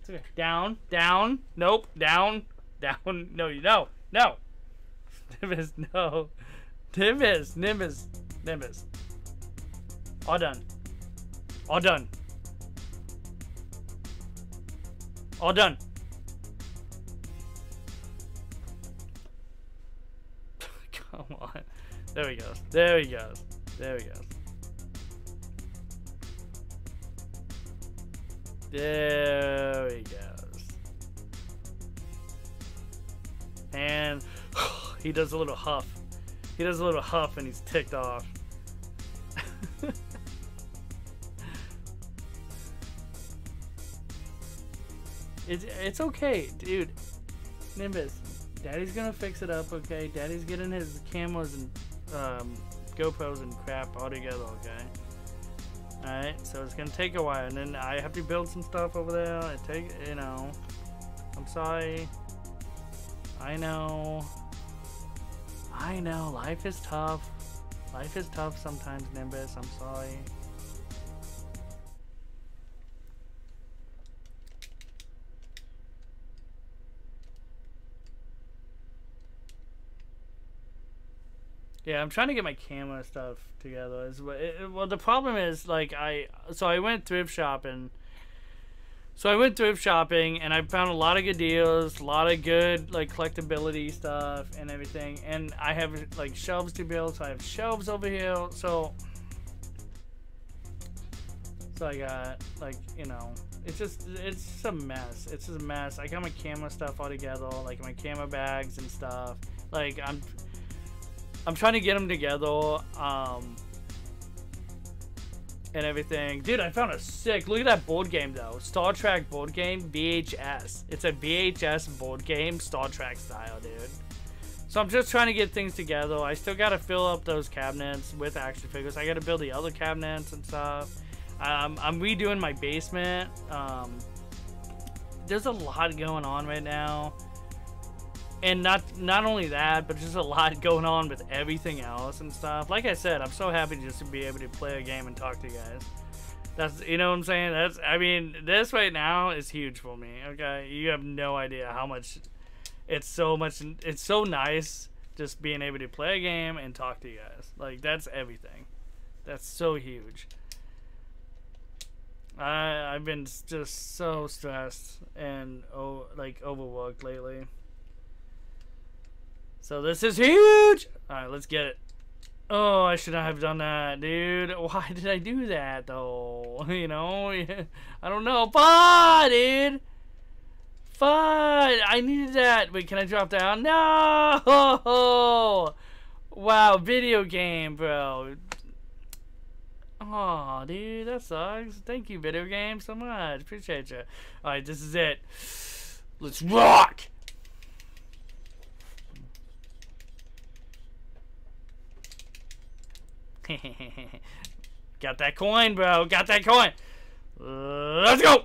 It's okay. Down, down. Nope, down, down. [laughs] No, you no, no. Nimbus, [laughs] no. Nimbus, Nimbus, Nimbus. All done. All done. All done. [laughs] Come on. There we go. There we go. There we go. There he goes. And [sighs] he does a little huff. He does a little huff and he's ticked off. [laughs] it's it's okay, dude. Nimbus, Daddy's gonna fix it up, okay? Daddy's getting his cameras and um, GoPros and crap all together, okay? Alright, so it's gonna take a while, and then I have to build some stuff over there. It take, you know. I'm sorry. I know. I know. Life is tough. Life is tough sometimes, Nimbus. I'm sorry. Yeah, I'm trying to get my camera stuff together. Is well, the problem is like I so I went thrift shopping. So I went thrift shopping and I found a lot of good deals, a lot of good like collectability stuff and everything. And I have like shelves to build, so I have shelves over here. So so I got like you know it's just it's just a mess. It's just a mess. I got my camera stuff all together, like my camera bags and stuff. Like I'm I'm trying to get them together. Um, and everything. Dude, I found a sick. Look at that board game though. Star Trek board game VHS. It's a VHS board game, Star Trek style, dude. So I'm just trying to get things together. I still got to fill up those cabinets with action figures. I got to build the other cabinets and stuff. Um, I'm redoing my basement. Um, there's a lot going on right now and not not only that, but just a lot [laughs] going on with everything else and stuff. Like I said, I'm so happy just to be able to play a game and talk to you guys. That's you know what I'm saying. That's I mean this right now is huge for me. Okay, you have no idea how much. It's so much. It's so nice just being able to play a game and talk to you guys. Like that's everything. That's so huge. I I've been just so stressed and oh like overworked lately. So this is huge! Alright, let's get it. Oh, I should not have done that, dude. [laughs] Why did I do that, though? [laughs] You know? [laughs] I don't know. Fun, dude! Fun! I needed that. Wait, can I drop down? No! Wow, video game, bro. Oh, dude, that sucks. Thank you, video game, so much. Appreciate you. Alright, this is it. Let's rock! [laughs] Got that coin, bro. Got that coin. Let's go.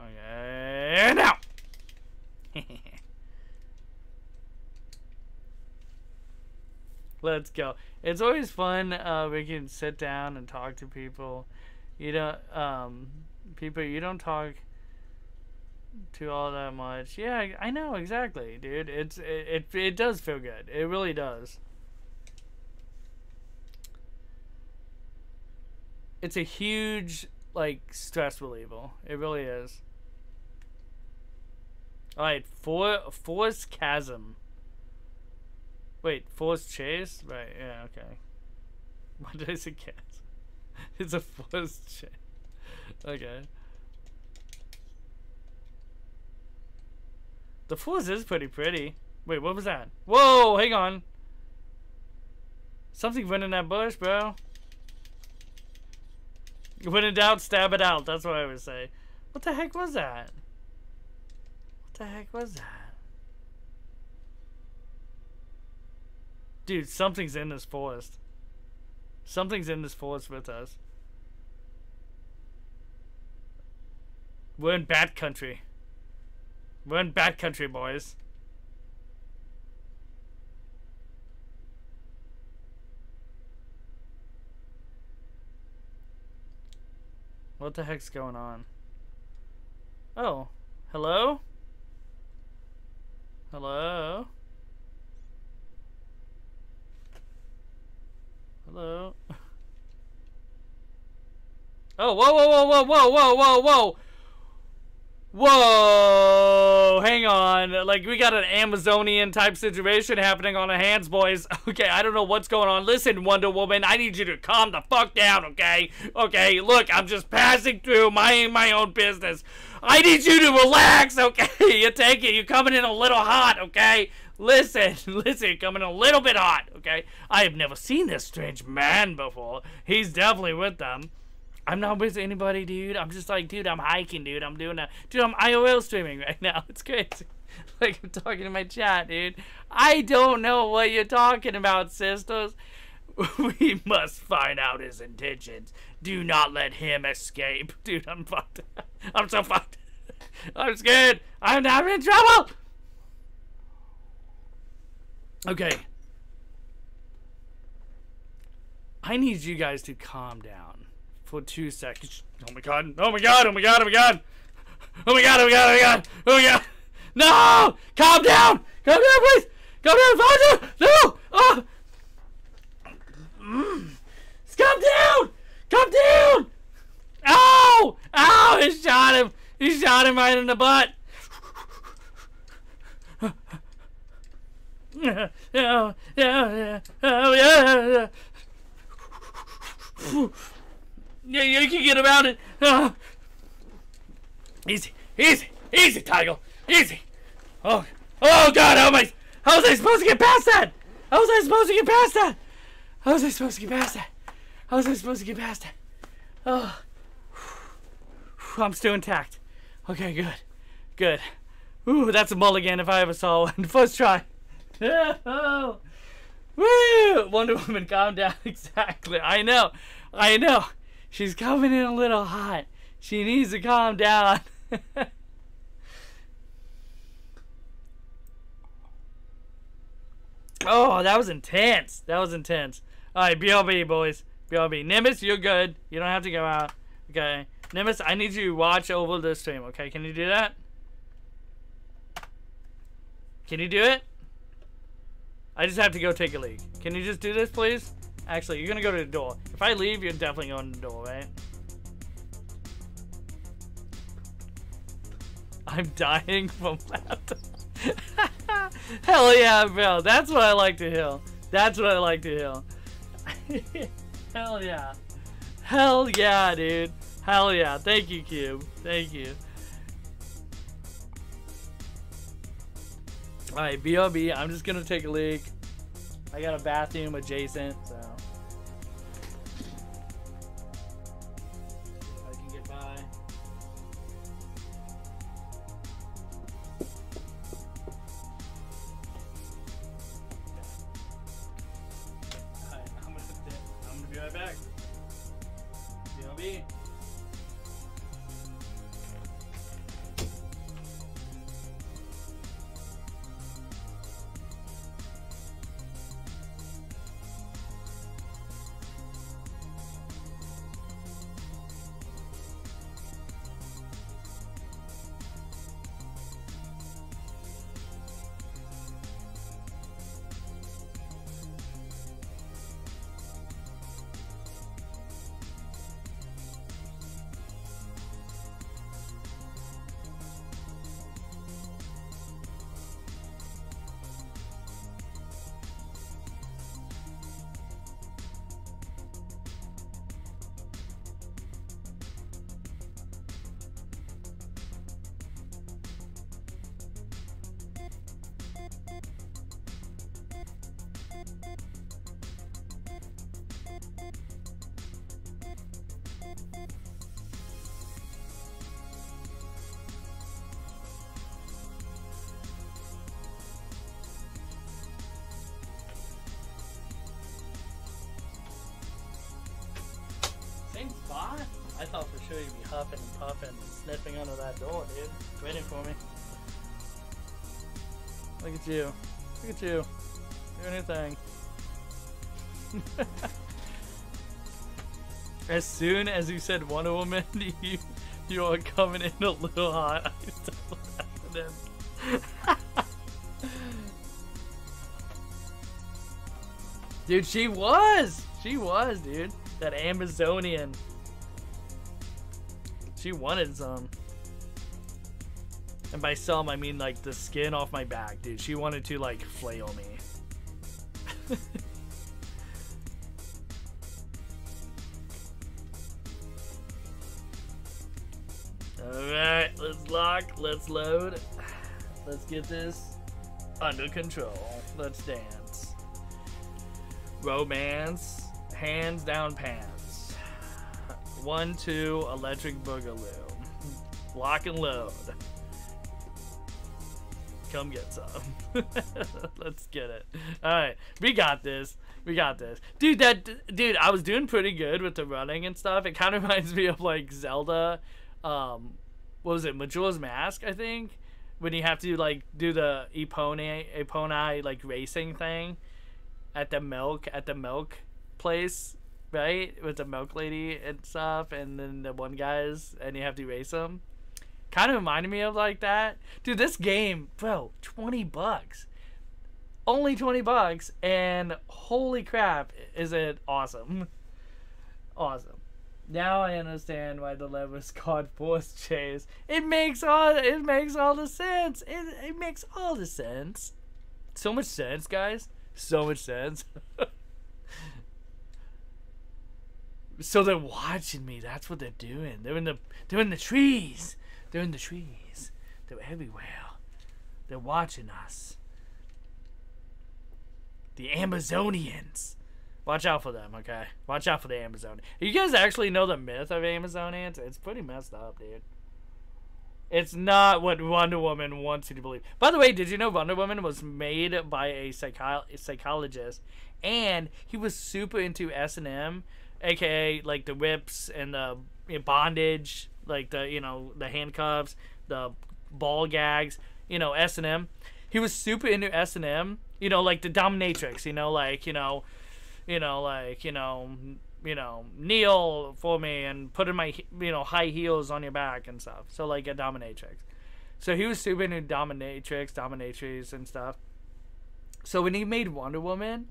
Okay, [laughs] now. Let's go. It's always fun. Uh, we can sit down and talk to people. You don't, um, people you don't talk to all that much. Yeah, I- know exactly, dude. It's it, it it does feel good. It really does. It's a huge like stress reliever. It really is. All right, for force chasm. Wait, force chase? Right. Yeah. Okay. [laughs] What did I say? Chasm? [laughs] It's a force chase. Okay. The force is pretty pretty. Wait, what was that? Whoa, hang on. Something went in that bush, bro. [laughs] When in doubt, stab it out. That's what I would say. What the heck was that? What the heck was that? Dude, something's in this forest. Something's in this forest with us. We're in bat country. We're in bat country, boys. What the heck's going on? Oh, hello? Hello? Hello? [laughs] Oh, whoa, whoa, whoa, whoa, whoa, whoa, whoa, whoa! Whoa! Hang on. Like, we got an Amazonian type situation happening on our hands, boys. [laughs] Okay, I don't know what's going on. Listen, Wonder Woman, I need you to calm the fuck down, okay? Okay, look, I'm just passing through, minding my own business. I need you to relax, okay? [laughs] You take it. You're coming in a little hot, okay? Listen, [laughs] listen, you're coming a little bit hot, okay? I have never seen this strange man before. He's definitely with them. I'm not with anybody, dude. I'm just like, dude, I'm hiking, dude. I'm doing a, dude, I'm IRL streaming right [laughs] now. It's crazy. [laughs] Like, I'm talking to my chat, dude. I don't know what you're talking about, sisters. [laughs] We must find out his intentions. Do not let him escape. Dude, I'm fucked. I'm so fucked. I'm scared. I'm now in trouble. Okay. I need you guys to calm down for two seconds. Oh my god! Oh my god! Oh my god! Oh my god! Oh my god! Oh my god! Oh my god! Oh my god! No! Calm down! Calm down, please! Calm down, Fonda! No! Oh! Mm. Calm down! Calm down! Ow! Ow! He shot him! He shot him right in the butt! [laughs] Yeah, yeah, yeah, oh yeah. Yeah, you can get around it. Uh, easy, easy, easy, Tiger, easy. Oh, oh God, how am I? How was I supposed to get past that? How was I supposed to get past that? How was I supposed to get past that? How was I supposed to get past that? Oh, [sighs] I'm still intact. Okay, good, good. Ooh, that's a mulligan if I ever saw one. [laughs] First try. Oh, [laughs] woo! Wonder Woman, calm down. [laughs] Exactly. I know. I know. She's coming in a little hot. She needs to calm down. [laughs] oh, that was intense. That was intense. All right, BRB, boys. BRB. Nimbus, you're good. You don't have to go out. Okay. Nimbus, I need you to watch over the stream, okay? Can you do that? Can you do it? I just have to go take a leak. Can you just do this, please? Actually, you're gonna go to the door. If I leave, you're definitely going to the door, right? I'm dying from laughter. [laughs] Hell yeah, bro. That's what I like to hear. That's what I like to hear. [laughs] Hell yeah. Hell yeah, dude. Hell yeah. Thank you, Cube. Thank you. Alright, BRB, I'm just gonna take a leak. I got a bathroom adjacent, so. I thought for sure you'd be huffing and puffing, and sniffing under that door, dude. Waiting for me. Look at you. Look at you. Doing your thing. [laughs] as soon as you said Wonder Woman, [laughs] you you are coming in a little hot. [laughs] dude, she was! She was, dude. That Amazonian. She wanted some. And by some, I mean like the skin off my back, dude. She wanted to like flail me. [laughs] Alright, let's lock, let's load. Let's get this under control. Let's dance. Romance, hands down pants. One, two, electric boogaloo. Lock and load. Come get some. [laughs] Let's get it. Alright, we got this. We got this. Dude, that dude, I was doing pretty good with the running and stuff. It kind of [laughs] reminds me of like Zelda um, what was it, Majora's Mask, I think, when you have to like do the Epona Epona like racing thing at the milk at the milk place, right? With the milk lady and stuff, and then the one guys, and you have to race them. Kind of reminded me of like that, dude. This game, bro, twenty bucks, only twenty bucks, and holy crap, is it awesome! Awesome. Now I understand why the lever is [laughs] called force chase. It makes all it makes all the sense. It it makes all the sense. So much sense, guys. So much sense. [laughs] so they're watching me. That's what they're doing. They're in the they're in the trees. They're in the trees. They're everywhere. They're watching us. The Amazonians. Watch out for them, okay? Watch out for the Amazon. You guys actually know the myth of Amazonians? It's pretty messed up, dude. It's not what Wonder Woman wants you to believe. By the way, did you know Wonder Woman was made by a, psycho- psychologist, and he was super into S and M, aka like the whips and the bondage, like the you know the handcuffs, the ball gags, you know S and M. He was super into S and M, you know, like the dominatrix, you know, like you know you know, like, you know, you know, kneel for me and put in my, you know, high heels on your back and stuff. So, like, a dominatrix. So he was super into dominatrix, dominatrix, and stuff. So when he made Wonder Woman,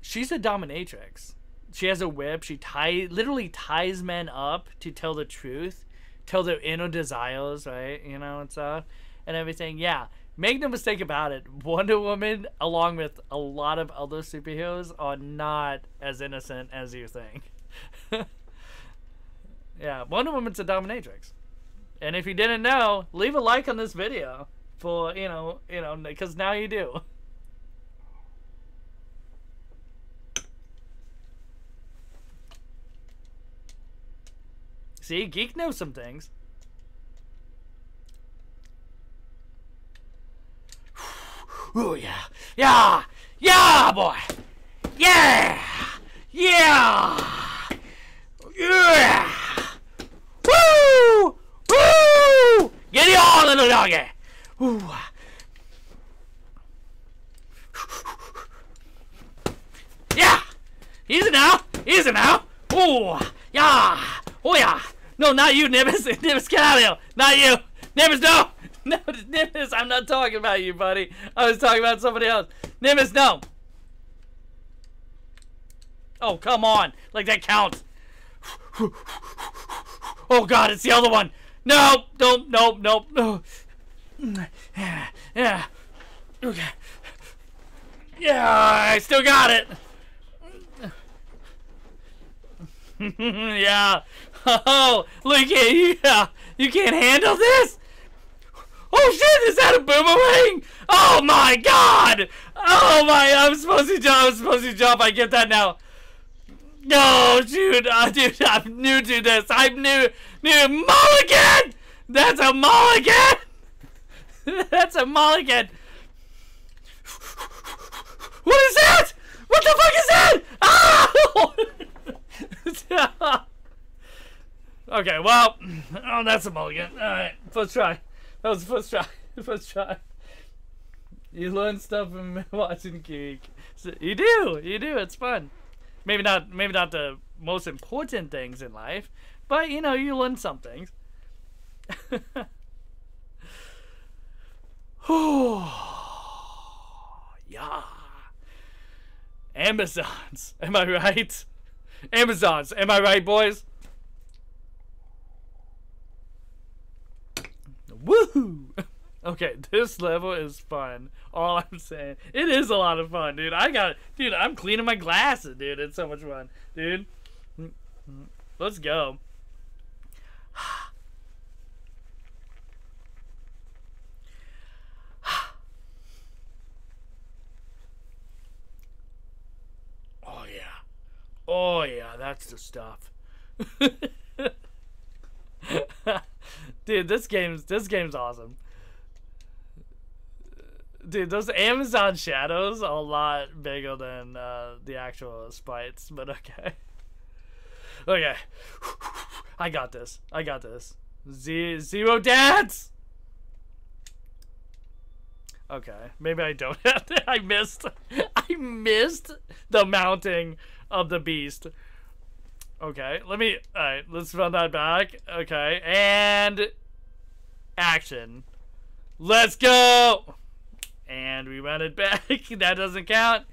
she's a dominatrix. She has a whip. She tie literally ties men up to tell the truth, tell their inner desires, right? You know, and stuff, and everything. Yeah, make no mistake about it, Wonder Woman, along with a lot of other superheroes, are not as innocent as you think. [laughs] yeah, Wonder Woman's a dominatrix. And if you didn't know, leave a like on this video for, you know, you know, because now you do. [laughs] See, Geek knows some things. [sighs] Oh yeah, yeah, yeah, boy, yeah, yeah, yeah. Woo, woo. Get it on, little doggy. Woo. Yeah, easy now, easy now. Oh, yeah, oh yeah. No, not you, Nimbus. [laughs] Nimbus, get out of here. Not you. Nimbus, no. [laughs] No, Nimbus, I'm not talking about you, buddy. I was talking about somebody else. Nimbus, no. Oh, come on. Like, that counts. [sighs] Oh, God, it's the other one. No, don't, nope, nope, no. [sighs] Yeah, [sighs] yeah. Okay. Yeah, I still got it. [laughs] yeah. Oh, look at you. [laughs] You can't handle this? Oh shit, is that a boomerang? Oh my god! Oh my, I'm supposed to jump, I'm supposed to jump, I get that now. No, dude, uh, dude, I'm new to this. I'm new, new, mulligan! That's a mulligan! [laughs] That's a mulligan! What is that? What the fuck is that? Ah! [laughs] Okay, well, [clears throat] oh, that's a mulligan. All right, first try. That was the first try. [laughs] First try. You learn stuff from [laughs] watching Geek. So you do, you do. It's fun. Maybe not, maybe not the most important things in life, but you know, you learn some things. [laughs] [sighs] yeah. Amazons. Am I right? Amazons. Am I right, boys? Woohoo! [laughs] Okay, this level is fun. All I'm saying, it is a lot of fun, dude. I got, dude. I'm cleaning my glasses, dude. It's so much fun, dude. Let's go. [sighs] Oh yeah. Oh yeah, that's the stuff. [laughs] Dude, this game's this game's awesome. Dude, those Amazon shadows are a lot bigger than uh, the actual sprites, but okay. Okay. I got this. I got this. Z zero dance! Okay, maybe I don't [laughs] have to. I missed. I missed the mounting of the beast. Okay, let me. Alright, let's run that back. Okay, and. Action. Let's go! And we run it [laughs] back. that doesn't count.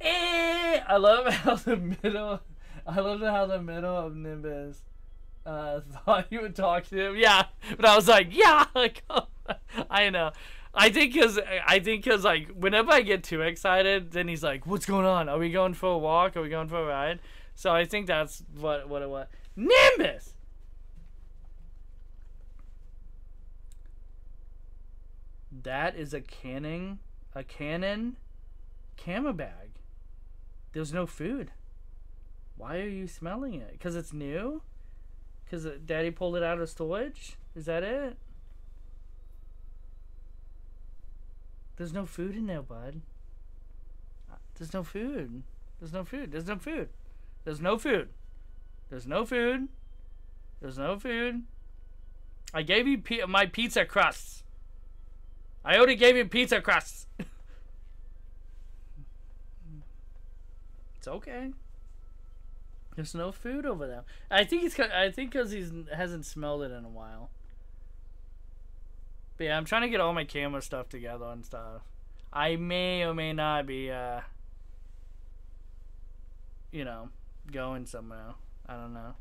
Eh, I love how the middle. I love how the middle of Nimbus uh, [laughs] thought you would talk to him. Yeah, but I was like, yeah, [laughs] like, I know. I think because I think because like whenever I get too excited, then he's like, "What's going on? Are we going for a walk? Are we going for a ride?" So I think that's what what it was. Nimbus. That is a canning, a cannon, camo bag. There's no food. Why are you smelling it? Because it's new? Because uh, daddy pulled it out of storage? Is that it? There's no food in there, bud. Uh, there's no food. There's no food. There's no food. There's no food. There's no food. There's no food. I gave you my pizza crusts. I already gave you pizza crusts. it's okay. There's no food over there. I think it's. I think because he hasn't smelled it in a while. But yeah, I'm trying to get all my camera stuff together and stuff. I may or may not be, uh, you know, going somewhere. I don't know.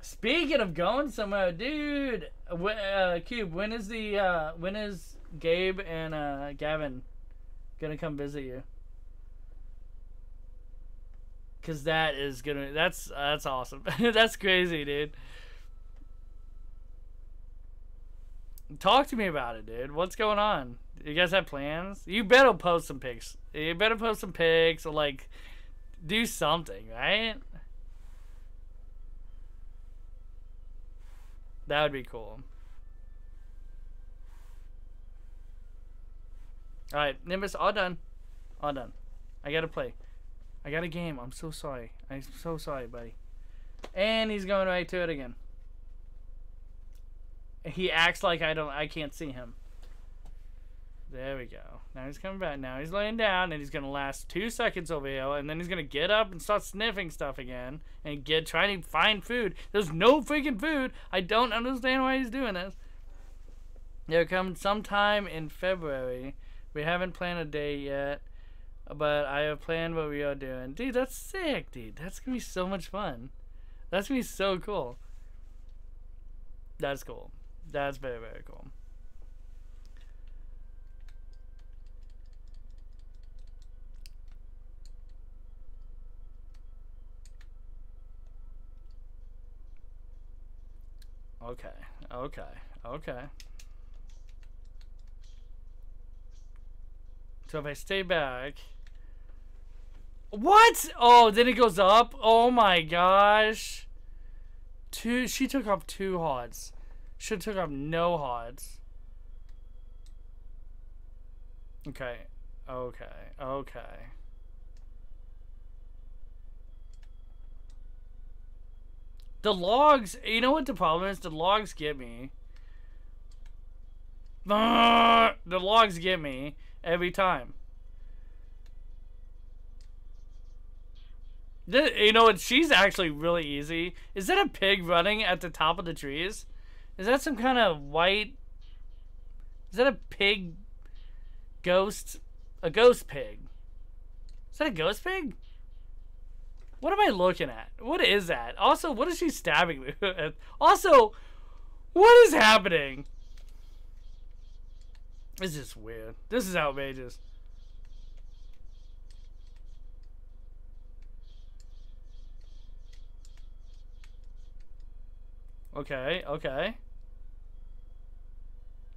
Speaking of going somewhere, dude, uh, Cube, when is the uh, when is Gabe and uh, Gavin gonna come visit you? Cause that is gonna that's that's awesome. [laughs] that's crazy, dude. Talk to me about it, dude. What's going on? You guys have plans? You better post some pics. You better post some pics or like do something, right? That would be cool. Alright, Nimbus, all done. All done. I gotta play. I got a game. I'm so sorry. I'm so sorry, buddy. And he's going right to it again. He acts like I don't I can't see him. There we go. Now he's coming back. Now he's laying down, and he's gonna last two seconds over here, and then he's gonna get up and start sniffing stuff again, and get trying to find food. There's no freaking food. I don't understand why he's doing this. They're coming sometime in February. We haven't planned a day yet, but I have planned what we are doing. Dude, that's sick, dude. That's gonna be so much fun. That's gonna be so cool. That's cool. That's very, very cool. Okay, okay, okay. So if I stay back... What? Oh, then it goes up? Oh my gosh. Two, she took off two hods. Should took off no hods. Okay. Okay. Okay. The logs, you know what the problem is? The logs get me. [laughs] The logs get me every time. you know what? She's actually really easy. Is that a pig running at the top of the trees? Is that some kind of white? Is that a pig ghost? A ghost pig? Is that a ghost pig? What am I looking at? What is that? Also, what is she stabbing me [laughs] with? Also, what is happening? This is weird. This is outrageous. Okay, okay.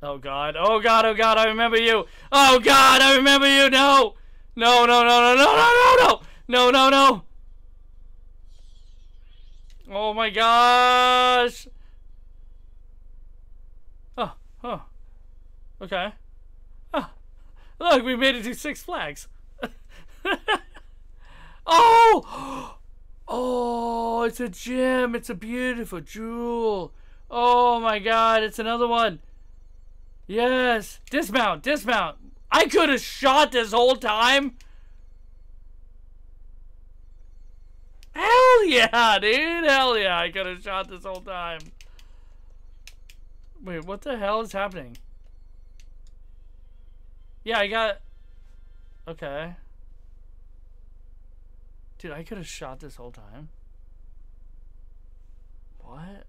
Oh god, oh god, oh god, I remember you! Oh god, I remember you! No! No, no, no, no, no, no, no, no! No, no, no! Oh my gosh! Oh, oh. Okay. Oh, look, we made it to Six Flags. [laughs] oh! Oh, it's a gem. It's a beautiful jewel. Oh my god, it's another one. Yes. Dismount, dismount. I could have shot this whole time. Hell yeah, dude. Hell yeah, I could have shot this whole time. Wait, what the hell is happening? Yeah, I got... Okay. Dude, I could have shot this whole time. What?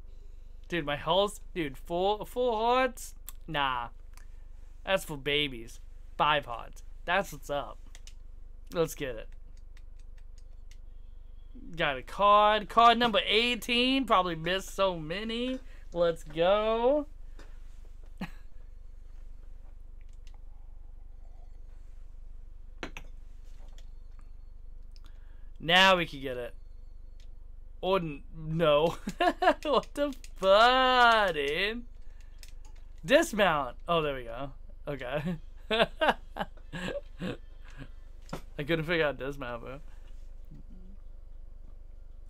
Dude, my health... Dude, full, full hearts? Nah. That's for babies. Five hearts. That's what's up. Let's get it. Got a card. Card number 18. Probably missed so many. Let's go. now we can get it. Or no. [laughs] what the fuck, dude? Dismount. Oh, there we go. Okay. [laughs] I couldn't figure out dismount, bro.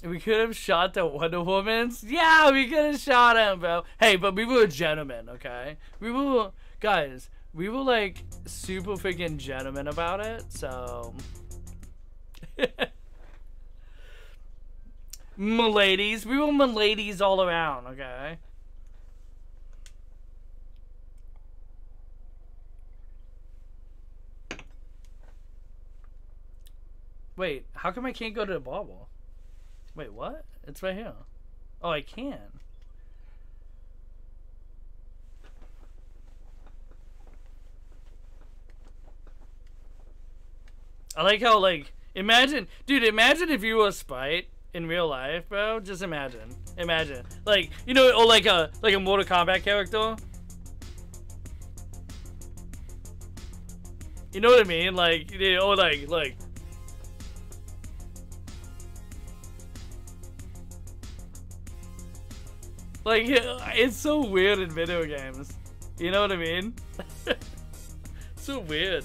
We could have shot the Wonder Woman's. Yeah, we could have shot him, bro. Hey, but we were gentlemen, okay? We were, guys, we were like super freaking gentlemen about it, so. [laughs] Miladies. We were miladies all around, okay? Wait, how come I can't go to the bubble? Wait, what? It's right here. Oh, I can. I like how, like, imagine, dude, imagine if you were a sprite in real life, bro. Just imagine. Imagine. Like, you know, or like a, like a Mortal Kombat character. You know what I mean? Like, or like, like, Like, [laughs] it's so weird in video games. You know what I mean? [laughs] so weird.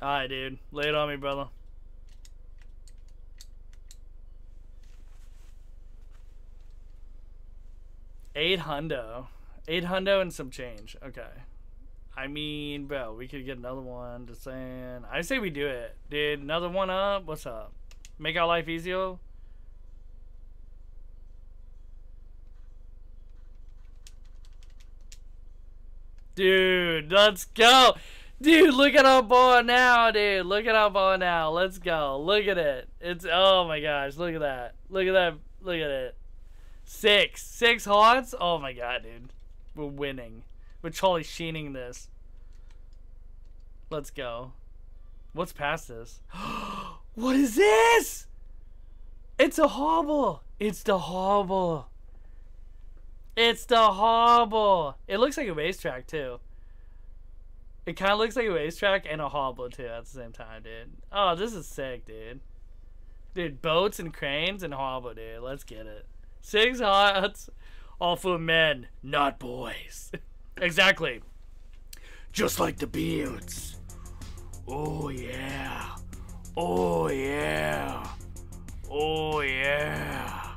Alright, dude. Lay it on me, brother. Eight hundo. Eight hundo and some change. Okay. I mean, bro, we could get another one. Just saying. I say we do it, dude. Another one up. What's up? Make our life easier. Dude, let's go. Dude, look at our ball now, dude. Look at our ball now. Let's go. Look at it. It's oh my gosh. Look at that. Look at that. Look at it. Six. Six hearts? Oh my god, dude. We're winning with Charlie Sheening this. Let's go. What's past this? [gasps] what is this? It's a hobble. It's the hobble. It's the hobble. It looks like a racetrack too. It kind of looks like a racetrack and a hobble too at the same time, dude. Oh, this is sick, dude. Dude, boats and cranes and hobble, dude. Let's get it. Six hots, all for men, not boys. [laughs] Exactly. Just like the beards. Oh, yeah. Oh yeah. Oh yeah.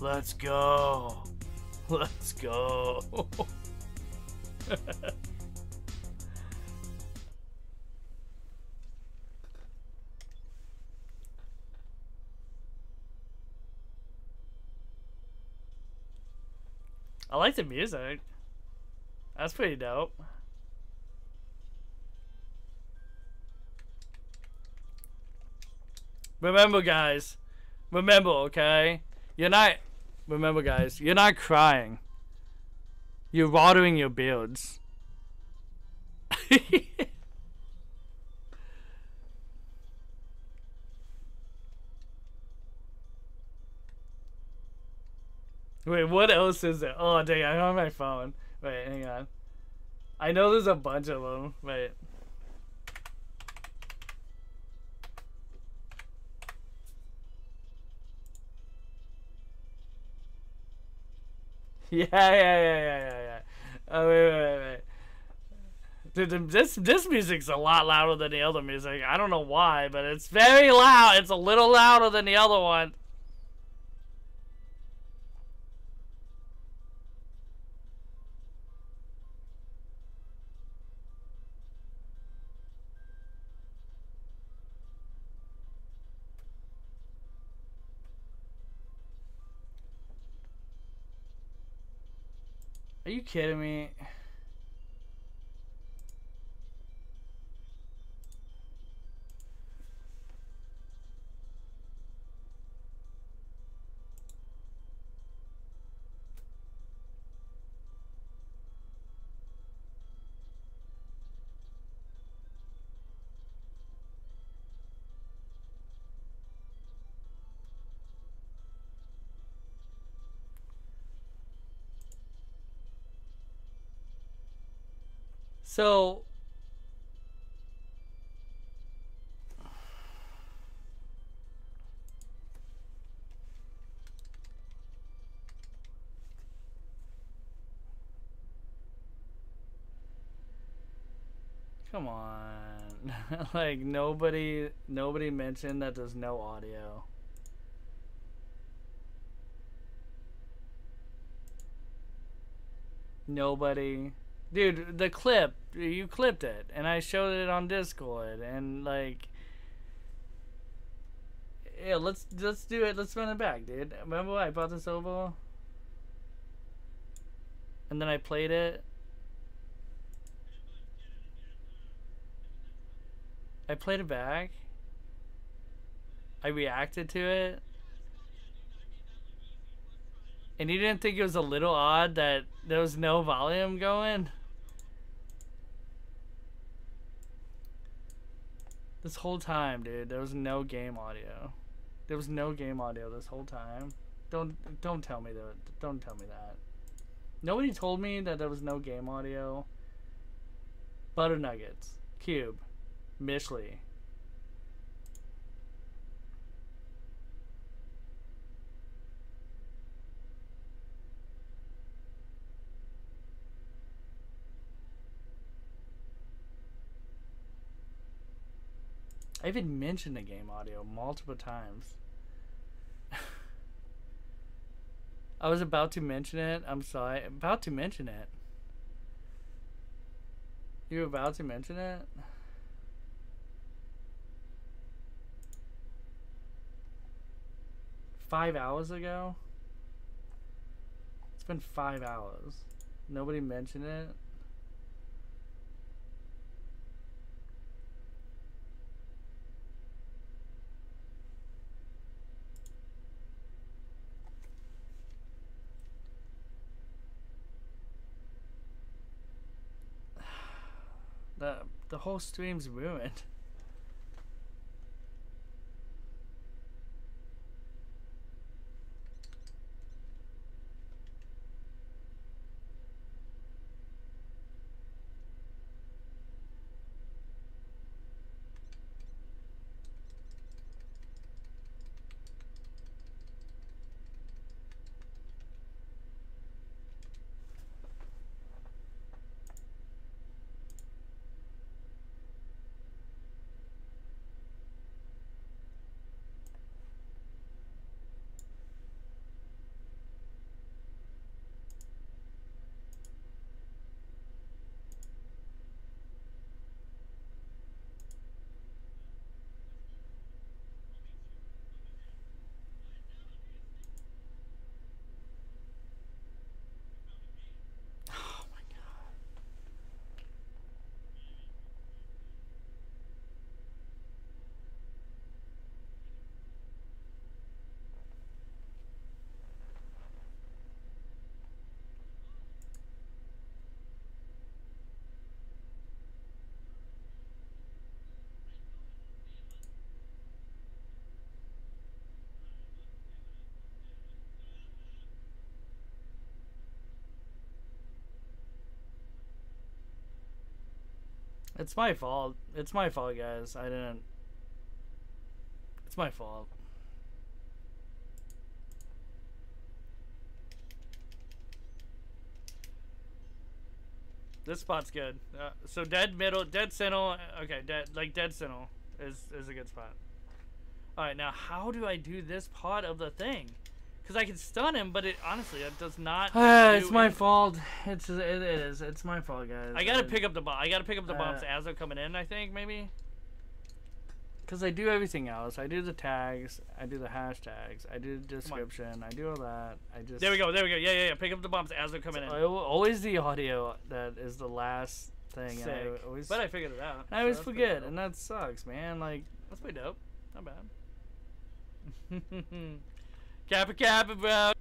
Let's go. [laughs] Let's go. [laughs] I like the music. That's pretty dope. Remember, guys. Remember, okay? You're not. Remember, guys. You're not crying. You're watering your beards. [laughs] Wait, what else is there? Oh, dang, I'm on my phone. Wait, hang on. I know there's a bunch of them. Wait. [laughs] Yeah, yeah, yeah, yeah, yeah, yeah. Oh, wait, wait, wait. Dude, this this music's a lot louder than the other music. I don't know why, but it's very loud. It's a little louder than the other one. Kidding me? So Come on. [laughs] like nobody nobody mentioned that there's no audio. Nobody dude the clip you clipped it and i showed it on discord and like yeah let's let's do it let's run it back dude. Remember i bought this over? And then i played it? I played it back. I reacted to it and you didn't think it was a little odd that there was no volume going? This whole time, dude, there was no game audio. There was no game audio this whole time. Don't don't tell me that. Don't tell me that. Nobody told me that there was no game audio. Butter nuggets, cube, Mishley, I even mentioned the game audio multiple times. [laughs] I was about to mention it. I'm sorry. About to mention it. You were about to mention it? Five hours ago? It's been five hours. Nobody mentioned it? The the whole stream's ruined. It's my fault. It's my fault, guys. I didn't. It's my fault. This spot's good. Uh, so dead middle, dead sentinel. Okay, dead like dead sentinel is is a good spot. All right, now how do I do this part of the thing? Because I can stun him, but it honestly it does not. [sighs] it's my fault. It's it is. It's my fault, guys. I gotta pick up the bomb. I gotta pick up the bombs uh, as they're coming in. I think maybe. Because I do everything else. I do the tags. I do the hashtags. I do the description. I do all that. I just. There we go. There we go. Yeah, yeah, yeah. Pick up the bombs as they're coming in. always the audio that is the last thing. Sick. I always, but I figured it out. I always so forget, and that sucks, man. Like that's pretty dope. Not bad. [laughs] Kappa Kappa, bro.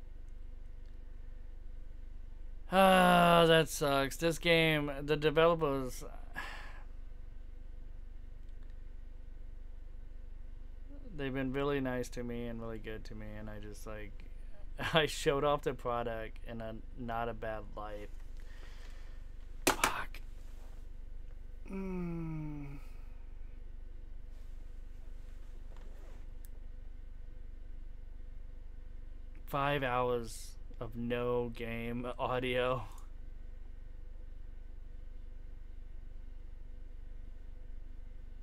Ah, that sucks. This game, the developers. They've been really nice to me and really good to me, and I just like. [laughs] I showed off the product in a not a bad light. Fuck. Mm. Five hours of no game audio.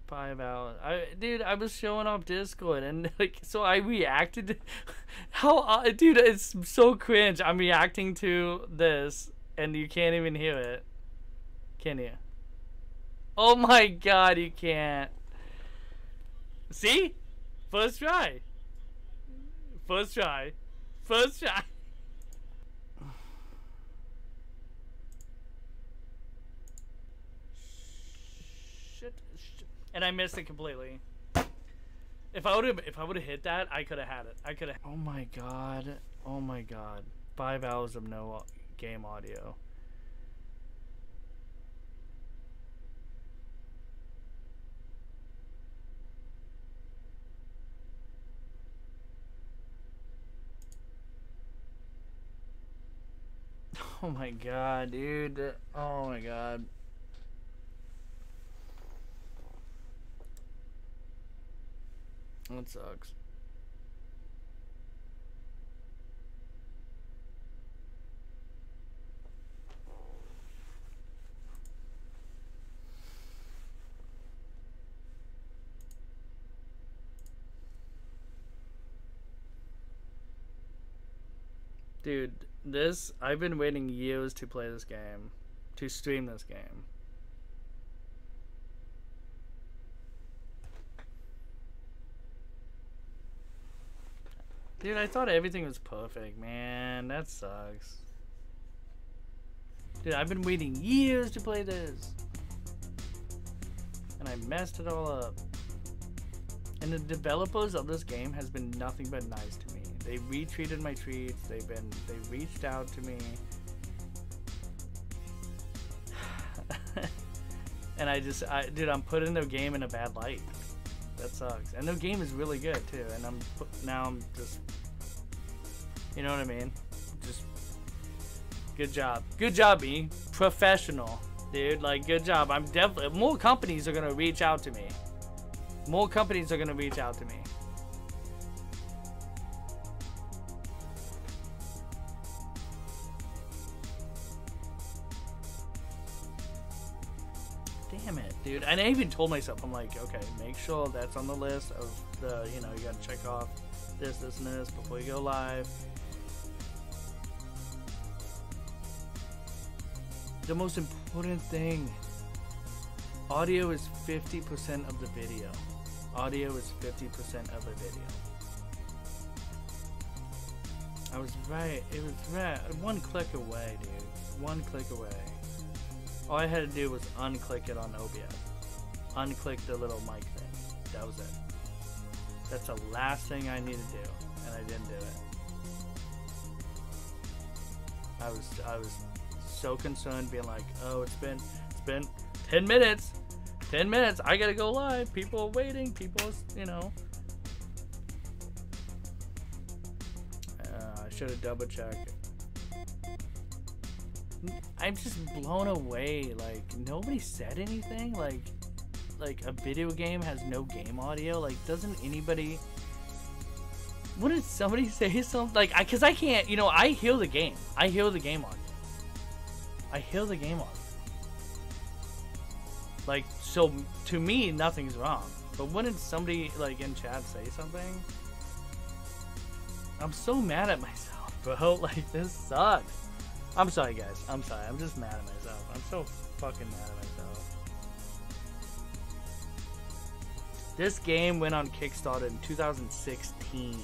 Five hours. I dude, I was showing off Discord and [laughs] like so I reacted to [laughs] how uh, dude, it's so cringe. I'm reacting to this and you can't even hear it. Can you? Oh my god, you can't. See? First try. First try. First shot. Shit, shit. And I missed it completely. If I would have if I would have hit that, I could have had it. I could have Oh my god. Oh my god. 5 hours of no game audio. Oh my god, dude. Oh my god. That sucks. Dude, this I've been waiting years to play this game, to stream this game. Dude, I thought everything was perfect, man. That sucks. Dude, I've been waiting years to play this. And I messed it all up. And the developers of this game has been nothing but nice to me. They retweeted my tweets. They've been they reached out to me. [sighs] and I just I dude, I'm putting their game in a bad light. That sucks. And their game is really good too. And I'm now I'm just you know what I mean? Just good job. Good job, me. Professional. Dude, like good job. I'm definitely more companies are gonna reach out to me. More companies are gonna reach out to me. Dude. And I even told myself, I'm like, okay, make sure that's on the list of the, you know, you gotta check off this, this, and this before you go live. The most important thing audio is 50% of the video. Audio is 50% of a video. I was right. It was right. One click away, dude. One click away. All I had to do was unclick it on OBS. Unclick the little mic thing. That was it. That's the last thing I need to do, and I didn't do it. I was I was so concerned, being like, "Oh, it's been it's been ten minutes, ten minutes. I gotta go live. People are waiting. People, you know." Uh, I should have double checked. I'm just blown away. Like nobody said anything. Like like a video game has no game audio. Like doesn't anybody? Wouldn't somebody [laughs] say something? Like I, cause I can't. You know, I heal the game. I heal the game audio. I heal the game audio. Like so, to me, nothing's wrong. But wouldn't somebody like in chat say something? I'm so mad at myself, [laughs] bro. Like this sucks. I'm sorry, guys. I'm sorry. I'm just mad at myself. I'm so fucking mad at myself. This game went on Kickstarter in 2016.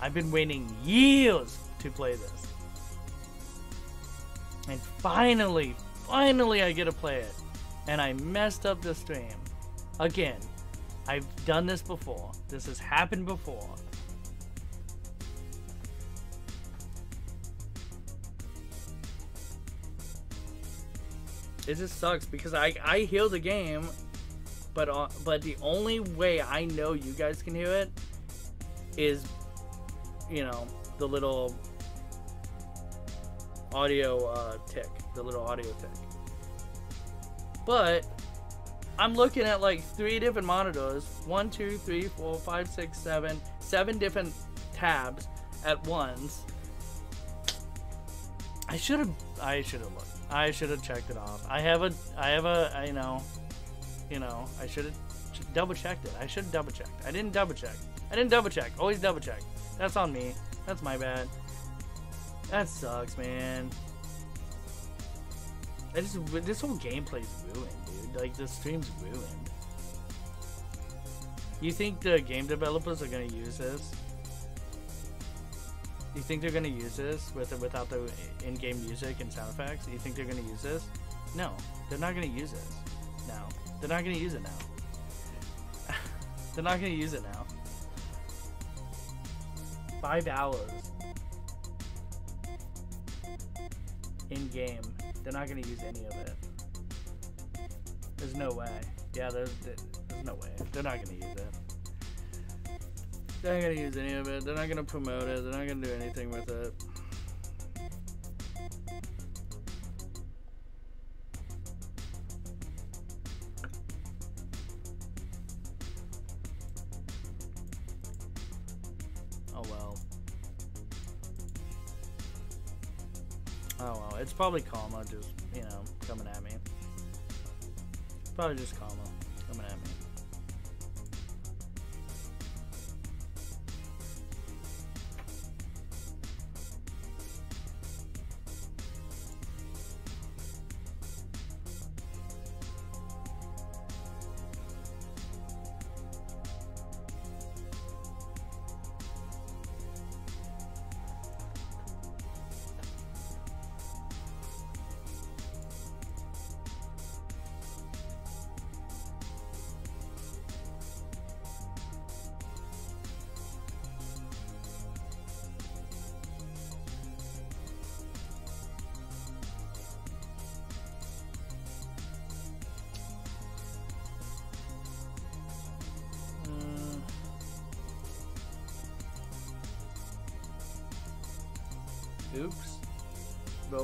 I've been waiting years to play this. And finally, finally I get to play it. And I messed up the stream. Again, I've done this before. This has happened before. It just sucks because I I hear the game, but uh, but the only way I know you guys can hear it is, you know, the little audio uh, tick, the little audio tick. But I'm looking at like three different monitors one, two, three, four, five, six, seven, seven different tabs at once. I should have I should have looked. I should have checked it off. I have a I have a I, you know you know I should have double checked it. I should have double checked. I didn't double check. I didn't double check. Always double check. That's on me. That's my bad. That sucks, man. I just this whole gameplay's ruined, dude. Like the stream's ruined. You think the game developers are gonna use this? You think they're gonna use this with without the in-game music and sound effects? Do You think they're gonna use this? No, they're not gonna use this. No, they're not gonna use it now. [laughs] they're not gonna use it now. Five hours in game. They're not gonna use any of it. There's no way. Yeah, there's there's no way. They're not gonna use it. They're not gonna use any of it. They're not gonna promote it. They're not gonna do anything with it. Oh well. Oh well. It's probably Karma just, you know, coming at me. Probably just Karma coming at me.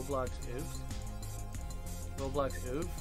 Roblox oops. Roblox oof.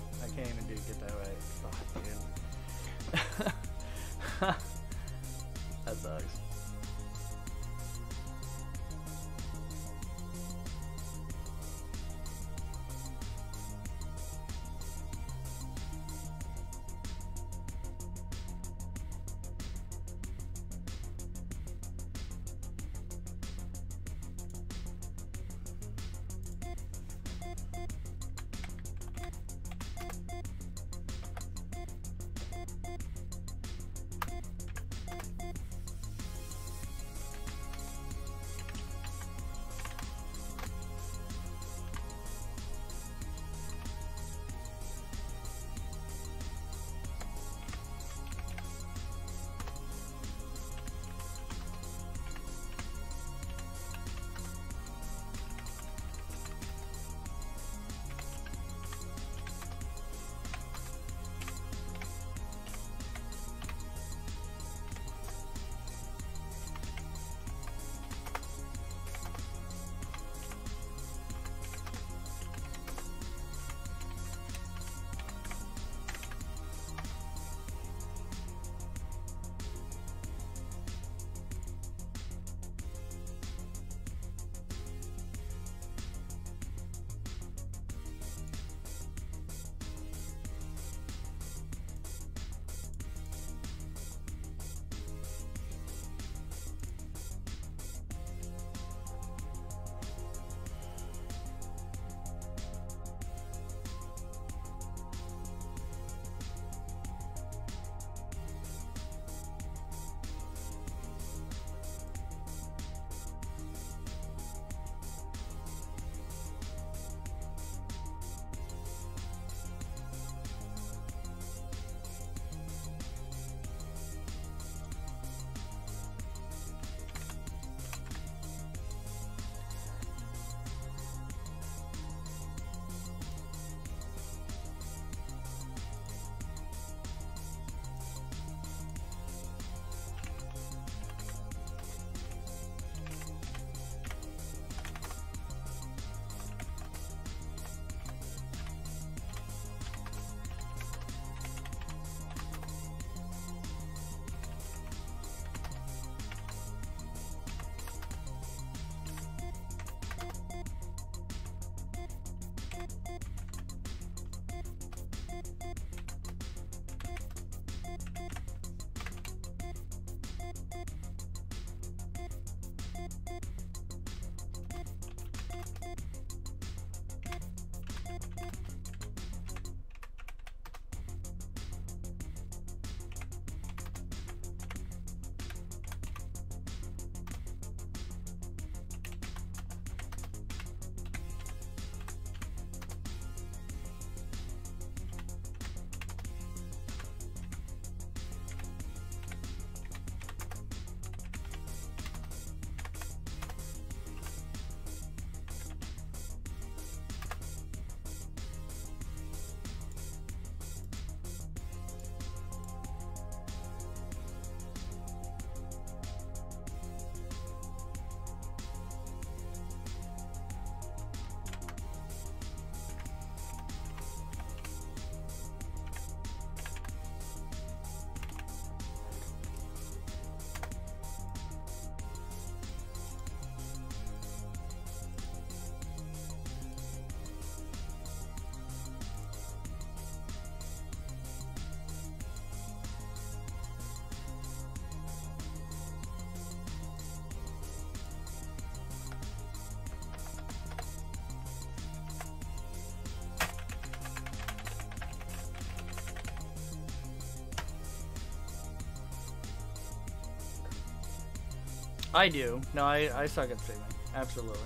I do. No, I, I suck at streaming. Absolutely.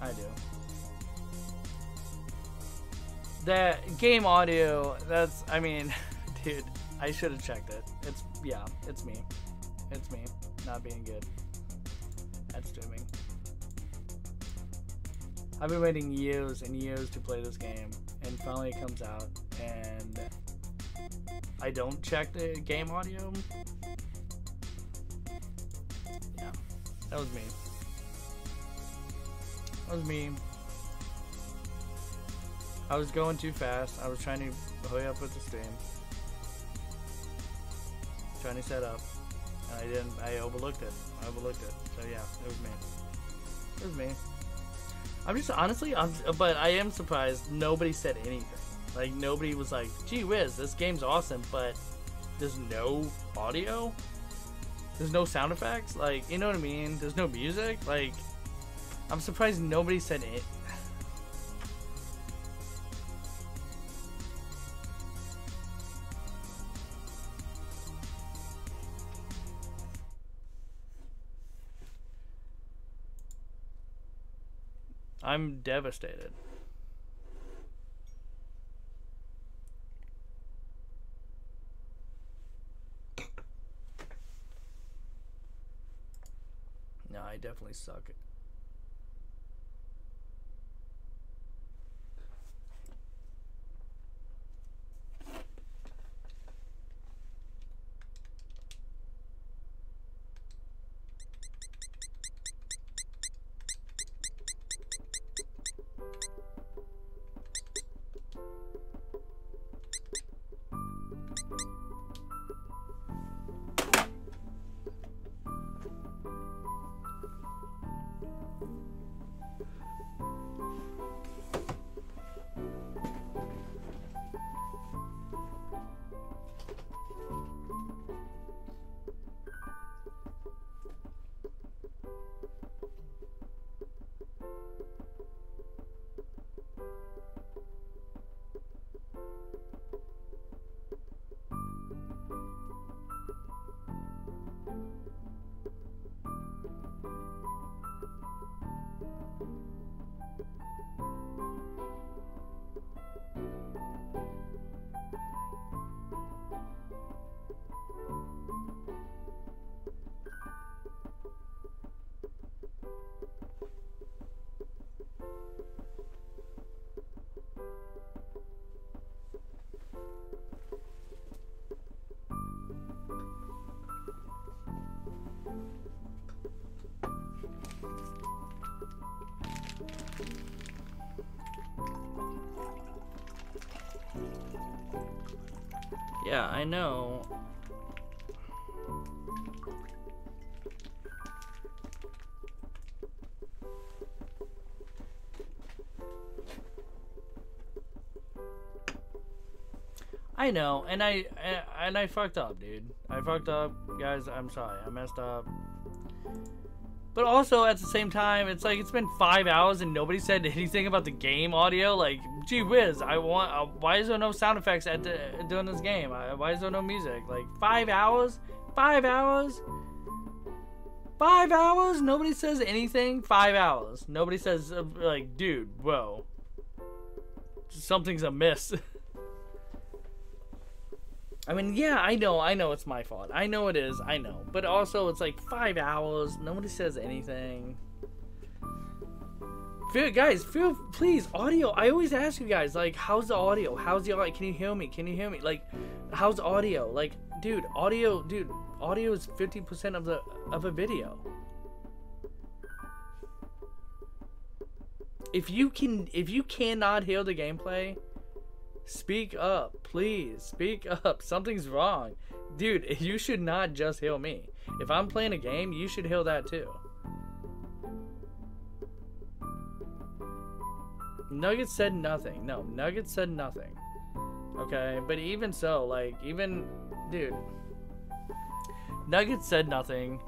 I do. That game audio, that's, I mean, [laughs] dude, I should have checked it. It's, yeah, it's me. It's me. Not being good at streaming. I've been waiting years and years to play this game, and finally it comes out, and I don't check the game audio. Me. I was going too fast. I was trying to hurry up with the stream. Trying to set up. And I didn't, I overlooked it. I overlooked it. So yeah, it was me. It was me. I'm just, honestly, I'm, but I am surprised nobody said anything. Like, nobody was like, gee whiz, this game's awesome, but there's no audio? There's no sound effects? Like, you know what I mean? There's no music? Like, I'm surprised nobody said it. I'm devastated. No, I definitely suck. Yeah, I know. I know, and I eh, and I fucked up, dude. I fucked up, guys. I'm sorry. I messed up. But also at the same time, it's like it's been five hours and nobody said anything about the game audio. Like, gee whiz, I want. Uh, why is there no sound effects at the, doing this game? Why is there no music? Like five hours, five hours, five hours. Nobody says anything. Five hours. Nobody says uh, like, dude, whoa, something's amiss. [laughs] I mean, yeah, I know, I know it's my fault. I know it is, I know. But also, it's like five hours. Nobody says anything. Guys, feel, please, audio. I always ask you guys, like, how's the audio? How's the audio? Can you hear me? Can you hear me? Like, how's audio? Like, dude, audio, dude, audio is 50% of the, of a video. If you can, if you cannot hear the gameplay, Speak up, please. Speak [laughs] up. Something's wrong. Dude, [laughs] you should not just heal me. If I'm playing a game, you should heal that too. Nuggets said nothing. No, Nuggets said nothing. Okay, but even so, like, even, dude. Nuggets said nothing.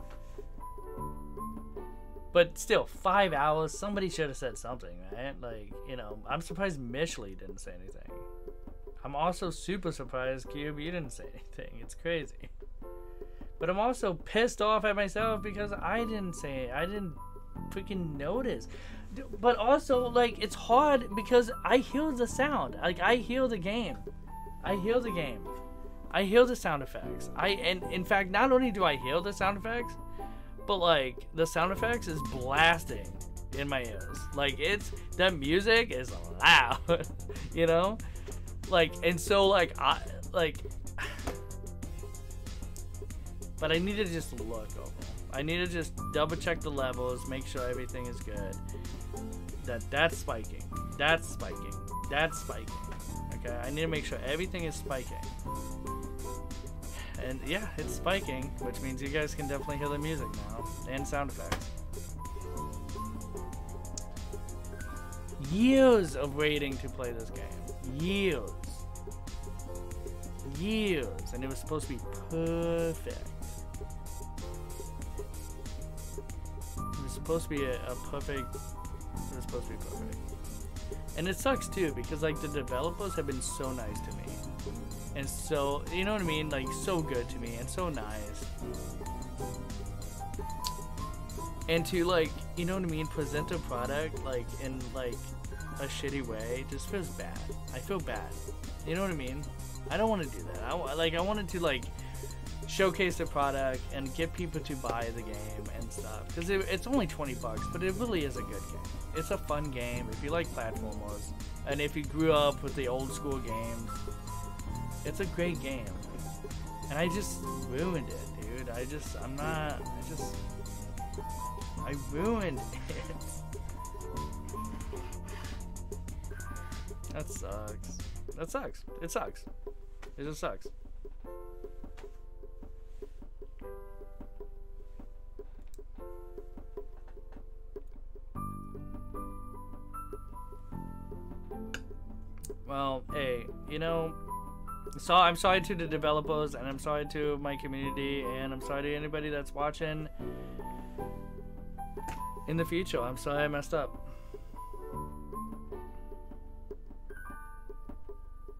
But still, five hours, somebody should have said something, right? Like, you know, I'm surprised Mishley didn't say anything. I'm also super surprised, Cube, you didn't say [laughs] anything. It's crazy. But I'm also pissed off at myself because I didn't say. I didn't freaking notice. But also, like, it's hard because I hear the sound. Like, I hear the game. I hear the game. I hear the sound effects. I and in fact, not only do I hear the sound effects, but like the sound effects is blasting in my ears. Like it's the music is loud, [laughs] you know? Like and so like I like [sighs] but I need to just look over. I need to just double check the levels, make sure everything is good. That that's spiking. That's spiking. That's spiking. Okay, I need to make sure everything is spiking. And yeah, it's spiking, which means you guys can definitely hear the music now and sound effects. Years of waiting to play this game. Years. Years. And it was supposed to be perfect. It was supposed to be a, a perfect. Was supposed to be perfect. And it sucks too because like the developers have been so nice to me and so you know what I mean, like so good to me and so nice. And to like, you know what I mean, present a product like in like a shitty way just feels bad. I feel bad. You know what I mean? I don't want to do that. I like I wanted to like showcase the product and get people to buy the game and stuff because it, it's only 20 bucks but it really is a good game it's a fun game if you like platformers and if you grew up with the old school games it's a great game. And I just ruined it, dude. I just, I'm not, I just, I ruined [laughs] it. That sucks. That sucks. It sucks. It just sucks. Well, hey, you know, so I'm sorry to the developers and I'm sorry to my community and I'm sorry to anybody that's watching in the future. I'm sorry I messed up.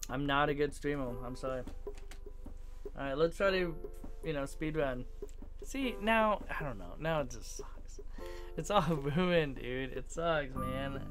I'm not a good streamer. I'm sorry. Alright, let's try to, you know, speed run. See, now, I don't know. Now it just sucks. It's all [laughs] ruined, dude. It sucks, man.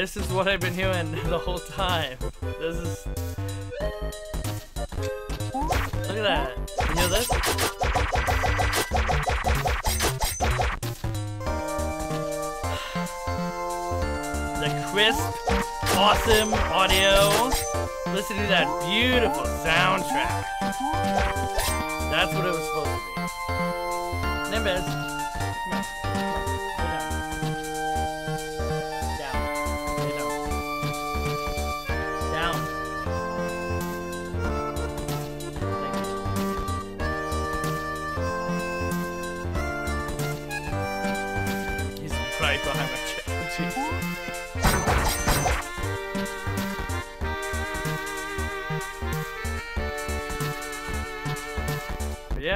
This is what I've been hearing [laughs] the whole time. This is... Look at that. You hear this? [sighs] The crisp, awesome audio. Listen to that beautiful soundtrack. That's what it was supposed to be. Nimbus.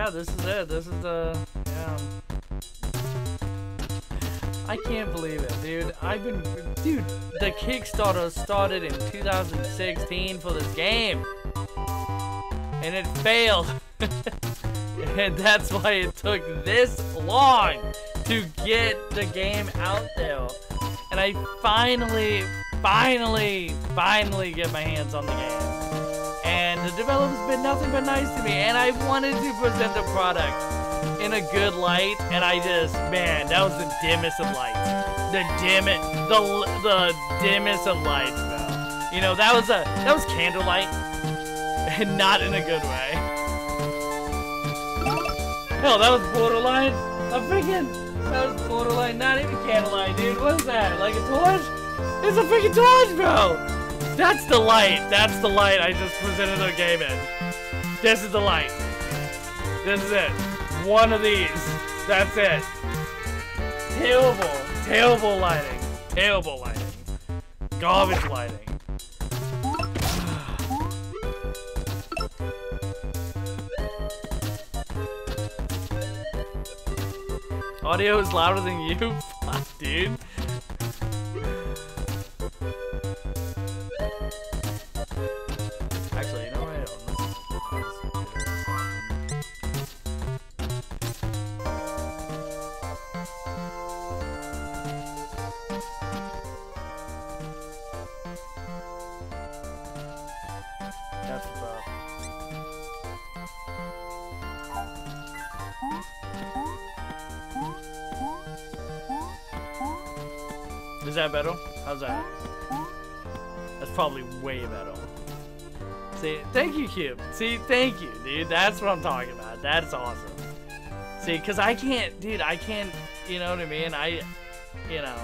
Yeah, this is it. This is the, yeah. I can't believe it, dude. I've been, dude, the Kickstarter started in 2016 for this game. And it failed. [laughs] and that's why it took this long to get the game out there. And I finally, finally, finally get my hands on the game the developer's been nothing but nice to me, and I wanted to present the product in a good light, and I just, man, that was the dimmest of lights. The dimmest, the, the dimmest of lights, though. You know, that was a, that was candlelight, [laughs] and not in a good way. Hell, that was borderline a freaking That was borderline, not even candlelight, dude. What is that? Like a torch? It's a freaking torch, bro! That's the light. That's the light I just presented the game in. This is the light. This is it. One of these. That's it. Terrible. Terrible lighting. Terrible lighting. Garbage lighting. [sighs] Audio is louder than you? [laughs] Fuck, dude. See, thank you, Cube. See, thank you, dude. That's what I'm talking about. That's awesome. See, because I can't, dude, I can't, you know what I mean? I, you know,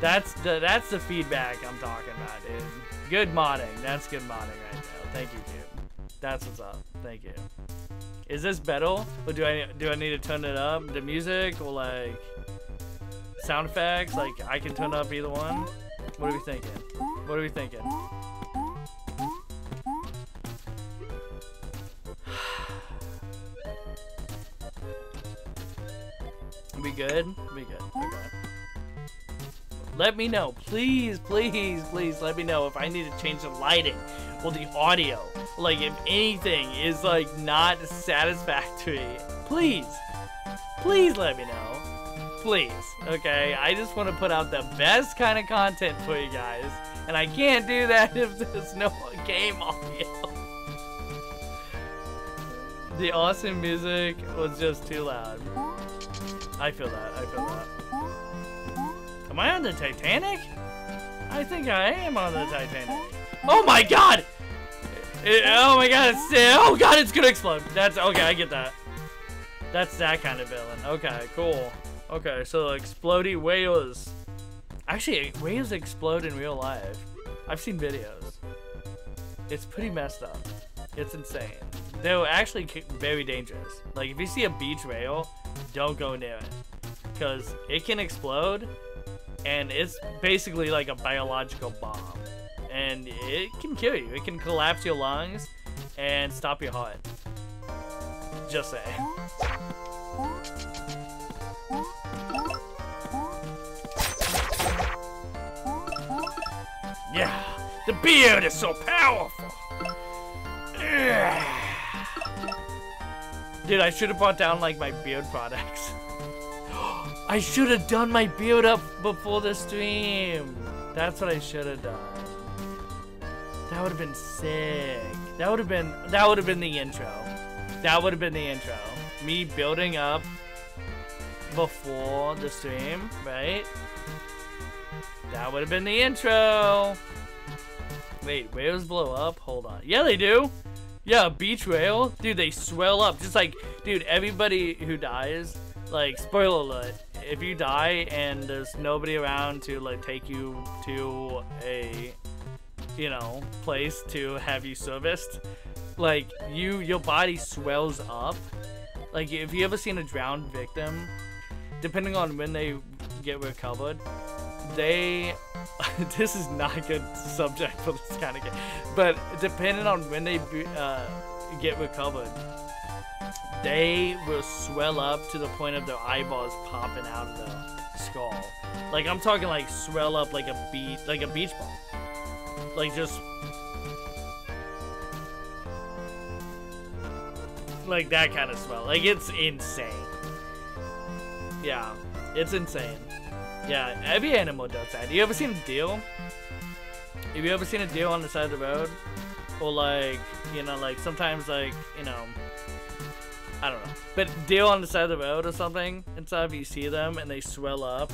that's the, that's the feedback I'm talking about, dude. Good modding. That's good modding right now. Thank you, Cube. That's what's up. Thank you. Is this better? Or do I, do I need to turn it up? The music or like sound effects? Like, I can turn up either one? What are we thinking? What are we thinking? [sighs] We good? We good. Okay. Let me know. Please, please, please let me know if I need to change the lighting or the audio. Like, if anything is, like, not satisfactory. Please. Please let me know. Please. Okay? I just want to put out the best kind of content for you guys. And I can't do that [laughs] if there's no game audio. The awesome music was just too loud. I feel that. I feel that. Am I on the Titanic? I think I am on the Titanic. Oh my god! It- oh my god, it's, oh god, it's gonna explode. That's, okay, I get that. That's that kind of villain. Okay, cool. Okay, so explodey whales. Actually, whales explode in real life. I've seen videos. It's pretty messed up. It's insane. They're actually very dangerous. Like, if you see a beach whale, don't go near it. Because it can explode, and it's basically like a biological bomb. And it can kill you. It can collapse your lungs and stop your heart. Just saying. Yeah, the beard is so powerful. [sighs] Dude, I should have brought down like my beard products. [gasps] I should have done my beard up before the stream. That's what I should have done. That would have been sick. That would have been that would have been the intro. That would have been the intro. Me building up before the stream, right? That would have been the intro. Wait, whales blow up? Hold on. Yeah, they do. Yeah, beach whale. Dude, they swell up. Just like, dude, everybody who dies, like, spoiler alert, if you die and there's nobody around to, like, take you to a, you know, place to have you serviced, like, you, your body swells up. Like, if you ever seen a drowned victim, depending on when they get recovered, they [laughs] this is not a good subject for this kind of game but depending on when they uh, get recovered they will swell up to the point of their eyeballs popping out of the skull. Like i'm talking like swell up like a beach like a beach ball. Like just like that kind of swell. Like it's insane. Yeah it's insane yeah, every animal does that. You ever seen a deer? Have you ever seen a deer on the side of the road? Or like, you know, like sometimes like, you know, I don't know. But deer on the side of the road or something, and stuff, you see them and they swell up.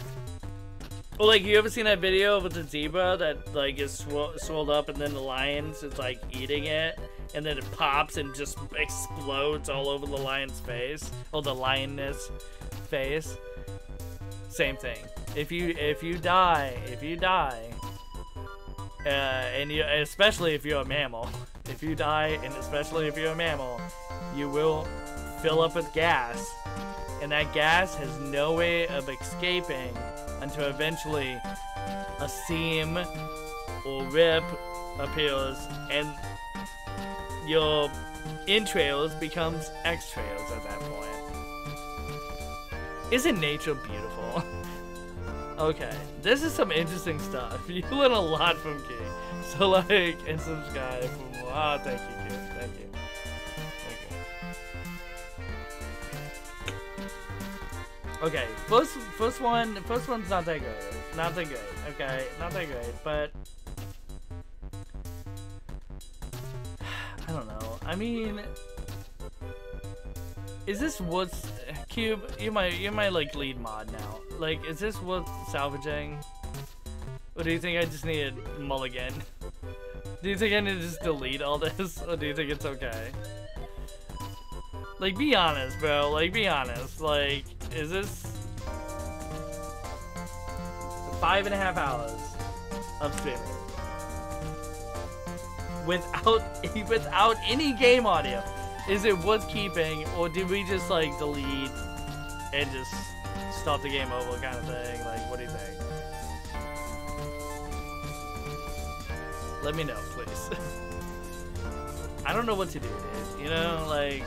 Or like, you ever seen that video with the zebra that like is sw- swelled up and then the lion's is like eating it? And then it pops and just explodes all over the lion's face. Or the lioness. face, same thing. If you if you die, if you die, uh, and you especially if you're a mammal, [laughs] if you die, and especially if you're a mammal, you will fill up with gas, and that gas has no way of escaping until eventually a seam or rip appears, and your entrails becomes extrails at that point. Isn't nature beautiful? [laughs] okay, this is some interesting stuff. [laughs] You learn a lot from King. So like, and subscribe. For more. Oh, thank you, King. Thank you. Thank you. Okay, first first one first one's not that good. Not that good. Okay, not that great, but [sighs] I don't know. I mean, is this what's Cube? You might you might like lead mod now. Like, is this worth salvaging? Or do you think I just need a mulligan? Do you think I need to just delete all this? [laughs] Or do you think it's okay? Like, be honest, bro. Like, be honest. Like, is this... Five and a half hours of streaming. Without, [laughs] without any game audio. Is it worth keeping, or did we just, like, delete and just start the game over kind of thing? Like, what do you think? Let me know, please. [laughs] I don't know what to do, dude. You know, like...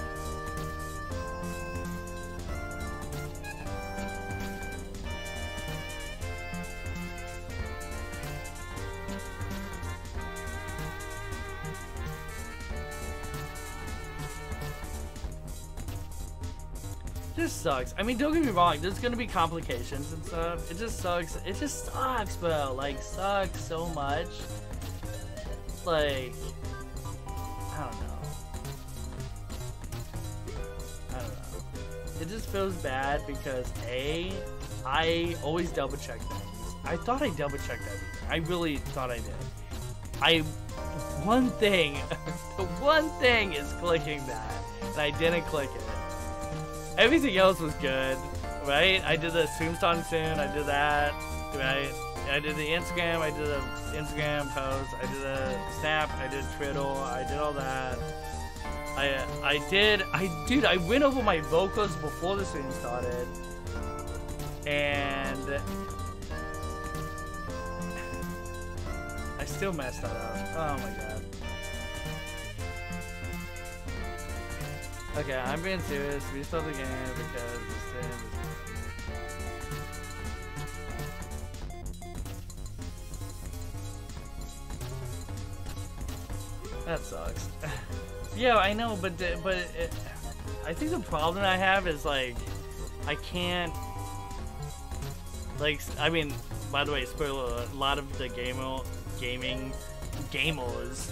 This sucks. I mean, don't get me wrong. There's gonna be complications and stuff. It just sucks. It just sucks, bro. Like, sucks so much. Like, I don't know. I don't know. It just feels bad because A, I always double check things. I thought I double checked everything. I really thought I did. I, one thing, the [laughs] one thing is clicking that, and I didn't click it. Everything else was good, right? I did the Tombstone soon, I did that, right? I did the Instagram, I did the Instagram post, I did the Snap, I did Twitter, I did all that. I I did, I dude, I went over my vocals before the stream started, and I still messed that up. Oh my god. Okay, I'm being serious. We Restart the game because the sim is That sucks. [laughs] yeah, I know, but but it, I think the problem I have is like I can't like I mean, by the way, spoiler: a lot of the gamer gaming gamers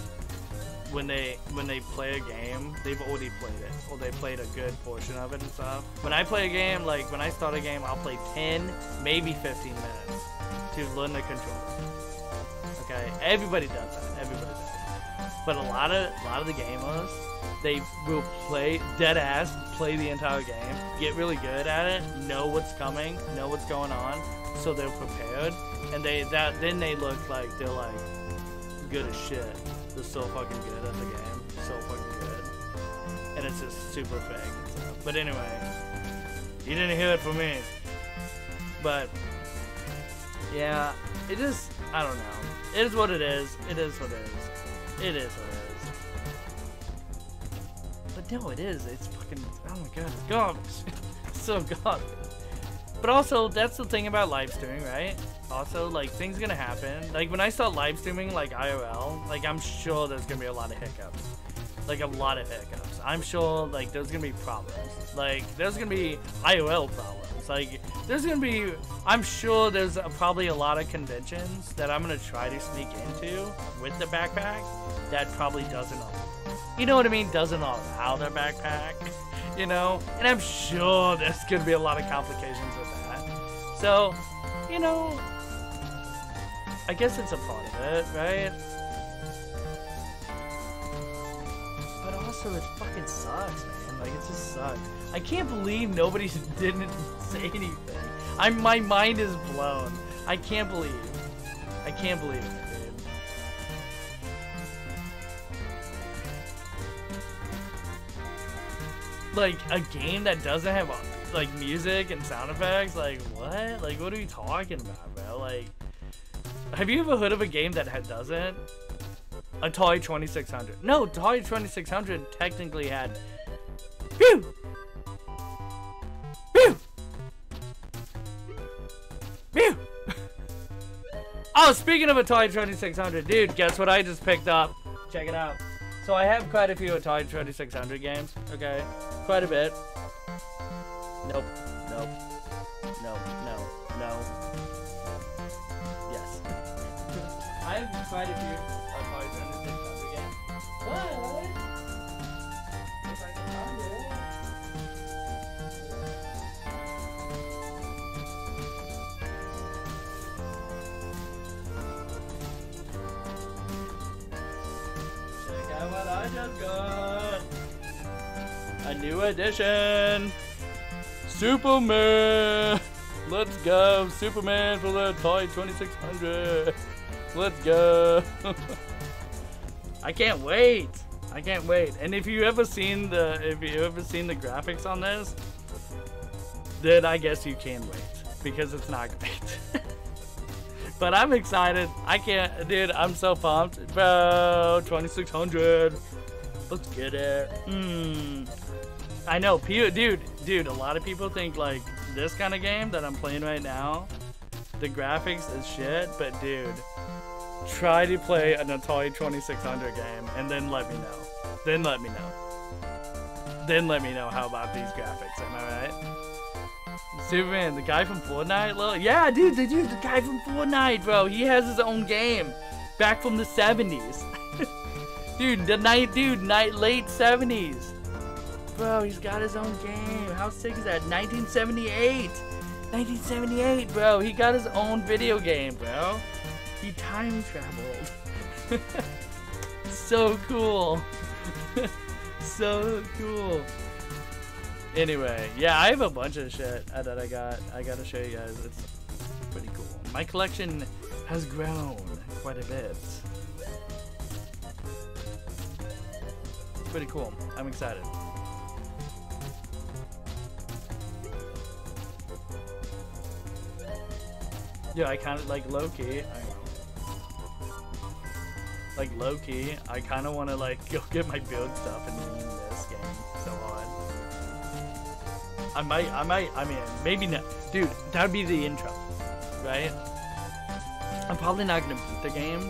when they when they play a game, they've already played it, or they played a good portion of it and stuff. When I play a game, like when I start a game, I'll play 10, maybe 15 minutes to learn the controls. Okay, everybody does that. Everybody does. That. But a lot of a lot of the gamers, they will play dead ass, play the entire game, get really good at it, know what's coming, know what's going on, so they're prepared, and they that then they look like they're like good as shit. They're so fucking good at the game. So fucking good. And it's just super fake. But anyway, you didn't hear it from me. But, yeah, it is, I don't know. It is what it is. It is what it is. It is what it is. But no, it is. It's fucking, oh my god, it's garbage. [laughs] so garbage. But also, that's the thing about live streaming, right? Also, like, things gonna happen. Like, when I start live streaming, like, IRL, like, I'm sure there's gonna be a lot of hiccups. Like, a lot of hiccups. I'm sure, like, there's gonna be problems. Like, there's gonna be IRL problems. Like, there's gonna be, I'm sure there's a, probably a lot of conventions that I'm gonna try to sneak into with the backpack that probably doesn't, you know what I mean? Doesn't allow their backpack, you know? And I'm sure there's gonna be a lot of complications with that. So, you know, I guess it's a part of it, right? But also, it fucking sucks, man. Like it just sucks. I can't believe nobody [laughs] didn't say anything. I'm my mind is blown. I can't believe. I can't believe it, dude. Like a game that doesn't have like music and sound effects. Like what? Like what are you talking about, bro? Like, have you ever heard of a game that ha- doesn't? Atari 2600. No, Atari 2600 technically had. Phew! Phew! Phew! [laughs] oh, speaking of Atari 2600, dude, guess what I just picked up? Check it out. So I have quite a few Atari 2600 games, okay? Quite a bit. Nope. Nope. No. No. No. I have quite a few Atari 2600 games. What? If I can find it. Check out what I just got. A new edition. Superman. Let's go. Superman for the Atari 2600. Let's go. [laughs] I can't wait. I can't wait. And if you ever seen the if you ever seen the graphics on this, then I guess you can wait because it's not [laughs] great. but I'm excited. I can't, dude. I'm so pumped, bro. 2600. Let's get it. Hmm. I know, dude. Dude, a lot of people think like this kind of game that I'm playing right now, the graphics is shit. But dude, try to play an Atari 2600 game and then let me know. Then let me know. Then let me know how about these graphics. Am I right? Superman, the guy from Fortnite, Lil? Yeah, dude, the dude, the guy from Fortnite, bro. He has his own game, back from the 70s. [laughs] dude, the night, dude, night, late 70s. Bro, he's got his own game. How sick is that? 1978. 1978, bro. He got his own video game, bro. He time traveled. so cool. so cool. Anyway, yeah, I have a bunch of shit uh, that I got. I gotta show you guys. It's pretty cool. My collection has grown quite a bit. It's pretty cool. I'm excited. Yeah, I kind of like Loki. Like low-key, I kind of want to like [laughs] go get my build stuff and mean this game so hard. I might, I might, I mean, maybe not. Dude, that would be the intro, right? I'm probably not gonna beat the game.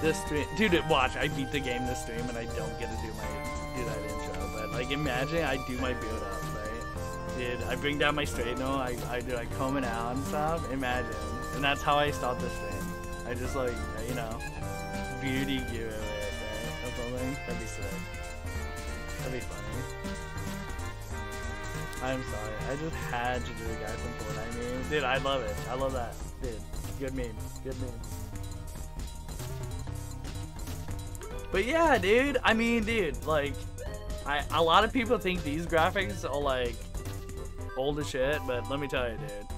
This stream, dude, watch, I beat the game this stream and I don't get to do my, do that intro. But like, imagine I do my build up, right? Dude, I bring down my straight no, I, I do like combing out and stuff. Imagine, and that's how I start this thing. I just like, you know, beauty give it, right? Or something. That'd be sick. That'd be funny. I'm sorry. I just had to do the guy from Fortnite meme. Dude, I love it. I love that. Dude, good meme. Good meme. But yeah, dude. I mean, dude, like, I a lot of people think these graphics are like old as shit, but let me tell you, dude.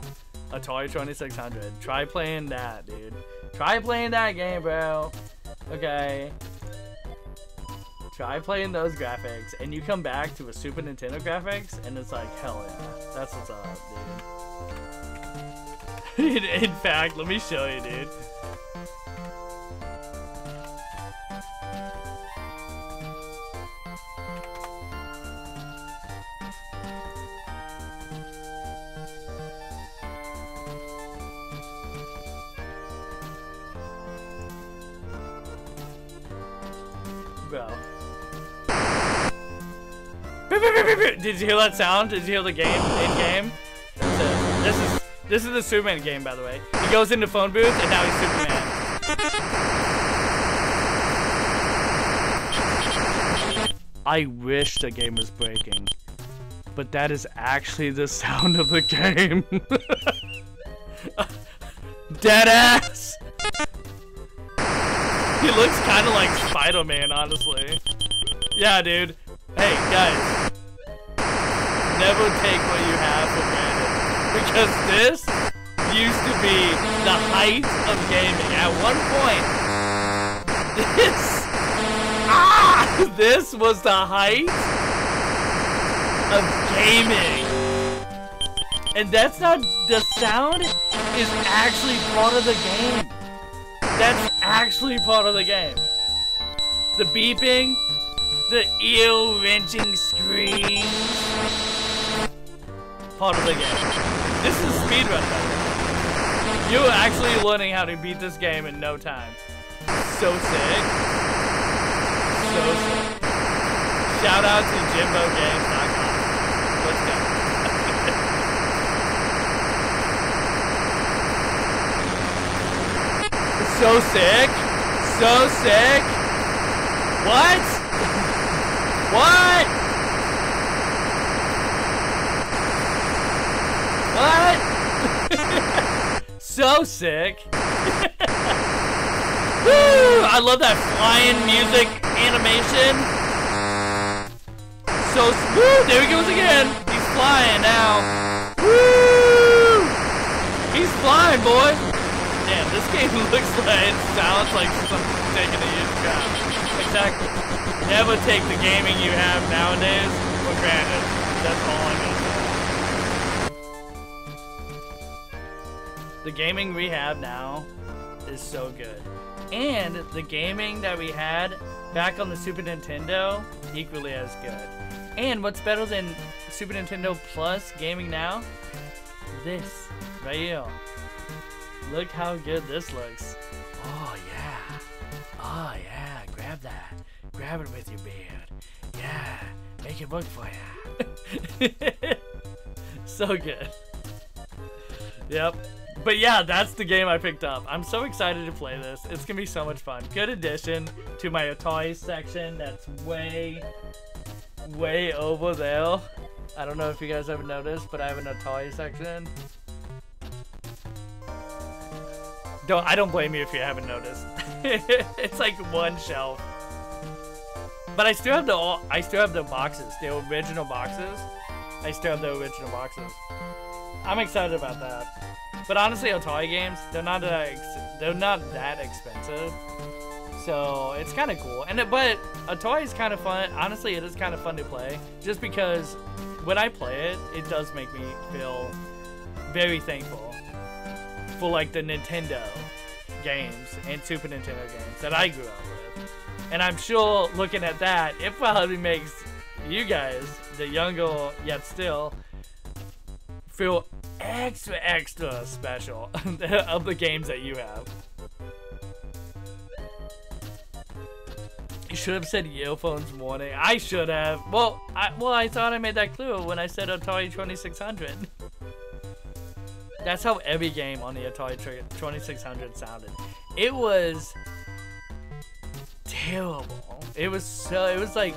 Atari 2600. Try playing that, dude. Try playing that game, bro. Okay. Try playing those graphics, and you come back to a Super Nintendo graphics, and it's like, hell yeah. That's what's up, dude. in, [laughs] in fact, let me show you, dude. [laughs] Did you hear that sound? Did you hear the game in game? This is this is the Superman game, by the way. He goes into phone booth and now he's Superman. I wish the game was breaking, but that is actually the sound of the game. [laughs] Dead ass. He looks kind of like Spider-Man, honestly. Yeah, dude. Hey, guys. Never take what you have for granted. Because this used to be the height of gaming. At one point, this... Ah! This was the height of gaming. And that's not... The sound is actually part of the game. That's actually part of the game. The beeping, the eel-wrenching screams, part of the game. This is speedrun mode. You're actually learning how to beat this game in no time. So sick. So sick. Shout out to JimboGames.com. Let's go. [laughs] so sick. So sick. What? What? What? [laughs] so sick. [laughs] Woo! I love that flying music animation. So, woo! There he goes again. He's flying now. Woo! He's flying, boy. Damn, this game [laughs] looks like it sounds like something taking a huge crap. Exactly. Never take the gaming you have nowadays for granted. That's all I'm. The gaming we have now is so good. And the gaming that we had back on the Super Nintendo, equally as good. And what's better than Super Nintendo Plus gaming now? This, right here. Look how good this looks. Oh yeah. Oh yeah, grab that. Grab it with your beard. Yeah, make it work for ya. [laughs] so good. Yep. But yeah, that's the game I picked up. I'm so excited to play this. It's gonna be so much fun. Good addition to my Atari section that's way, way over there. I don't know if you guys ever noticed, but I have an Atari section. Don't I don't blame you if you haven't noticed. [laughs] it's like one shelf. But I still have the all, I still have the boxes, the original boxes. I still have the original boxes. I'm excited about that. But honestly, Atari games, they're not that they're not that expensive. So it's kind of cool. And it, but Atari is kind of fun. Honestly, it is kind of fun to play, just because when I play it, it does make me feel very thankful for like the Nintendo games and Super Nintendo games that I grew up with. And I'm sure looking at that, it probably makes you guys, the younger yet still, feel extra, extra special [laughs] of the games that you have. You should have said earphones warning. I should have. Well, I, well, I thought I made that clear when I said Atari 2600. That's how every game on the Atari 2600 sounded. It was terrible. It was so. It was like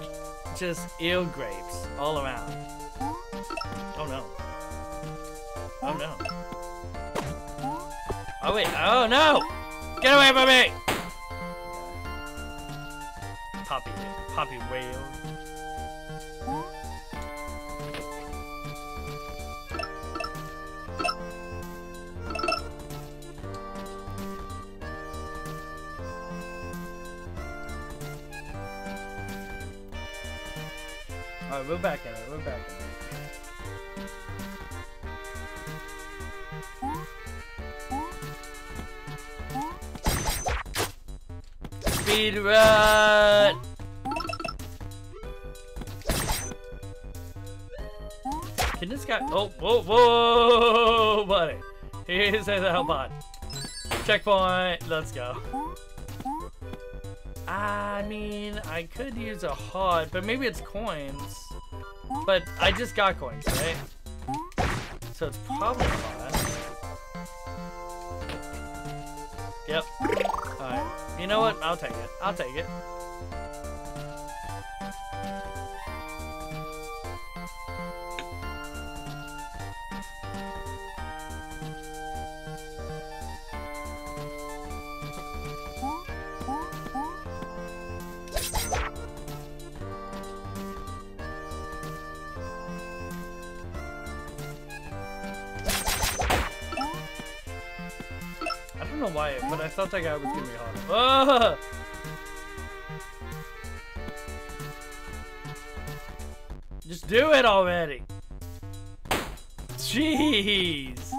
just ear grapes all around. Oh no. Oh no. Oh wait. Oh no! Get away from me! Poppy. Poppy whale. Alright, we're back in it. We're back in it. Speed run! Can this guy? Oh, whoa, whoa, buddy! Here's the Hellbot. Checkpoint. Let's go. I mean, I could use a heart, but maybe it's coins. But I just got coins, right? So it's probably heart. Yep. Alright. You know what? I'll take it. I'll take it. Why, but I thought that guy was gonna be hot. [laughs] Just do it already. Jeez.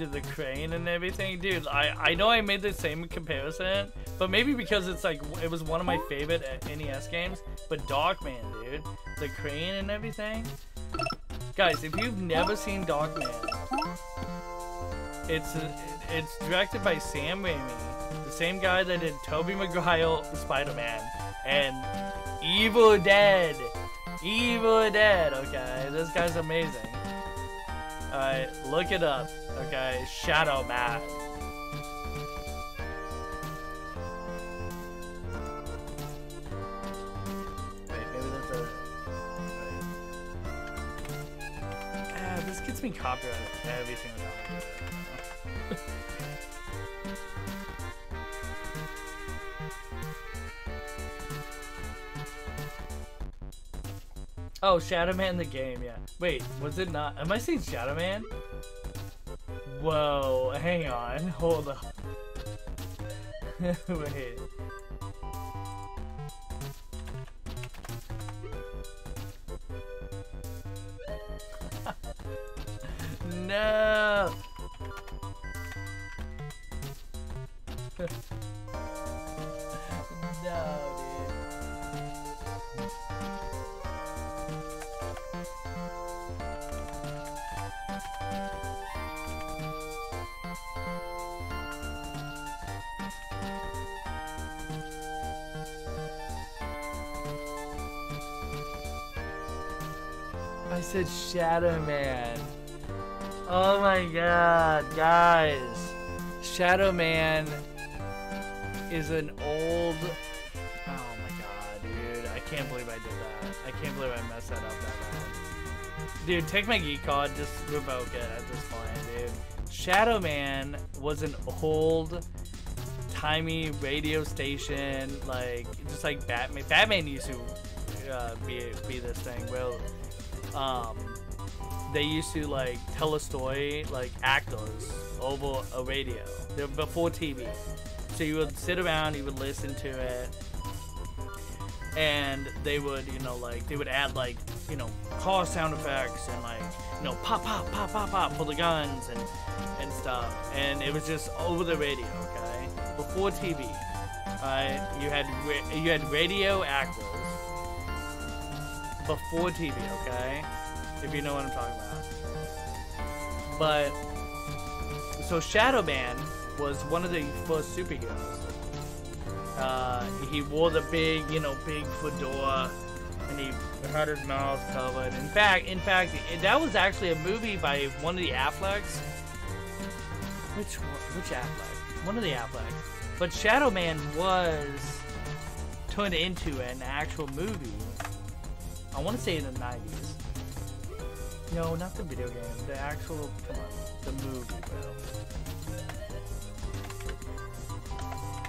Did the crane and everything, dude. I I know I made the same comparison, but maybe because it's like it was one of my favorite uh, NES games. But Darkman, dude, the crane and everything. Guys, if you've never seen Darkman, it's it's directed by Sam Raimi, the same guy that did Tobey Maguire Spider-Man and Evil Dead. Evil Dead, okay? This guy's amazing. Alright, look it up, okay? Shadow Man. Wait, maybe that's a... Ah, this gets me copyrighted every single time. Oh, Shadow Man the game, yeah. Wait, was it not? Am I saying Shadow Man? Whoa, hang on, hold up. [laughs] Wait. [laughs] no! [laughs] no, said Shadow Man. Oh my god, guys. Shadow Man is an old... Oh my god, dude. I can't believe I did that. I can't believe I messed that up that bad. Dude, take my geek card, just revoke it at this point, dude. Shadow Man was an old timey radio station, like, just like Batman. Batman used to uh, be, be this thing. Well, um, they used to like tell a story like actors over a radio before TV. So you would sit around, you would listen to it, and they would, you know, like they would add like, you know, car sound effects and like, you know, pop, pop, pop, pop, pop for the guns and and stuff. And it was just over the radio, okay, before TV. You had you had radio actors before TV, okay? If you know what I'm talking about. But, so Shadow Man was one of the first superheroes. Uh, he wore the big, you know, big fedora, and he had his mouth covered. In fact, in fact, that was actually a movie by one of the Afflecks. Which which Affleck? One of the Affleck. But Shadow Man was turned into an actual movie I want to say in the 90s. No, not the video game. The actual, come on, the movie.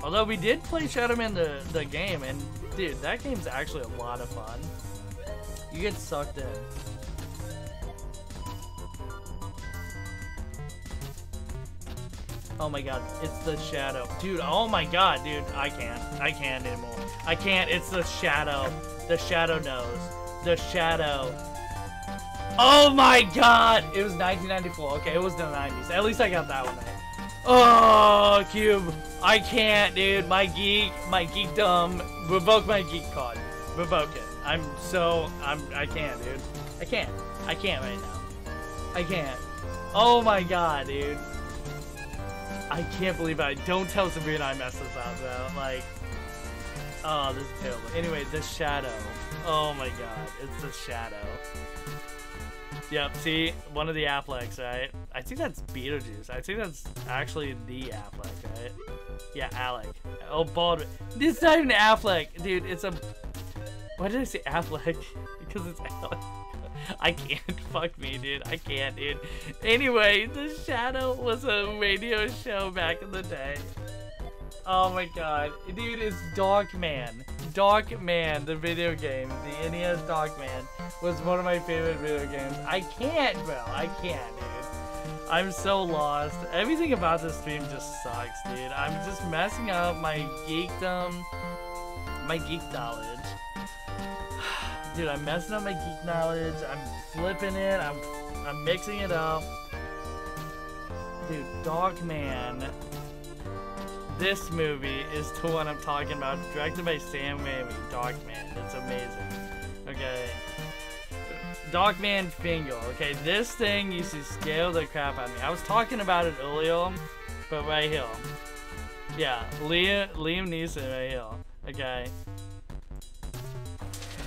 Although we did play Shadow Man the, the game, and dude, that game's actually a lot of fun. You get sucked in. Oh my god, it's the shadow. Dude, oh my god, dude, I can't. I can't anymore. I can't, it's the shadow. The shadow knows the shadow. Oh my god! It was 1994. Okay, it was the 90s. At least I got that one. Oh, Cube. I can't, dude. My geek, my geekdom. Revoke my geek card. Revoke it. I'm so, I'm, I can't, dude. I can't. I can't right now. I can't. Oh my god, dude. I can't believe I, don't tell Sabrina I messed this up, though. Like, oh, this is terrible. Anyway, the shadow. Oh my god, it's the shadow. Yep, see? One of the Afflecks, right? I think that's Beetlejuice. I think that's actually the Affleck, right? Yeah, Alec. Oh, Baldwin. This is not even Affleck. Dude, it's a... Why did I say Affleck? [laughs] because it's Alec. [laughs] I can't. [laughs] Fuck me, dude. I can't, dude. Anyway, The Shadow was a radio show back in the day. Oh my god. Dude, it's Darkman. Darkman, the video game, the NES Darkman, was one of my favorite video games. I can't, bro. I can't, dude. I'm so lost. Everything about this stream just sucks, dude. I'm just messing up my geekdom, my geek knowledge. [sighs] Dude, I'm messing up my geek knowledge. I'm flipping it. I'm, I'm mixing it up. Dude, Darkman. This movie is the one I'm talking about. Directed by Sam Raimi. Darkman. It's amazing. Okay. Darkman Fingal. Okay, this thing used to scale the crap out of me. I was talking about it earlier, but right here. Yeah, Liam, Liam Neeson right here. Okay.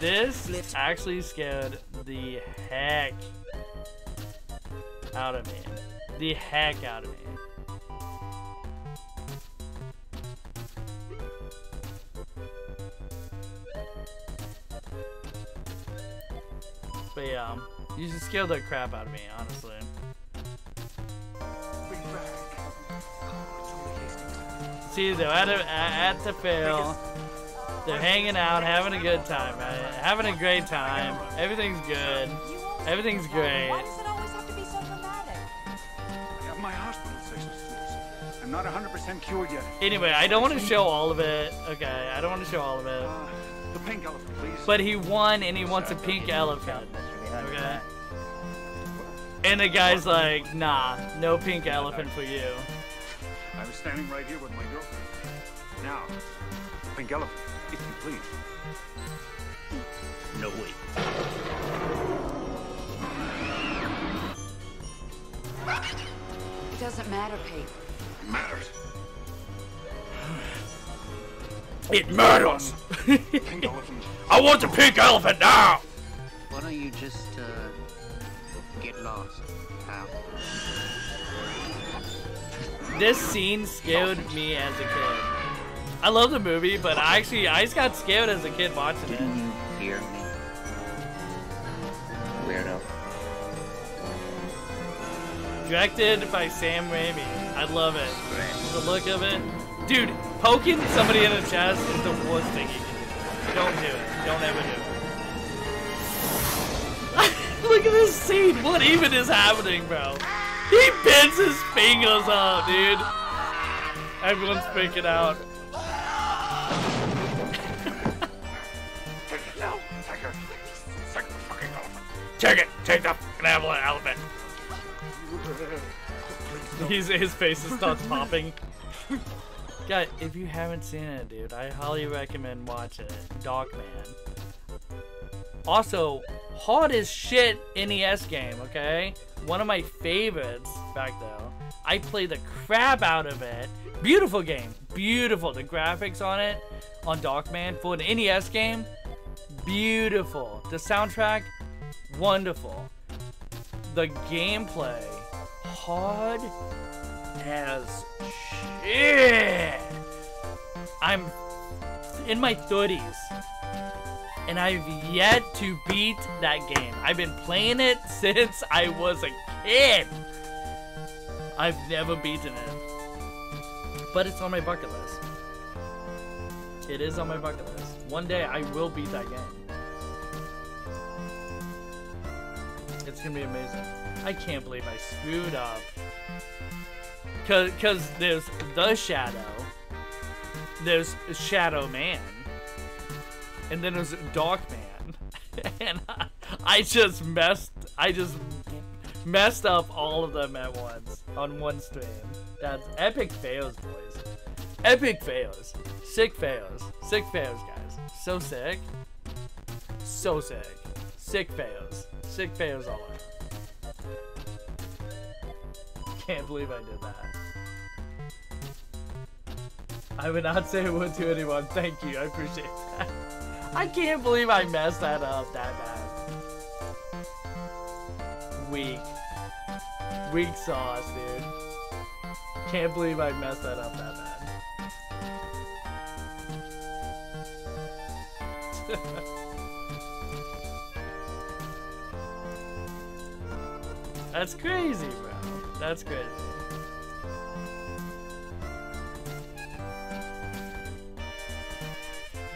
This actually scared the heck out of me. The heck out of me. But yeah, um, you just scared the crap out of me, honestly. See, they're at, a, at the fail. They're hanging out, having a good time, right? Having a great time. Everything's good. Everything's great. Why does it always have to be so dramatic? I have my hospital sessions. I'm not 100% cured yet. Anyway, I don't want to show all of it. Okay, I don't want to show all of it. Uh, The pink elephant, please. But he won and he wants a pink elephant. Okay. And the guy's like, nah, no pink elephant for you. I was standing right here with my girlfriend. Now, pink elephant, if you please. No way. It doesn't matter, Pete. It matters. It matters. Pink elephant. I want the pink elephant now. Why don't you just uh, get lost, pal? This scene scared me as a kid. I love the movie, but I actually I just got scared as a kid watching Didn't it. you hear me? Weirdo. Directed by Sam Raimi. I love it. Great. The look of it. Dude, poking somebody in the chest is the worst thing you can do. Don't do it. Don't ever do it. [laughs] look at this scene. What even is happening, bro? He bends his fingers out, dude. Everyone's freaking out. Take it now. Take her. Take the fucking elephant. Take it. Take the fucking elephant. He's, his face just starts popping. [laughs] Guys, if you haven't seen it, dude, I highly recommend watching it. Darkman. Also, hard as shit NES game, okay? One of my favorites back though. I played the crap out of it. Beautiful game. Beautiful. The graphics on it, on Darkman, for an NES game, beautiful. The soundtrack, wonderful. The gameplay, hard as shit. I'm in my 30s and I've yet to beat that game. I've been playing it [laughs] since I was a kid. I've never beaten it. But it's on my bucket list. It is on my bucket list. One day I will beat that game. It's gonna be amazing. I can't believe I screwed up. Cause, Cause there's the Shadow. There's Shadow Man. And then there's Dark Man. [laughs] and I, I just messed I just messed up all of them at once on one stream. That's epic fails, boys. Epic fails. Sick fails. Sick fails, guys. So sick. So sick. Sick fails. Sick fails all around. Can't believe I did that. I would not say a word to anyone. Thank you. I appreciate that. [laughs] I can't believe I messed that up that bad. Weak. Weak sauce, dude. Can't believe I messed that up that bad. [laughs] That's crazy, bro. That's good.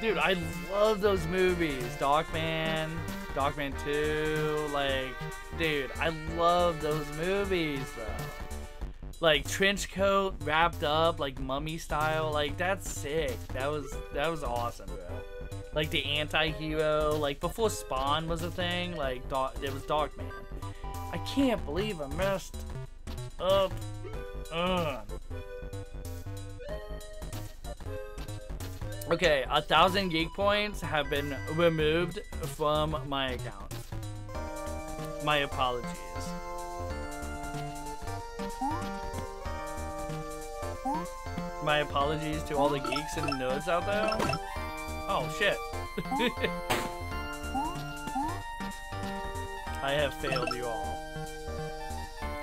dude, I love those movies. Darkman, Darkman 2, like, dude, I love those movies though. Like trench coat wrapped up like mummy style, like that's sick. That was that was awesome, bro. Like the anti-hero, like before Spawn was a thing, like Dark, it was Darkman. I can't believe I messed up. Ugh. Okay, a thousand geek points have been removed from my account. My apologies. My apologies to all the geeks and nerds out there. Oh shit. [laughs] I have failed you all.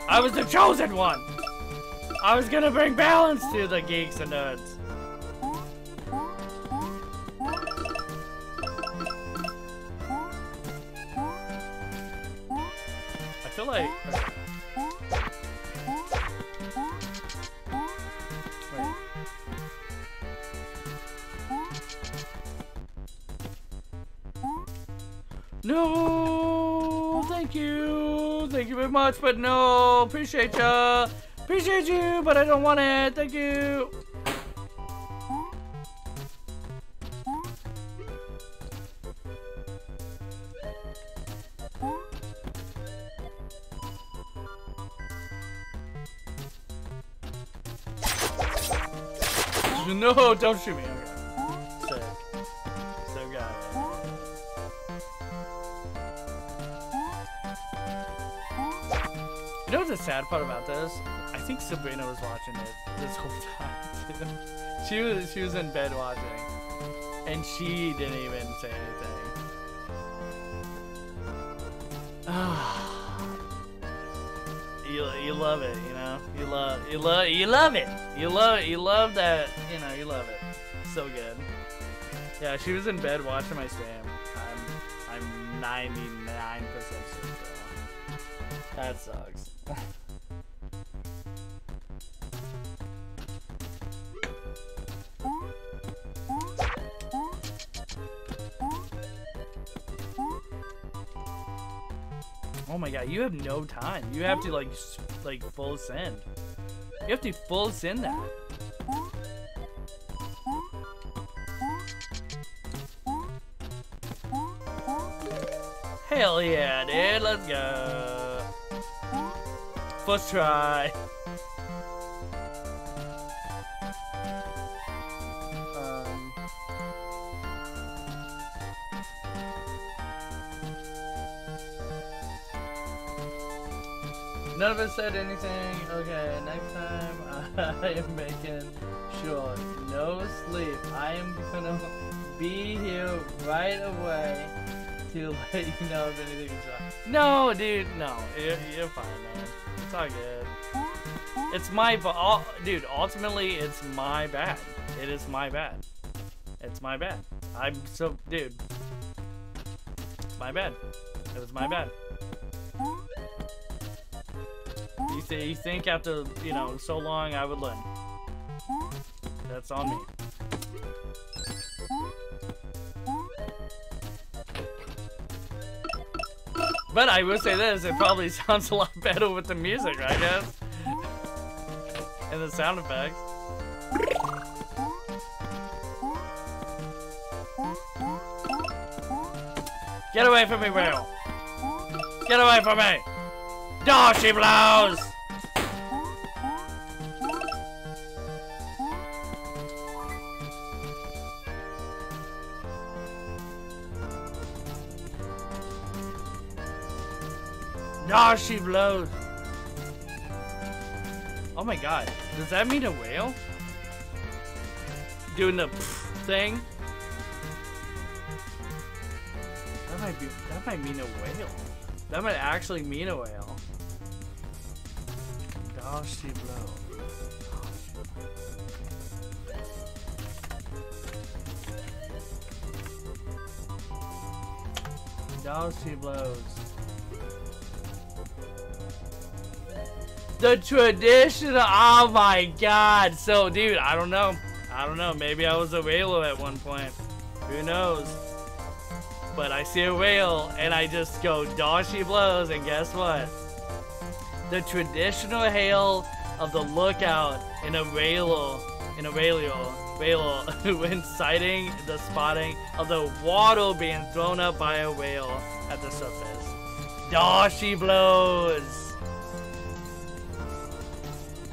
I was the chosen one! I was gonna bring balance to the geeks and nerds. I feel like. Wait. No, thank you, thank you very much, but no, appreciate ya, appreciate you, but I don't want it. Thank you. No, don't shoot me. Know the sad part about this? I think Sabrina was watching it this whole time. [laughs] She was she was in bed watching, and she didn't even say anything. [sighs] you you love it, you know. You love you love you love it. You love you love that you know you love it. So good. Yeah, she was in bed watching my stream. I'm I'm 99 percent sure. though. That sucks. Oh my god, you have no time. You have to like like full send. You have to full send that. Hell yeah, dude, let's go. First try. Um, None of us said anything. Okay, next time [laughs] I am making sure no sleep. I am gonna be here right away to [laughs] let you know if anything is wrong. No, dude, no. You're, you're fine, man. It's all good. It's my fault. Uh, dude, ultimately, it's my bad. It is my bad. It's my bad. I'm so, dude. My bad. It was my bad. You, th- you think after, you know, so long I would learn. That's on me. But I will say this, it probably [laughs] sounds a lot better with the music, I guess. and the sound effects. Get away from me, Whale! Get away from me! Oh, she blows! No, she blows. Oh my god. Does that mean a whale? Doing the [laughs] thing? That might be that might mean a whale. That might actually mean a whale. Does she blow? Does she blows? The traditional. Oh my god. So, dude, I don't know. I don't know. Maybe I was a whale at one point. Who knows? But I see a whale and I just go doshy blows and guess what? The traditional hail of the lookout in a whale in a whale whale [laughs] when sighting the spotting of the water being thrown up by a whale at the surface. Doshy blows.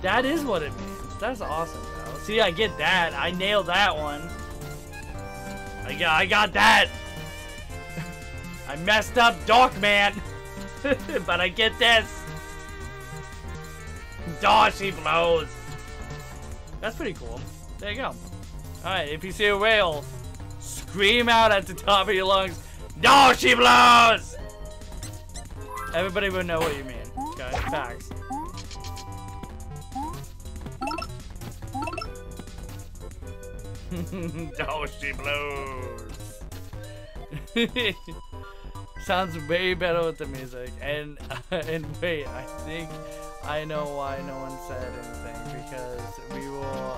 That is what it means. That's awesome, bro. See, I get that. I nailed that one. I got, I got that. [laughs] I messed up Doc Man, [laughs] but I get this. Doshy blows. That's pretty cool. There you go. Alright, if you see a whale, scream out at the top of your lungs, Doshy blows! Everybody would know what you mean. Okay, facts. [laughs] Doshy blows. [laughs] Sounds way better with the music. And [laughs] and wait, I think I know why no one said anything because we were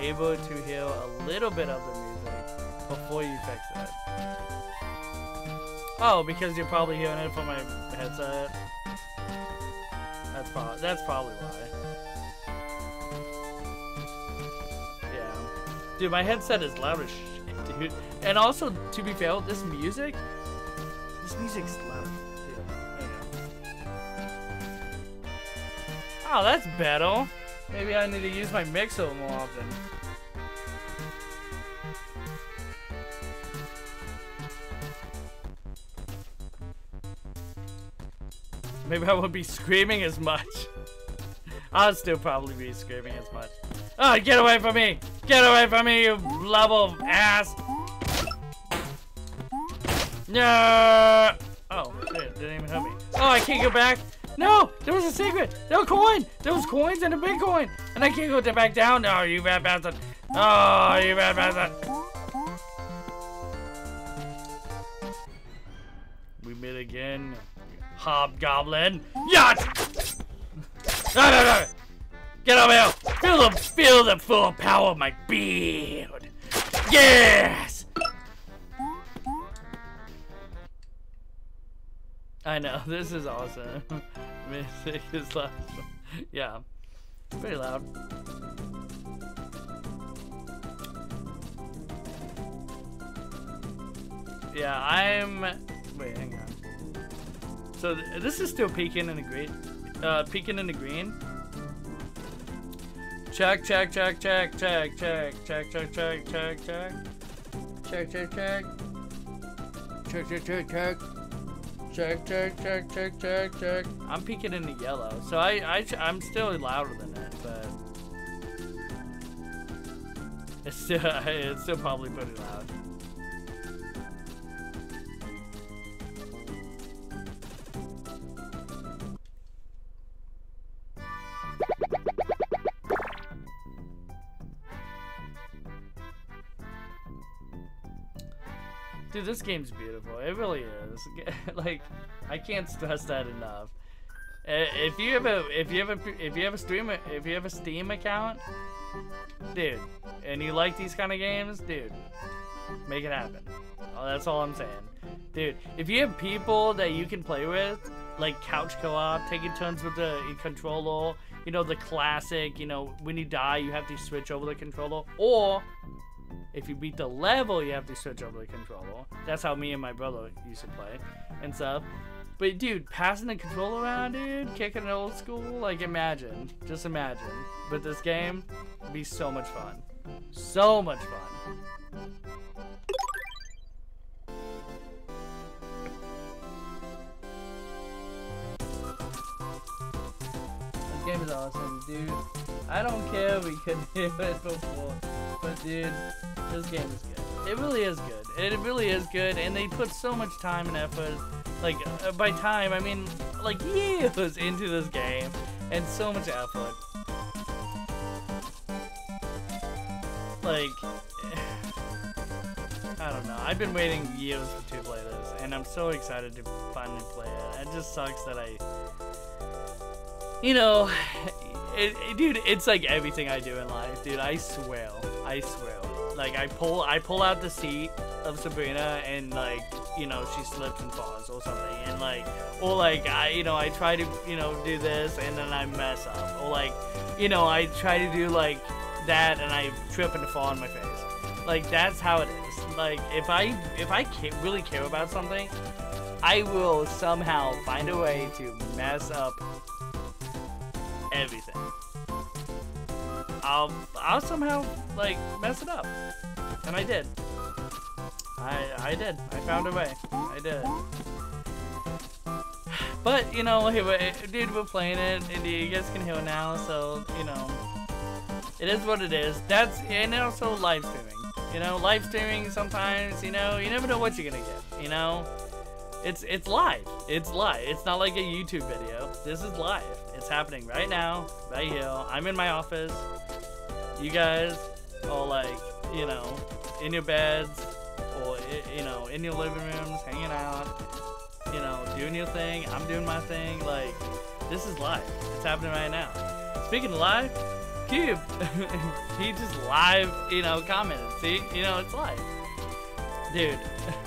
able to hear a little bit of the music before you fix it. Oh, because you're probably hearing it from my headset. That's probably that's probably why. Dude, my headset is loud as shit, dude. And also, to be fair, this music, this music's loud. Oh, that's better. Maybe I need to use my mixer more often. Maybe I won't be screaming as much. [laughs] I'll still probably be screaming as much. Oh, get away from me! Get away from me, you level ass! No! Oh, shit, didn't even hit me. Oh, I can't go back. No, there was a secret. Was coin. There was coins and a big coin, and I can't go back down. No, you bad bastard. Oh, you bad bastard. We meet again, hobgoblin. Yacht. [laughs] No, no, no. Get over here. Feel the feel the full power of my beard. Yes. I know, [laughs] this is awesome. [laughs] Music is loud. Yeah, pretty loud. Yeah, I'm. Wait, hang on. So th this is still peeking in the green. Uh, peeking in the green. Check, check, check, check, check, check, check, check, check, check, check. Check, check, check. Check, check, check, check. Check, check, check, check, check, check. I'm peeking in the yellow, so I, I, I'm still louder than it, but it's still, it's still probably pretty loud. Dude, this game's beautiful. It really is. [laughs] like, I can't stress that enough. If you have a if you have a if you have a stream if you have a Steam account, dude, and you like these kind of games, dude, make it happen. Oh, that's all I'm saying, dude. If you have people that you can play with, like couch co-op, taking turns with the controller, you know the classic, you know when you die you have to switch over the controller, or if you beat the level, you have to switch over the controller. That's how me and my brother used to play and stuff. But dude, passing the controller around, dude, kicking it old school, like imagine, just imagine. But this game would be so much fun. So much fun. Game is awesome, dude. I don't care we couldn't [laughs] do it before, but dude, this game is good. It really is good. It really is good, and they put so much time and effort. Like uh, by time, I mean like years [laughs] into this game, and so much effort. Like, [sighs] I don't know. I've been waiting years to play this, and I'm so excited to finally play it. It just sucks that I, you know, [sighs] it, it- dude, it's like everything I do in life, dude. I swear, I swear. Like I pull I pull out the seat of Sabrina and like you know she slips and falls or something and like or like I you know I try to you know do this and then I mess up or like you know I try to do like that and I trip and fall on my face. Like that's how it is. Like if I if I really care about something, I will somehow find a way to mess up everything. Um, I'll I'll somehow like mess it up, and I did. I I did. I found a way. I did. But you know, hey, we- dude, we're playing it, and you guys can hear now, so you know, it is what it is. That's and also live streaming. You know, live streaming sometimes. You know, you never know what you're gonna get. You know, it's it's live. It's live. It's not like a YouTube video. This is live. It's happening right now, right here. I'm in my office. You guys all like, you know, in your beds or you know, in your living rooms, hanging out. You know, doing your thing. I'm doing my thing. Like, this is live. It's happening right now. Speaking of live, Cube, [laughs] he just live, you know, commented. See, you know, it's live, dude. [laughs]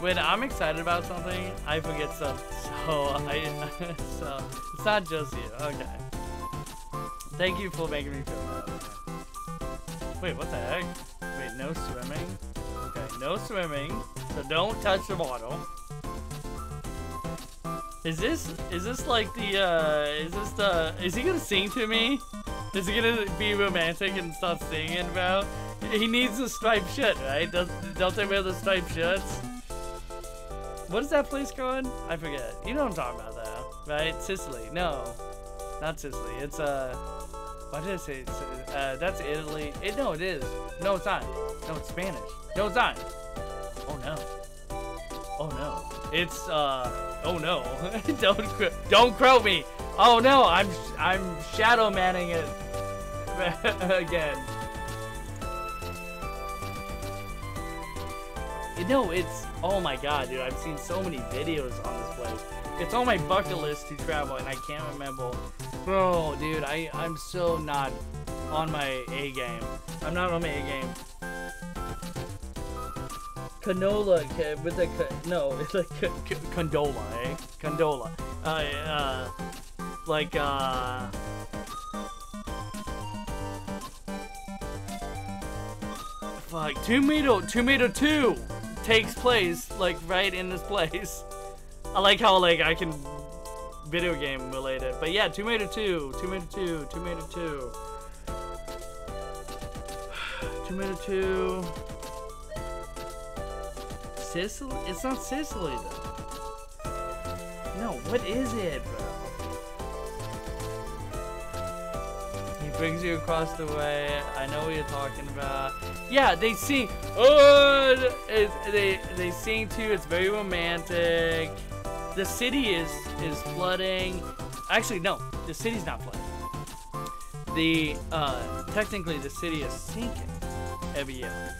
when I'm excited about something, I forget stuff. So I, [laughs] so it's not just you. Okay. Thank you for making me feel that. Wait, what the heck? Wait, no swimming. Okay, no swimming. So don't touch the bottle. Is this is this like the uh is this the is he gonna sing to me? Is he gonna be romantic and start singing about? He needs a striped shirt, right? Does, don't they wear the striped shirts? What is that place called? I forget. You know what I'm talking about, though, right? Sicily. No, not Sicily. It's uh, what did I say? It's, uh, that's Italy. It no, it is. No, it's not. No, it's Spanish. No, it's not. Oh no. Oh no. It's uh. Oh no. [laughs] don't cr- don't crow me. Oh no. I'm I'm shadow manning it [laughs] again. Know, it's oh my god, dude! I've seen so many videos on this place. It's on my bucket list to travel, and I can't remember. Bro, dude, I I'm so not on my A game. I'm not on my A game. Canola ca- with the no, [laughs] it's like condola, eh? Condola. Uh, uh, like uh. Fuck, Tomato, Tomato 2 takes place, like, right in this place. [laughs] I like how, like, I can video game relate it. But yeah, Tomato 2, Tomato 2, Tomato 2. [sighs] Tomato 2. Sicily? It's not Sicily, though. No, what is it, bro? Brings you across the way. I know what you're talking about. Yeah, they sing. Oh, they they sing too. It's very romantic. The city is is flooding. Actually, no, the city's not flooding. The uh, technically the city is sinking every year.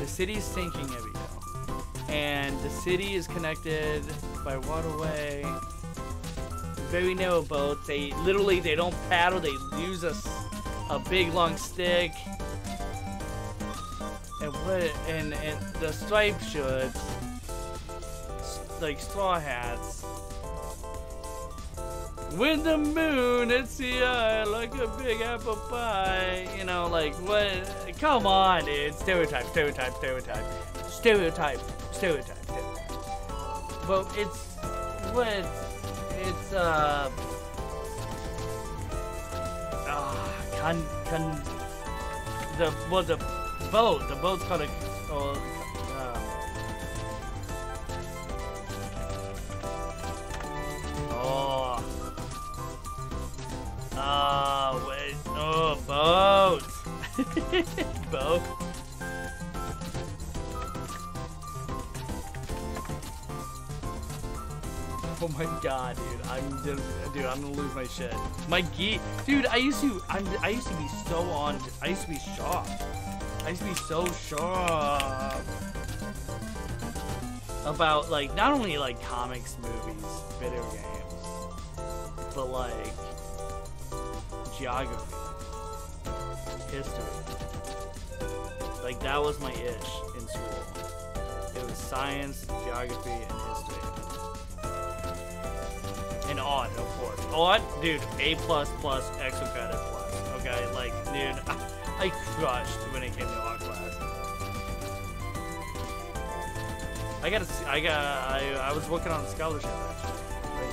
The city is sinking every year, and the city is connected by waterway very narrow boats. They literally they don't paddle. They use a, a big long stick. And what and and the striped shirts, like straw hats. With the moon, it's the eye like a big apple pie. You know, like what? Come on, dude. Stereotype, stereotype, stereotype, stereotype, stereotype. stereotype. But it's what? It's uh. Ah, con con. The well the boat. The boat's called a. Oh, um, oh. Ah, wait. Oh, boat. [laughs] boat. Oh my god, dude! I'm just, dude. I'm gonna lose my shit. My geek, dude. I used to, I'm, I used to be so on. I used to be sharp. I used to be so sharp about like not only like comics, movies, video games, but like geography, history. Like that was my ish in school. It was science, geography, and history. Odd, of course. Odd, dude, A plus plus extra credit plus. Okay, like, dude, [laughs] I crushed when it came to art class. I see, I got, I, I was working on a scholarship actually.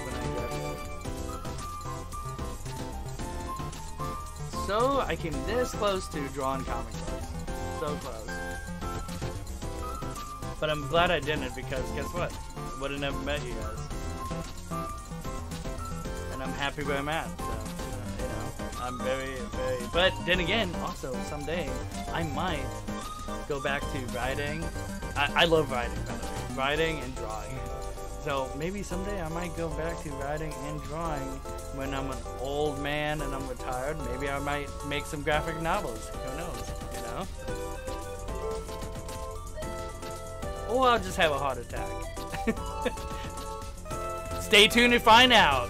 When I graduated. So I came this close to drawing comic books. So close. But I'm glad I didn't because guess what? Would have never met you guys. Happy where I'm at. So, you know, I'm very, very. But then again, also someday I might go back to writing. I, I love writing. Writing and drawing. So maybe someday I might go back to writing and drawing when I'm an old man and I'm retired. Maybe I might make some graphic novels. Who knows? You know? Or I'll just have a heart attack. [laughs] Stay tuned to find out.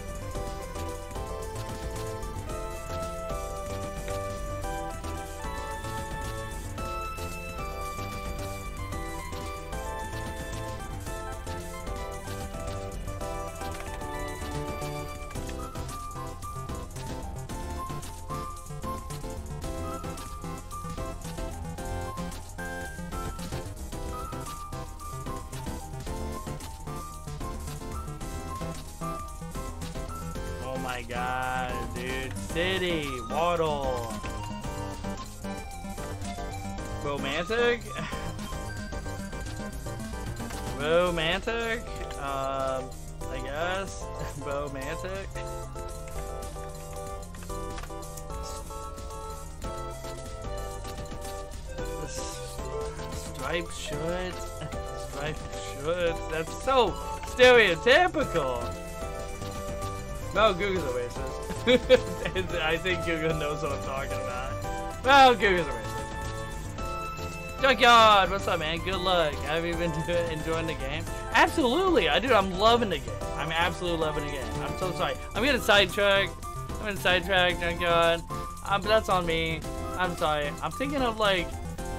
[laughs] I think Google knows what I'm talking about. Well, Google's a racist. Junkyard, what's up, man? Good luck. Have you been [laughs] enjoying the game? Absolutely, I do. I'm loving the game. I'm absolutely loving the game. I'm so sorry. I'm getting sidetracked. I'm getting sidetracked, Junkyard. Um, that's on me. I'm sorry. I'm thinking of like,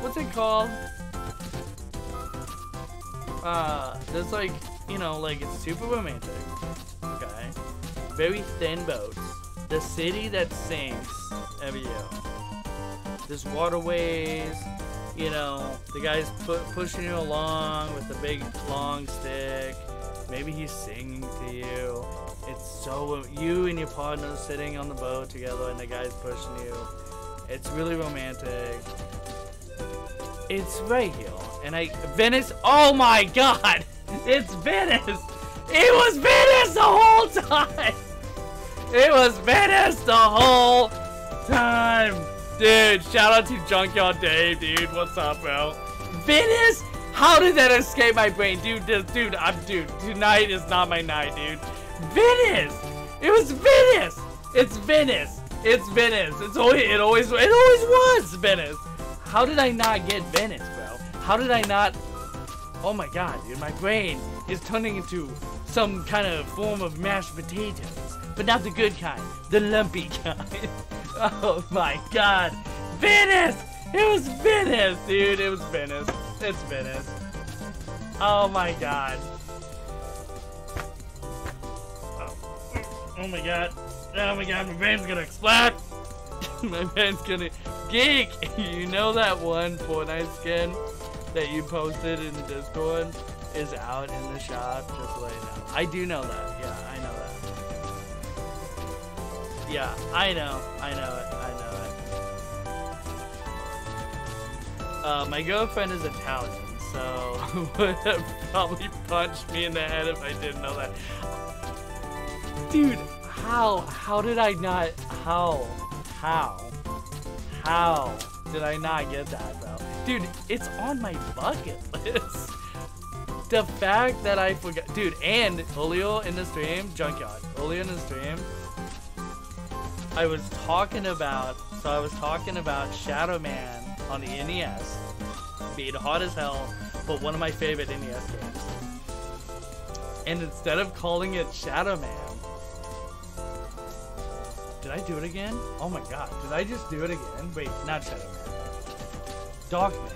what's it called? Uh, there's like, you know, like it's super romantic. Okay very thin boats. The city that sinks every year. There's waterways, you know, the guy's pu- pushing you along with a big long stick. Maybe he's singing to you. It's so you and your partner sitting on the boat together, and the guy's pushing you. It's really romantic. It's right here, and I Venice. Oh my God! [laughs] It's Venice. It was Venice the whole time. It was Venice the whole time. Dude, shout out to Junkyard Dave, dude. What's up, bro? Venice? How did that escape my brain? Dude, this, dude, I'm, dude, tonight is not my night, dude. Venice! It was Venice! It's Venice! It's Venice. It's always, it always, it always was Venice. How did I not get Venice, bro? How did I not? Oh my god, dude, my brain is turning into some kind of form of mashed potatoes. But not the good kind, the lumpy kind. [laughs] oh my god. Venice! It was Venice, dude. It was Venice. It's Venice. Oh my god. Oh, oh my god. Oh my god, my brain's gonna explode. [laughs] my brain's gonna geek. [laughs] You know that one Fortnite skin that you posted in Discord is out in the shop? Just let you know. I do know that. Yeah. Yeah, I know. I know it. I know it. Uh, my girlfriend is Italian, so [laughs] would have probably punched me in the head if I didn't know that. Dude, how? How did I not? How? How? How did I not get that, bro? Dude, it's on my bucket [laughs] list. the fact that I forgot, dude, and Julio in the stream, Junkyard, Julio in the stream, I was talking about, so I was talking about Shadow Man on the NES, being hot as hell, but one of my favorite NES games. And instead of calling it Shadow Man, did I do it again? Oh my god, did I just do it again? Wait, not Shadow Man. Dog Man.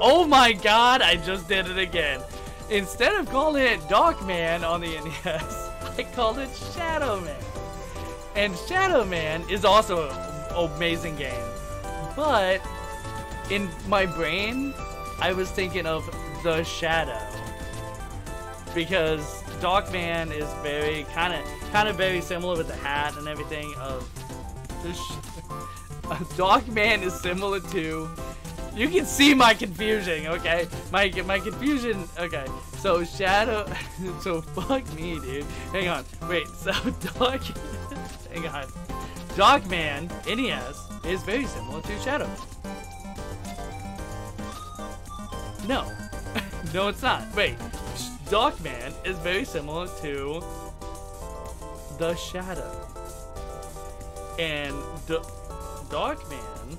Oh my god, I just did it again. Instead of calling it Darkman on the NES, [laughs] I called it Shadow Man. And Shadow Man is also an amazing game. But in my brain, I was thinking of The Shadow. Because Darkman is very kind of kind of very similar with the hat and everything of the sh- [laughs] Darkman is similar to you can see my confusion, okay? My my confusion, okay. So Shadow, [laughs] so fuck me, dude. Hang on, wait. So [laughs] Dark, hang on. Darkman NES is very similar to Shadow. No, [laughs] no, it's not. Wait, Darkman is very similar to the Shadow, and D- Darkman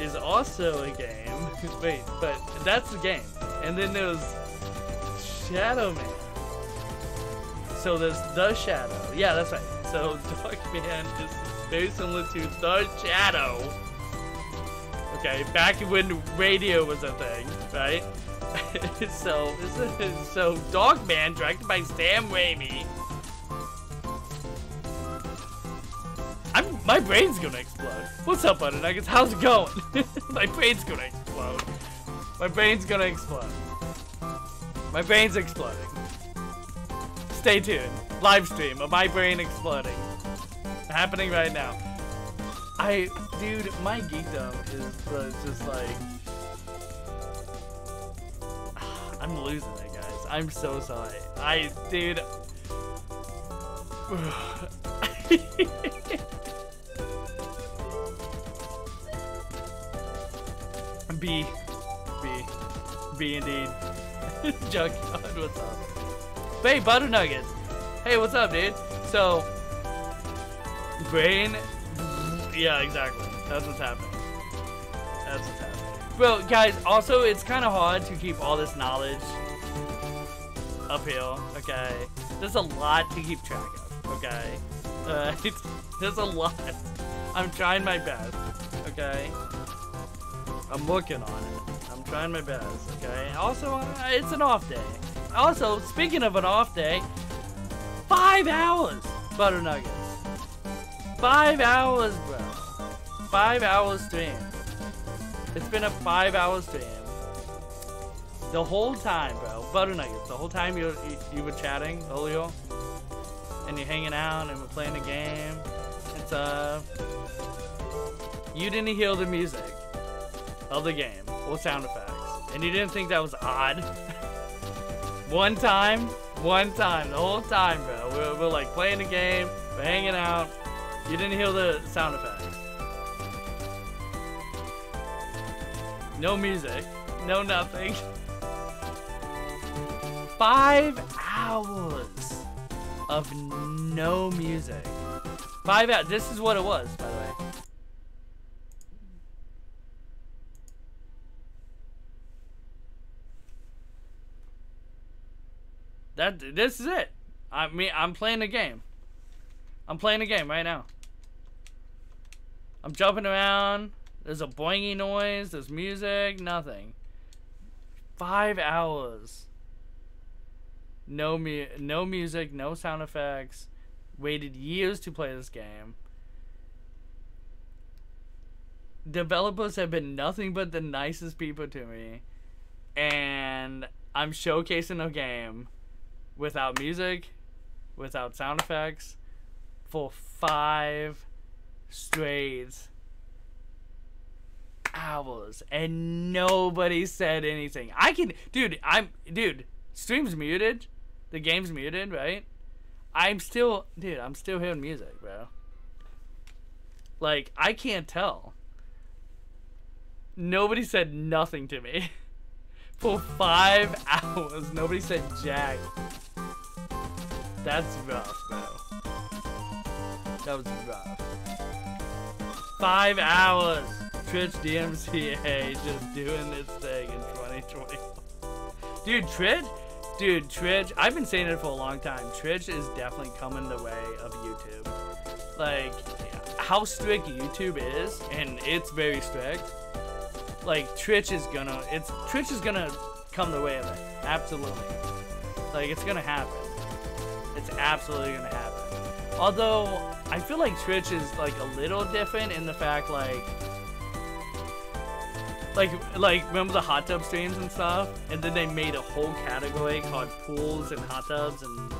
is also a game. [laughs] Wait, but that's the game. And then there's Shadow Man. So there's The Shadow. Yeah, that's right. So [laughs] Darkman is very similar to The Shadow. Okay, back when radio was a thing, right? [laughs] so, so Dogman, directed by Sam Raimi. I'm, my brain's gonna explode. What's up, Butter Nuggets? How's it going? [laughs] my brain's gonna explode. My brain's gonna explode. My brain's exploding. Stay tuned. Live stream of my brain exploding. Happening right now. I, dude, my geekdom is uh, just like. [sighs] I'm losing it, guys. I'm so sorry. I, dude. [laughs] B. B. B indeed. [laughs] Junkyard, what's up? Hey, Butter Nuggets. Hey, what's up, dude? So, brain. Yeah, exactly. That's what's happening. That's what's happening. Well, guys, also, it's kind of hard to keep all this knowledge uphill, okay? There's a lot to keep track of, okay? [laughs] There's a lot. I'm trying my best, okay? I'm working on it. I'm trying my best, okay? Also, uh, it's an off day. Also, speaking of an off day, five hours, Butter Nuggets. Five hours, bro. Five hours stream. It's been a five hour stream. The whole time, bro. Butter Nuggets. The whole time you you, you were chatting, Olio, and you're hanging out and we're playing a game. It's uh, you didn't hear the music of the game or sound effects, and you didn't think that was odd. [laughs] one time, one time, the whole time, bro. We're, we're like playing the game, we're hanging out. You didn't hear the sound effects. No music, no nothing. [laughs] Five hours of no music. Five hours. This is what it was, by the way. That this is it. I mean, I'm playing a game. I'm playing a game right now. I'm jumping around. There's a boingy noise. There's music. Nothing. Five hours. No mu no music. No sound effects. Waited years to play this game. Developers have been nothing but the nicest people to me, and I'm showcasing a game without music, without sound effects, for five straight hours, and nobody said anything. I can, dude. I'm, dude. Stream's muted, the game's muted, right? I'm still, dude. I'm still hearing music, bro. Like I can't tell. Nobody said nothing to me. [laughs] For five [laughs] hours, nobody said jack. That's rough, bro. That was rough. Five hours. Twitch DMCA just doing this thing in 2020. Dude, Twitch, Dude, Twitch, I've been saying it for a long time. Twitch is definitely coming the way of YouTube. Like, how strict YouTube is, and it's very strict. Like, Twitch is gonna, it's, Twitch is gonna come the way of it. Absolutely. Like, it's gonna happen. It's absolutely gonna happen. Although, I feel like Twitch is, like, a little different in the fact, like, like like remember the hot tub streams and stuff? And then they made a whole category called pools and hot tubs and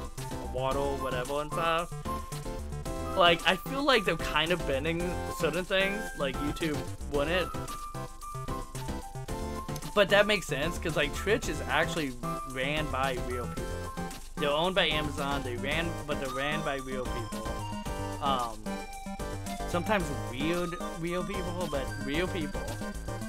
water whatever and stuff. Like i feel like they're kind of bending certain things like youtube wouldn't. But that makes sense because like twitch is actually ran by real people they're owned by amazon they ran but they're ran by real people um sometimes weird real people but real people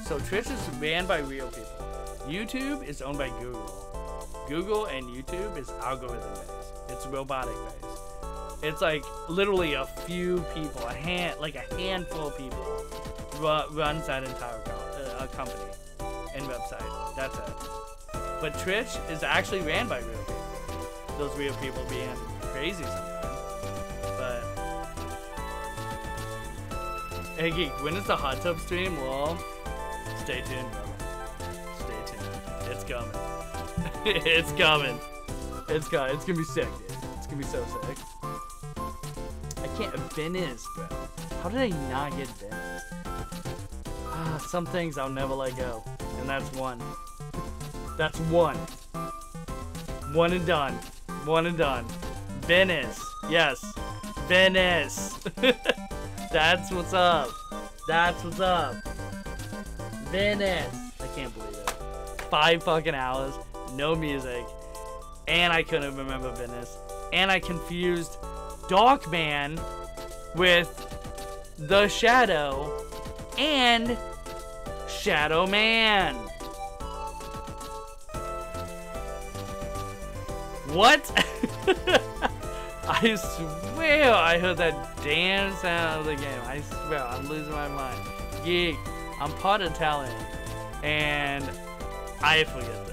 so Twitch is ran by real people. YouTube is owned by Google. Google and YouTube is algorithm based. It's robotic based. It's like literally a few people, a hand, like a handful of people, ru- runs that entire co- uh, company and website. That's it. But Twitch is actually ran by real people. Those real people being crazy sometimes. But hey, geek, when is the hot tub stream? Well. Stay tuned. Stay tuned. It's coming. [laughs] it's coming. It's coming. It's gonna be sick, dude. It's gonna be so sick. I can't. Venice, bro. How did I not get Venice? Ah, some things I'll never let go, and that's one. That's one. One and done. One and done. Venice. Yes. Venice. [laughs] that's what's up. That's what's up. Venice. I can't believe it. Five fucking hours, no music, and I couldn't remember Venice. And I confused Darkman with The Shadow and Shadow Man. What? [laughs] I swear I heard that damn sound of the game. I swear, I'm losing my mind. Geek. I'm part Italian, and I forget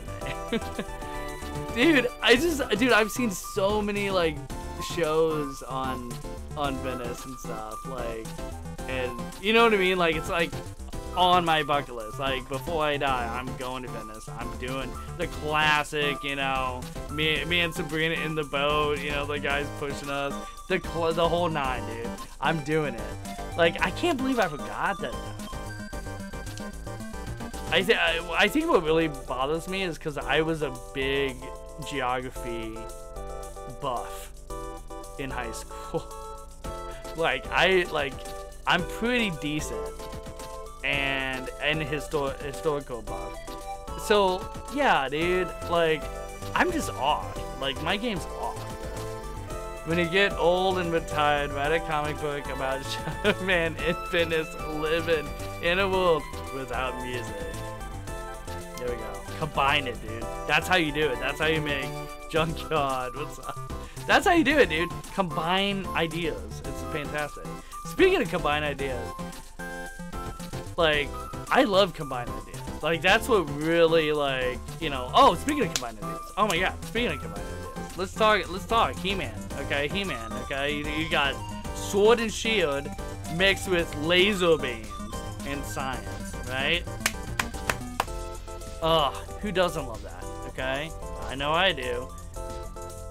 the name. [laughs] dude, I just, dude, I've seen so many like shows on on Venice and stuff, like, and you know what I mean? Like, it's like on my bucket list. Like, before I die, I'm going to Venice. I'm doing the classic, you know, me, me and Sabrina in the boat. You know, the guys pushing us, the the whole nine, dude. I'm doing it. Like, I can't believe I forgot that. I, th- I think what really bothers me is because I was a big geography buff in high school. [laughs] like I like I'm pretty decent and and histor- historical buff. So yeah, dude, like I'm just off. Like my game's off. When you get old and retired, write a comic book about Man and Fitness living in a world without music. There we go. Combine it, dude. That's how you do it. That's how you make Junkyard. What's up? That's how you do it, dude. Combine ideas. It's fantastic. Speaking of combine ideas, like, I love combined ideas. Like, that's what really, like, you know. Oh, speaking of combined ideas. Oh my god. Speaking of combined ideas. Let's talk. Let's talk. He-Man. Okay, He-Man. Okay, you, you got sword and shield mixed with laser beams and science, right? Ugh, who doesn't love that? Okay, I know I do.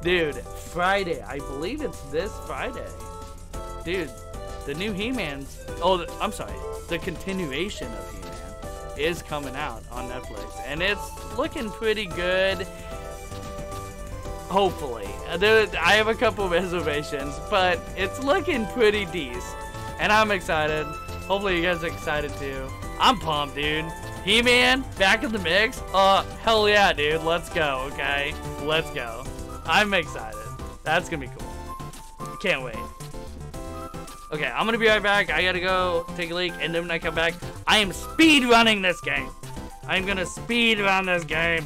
Dude, Friday. I believe it's this Friday. Dude, the new He-Man's. Oh, the, I'm sorry. The continuation of He-Man is coming out on Netflix, and it's looking pretty good. Hopefully, Uh, I have a couple [laughs] reservations, but it's looking pretty decent, and I'm excited. Hopefully, you guys are excited too. I'm pumped, dude. He-Man back in the mix. Uh, hell yeah, dude. Let's go. Okay, let's go. I'm excited. That's gonna be cool. Can't wait. Okay, I'm gonna be right back. I gotta go take a leak, and then when I come back, I am speed running this game. I'm gonna speed run this game.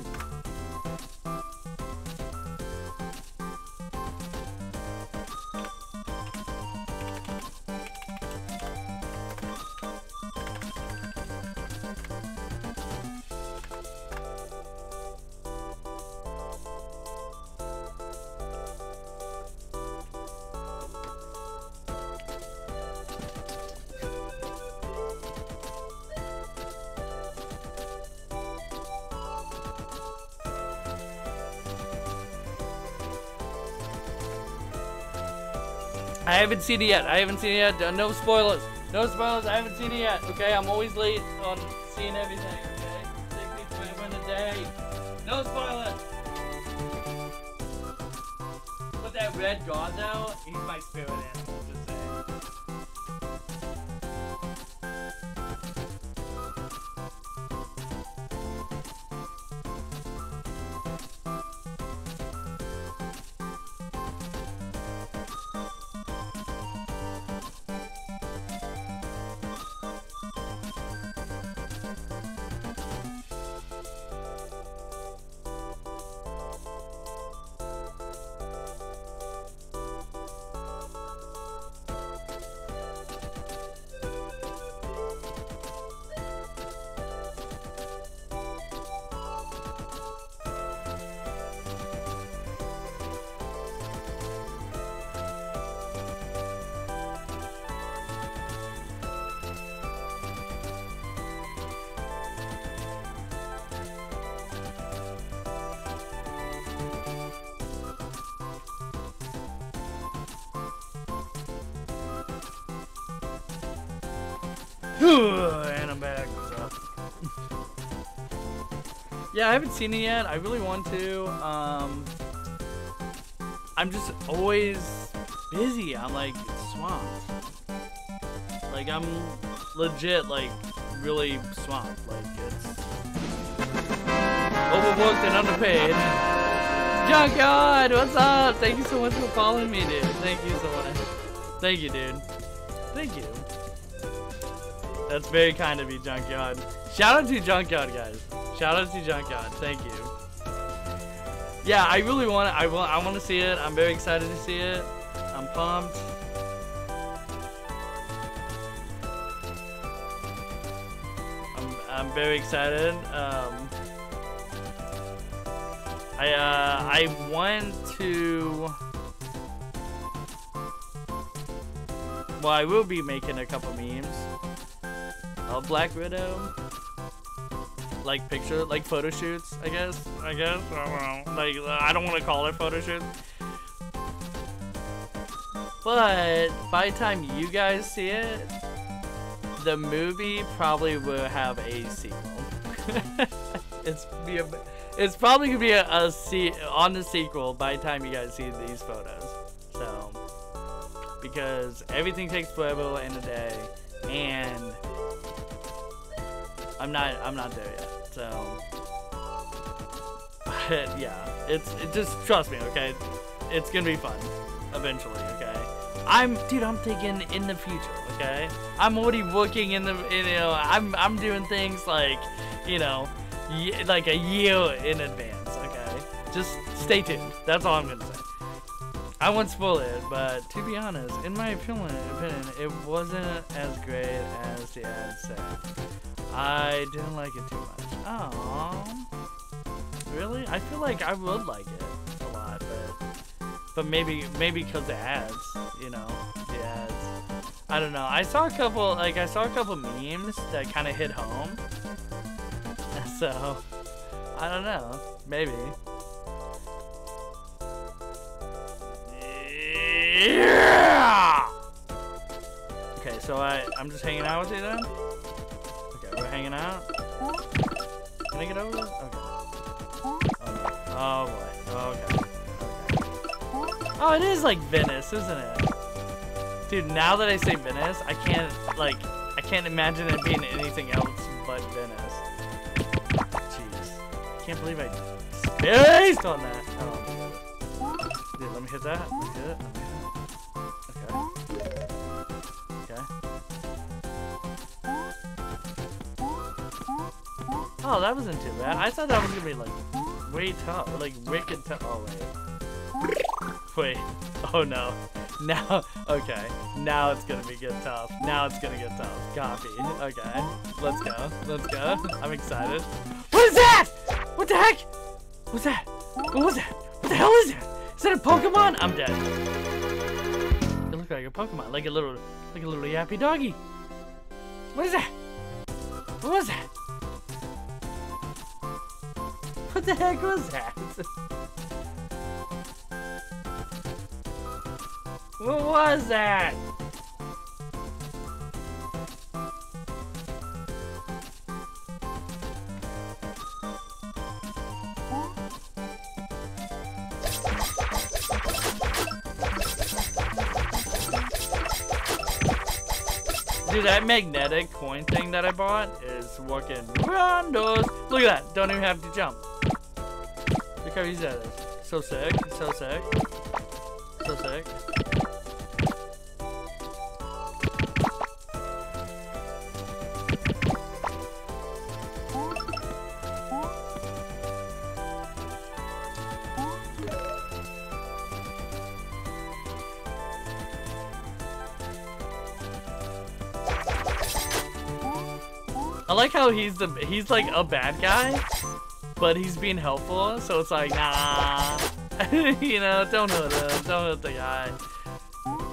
Haven't seen it yet. I haven't seen it yet. No spoilers. No spoilers. I haven't seen it yet. Okay, I'm always late on seeing everything. Okay, take me and a day. No spoilers. But that red god though, he's my spirit animal. Just saying. Yeah, I haven't seen it yet. I really want to. Um, I'm just always busy. I'm like swamped. Like I'm legit like really swamped. Like it's overworked and underpaid. Junkyard, what's up? Thank you so much for following me, dude. Thank you so much. Thank you, dude. Thank you. That's very kind of you, Junkyard. Shout out to Junkyard, guys. Shout out to Junkyard. Thank you. Yeah, I really want to. I want. I want to see it. I'm very excited to see it. I'm pumped. I'm. I'm very excited. Um. I. Uh. I want to. Well, I will be making a couple memes of Black Widow. Like picture, like photo shoots, I guess. I guess. I don't know. Like, I don't want to call it photo shoots. But by the time you guys see it, the movie probably will have a sequel. [laughs] it's be a, it's probably gonna be a, a on the sequel by the time you guys see these photos. So because everything takes forever in a day, and I'm not I'm not there yet. So, but yeah, it's it just trust me, okay? It's gonna be fun eventually, okay? I'm dude, I'm thinking in the future, okay? I'm already working in the you know I'm I'm doing things like you know like a year in advance, okay? Just stay tuned. That's all I'm gonna say. I won't spoil it, but to be honest, in my opinion, opinion it wasn't as great as the ad said. I didn't like it too much. Oh, really? I feel like I would like it a lot, but but maybe maybe because the ads, you know, the ads. I don't know. I saw a couple like I saw a couple memes that kind of hit home. [laughs] So I don't know. Maybe. Yeah! Okay, so I I'm just hanging out with you then. We're hanging out. Can I get over? Okay. Okay. Oh boy. Okay. okay. Oh, it is like Venice, isn't it? Dude, now that I say Venice, I can't like I can't imagine it being anything else but Venice. Jeez. Can't believe I spaced on that. Oh. Dude, let me hit that. Let me hit it. Okay. Oh, that wasn't too bad. I thought that was gonna be like way tough, like wicked tough. Oh wait. Wait. Oh no. Now, [laughs] okay. Now it's gonna be get tough. Now it's gonna get tough. Copy. Okay. Let's go. Let's go. I'm excited. What is that? What the heck? What's that? What was that? What the hell is that? Is that a Pokemon? I'm dead. It looked like a Pokemon, like a little, like a little yappy doggy. What is that? What was that? [laughs] What the heck was that? What was that? Dude, that magnetic coin thing that I bought is working wonders. Look at that. Don't even have to jump. How that is. So sick. So sick. So sick. I like how he's the he's like a bad guy, but he's being helpful. So it's like nah, [laughs] you know, don't hurt him, don't hurt the guy.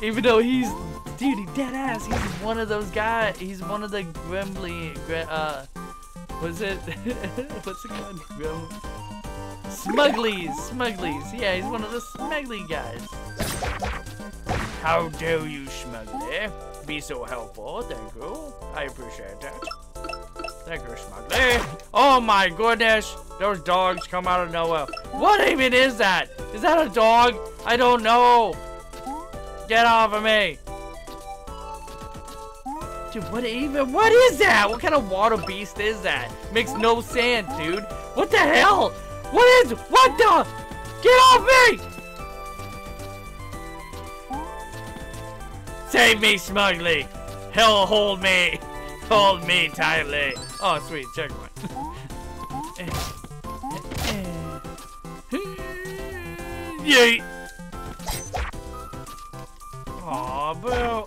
Even though he's dude, he dead ass. He's one of those guys. He's one of the Grimly. Gre- uh, was it? [laughs] What's it called? Grim. Smugglies, Smugglies. Yeah, he's one of the Smuggly guys. How dare you, Smuggly? Be so helpful. Thank you. I appreciate that. Thank you, Smuggly. Oh my goodness. Those dogs come out of nowhere. What even is that? Is that a dog? I don't know. Get off of me. Dude, what even? What is that? What kind of water beast is that? Makes no sense, dude. What the hell? What is? What the? Get off me! Save me, Smugly! Hell, hold me! Hold me tightly! Oh, sweet, checkpoint. Yeet! Aw, boo!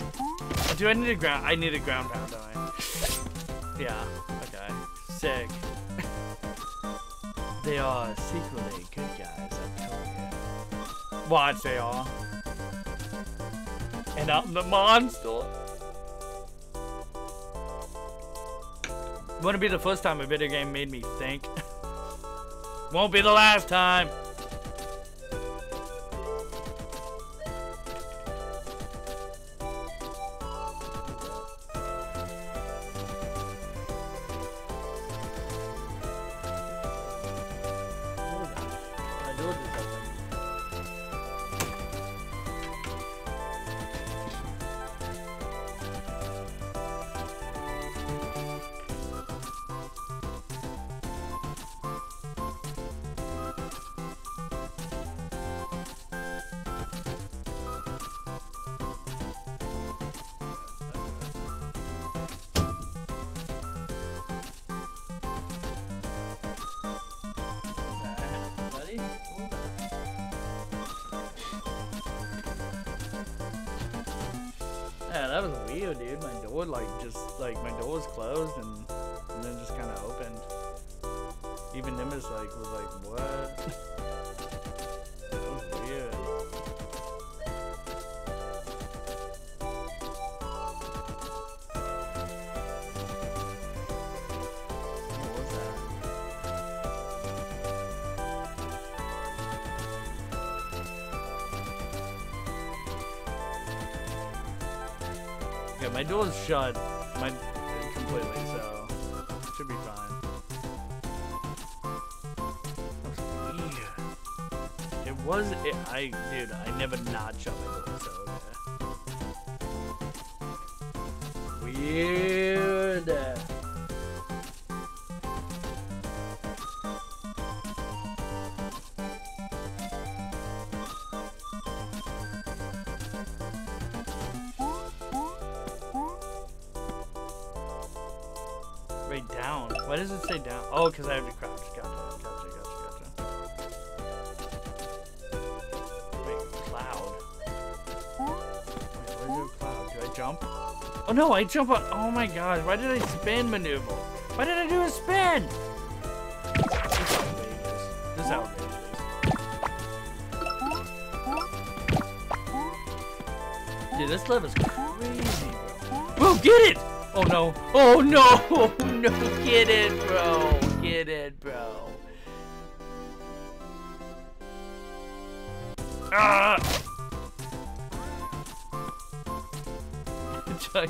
Do I need a ground? I need a ground pound, don't I? Yeah, okay. Sick. they are secretly good guys, I'm telling you. What they are. And I'm the monster. Wouldn't be the first time a video game made me think. [laughs] Won't be the last time. My no, I jump on. Oh my god, why did I spin maneuver? Why did I do a spin? This is outrageous. This is outrageous. Dude, this level is crazy, bro. Bro, get it! Oh no. Oh no! [laughs] No! Get it, bro! Shotgun.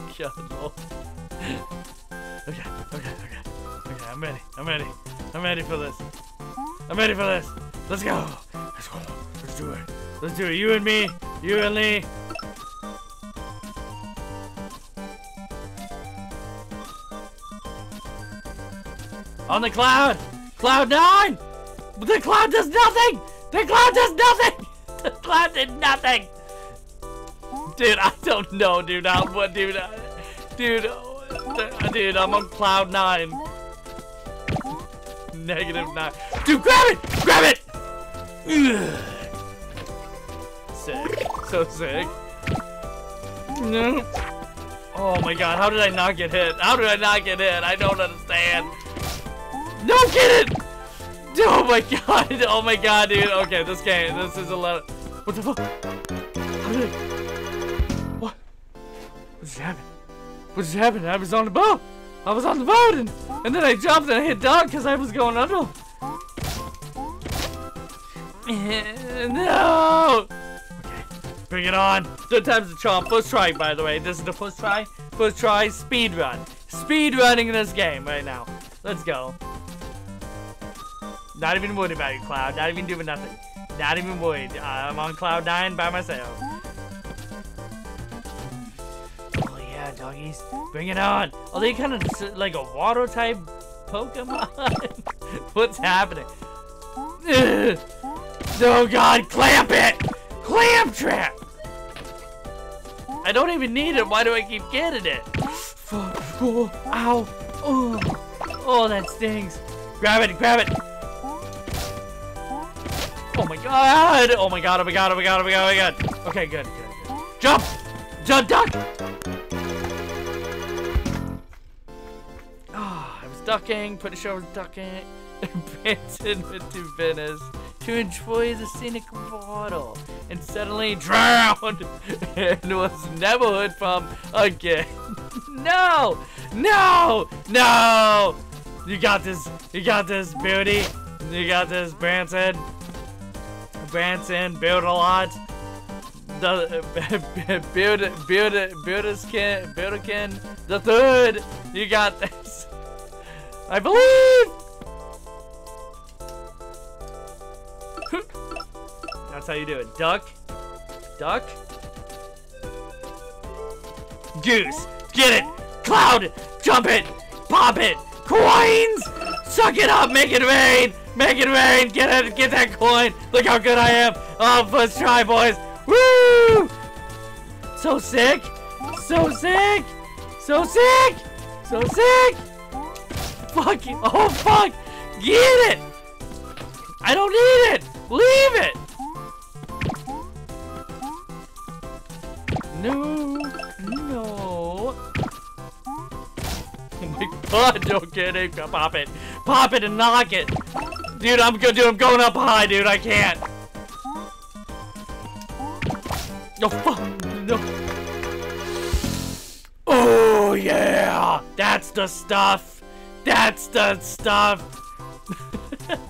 Okay, okay, okay. Okay, I'm ready. I'm ready. I'm ready for this. I'm ready for this. Let's go. Let's go. Let's do it. Let's do it. You and me. You and Lee. On the cloud. Cloud nine. The cloud does nothing. The cloud does nothing. The cloud did nothing. Dude, I don't know, dude. I, what, dude? I, dude, dude, I'm on cloud nine. Negative nine. Dude, grab it! Grab it! Sick. So sick. No. Oh my god, how did I not get hit? How did I not get hit? I don't understand. No, get it! Oh my god, [laughs] oh my god, dude. Okay, this game, this is a lot. What the fuck? How did I... What? Just happened? What just happened? I was on the boat. I was on the boat and, and then I jumped and I hit dog because I was going under. No! Okay, bring it on. Third time's the charm. First try, by the way. This is the first try. First try, speed run. Speed running in this game right now. Let's go. Not even worried about you, Cloud. Not even doing nothing. Not even worried. I'm on Cloud 9 by myself. Doggies. Bring it on. Are they kind of like a water type Pokemon? [laughs] What's happening? Oh god, clamp it! Clamp trap! I don't even need it. Why do I keep getting it? Oh, ow. Oh, oh, that stings. Grab it, grab it. Oh my god! Oh my god, oh my god, oh my god, oh my god, oh my god. Okay, good, good, good. Jump! Jump, duck! Ducking, put I was ducking. [laughs] Branson went to Venice to enjoy the scenic water and suddenly drowned and was never heard from again. [laughs] no! No! No! You got this, you got this, beauty. You got this, Branson. Branson, build a lot. The [laughs] build build build a build a kin the third. You got this. I believe. [laughs] That's how you do it. Duck, duck, goose. Get it. Cloud. Jump it. Pop it. Coins. Suck it up. Make it rain. Make it rain! Get it! Get that coin! Look how good I am! Oh, first try, boys! Woo! So sick! So sick! So sick! So sick! Fuck! Oh fuck! Get it! I don't need it! Leave it! No! No! Oh [laughs] my god, don't get it! Pop it! Pop it and knock it! Dude, I'm good, dude. I'm going up high, dude. I can't. No, fuck. No. Oh, yeah. That's the stuff. That's the stuff.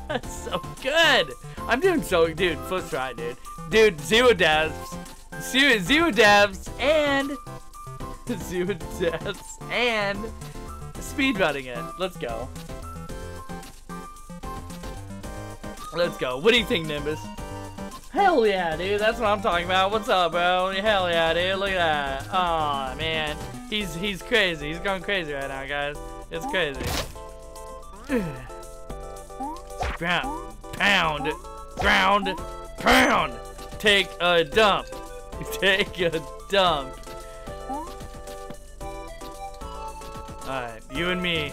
That's [laughs] so good. I'm doing so, dude. First try, dude. Dude, zero deaths. Zero, zero deaths and [laughs] zero deaths and speedrunning it. Let's go. Let's go. What do you think, Nimbus? Hell yeah, dude. That's what I'm talking about. What's up, bro? Hell yeah, dude. Look at that. Oh man, he's he's crazy. He's going crazy right now, guys. It's crazy. Ground, pound, ground, pound. Take a dump. [laughs] Take a dump. Alright, you and me.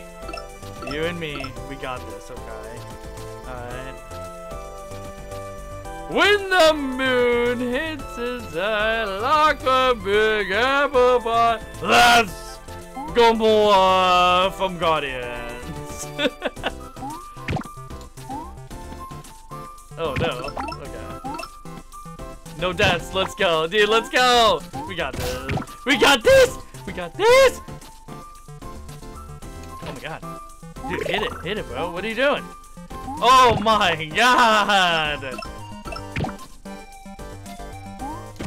You and me. We got this, okay? Alright. When the moon hits his eye like a big apple pie. That's Gamora uh, from Guardians. [laughs] oh no. Okay. No deaths. Let's go. Dude, let's go. We got this. We got this. We got this. Oh my god. Dude, hit it. Hit it, bro. What are you doing? Oh my god.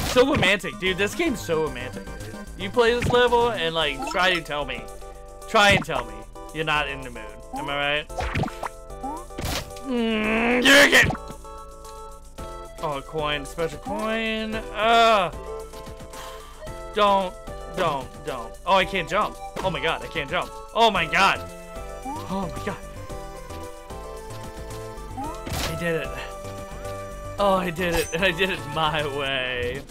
So romantic, dude. This game's so romantic. You play this level and like try to tell me, try and tell me you're not in the mood. Am I right? Mm, dig it. Oh, coin, special coin. Uh, don't, don't, don't. Oh, I can't jump. Oh my god, I can't jump. Oh my god. Oh my god. I did it. Oh, I did it. And [laughs] I did it my way.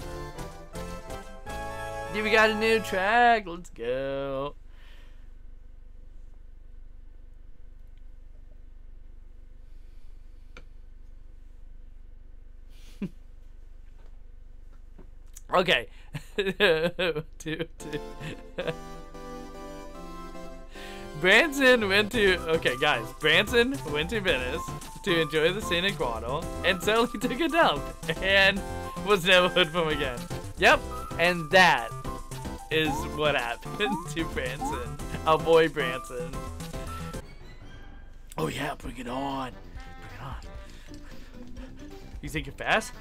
Dude, we got a new track. Let's go. [laughs] okay. [laughs] two, two. [laughs] Branson went to okay guys. Branson went to Venice to enjoy the scenic grotto and Sully took a dump and was never heard from again. Yep, and that is what happened [laughs] to Branson, our boy Branson. Oh yeah, bring it on, bring it on. You think you're fast?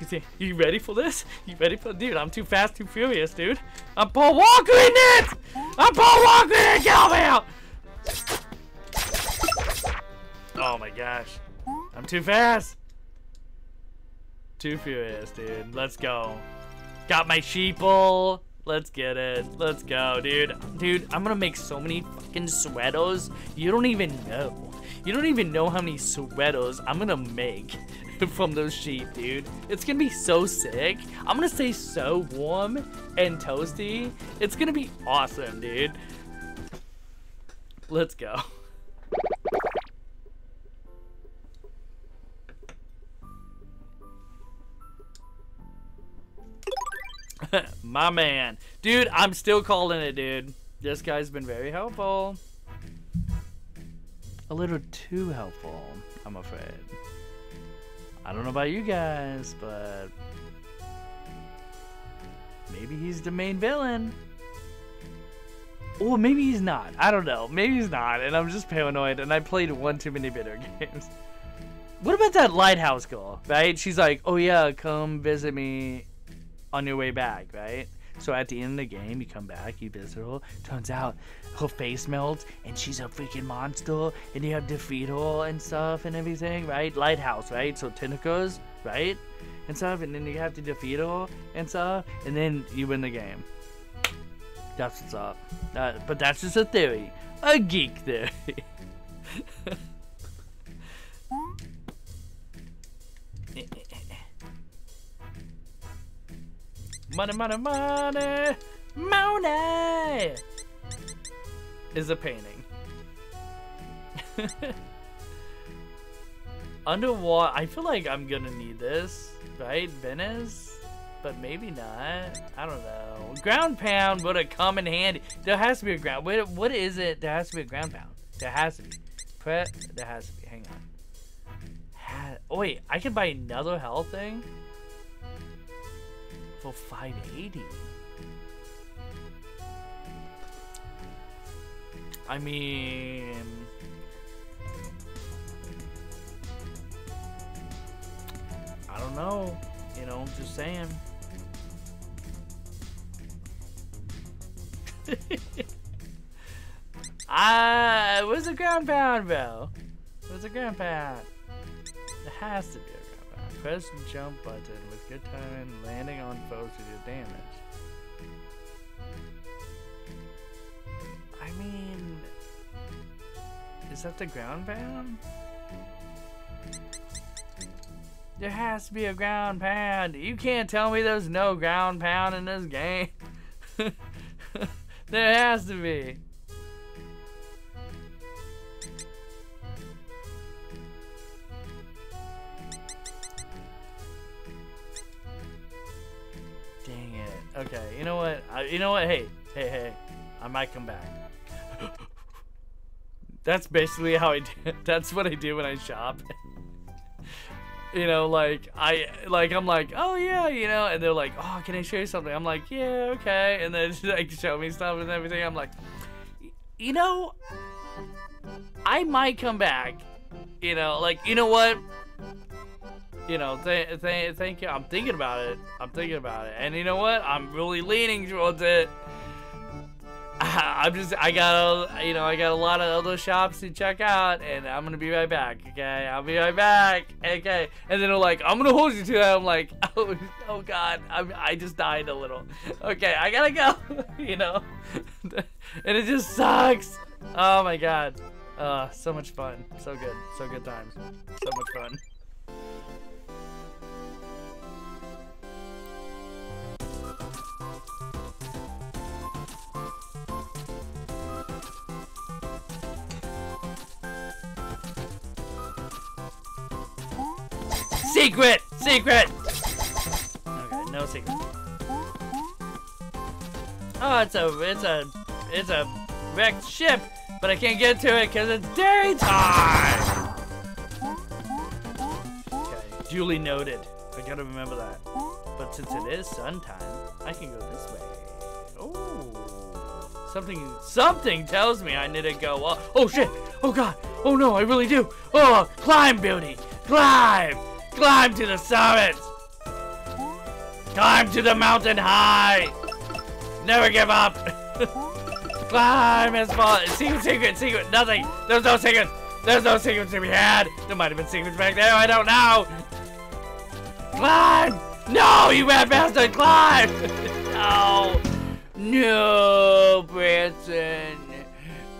You think you ready for this? You ready for dude? I'm too fast, too furious, dude. I'm Paul Walker in it. I'm Paul Walker in it. Get over here. Oh my gosh. I'm too fast. Too furious, dude. Let's go. Got my sheeple. Let's get it. Let's go, dude. Dude, I'm gonna make so many fucking sweaters. You don't even know. You don't even know how many sweaters I'm gonna make [laughs] from those sheep, dude. It's gonna be so sick. I'm gonna stay so warm and toasty. It's gonna be awesome, dude. Let's go. [laughs] [laughs] My man. Dude, I'm still calling it, dude. This guy's been very helpful. A little too helpful, I'm afraid. I don't know about you guys, but maybe he's the main villain. Or maybe he's not. I don't know. Maybe he's not, and I'm just paranoid, and I played one too many video [laughs] games. What about that lighthouse girl, right? She's like, oh yeah, come visit me on your way back, right? So at the end of the game, you come back, you visit her. Turns out her face melts, and she's a freaking monster, and you have to defeat her and stuff and everything, right? Lighthouse, right? So tentacles, right? And stuff, and then you have to defeat her and stuff, and then you win the game. That's what's up. Uh, but that's just a theory. A geek theory. [laughs] [laughs] money, money, money, money is a painting. [laughs] Underwater, I feel like I'm gonna need this, right? Venice? But maybe not. I don't know. Ground pound would have come in handy. There has to be a ground. What, what is it? There has to be a ground pound. There has to be. Pre there has to be. Hang on. Ha oh, wait. I can buy another health thing? For 580. I mean... I don't know. You know, I'm just saying. [laughs] ah, where's the ground pound, bro? Where's the ground pound? There has to be a ground pound. Press jump button good timing, landing on foes to do damage. I mean, is that the ground pound? There has to be a ground pound. You can't tell me there's no ground pound in this game. [laughs] there has to be. Okay, you know what? I, you know what? Hey, hey, hey. I might come back. [laughs] That's basically how I do. [laughs] That's what I do when I shop. [laughs] you know, like I like I'm like, oh yeah, you know, and they're like, oh, can I show you something? I'm like, yeah, okay, and then like show me stuff and everything. I'm like, you know, I might come back. You know, like you know what? You know, th th thank you. I'm thinking about it. I'm thinking about it, and you know what? I'm really leaning towards it. [laughs] I'm just I got a you know I got a lot of other shops to check out, and I'm gonna be right back. Okay, I'll be right back. Okay, and then they're like, I'm gonna hold you to that. I'm like, [laughs] oh, oh God, I'm, I just died a little. Okay, I gotta go. [laughs] you know, and it just sucks. Oh my God. Uh, so much fun. So good. So good times. So much fun. Secret! Secret! Okay, no secret. Oh, it's a, it's a, it's a wrecked ship, but I can't get to it because it's daytime! Okay, duly noted. I gotta remember that. But since it is sun time, I can go this way. Oh, something, something tells me I need to go up. Oh shit! Oh god! Oh no, I really do! Oh, climb, beauty! Climb! Climb to the summit! Climb to the mountain high! Never give up! [laughs] Climb as far. Secret, secret, secret. Nothing. There's no secrets. There's no secrets to be had. There might have been secrets back there. I don't know. Climb! No, you rat bastard! Climb! [laughs] no! No, Branson.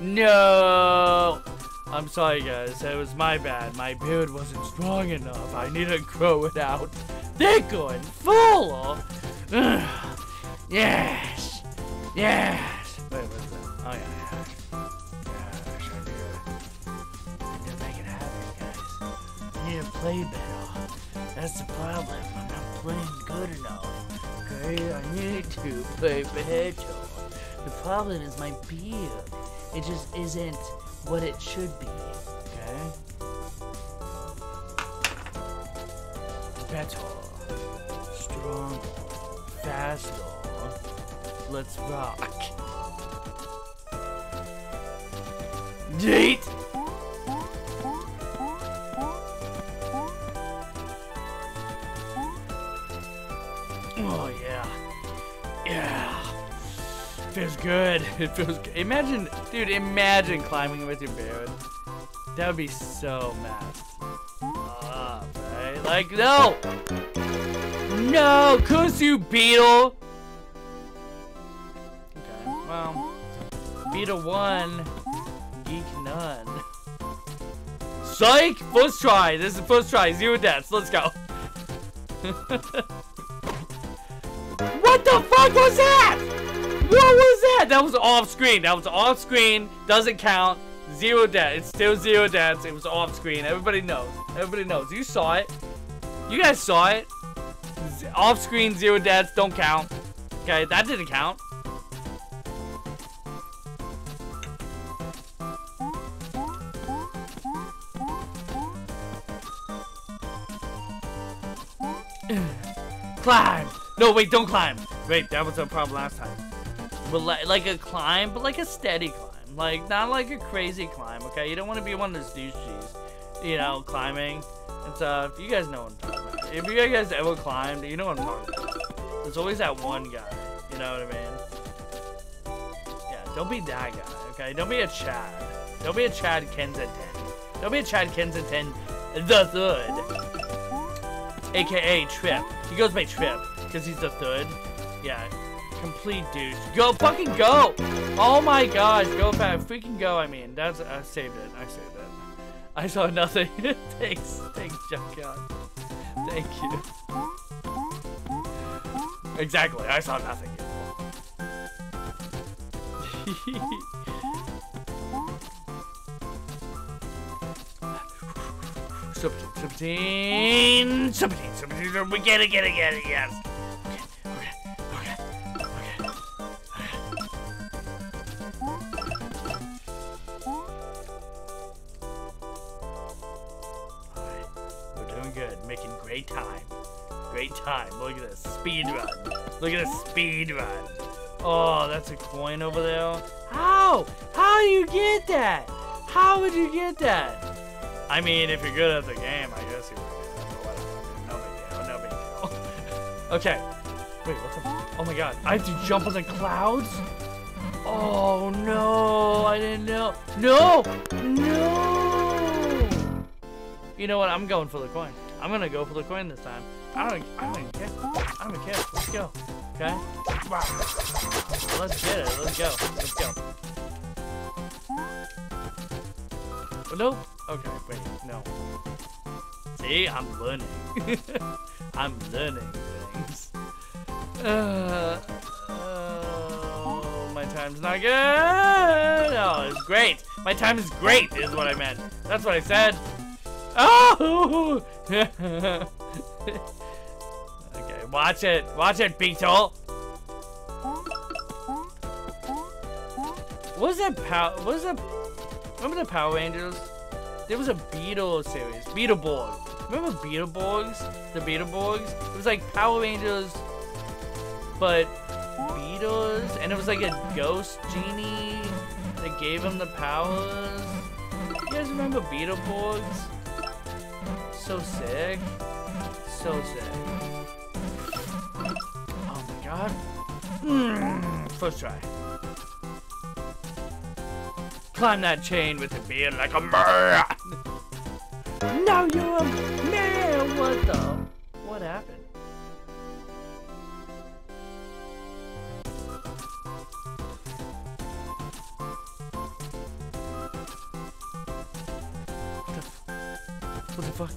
No! I'm sorry, guys. That was my bad. My beard wasn't strong enough. I need to grow it out thicker and fuller. yes. Yes. Wait, what's that? Oh, yeah, it play better. That's the problem. I'm not playing good enough. Okay? I need to play better. The problem is my beard. It just isn't what it should be. Okay? Better. Stronger. Faster. Let's rock. Date! Oh yeah. Yeah. Feels good. It feels good. Imagine, dude, imagine climbing with your beard. That would be so up, right? Like, no! No! You, Beetle! Okay, well. Beetle 1, Geek none. Psych! First try. This is first try. Zero deaths. Let's go. [laughs] what the fuck was that? What was that? That was off screen. That was off screen. Doesn't count. Zero deaths. It's still zero deaths. It was off screen. Everybody knows. Everybody knows. You saw it. You guys saw it. Z off screen, zero deaths. Don't count. Okay, that didn't count. [sighs] climb! No, wait, don't climb. Wait, that was a problem last time. But li like a climb, but like a steady climb. Like, not like a crazy climb, okay? You don't want to be one of those douches, you know, climbing. It's, uh, you guys know what I'm talking about. If you guys ever climbed, you know what I'm talking about. There's always that one guy, you know what I mean? Yeah, don't be that guy, okay? Don't be a Chad. Don't be a Chad Kensington. Don't be a Chad Kensington the third. AKA Trip. He goes by Trip, because he's the third. Yeah, complete douche. Go, fucking go! Oh my gosh, go back. Freaking go, I mean. That's, I saved it. I saved it. I saw nothing. thanks, thanks, Junkyard. Thank you. Exactly, I saw nothing. Seventeen, seventeen, seventeen. We get it, get it, get it. Yes. Good. Making great time. Great time. Look at this. Speed run. Look at this speed run. Oh, that's a coin over there. How? How do you get that? How would you get that? I mean, if you're good at the game, I guess you would. No big deal. No big deal. [laughs] okay. Wait, what the? Oh my god. I have to jump on the clouds? Oh no, I didn't know. No, no. You know what? I'm going for the coin. I'm gonna go for the coin this time. I don't. I don't care. I don't care. Let's go. Okay. Let's get it. Let's go. Let's go. Oh, nope. Okay. Wait. No. See, I'm learning. [laughs] I'm learning things. Uh, oh, my time's not good. Oh, it's great. My time is great, is what I meant. That's what I said. Oh! [laughs] okay, watch it. Watch it, Beetle. What was that power? What was that? Remember the Power Rangers? There was a Beetle series, Beetleborg. Remember Beetleborgs? The Beetleborgs? It was like Power Rangers, but Beetles, and it was like a ghost genie that gave him the powers. You guys remember Beetleborgs? So sick. So sick. Oh my god. Mm, first try. Climb that chain with a beard like a man. [laughs] Now you're a man. What the? What happened? Fuck?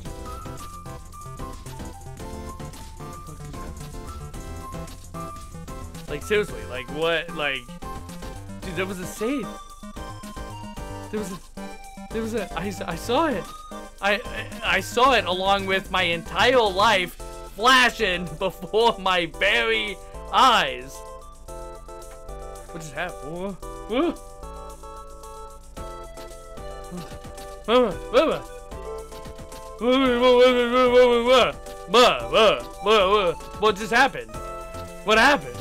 Like seriously, like what? Like, dude, there was a save. There was a, there was a. I, I saw it. I, I saw it along with my entire life flashing [laughs] before my very eyes. What just happened? Whoa, whoa. Mama, mama. What just happened? What happened?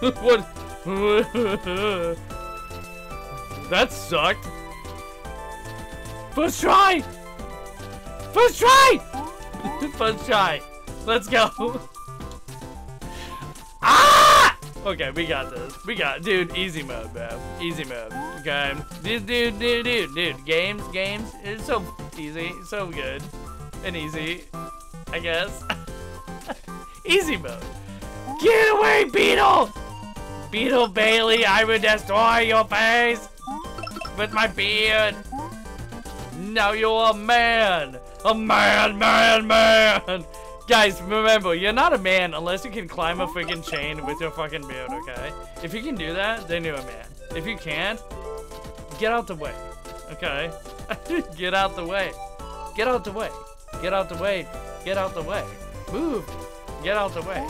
[laughs] what? [laughs] that sucked. First try! First try! [laughs] First try. Let's go. ah! Okay, we got this. We got, dude. Easy mode, man. Easy mode. Okay, dude, dude, dude, dude, dude. Games, games. It's so easy, so good, and easy. I guess. [laughs] easy mode. Get away, Beetle! Beetle Bailey, I will destroy your face with my beard. Now you're a man. A man, man, man. Guys, remember, you're not a man unless you can climb a freaking chain with your fucking beard, okay? If you can do that, then you're a man. If you can't, get out the way, okay? [laughs] get out the way. Get out the way. Get out the way. Get out the way. Move. Get out the way.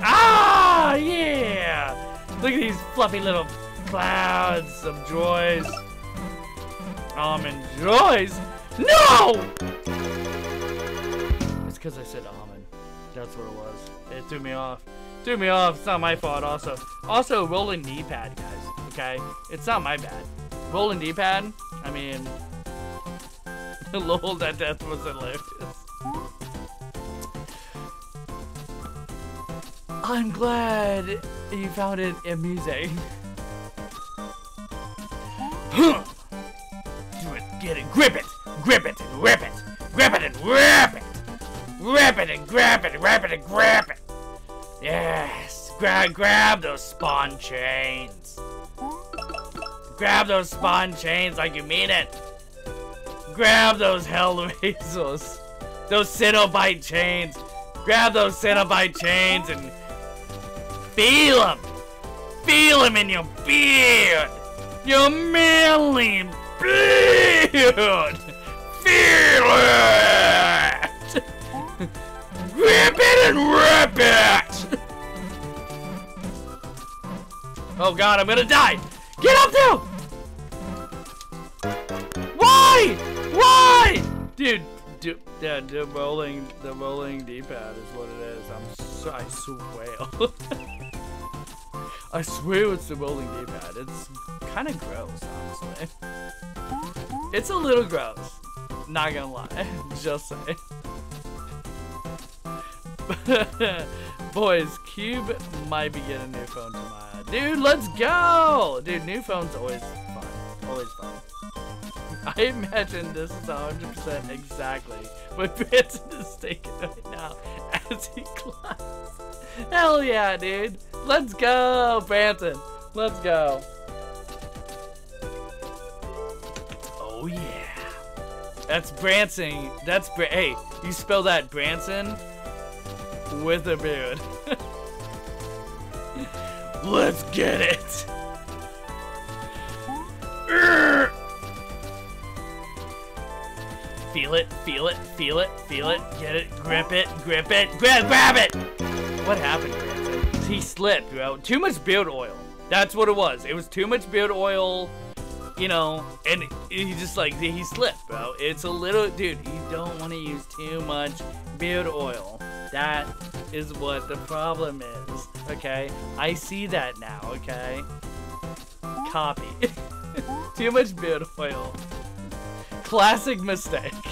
Ah, yeah! Look at these fluffy little clouds of joys. Almond joys? No! Because I said almond. That's what it was. It threw me off. Threw me off. It's not my fault also. Also, rolling D-pad, guys. Okay? It's not my bad. Rolling D-pad, I mean... [laughs] lol, that death was hilarious. I'm glad you found it amusing. [laughs] Do it. Get it. Grip it. Grip it and rip it. Grip it and rip it. Rip it and grab it. Grab it and grab it. Yes. Grab, grab those spawn chains. Grab those spawn chains like you mean it. Grab those Hellraisers. Those Cenobite chains. Grab those Cenobite chains and feel them. Feel them in your beard. Your manly beard. Feel it. Grip it and rip it. Oh god, I'm gonna die! Get up there! Why? Why? Dude, dude, yeah, the rolling, the rolling D-pad is what it is. I'm, so, I swear. [laughs] I swear it's the rolling D-pad. It's kind of gross, honestly. It's a little gross. Not gonna lie, [laughs] just saying. [laughs] Boys, Cube might be getting a new phone tomorrow. Dude, let's go! Dude, new phone's always fun. Always fun. [laughs] I imagine this is 100% exactly what [laughs] Branson is taking right now as he climbs. Hell yeah, dude. Let's go, Branson. Let's go. Oh yeah. That's Branson. That's Bra- hey, you spell that Branson with a beard. Let's get it. Feel it, feel it, feel it, feel it, get it, grip it, grip it, grab, grab it! What happened? He slipped, bro. Too much beard oil. That's what it was. It was too much beard oil, you know, and he just like, he slipped, bro. It's a little, dude, you don't want to use too much beard oil. That is what the problem is, okay? I see that now, okay? Copy. [laughs] too much beard oil. Classic mistake. [laughs]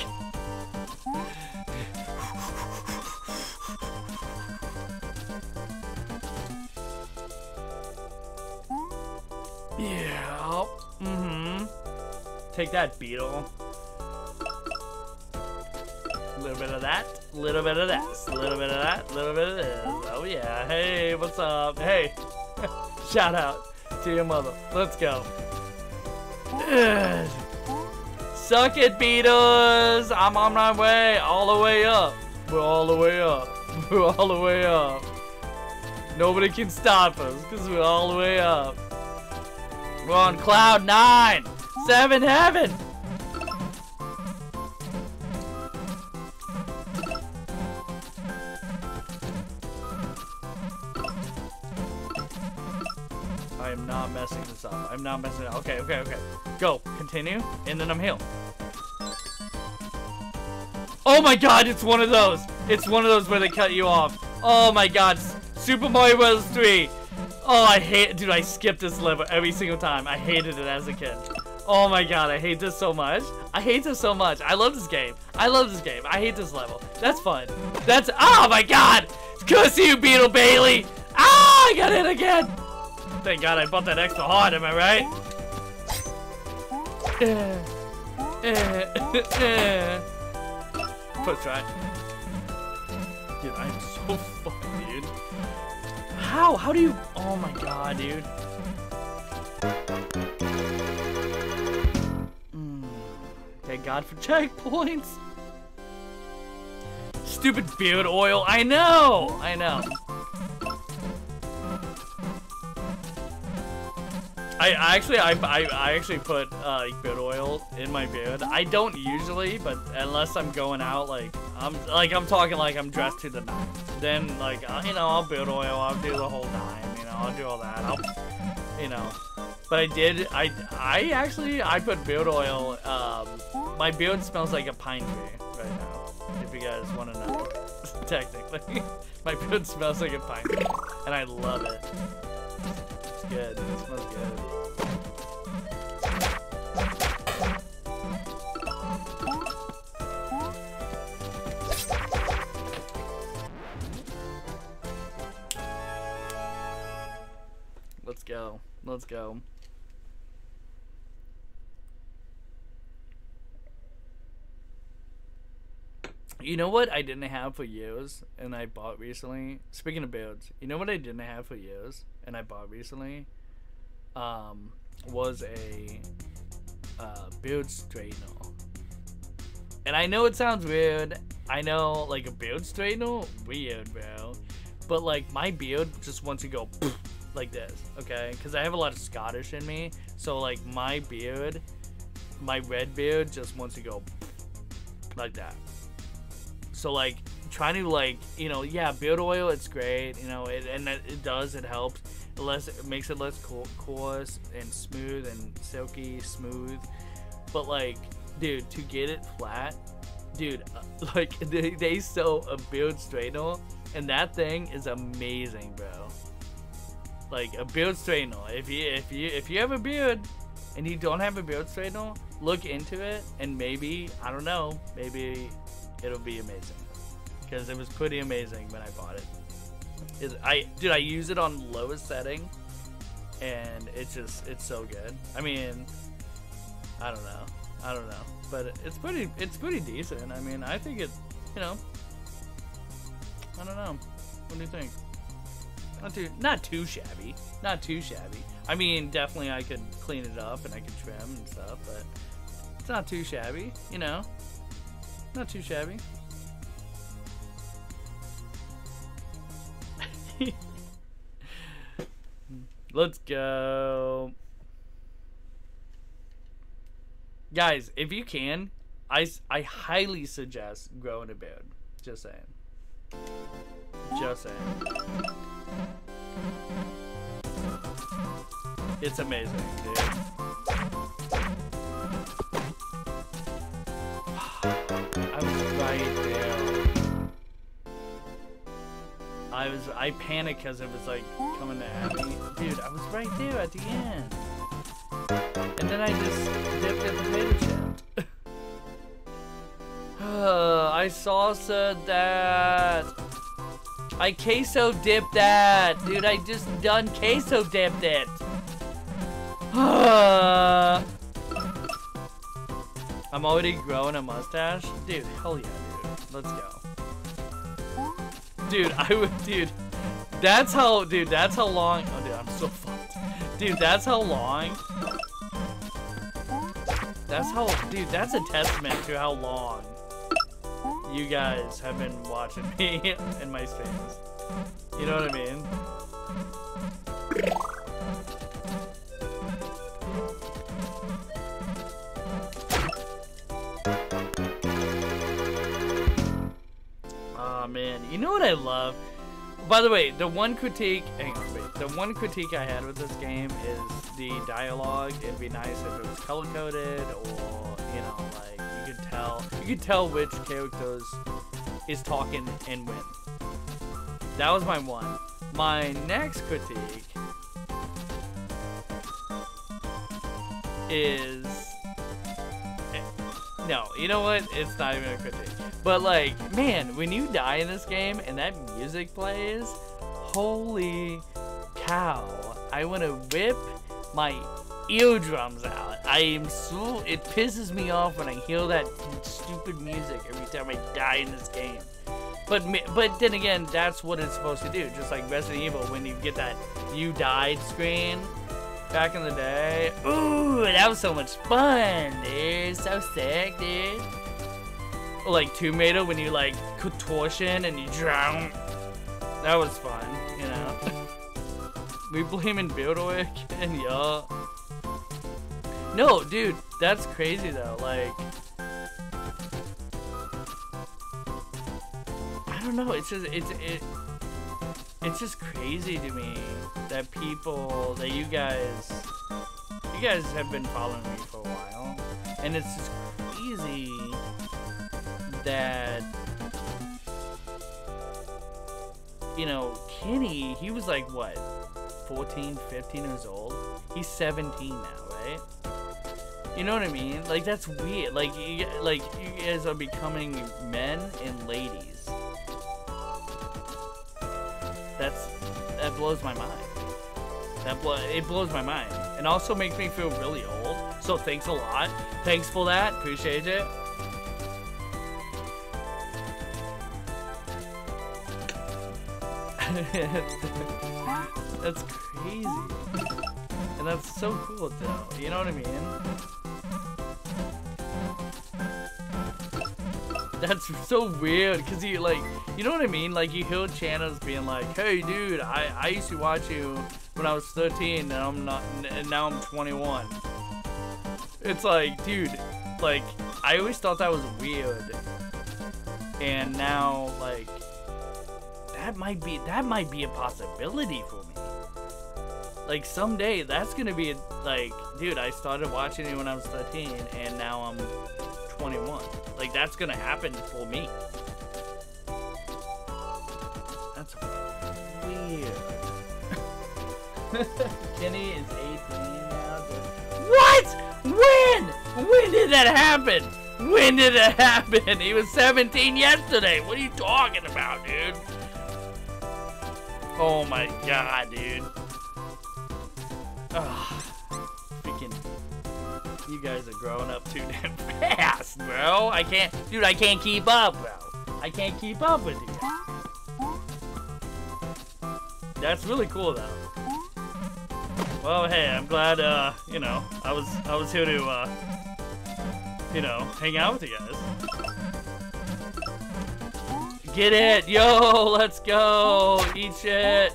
Yeah. Mm-hmm. Take that, beetle. A little bit of that, a little bit of that, a little bit of that, a little bit of this. Oh yeah. Hey, what's up? Hey. [laughs] Shout out to your mother. Let's go. [sighs] Suck it, beetles! I'm on my way, all the way up. We're all the way up. [laughs] We're all the way up. Nobody can stop us, because we're all the way up. We're on cloud nine! Seven heaven! I am not messing this up. I'm not messing up. Okay, okay, okay. Go. Continue. And then I'm healed. Oh my god, it's one of those. It's one of those where they cut you off. Oh my god. Super Mario Bros. 3. Oh, I hate Dude, I skipped this level every single time. I hated it as a kid. Oh my god, I hate this so much. I hate this so much. I love this game. I love this game. I hate this level. That's fun. That's- Oh my god! Curse you, Beetle Bailey! Ah, I got it again! Thank God I bought that extra hard, am I right? [laughs] First try. Dude, dude. How? How do you... Oh my god, dude. Mm. Thank God for checkpoints. Stupid beard oil. I know. I know. I, I actually I, I, I actually put uh, beard oil in my beard. I don't usually, but unless I'm going out, like I'm like I'm talking like I'm dressed to the nines. Then like uh, you know I'll beard oil. I'll do the whole nine. You know I'll do all that. I'll you know. But I did. I I actually I put beard oil. Um, my beard smells like a pine tree right now. If you guys want to know, [laughs] technically, [laughs] my beard smells like a pine tree, and I love it. It's good. It smells good. Let's go. Let's go. You know what I didn't have for years and I bought recently? Speaking of builds, you know what I didn't have for years and I bought recently? Um, was a uh, beard straightener. And I know it sounds weird. I know, like, a beard straightener? Weird, bro. But, like, my beard just wants to go [laughs] like this, okay? Because I have a lot of Scottish in me. So, like, my beard, my red beard just wants to go [laughs] like that. So like trying to like you know yeah beard oil it's great you know it and it, it does it helps. It less it makes it less co- coarse and smooth and silky smooth. But like dude to get it flat dude uh, [laughs] like [laughs] they, they sell a beard straightener and that thing is amazing bro. Like a beard straightener if you if you if you have a beard and you don't have a beard straightener look into it and maybe i don't know maybe it'll be amazing because it was pretty amazing when I bought it. It, I dude, I use it on lowest setting, and it's just it's so good. I mean, I don't know, I don't know, but it's pretty it's pretty decent. I mean, I think it, you know, I don't know. What do you think? Not too not too shabby, not too shabby. I mean, definitely I could clean it up and I could trim and stuff, but it's not too shabby, you know. Not too shabby. [laughs] Let's go. Guys, if you can, I, I highly suggest growing a beard. Just saying. Just saying. It's amazing, dude. I was I panicked because it was like coming to Abby. Dude, I was right there at the end. And then I just dipped a potato chip. I salsa that. I queso dipped that. Dude, I just done queso dipped it. [sighs] I'm already growing a mustache. Dude, hell yeah, dude. Let's go. Dude, I would, dude. That's how, dude, that's how long. Oh, dude, I'm so fucked. Dude, that's how long. That's how, dude, that's a testament to how long you guys have been watching [laughs] me in my streams. You know what I mean? Oh man, you know what I love? By the way, the one critique, hang on, wait. The one critique I had with this game is the dialogue. It'd be nice if it was color coded, or you know, like you could tell, you could tell which characters is talking and when. That was my one. My next critique is no, you know what? It's not even a critique. But like, man, when you die in this game and that music plays, holy cow! I want to rip my eardrums out. I am so it pisses me off when I hear that stupid music every time I die in this game. But but then again, that's what it's supposed to do. Just like Resident Evil, when you get that "you died" screen back in the day. Ooh, that was so much fun, dude. So sick, dude. Like Raider when you like contortion and you drown. That was fun, you know. [laughs] we blame blaming Buildwick [laughs] and yeah. No, dude, that's crazy though. Like, I don't know. It's just it's it. It's just crazy to me that people that you guys you guys have been following me for a while, and it's just crazy that you know Kenny. He was like what 14, 15 years old. He's 17 now, right? You know what I mean? Like that's weird. Like you, like you guys are becoming men and ladies. That's that blows my mind. That blo- it blows my mind, and also makes me feel really old. So thanks a lot. Thanks for that. Appreciate it. [laughs] that's crazy, and that's so cool though. You know what I mean? That's so weird because you like, you know what I mean? Like you hear channels being like, "Hey, dude, I I used to watch you when I was 13, and I'm not, and now I'm 21." It's like, dude, like I always thought that was weird, and now like that might be that might be a possibility for me. Like someday that's gonna be like, dude, I started watching it when I was 13, and now I'm 21. Like that's gonna happen for me. That's weird. [laughs] Kenny is 18 now. What? When? When did that happen? When did it happen? He was 17 yesterday. What are you talking about, dude? Oh my god, dude. Ugh. You guys are growing up too damn [laughs] fast, bro. I can't. Dude, I can't keep up, bro. I can't keep up with you. That's really cool, though. Well, hey, I'm glad, uh, you know, I was, I was here to, uh, you know, hang out with you guys. Get it! Yo, [laughs] let's go! Eat shit!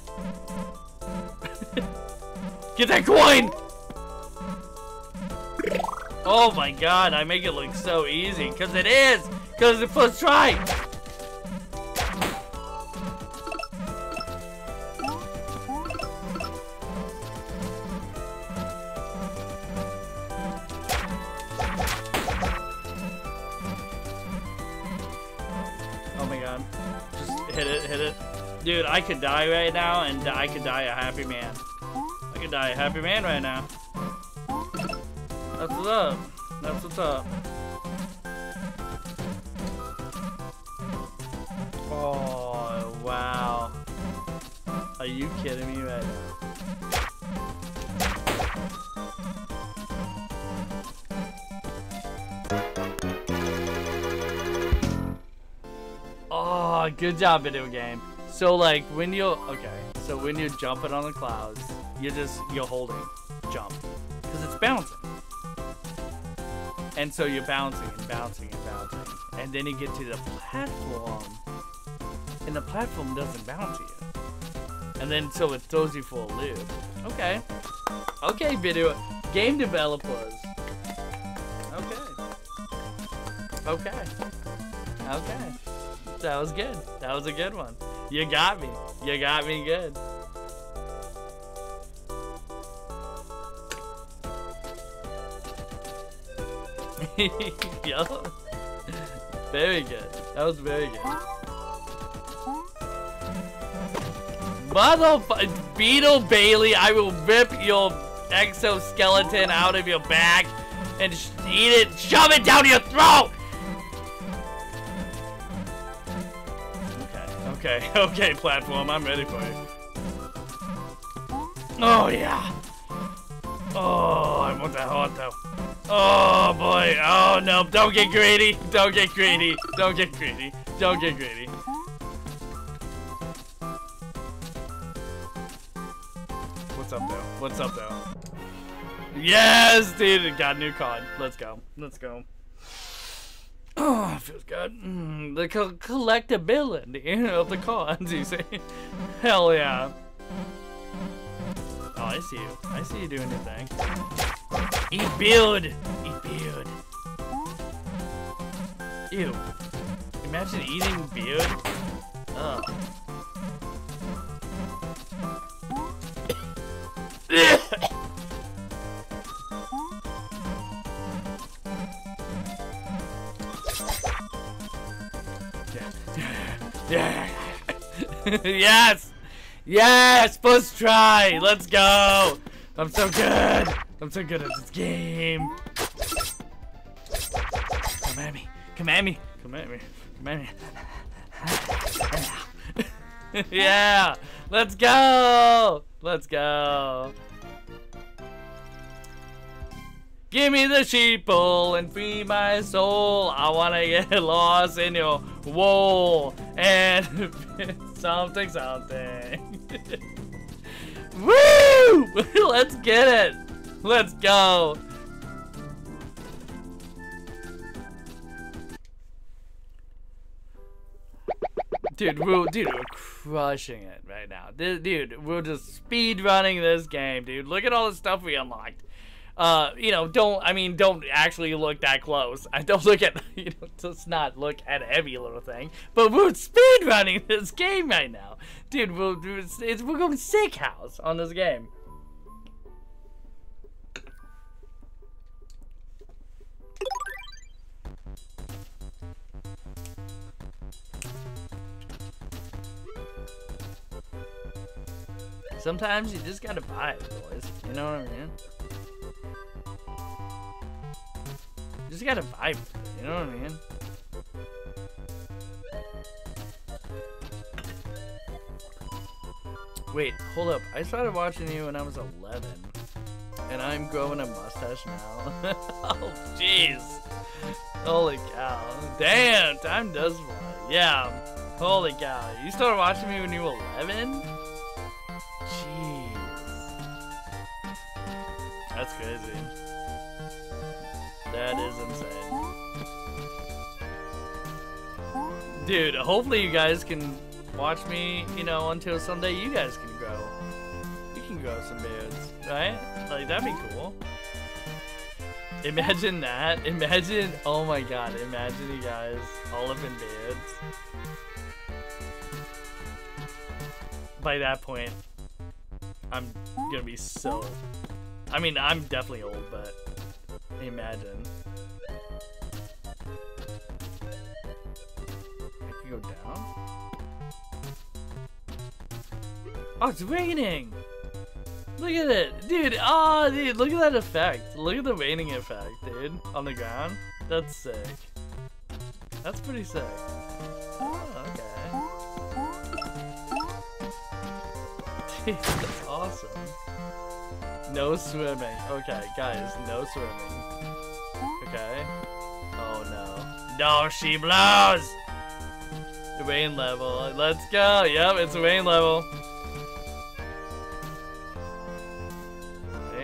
[laughs] Get that coin! Oh my god, I make it look so easy, because it is! Because the first try! Oh my god. Just hit it, hit it. Dude, I could die right now, and I could die a happy man. I could die a happy man right now. That's what's up. That's what's up. Oh, wow. Are you kidding me right now? Oh, good job, video game. So, like, when you okay, so when you're jumping on the clouds, you're just you're holding jump because it's bouncing, and so you're bouncing and bouncing and bouncing, and then you get to the platform, and the platform doesn't bounce you, and then so it throws you for a loop. Okay, okay, video game developers. Okay, okay, okay. That was good. That was a good one. You got me. You got me good. [laughs] Yo. Very good. That was very good. Motherfucker, Beetle Bailey, I will rip your exoskeleton out of your back and eat it, shove it down your throat! Okay, okay, [laughs] okay, platform, I'm ready for you. Oh, yeah. Oh, I want that heart, though. Oh, boy. Oh, no, don't get greedy. Don't get greedy. Don't get greedy. Don't get greedy. What's up, though? What's up, though? Yes, dude, got new card. Let's go. Let's go. [sighs] Oh, feels good. Mm, the co collectability of the cards, you see? [laughs] Hell yeah. Oh, I see you. I see you doing your thing. Eat beard! Eat beard. Ew. Imagine eating beard. Ugh. Yes! Yes! First try! Let's go! I'm so good! I'm so good at this game! Come at me! Come at me! Come at me! Come at me! [laughs] yeah! Let's go! Let's go! Give me the sheeple and free my soul. I wanna get [laughs] lost in your wool and [laughs] something something. [laughs] Woo! [laughs] Let's get it. Let's go. Dude, we're, dude, we're crushing it right now. Dude, we're just speed running this game, dude. Look at all the stuff we unlocked uh, you know, don't, I mean, don't actually look that close. [laughs] I don't look at, you know, just not look at every little thing. But we're speed running this game right now. Dude, we're, it's, it's, we're going sick house on this game. Sometimes you just gotta buy it, boys. You know what I mean? You just gotta vibe you know what I mean? Wait, hold up. I started watching you when I was 11. And I'm growing a mustache now. [laughs] oh, jeez. Holy cow. Damn, time does fly. Yeah. Holy cow. You started watching me when you were 11? Jeez. That's crazy. That is insane. Dude, hopefully you guys can watch me, you know, until someday you guys can grow. You can grow some beards, right? Like, that'd be cool. Imagine that. [laughs] Imagine, oh my god, imagine you guys all up in beards. By that point, I'm gonna be so. I mean, I'm definitely old, but imagine. I could go down. Oh, it's raining! Look at it! Dude, oh, dude, look at that effect. Look at the raining effect, dude, on the ground. That's sick. That's pretty sick. Oh, okay. [laughs] Dude, that's awesome. No swimming. Okay, guys, no swimming. Okay. Oh no. No, she blows! The rain level. Let's go. Yep, it's rain level.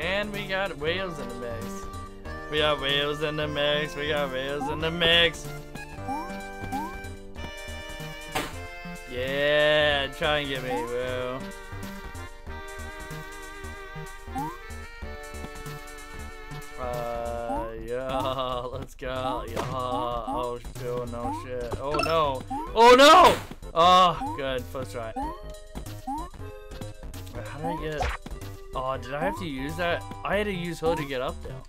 And we got whales in the mix. We got whales in the mix. We got whales in the mix. Yeah, try and get me, bro. Uh, yeah, [laughs] let's go. Yeah. Oh, oh no shit. Oh no. Oh no! Oh, good. First try. How did I get? Oh, did I have to use that? I had to use her to get up there.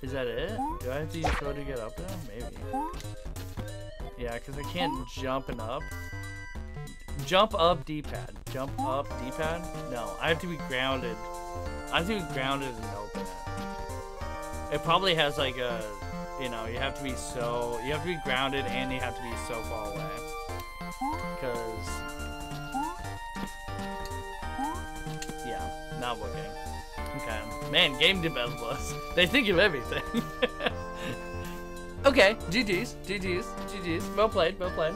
Is that it? Do I have to use her to get up there? Maybe. Yeah, because I can't jump and up. Jump up D-pad. Jump up D-pad? No, I have to be grounded. I have to be grounded and open it. It probably has like a, you know, you have to be so, you have to be grounded and you have to be so far away. Because, working. Okay. Man, game developers, [laughs] they think of everything. [laughs] okay, GG's, GG's, GG's. Well played, well played.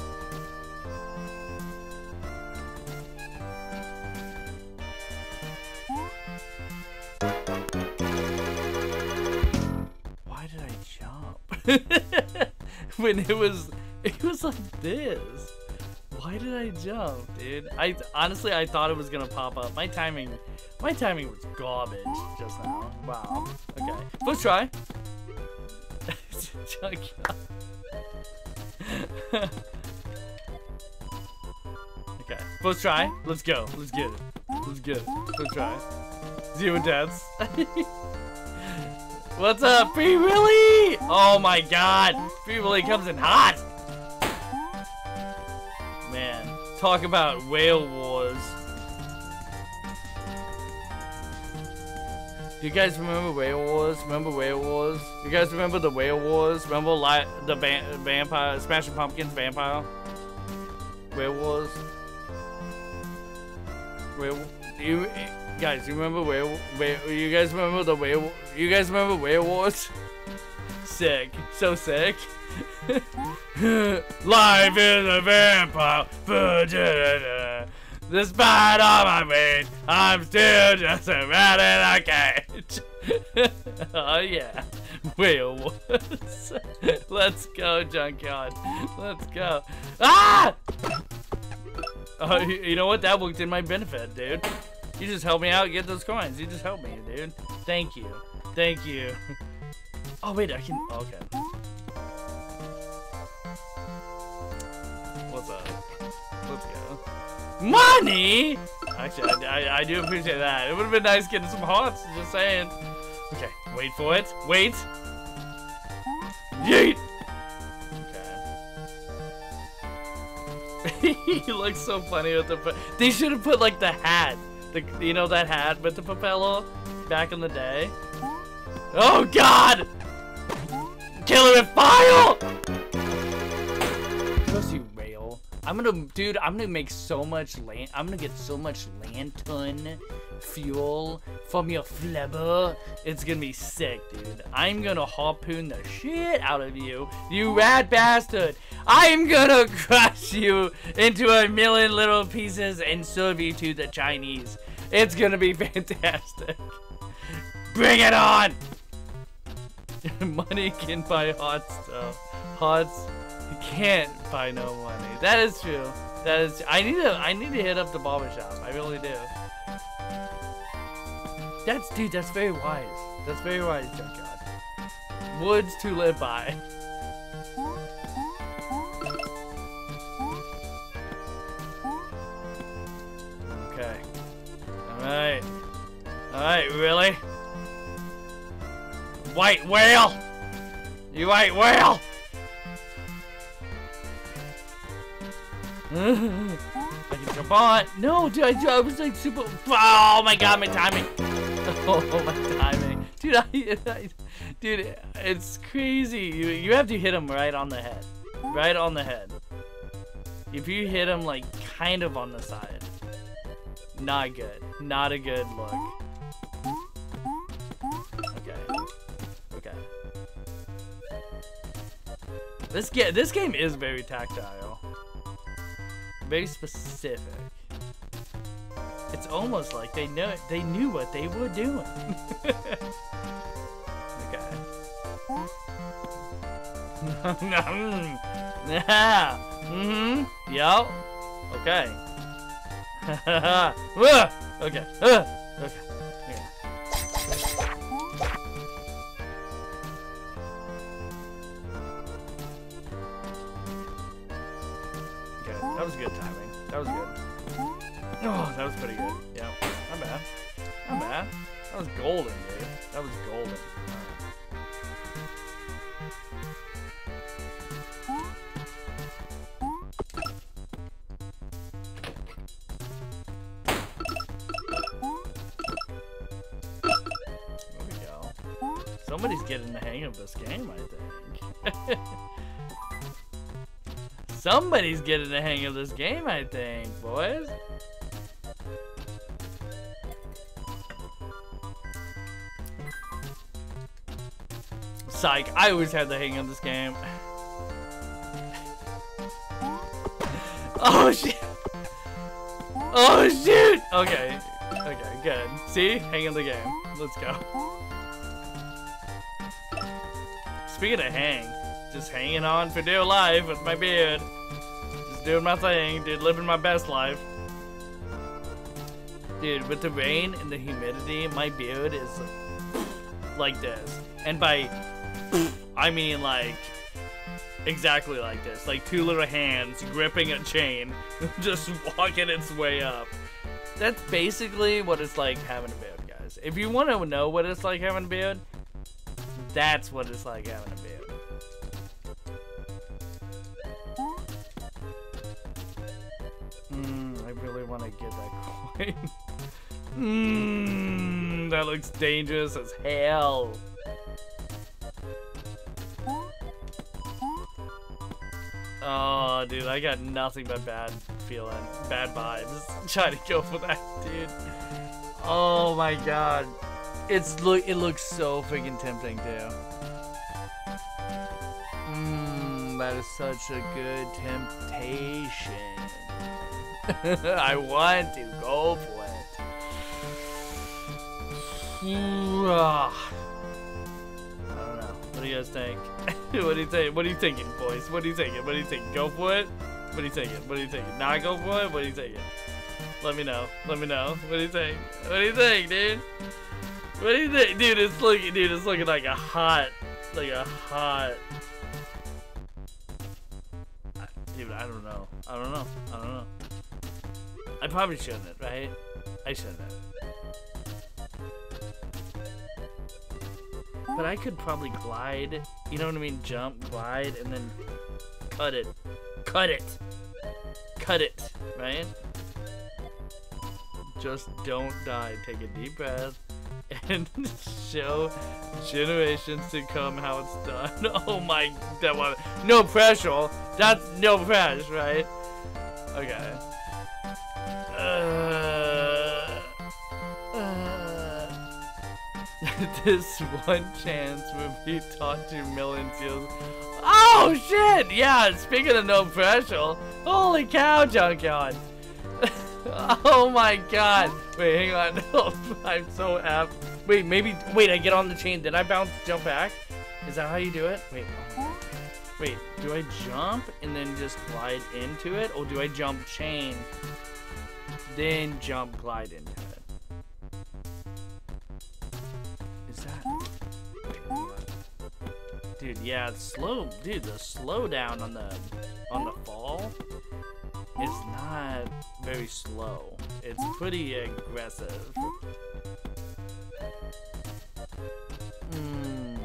Why did I jump? [laughs] when it was, it was like this. Why did I jump, dude? I honestly I thought it was gonna pop up. My timing, my timing was garbage just now. Wow. Okay, let's try. [laughs] Oh, [laughs] okay, first try. Let's go. Let's get it. Let's get it. First try. Zero deaths. [laughs] What's up, Free Willy? Oh my god, Free Willy comes in hot. Man, talk about whale wars. Do you guys remember Whale Wars? Remember Whale Wars? You guys remember the Whale Wars? Remember li the va vampire, Smashing Pumpkins vampire? Whale Wars? Whale, you guys, you remember Whale, whale you guys remember the Whale, you guys remember Whale Wars? Sick, so sick. [laughs] Life is a vampire. Despite all my pain, I'm still just a rat in a cage. [laughs] oh yeah, whale wars. [laughs] Let's go, Junkyard. Let's go. Ah! Oh, you you know what? That worked in my benefit, dude. You just helped me out get those coins. You just helped me, dude. Thank you. Thank you. [laughs] Oh wait, I can. Okay. What's up? Let's go. Money? Actually, I, I, I do appreciate that. It would have been nice getting some hearts, just saying. Okay, wait for it. Wait. Yeet! Okay. [laughs] he looks so funny with the... They should have put, like, the hat. The, you know that hat with the propeller back in the day? Oh god! Kill him with file! Trust you. I'm gonna, dude. I'm gonna make so much land. I'm gonna get so much lantern fuel from your flubber. It's gonna be sick, dude. I'm gonna harpoon the shit out of you, you rat bastard. I'm gonna [laughs] crush you into a million little pieces and serve you to the Chinese. It's gonna be [laughs] fantastic. Bring it on! [laughs] money can buy hot stuff. Hot. You can't buy no money. That is true. That is. I need to. I need to hit up the barber shop. I really do. That's dude. That's very wise. That's very wise, Junkyard. Woods to live by. Okay. All right. All right. Really? White whale! You white whale! I can jump on. No, dude, I, I was like super. Oh my god, my timing. [laughs] Oh my timing, dude. I, I, dude, it's crazy. You you have to hit him right on the head, right on the head. If you hit him like kind of on the side, not good. Not a good look. Okay. Okay. This game, this game is very tactile, very specific. It's almost like they know they knew what they were doing. [laughs] okay. yeah. [laughs] Mm-hmm. Yup. Okay. [laughs] Okay. Okay. That was good timing. That was good. Oh, that was pretty good. Yeah. Not bad. Not bad. That was golden, dude. That was golden. There we go. Somebody's getting the hang of this game, I think. [laughs] Somebody's getting the hang of this game, I think, boys. Psych, I always had the hang of this game. oh shit! Oh shoot! Okay, okay, good. See? Hang of the game. Let's go. Speaking of hang, just hanging on for dear life with my beard. Doing my thing, dude, living my best life. Dude, with the rain and the humidity, my beard is like this. And by I mean like exactly like this. Like two little hands gripping a chain, [laughs] just walking its way up. That's basically what it's like having a beard, guys. If you want to know what it's like having a beard, that's what it's like having a beard. Mmm, I really want to get that [laughs] coin. Mmm, that looks dangerous as hell. Oh, dude, I got nothing but bad feeling, bad vibes. [laughs] Trying to go for that, dude. Oh my god, it's look. It looks so freaking tempting too. Mmm, that is such a good temptation. [laughs] I want to go for it. I don't know. What do you guys think? [laughs] what do you think? What are you thinking, boys? What are you thinking? What do you think? Go for it? What are you thinking? What are you thinking? Not go for it? What are you thinking? Let me know. Let me know. What do you think? What do you think, dude? What do you think, dude? It's looking, dude. It's looking like a hot, like a hot. Dude, I don't know. I don't know. I don't know. I probably shouldn't, right? I shouldn't. But I could probably glide, you know what I mean? Jump, glide, and then cut it. Cut it! Cut it, right? Just don't die. Take a deep breath. [laughs] and show generations to come how it's done. [laughs] Oh my, that one. No pressure. That's no pressure, right? Okay. Uh, uh, [laughs] this one chance will be taught to millions. Oh shit! Yeah, speaking of no pressure, holy cow, Junkyard! [laughs] oh my god! Wait, hang on. [laughs] I'm so apt. Wait, maybe. Wait, I get on the chain. Did I bounce, jump back? Is that how you do it? Wait. Wait, do I jump and then just glide into it? Or do I jump chain, then jump glide into it? Is that. Dude, yeah, it's slow. Dude, the slowdown on the on the fall is not very slow. It's pretty aggressive. Hmm.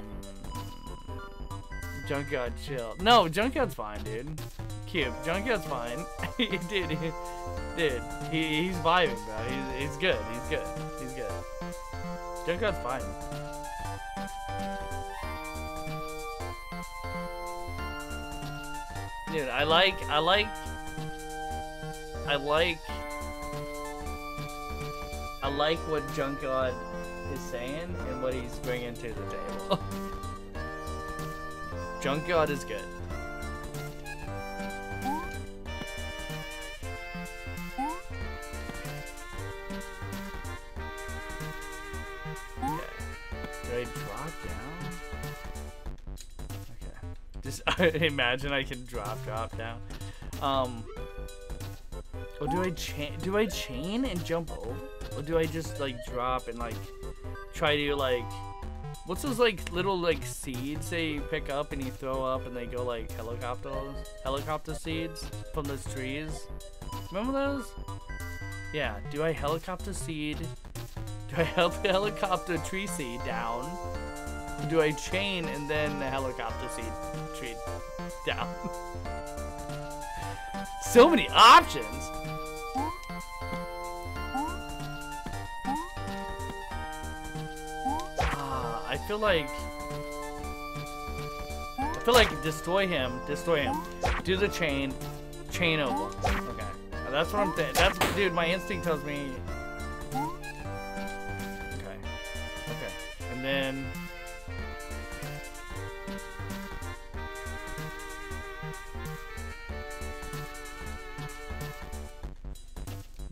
Junkyard chill. No, Junkyard's fine, dude. Cube, Junkyard's fine. [laughs] dude, dude, he, he's vibing, bro. He's, he's good. He's good. He's good. Junkyard's fine. Dude, I like, I like, I like, I like what Junkyard is saying and what he's bringing to the table. [laughs] Junkyard is good. I drop down? Okay. Just [laughs] imagine I can drop, drop down. Um. Or do I chain? Do I chain and jump over? Or do I just like drop and like try to like what's those like little like seeds they pick up and you throw up and they go like helicopters helicopter seeds from those trees remember those yeah do i helicopter seed do [laughs] i help the helicopter tree seed down do i chain and then the helicopter seed tree down [laughs] so many options Ah, I feel like I feel like destroy him, destroy him. Do the chain, chain over. Okay. That's what I'm thinking. That's dude, my instinct tells me And then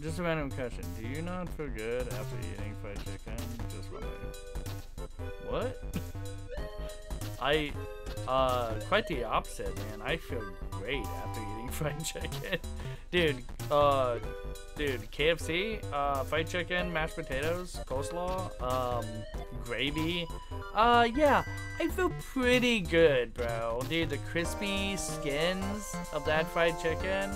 Just a random question. Do you not feel good after eating fried chicken? Just wondering. What? I, uh, quite the opposite, man. I feel great after eating [laughs] fried chicken. Dude, uh, dude, KFC, uh, fried chicken, mashed potatoes, coleslaw, um, gravy. Uh, yeah, I feel pretty good, bro. Dude, the crispy skins of that fried chicken.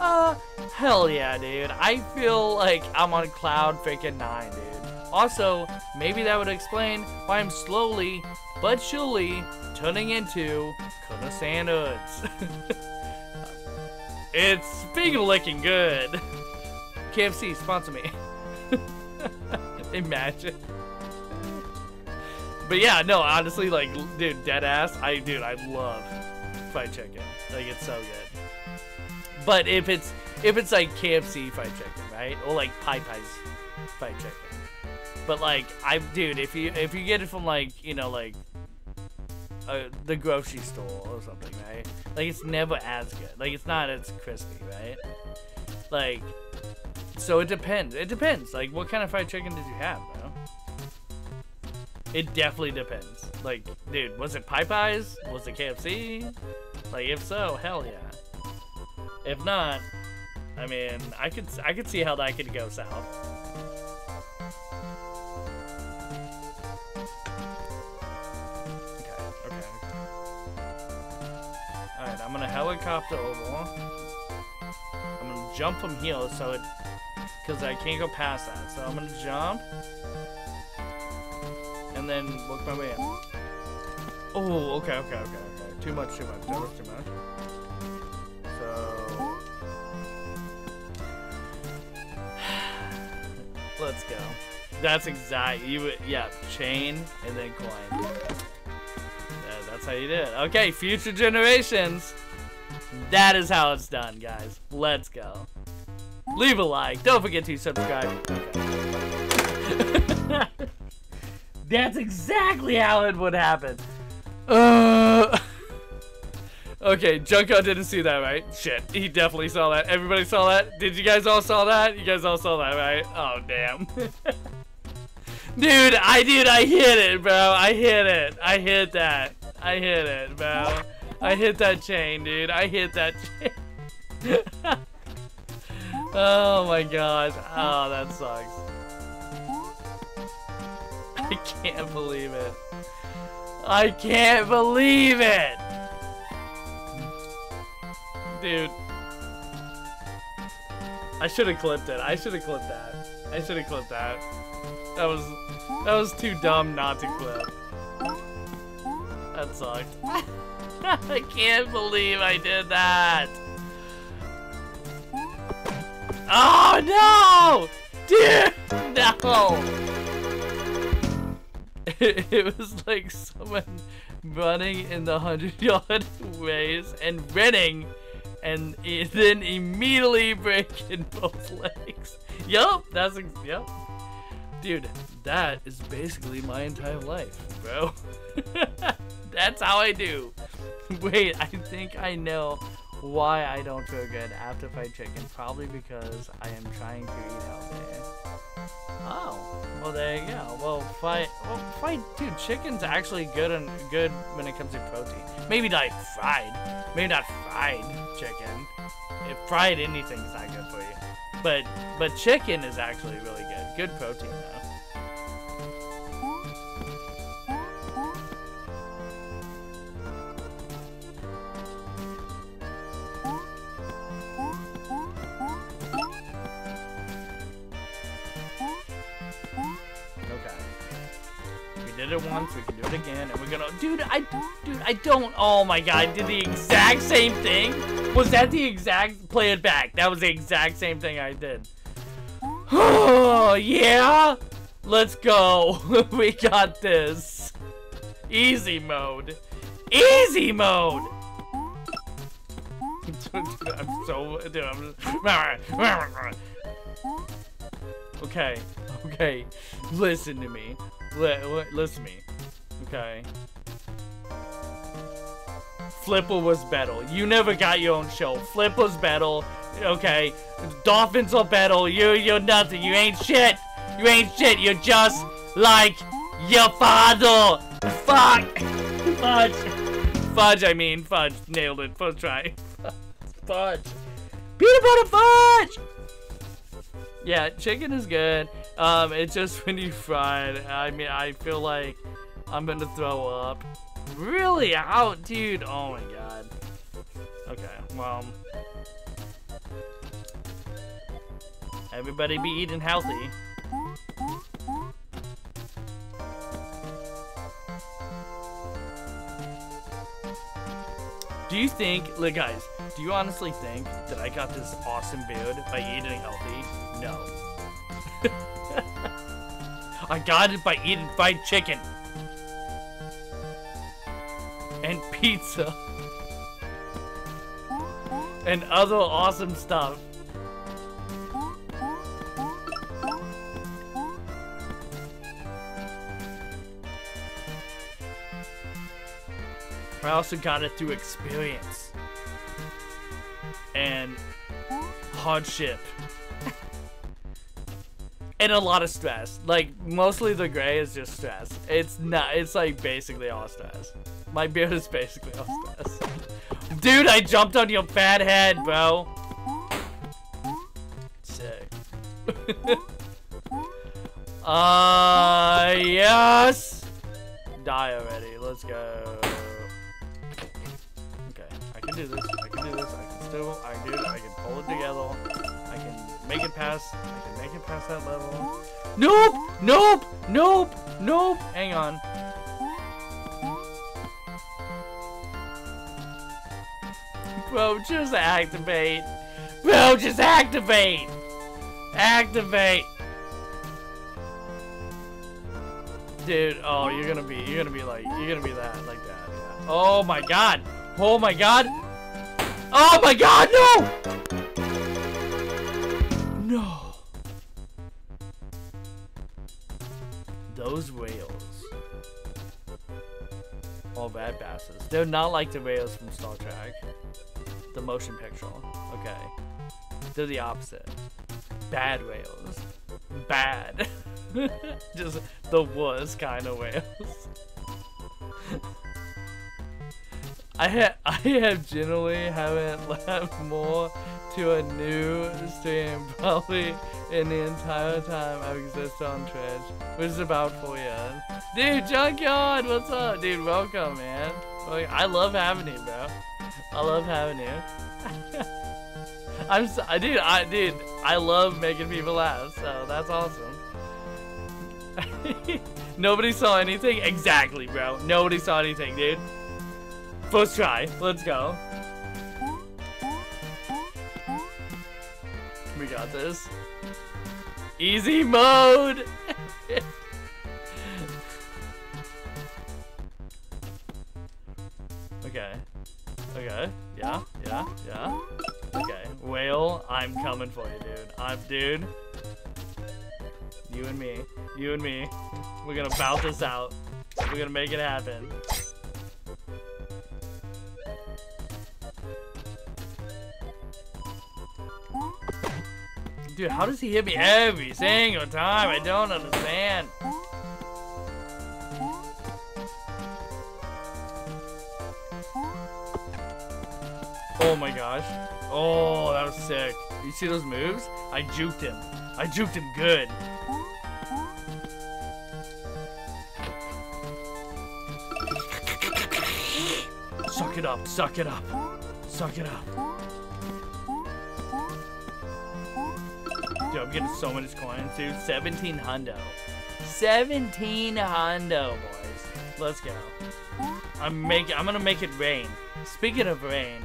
Uh, hell yeah, dude. I feel like I'm on cloud freaking nine, dude. Also, maybe that would explain why I'm slowly but surely turning into Colonel Sanders. [laughs] it's of looking good. [laughs] KFC, sponsor me. [laughs] Imagine. But yeah, no, honestly, like, dude, dead ass. I, dude, I love fried chicken. Like, it's so good. But if it's, if it's like KFC fried chicken, right, or like Popeyes fried chicken. But like, I, dude, if you if you get it from like, you know, like uh, the grocery store or something, right? Like, it's never as good. Like, it's not as crispy, right? Like, so it depends. It depends. Like, what kind of fried chicken did you have, bro? It definitely depends. Like, dude, was it Popeyes? Was it KFC? Like, if so, hell yeah. If not, I mean, I could I could see how that could go south. I'm gonna helicopter over. I'm gonna jump from here so it because I can't go past that. So I'm gonna jump and then work my way in. Oh, okay, okay, okay, okay. Too much, too much. too much, too much. So [sighs] let's go. That's exactly, You would, yeah, chain and then coin. That's how you do it. Okay, future generations. That is how it's done, guys. Let's go. Leave a like. Don't forget to subscribe. [laughs] That's exactly how it would happen. Uh. [laughs] Okay, Junko didn't see that, right? Shit, he definitely saw that. Everybody saw that? Did you guys all saw that? You guys all saw that, right? Oh, damn. [laughs] dude, I, dude, I hit it, bro. I hit it. I hit that. I hit it, bro. I hit that chain, dude. I hit that chain. [laughs] oh my god. Oh, that sucks. I can't believe it. I can't believe it! Dude. I should have clipped it. I should have clipped that. I should have clipped that. That was that was too dumb not to clip. That sucked. [laughs] I can't believe I did that. Oh no! Dude, [laughs] no! [laughs] it was like someone running in the 100 yard ways and running and then immediately breaking both legs. Yup, that's yup. Dude, that is basically my entire life, bro. That's how I do. [laughs] Wait, I think I know why I don't feel good after fried chicken. Probably because I am trying to eat healthy. Oh, well there you go. Well, fried, well, fried, dude, chicken's actually good and good when it comes to protein. Maybe not fried, maybe not fried chicken. If fried anything's not good for you, but but chicken is actually really good. Good protein though. Did it once, we can do it again, and we're gonna- Dude, I- Dude, I don't- Oh my god, I did the exact same thing? Was that the exact- Play it back. That was the exact same thing I did. Oh, [sighs] yeah? Let's go. [laughs] we got this. Easy mode. Easy mode! [laughs] I'm so... Dude, I'm [laughs] Okay, okay. Listen to me. Li li listen to me. Okay. Flipper was battle. You never got your own show. Flipper's battle. Okay. Dolphins are battle. You you're nothing. You ain't shit. You ain't shit. You're just like your father. Fuck. [laughs] Fudge. Fudge, I mean fudge. Nailed it. First try. [laughs] Fudge. Peanut butter fudge! Yeah, chicken is good. Um, it's just [laughs] when you fry it, I mean, I feel like I'm gonna throw up. Really? out, dude? Oh my god. Okay, well. Everybody be eating healthy. Do you think, look guys, do you honestly think that I got this awesome beard by eating healthy? No. [laughs] I got it by eating fried chicken. And pizza. And other awesome stuff. I also got it through experience and hardship and a lot of stress. Like mostly the gray is just stress. It's not. It's like basically all stress. My beard is basically all stress. Dude, I jumped on your fat head, bro. Sick. [laughs] uh, yes. Die already. Let's go. Okay, I can do this. I can do this. I can still. I can do it. I can pull it together. Make it past. Make it past that level. Nope. Nope. Nope. Nope. Hang on. Bro, just activate. Bro, just activate. Activate. Dude, oh, you're gonna be, you're gonna be like, you're gonna be that, like that. Yeah. Oh my god. Oh my god. Oh my god, no! No. Those whales. All bad bastards. They're not like the whales from Star Trek. The motion picture. Okay. They're the opposite. Bad whales. Bad. [laughs] Just the worst kind of whales. [laughs] I ha [laughs] I have generally haven't [laughs] laughed more to a new stream probably in the entire time I've existed on Twitch, which is about four years. Dude, Junkyard, what's up? Dude, welcome, man. Like, I love having you, bro. I love having you. [laughs] I'm so, dude, I dude, I love making people laugh, so that's awesome. Nobody saw anything? Exactly, bro. Nobody saw anything, dude. First try. Let's go. We got this. Easy mode! [laughs] okay. Okay. Yeah, yeah, yeah. Okay. Whale, I'm coming for you, dude. I'm, dude. You and me. You and me. We're gonna bout this out. We're gonna make it happen. Dude, how does he hit me every single time? I don't understand. Oh my gosh. Oh, that was sick. You see those moves? I juked him. I juked him good. [gasps] Suck it up, suck it up. Suck it up. Dude, I'm getting so many coins, dude. 17 hundo. 17 hundo, boys. Let's go. I'm making. I'm gonna make it rain. Speaking of rain,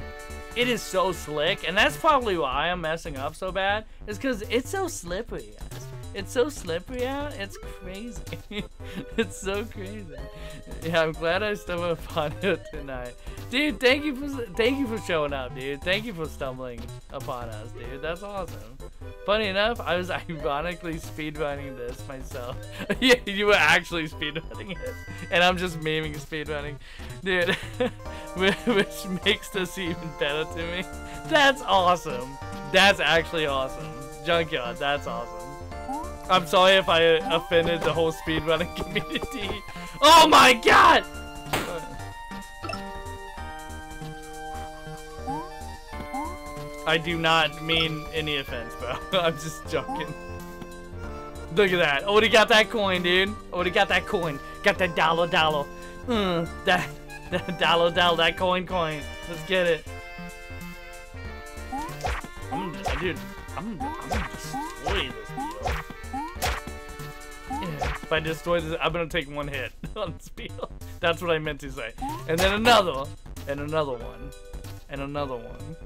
it is so slick, and that's probably why I'm messing up so bad. Is because it's so slippery. Guys. It's so slippery out. It's crazy. [laughs] it's so crazy. Yeah, I'm glad I stumbled upon [laughs] it tonight, dude. Thank you for thank you for showing up, dude. Thank you for stumbling upon us, dude. That's awesome. Funny enough, I was [laughs] ironically speedrunning this myself. yeah, you were actually speedrunning it, and I'm just memeing speedrunning, dude. which makes this even better to me. That's awesome. That's actually awesome. Junkyard, that's awesome. I'm sorry if I offended the whole speedrunning [laughs] community. Oh my god! I do not mean any offense, bro. [laughs] I'm just joking. Look at that. Oh, he got that coin, dude. Oh, he got that coin. Got that dollar dollar. Mm, that, [laughs] that dollar dollar, that coin coin. Let's get it. I'm, dude, I'm, I'm gonna destroy this deal. If I destroy this, I'm gonna take one hit [laughs] on. That's what I meant to say. And then another, and another one, and another one.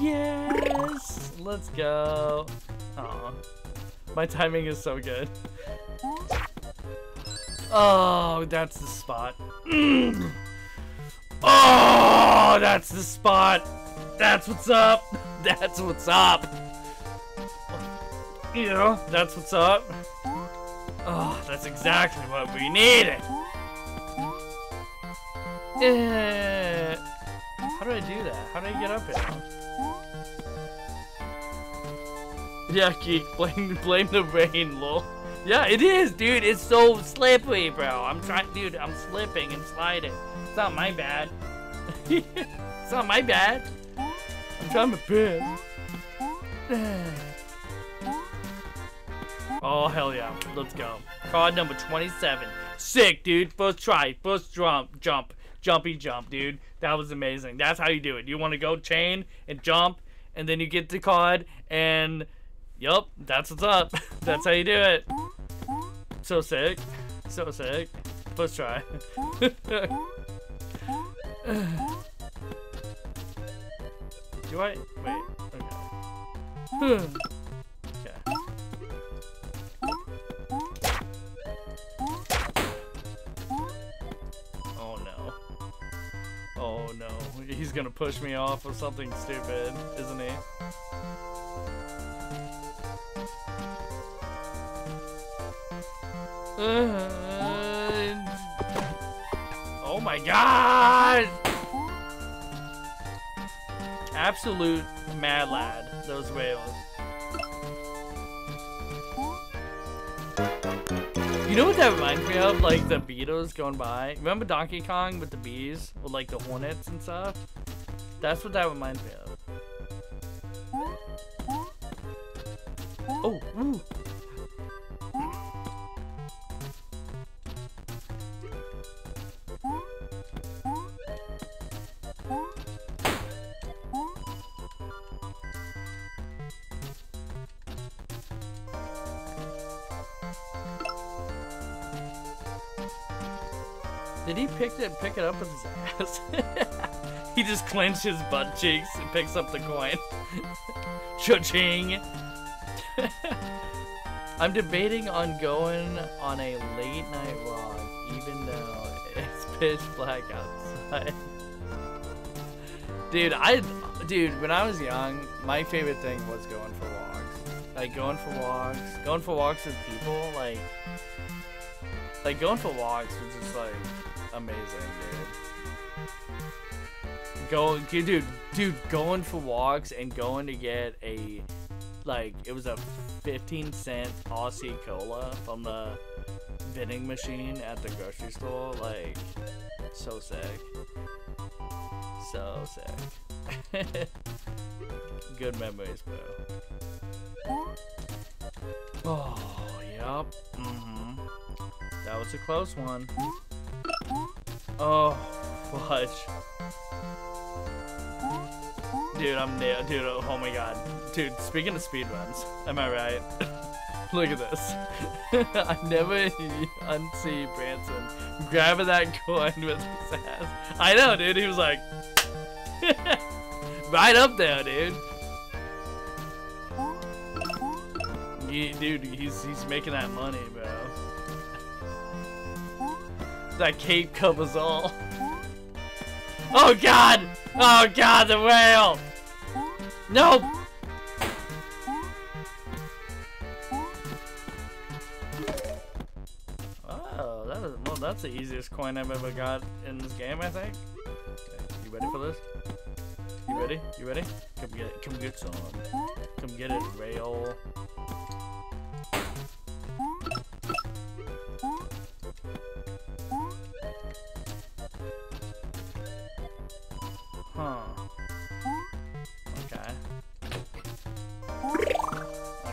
Yes! Let's go. Aw. My timing is so good. Oh, that's the spot. Mm. [clears throat] Oh, that's the spot. That's what's up. That's what's up. You know, that's what's up. Oh, that's exactly what we needed. Yeah. How do I do that? How do I get up here? Yeah, Geek, [laughs] blame, blame the rain, lol. Yeah, it is, dude. It's so slippery, bro. I'm trying, dude, I'm slipping and sliding. It's not my bad. [laughs] it's not my bad. I'm my best. oh, hell yeah. Let's go. Card number 27. Sick, dude. First try. First jump. Jump. Jumpy jump, dude. That was amazing. That's how you do it. You want to go chain and jump, and then you get the card, and yup, that's what's up. [laughs] that's how you do it. So sick. So sick. First try. [laughs] [laughs] Do I? Wait. Okay. Hmm. Oh, oh, he's gonna push me off of something stupid, isn't he? Uh, oh my god! Absolute mad lad, those whales. You know what that reminds me of? Like the beetles going by. Remember Donkey Kong with the bees? With like the hornets and stuff? That's what that reminds me of. Oh, ooh. Did he pick it pick it up with his ass? [laughs] he just clenched his butt cheeks and picks up the coin. [laughs] Cha-ching! [laughs] I'm debating on going on a late night walk, even though it's pitch black outside. dude, I, dude, when I was young, my favorite thing was going for walks. Like going for walks, going for walks with people, like, like going for walks was just like amazing, dude. Go, dude, dude, going for walks and going to get a, like, it was a 15 cent RC cola from the vending machine at the grocery store. Like, so sick. So sick. [laughs] Good memories, bro. Oh, yep. Mm-hmm. That was a close one. Oh, fudge. Dude, I'm nailed. Dude, oh my god. Dude, speaking of speedruns, am I right? [laughs] Look at this. [laughs] I never [laughs] unsee Branson grabbing that coin with his ass. I know, dude. He was like, right up there, dude. He, dude, he's he's making that money, bro. That cape covers all. Oh god! Oh god, the whale! Nope! Oh, that is, well, that's the easiest coin I've ever got in this game, I think. You ready for this? You ready? You ready? Come get it. Come get some. Come get it, rail. Huh. Okay.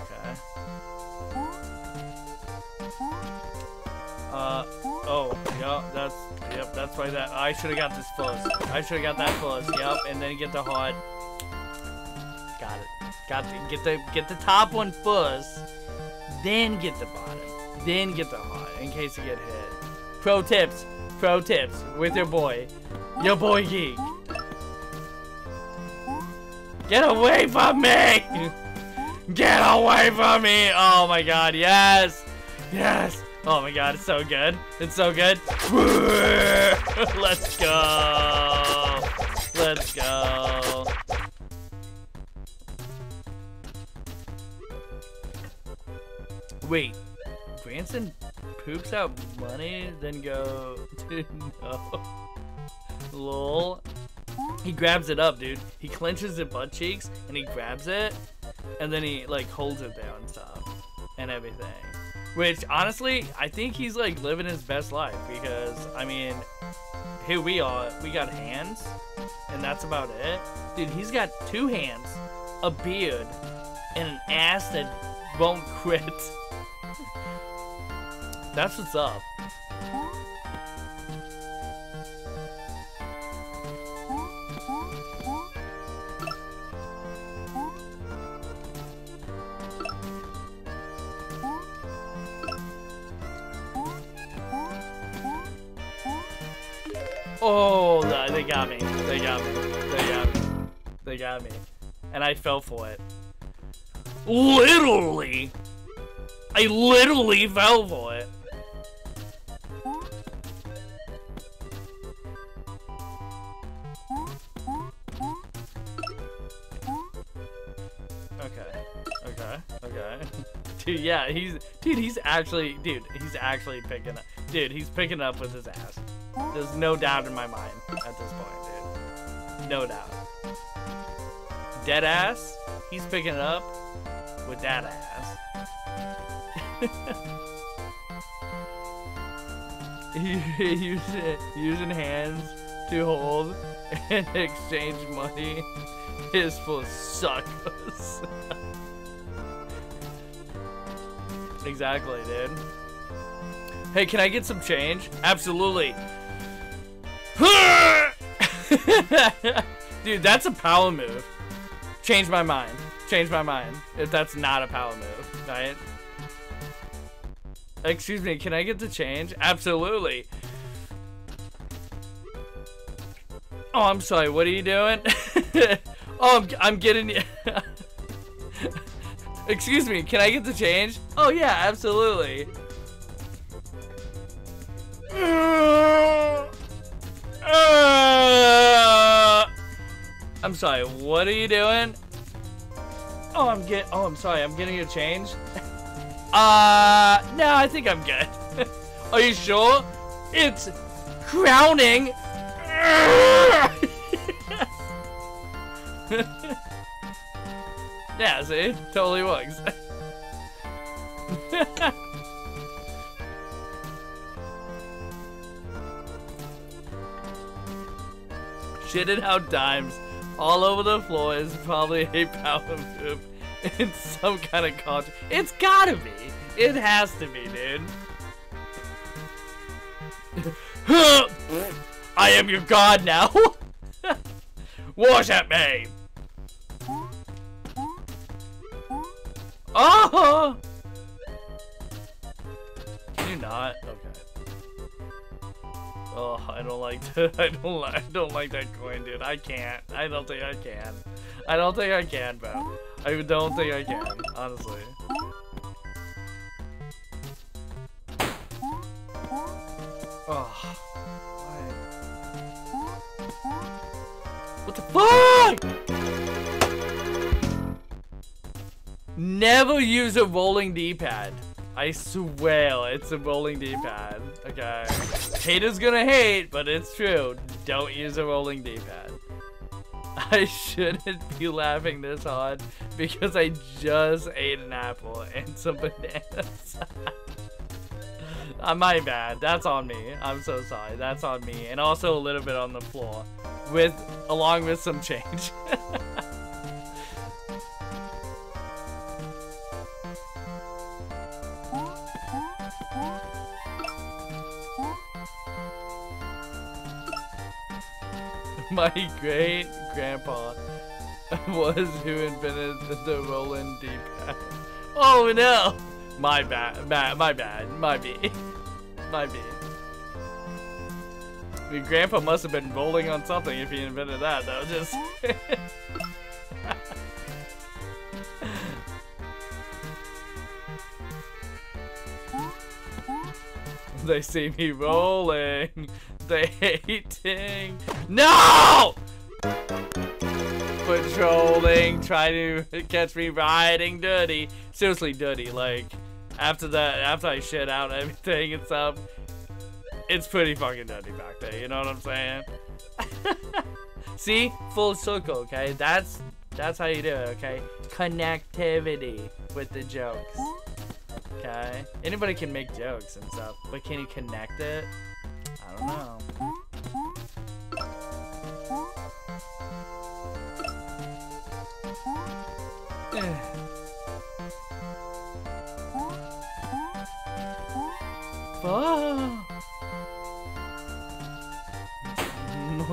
Okay. Uh, oh, yep, that's, yep, that's why that, I should have got this first. I should have got that first, yep, and then get the heart. Got it. Got the, get the, get the top one first, then get the bottom, then get the heart, in case you get hit. Pro tips, pro tips, with your boy, your boy Geek. Get away from me! Get away from me! Oh my god, yes! Yes! Oh my god, it's so good. It's so good. [laughs] Let's go! Let's go! Wait, Branson poops out money, then go [laughs] no. Lol. He grabs it up, dude. He clenches his butt cheeks and he grabs it, and then he like holds it there and stuff, and everything. Which honestly, I think he's like living his best life because I mean, here we are, we got hands, and that's about it. Dude, he's got two hands, a beard, and an ass that won't [laughs] quit. that's what's up. Oh, they got me. They got me. They got me. They got me. And I fell for it. Literally! I literally fell for it. Okay. Okay. Okay. [laughs] Dude, yeah, he's... Dude, he's actually... Dude, he's actually picking up... Dude, he's picking up with his ass. There's no doubt in my mind at this point, dude. No doubt. Dead ass, he's picking it up with that ass. [laughs] using, using hands to hold and [laughs] exchange money is for suckers. [laughs] exactly, dude. Hey, can I get some change? Absolutely. [laughs] Dude, that's a power move. Change my mind. Change my mind. If that's not a power move, right? Excuse me, can I get the change? Absolutely. Oh, I'm sorry. What are you doing? [laughs] oh, I'm, I'm getting. [laughs] Excuse me, can I get the change? Oh, yeah, absolutely. [sighs] Uh, I'm sorry, what are you doing? Oh, I'm get. Oh, I'm sorry. I'm getting a change. [laughs] uh, no, I think I'm good. [laughs] are you sure? It's crowning. [laughs] yeah, see, totally works. Shitting out dimes all over the floor is probably a power move in some kind of culture. It's gotta be. It has to be, dude. [laughs] I am your god now. [laughs] Worship me. Oh! You not? Okay. Oh, I don't like [laughs] that. I don't like. I don't like that coin, dude. I can't. I don't think I can. I don't think I can, bro. I don't think I can, honestly. Oh. What the fuck? Never use a rolling D-pad. I swear it's a rolling D-pad. Okay. Haters gonna hate, but it's true. Don't use a rolling D-pad. [laughs] I shouldn't be laughing this hard because I just ate an apple and some [laughs] bananas. uh, [laughs] my bad. That's on me. I'm so sorry. That's on me. And also a little bit on the floor. With along with some change. [laughs] My great grandpa [laughs] was who invented the rolling D-pad. Oh no! My bad, my bad, my bad, [laughs] my B, my B. Your grandpa must have been rolling on something if he invented that, though. Just. they see me rolling. [laughs] They hating. No! Patrolling, trying to catch me riding dirty. Seriously, dirty. Like, after that, after I shit out [laughs] everything and stuff, it's pretty fucking dirty back there. You know what I'm saying? [laughs] See, full circle. Okay, that's that's how you do it. Okay, connectivity with the jokes. Okay, anybody can make jokes and stuff, but can you connect it? I don't know. [sighs] Oh.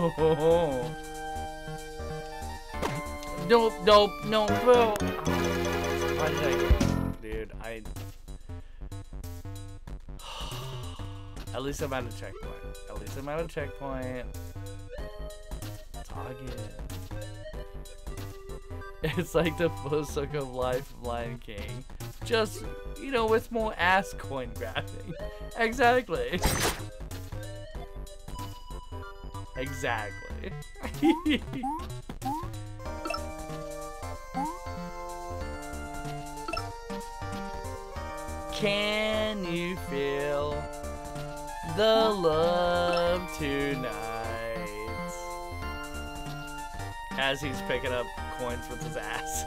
[laughs] No. Nope, nope, no, bro. Why did I go? Dude, I... At least I'm at a checkpoint. At least I'm at a checkpoint. Target. [laughs] It's like the first look of life of Lion King. Just, you know, with more ass coin grabbing. [laughs] exactly. [laughs] exactly. Can you feel the love tonight? As he's picking up coins with his ass.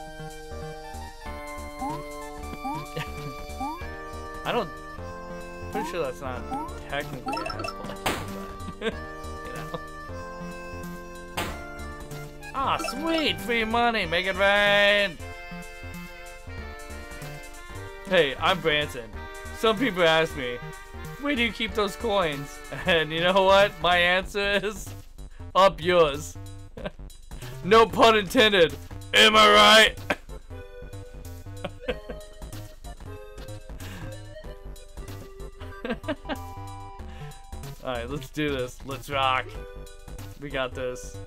[laughs] I don't. Pretty sure that's not technically ass play, but [laughs] you know. Ah, sweet, free money, make it rain. Hey, I'm Branson. Some people ask me, where do you keep those coins? [laughs] And you know what? My answer is, up yours. [laughs] no pun intended. Am I right? [laughs] Alright, let's do this. Let's rock. We got this.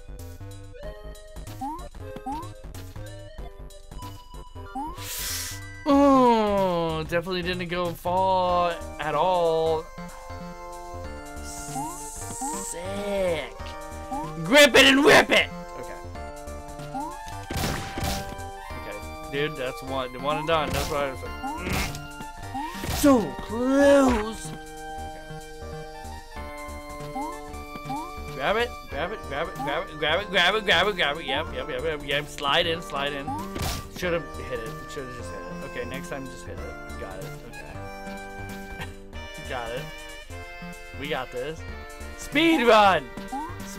Oh, definitely didn't go far at all. Sick. Grip it and whip it. Okay. Okay, dude, that's one, one and done. That's what I was like. Mm. So close. Grab it, grab it, grab it, grab it, grab it, grab it, grab it, grab it. Yep, yep, yep, yep, yep. Slide in, slide in. Should have hit it. Should have just hit it. Okay, next time just hit it. Got it. Okay. [laughs] got it. We got this. Speed run.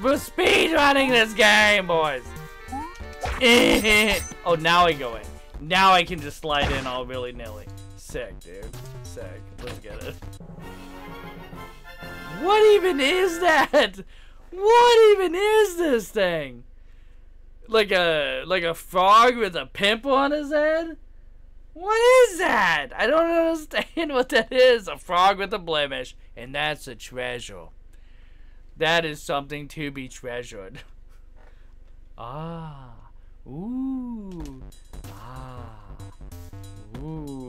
We're speed running this game, boys. [laughs] oh, now I go in. Now I can just slide in all willy nilly. Sick, dude. Sick. Let's get it. What even is that? What even is this thing? Like a like a frog with a pimple on his head? What is that? I don't understand [laughs] what that is. A frog with a blemish, and that's a treasure. That is something to be treasured. [laughs] ah. Ooh. Ah. Ooh.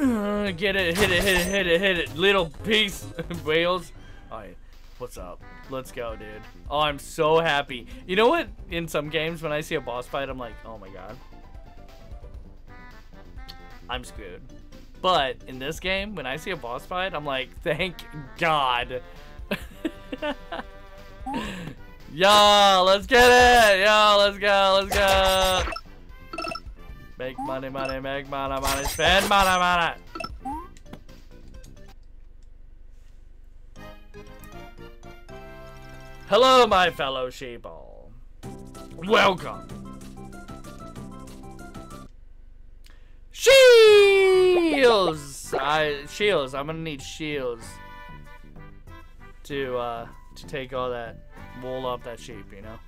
Uh, [laughs] get it, hit it, hit it, hit it, hit it. Little piece, [laughs] whales. Alright, what's up? Let's go, dude. Oh, I'm so happy. You know what? In some games, when I see a boss fight, I'm like, oh my god. I'm screwed. But in this game, when I see a boss fight, I'm like, thank God. [laughs] Yo, let's get it. Yo, let's go, let's go. Make money, money, make money, money, spend money, money. Hello, my fellow sheeple. Welcome. Shields! I shields. I'm gonna need shields to uh to take all that wool off that sheep, you know.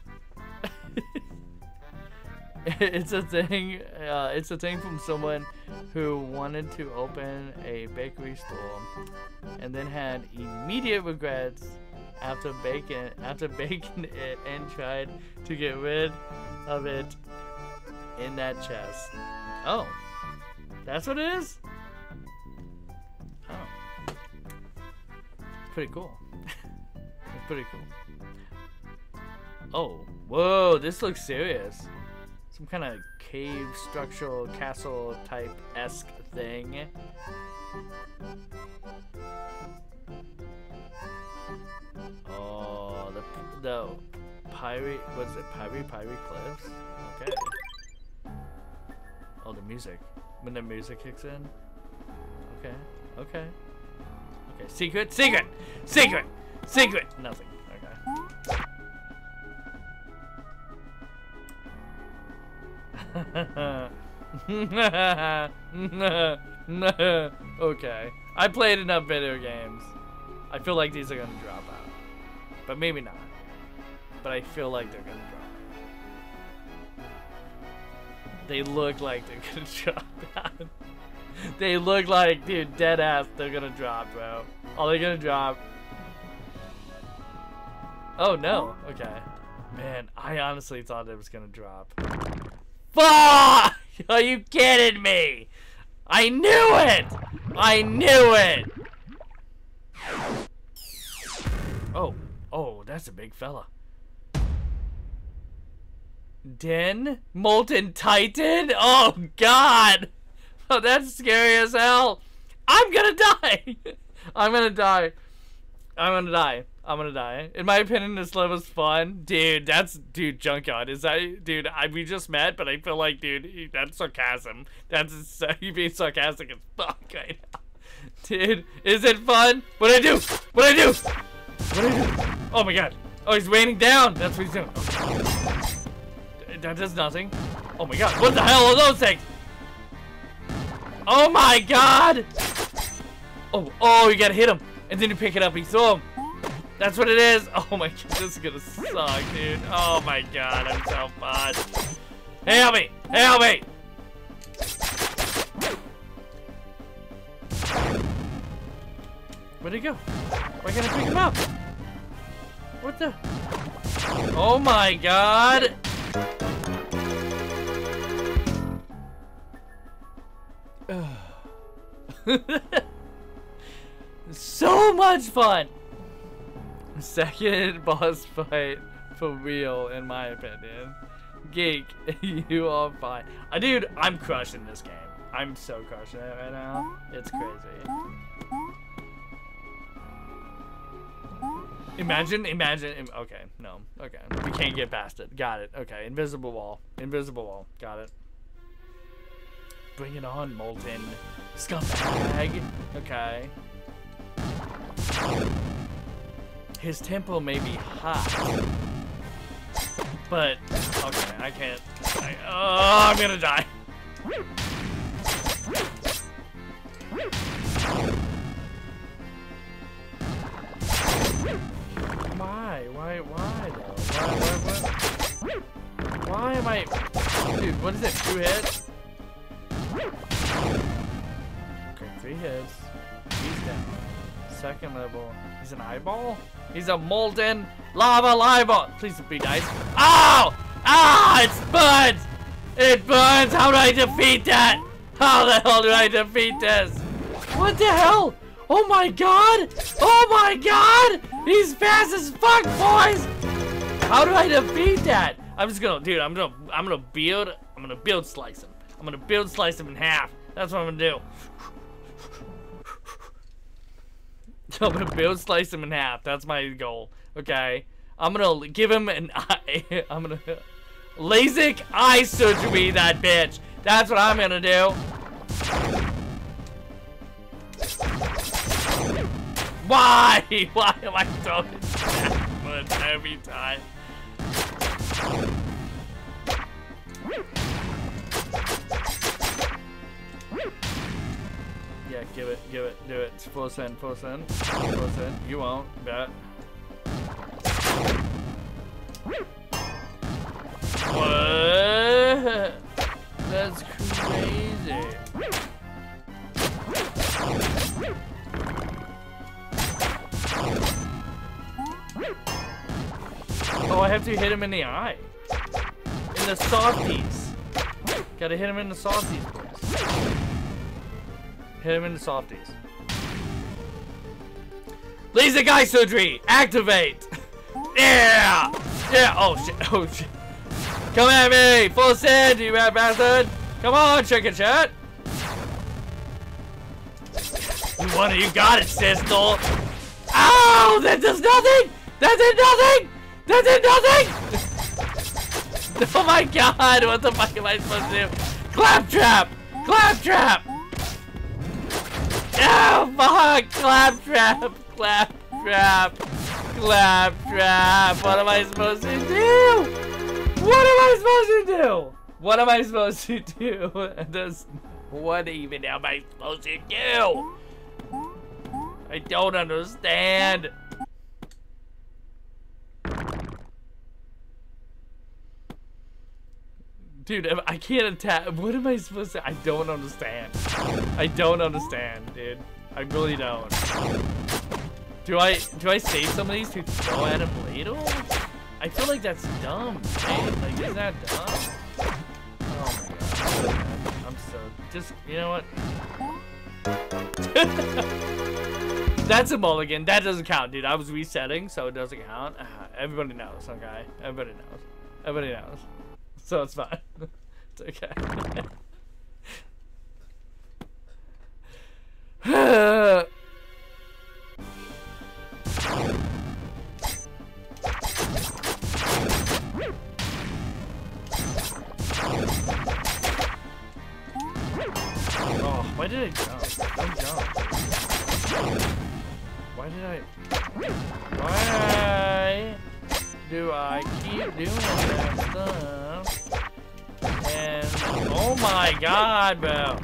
[laughs] it's a thing. Uh, it's a thing from someone who wanted to open a bakery store and then had immediate regrets after baking after [laughs] baking it and tried to get rid of it in that chest. Oh, that's what it is. Oh, pretty cool. [laughs] it's pretty cool. Oh, whoa! This looks serious some kind of cave structural castle type esque thing. Oh, the the pirate what's it? Pirate pirate cliffs. Okay. Oh, the music. When the music kicks in. Okay. Okay. Okay. Secret. Secret. Secret. Secret. Nothing. Okay. [laughs] okay. I played enough video games. I feel like these are gonna drop out. But maybe not. But I feel like they're gonna drop out. They look like they're gonna [laughs] drop out. they look like, dude, dead ass, they're gonna drop, bro. Oh, they're gonna drop. Oh, no. Okay. Man, I honestly thought it was gonna drop. Fuck! [laughs] Are you kidding me? I knew it! I knew it! Oh, oh, that's a big fella. Den? Molten Titan? Oh, God! [laughs] Oh, that's scary as hell! I'm gonna die! [laughs] I'm gonna die. I'm gonna die. I'm gonna die. In my opinion, this level's fun. Dude, that's... Dude, Junkyard, is that... Dude, I, we just met, but I feel like, dude, that's sarcasm. That's... [laughs] You being sarcastic as fuck right now. [laughs] Dude, is it fun? What'd I do? What'd I do? What'd I do? Oh my god. Oh, he's raining down. That's what he's doing. That does nothing. Oh my god. What the hell are those things? Oh my god. Oh, oh, you gotta hit him. And then you pick it up and you throw him. That's what it is. [laughs] Oh my god, this is gonna suck, dude. Oh my god, I'm so fun. Hey, help me! Help me! Where'd he go? Why can't I pick him up? What the? Oh my god! [sighs] [laughs] so much fun! [laughs] Second boss fight for real, in my opinion. Geek, [laughs] you are fine. Uh, dude, I'm crushing this game. I'm so crushing it right now. It's crazy. Imagine, imagine, im- okay, no, okay. We can't get past it. Got it. Okay, invisible wall. Invisible wall. Got it. Bring it on, Molten. Scumbag. Okay. His tempo may be hot. But, okay, I can't. I, oh, I'm gonna die. Why? Why? Why? Why? Why? Why? Why am I? Dude, what is it? Two hits? Okay, three hits. He's down. Second level. He's an eyeball? He's a molten lava eyeball. Please be nice. Ow! Ah! It burns! It burns! How do I defeat that? How the hell do I defeat this? What the hell? Oh my god! Oh my god! He's fast as fuck, boys! How do I defeat that? I'm just gonna, dude, I'm gonna, I'm gonna build, I'm gonna build slice him. I'm gonna build slice him in half. That's what I'm gonna do. [laughs] I'm gonna build slice him in half. That's my goal. Okay. I'm gonna give him an [laughs] eye. I'm gonna LASIK eye surgery that bitch. That's what I'm gonna do. Why? [laughs] Why am I throwing much every time? Yeah, give it, give it, do it. Full send, full send, full send. You won't, bet. What? That's crazy. Oh, I have to hit him in the eye. In the softies. Gotta hit him in the softies, boys. Hit him in the softies. Laser guy surgery! Activate! Yeah! Yeah! Oh shit! [laughs] Oh shit! Come at me! Full send, you rat bastard! Come on, chicken chat! You want it? You got it, Sistel! Ow! Oh, that does nothing! That did nothing! That did nothing! [laughs] oh my god! What the fuck am I supposed to do? Claptrap! Claptrap! Oh fuck! Claptrap! Claptrap! Claptrap! What am I supposed to do? What am I supposed to do? What am I supposed to do? [laughs] Does what even am I supposed to do? I don't understand. Dude, I can't attack. What am I supposed to? I don't understand. I don't understand, dude. I really don't. Do I do I save some of these to throw at him later? I feel like that's dumb. Right? Like, is that dumb? Oh my god. I'm so just. You know what? [laughs] That's a mulligan. That doesn't count, dude. I was resetting, so it doesn't count. Uh, everybody knows, okay? Everybody knows. Everybody knows. So it's fine. [laughs] it's okay. [laughs] oh, why did I jump? Jump. Why did I? Why do I keep doing that stuff? And oh my god, bro.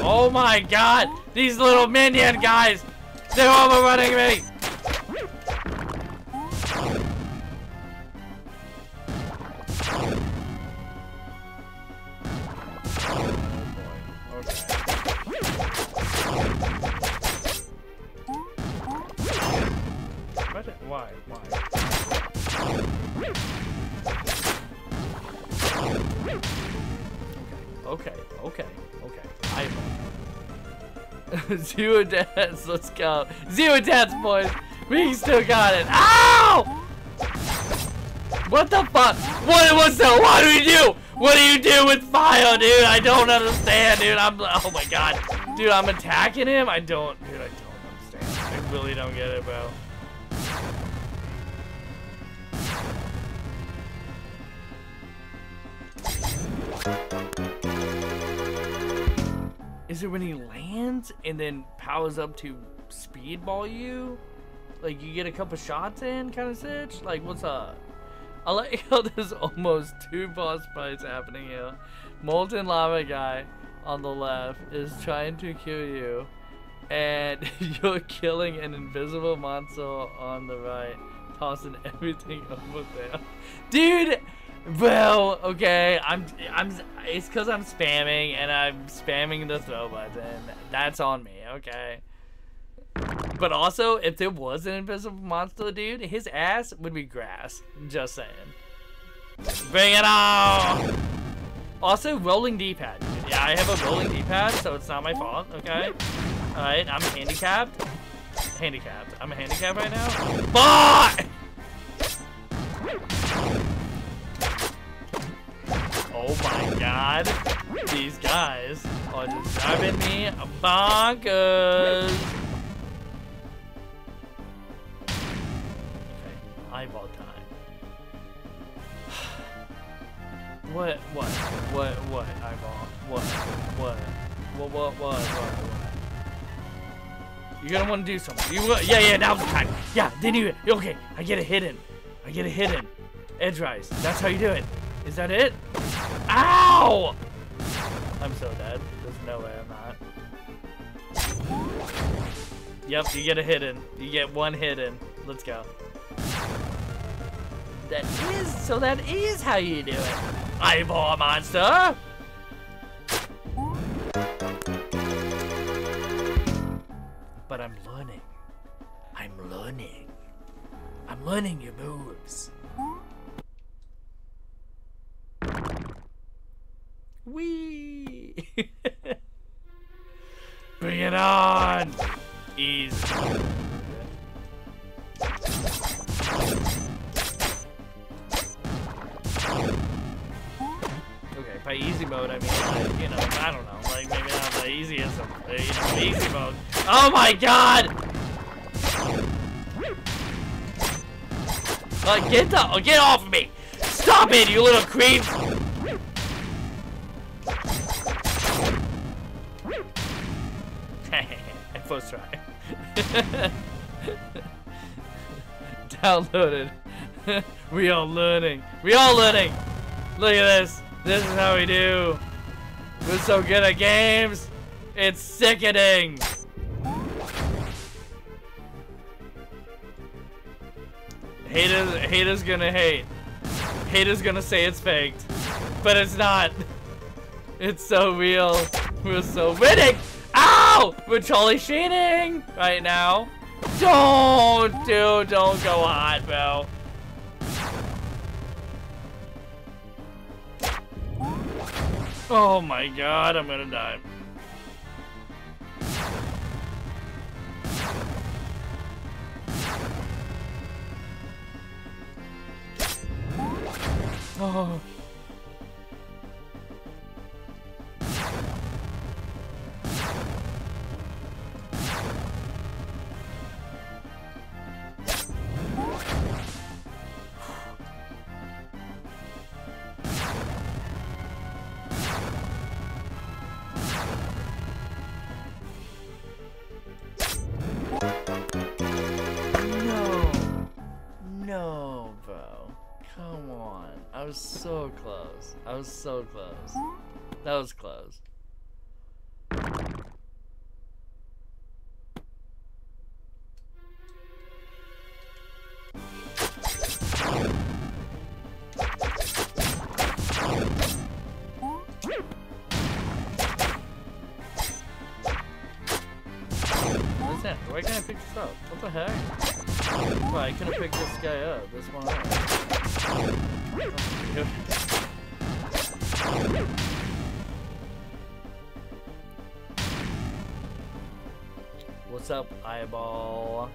Oh my god! These little minion guys! They're overrunning me! Why? Why? Okay, okay, okay. I [laughs] Zero deaths, let's go. Zero deaths, boys! We still got it. Ow! What the fuck? What was that? What do we do? What do you do with fire, dude? I don't understand, dude. I'm, oh my god. Dude, I'm attacking him? I don't, dude, I don't understand. I really don't get it, bro. Is it when he lands and then powers up to speedball you? Like you get a couple shots in kind of sitch? Like what's up? I like [laughs] how there's almost two boss fights happening here. Molten Lava Guy on the left is trying to kill you. And [laughs] you're killing an invisible monster on the right. Tossing everything [laughs] over there. Dude! Well, okay, I'm, I'm, it's cause I'm spamming and I'm spamming the throw button. That's on me, okay? But also, if there was an invisible monster, dude, his ass would be grass. Just saying. Bring it on! Also, rolling D-pad. Yeah, I have a rolling D-pad, so it's not my fault, okay? Alright, I'm handicapped. Handicapped. I'm a handicapped right now. Fuck! Oh my god. These guys are just driving me bonkers. Okay, eyeball time. [sighs] What, what, what, what, eyeball? What, what, what, what, what, what, what? You're gonna wanna do something. You will, yeah, yeah, now's the time. Yeah, then you, okay, I get it hidden. I get it hidden. Edge rise. That's how you do it. Is that it? Ow! I'm so dead. There's no way I'm not. Yep, you get a hidden. You get one hidden. Let's go. That is, so that is how you do it. Eyeball monster! But I'm learning. I'm learning. I'm learning your moves. Wee! [laughs] Bring it on! Easy. Okay, by easy mode, I mean, you know, I don't know, like, maybe not the easiest of, uh, you know, easy mode. Oh my god! Like, get the, get off of me! Stop it, you little creep! First try. [laughs] Downloaded. [laughs] we are learning. We are learning. Look at this. This is how we do. We're so good at games. It's sickening. Haters, haters gonna hate. Haters gonna say it's faked, but it's not. [laughs] It's so real. We're so winning. Ow! We're Charlie Sheening right now. Don't, dude, don't go hot, bro. Oh my god, I'm gonna die. Oh. No, bro. Come on. I was so close. I was so close. That was close. What's that? Why can't I pick this up? What the heck? Why I couldn't pick this guy up? This one up. What's up, eyeball?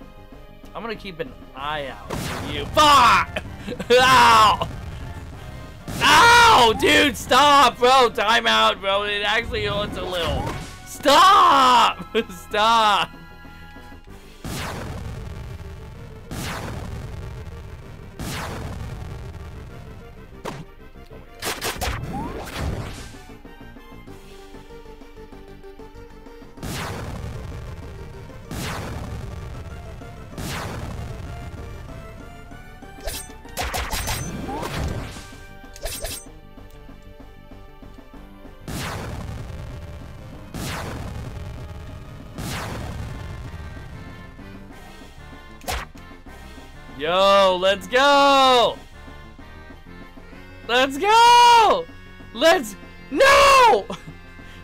I'm gonna keep an eye out for you. Fuck! [laughs] Ow! Ow! Dude, stop, bro! Time out, bro. It actually hurts a little. Stop! [laughs] Stop! Yo, let's go! Let's go! Let's no!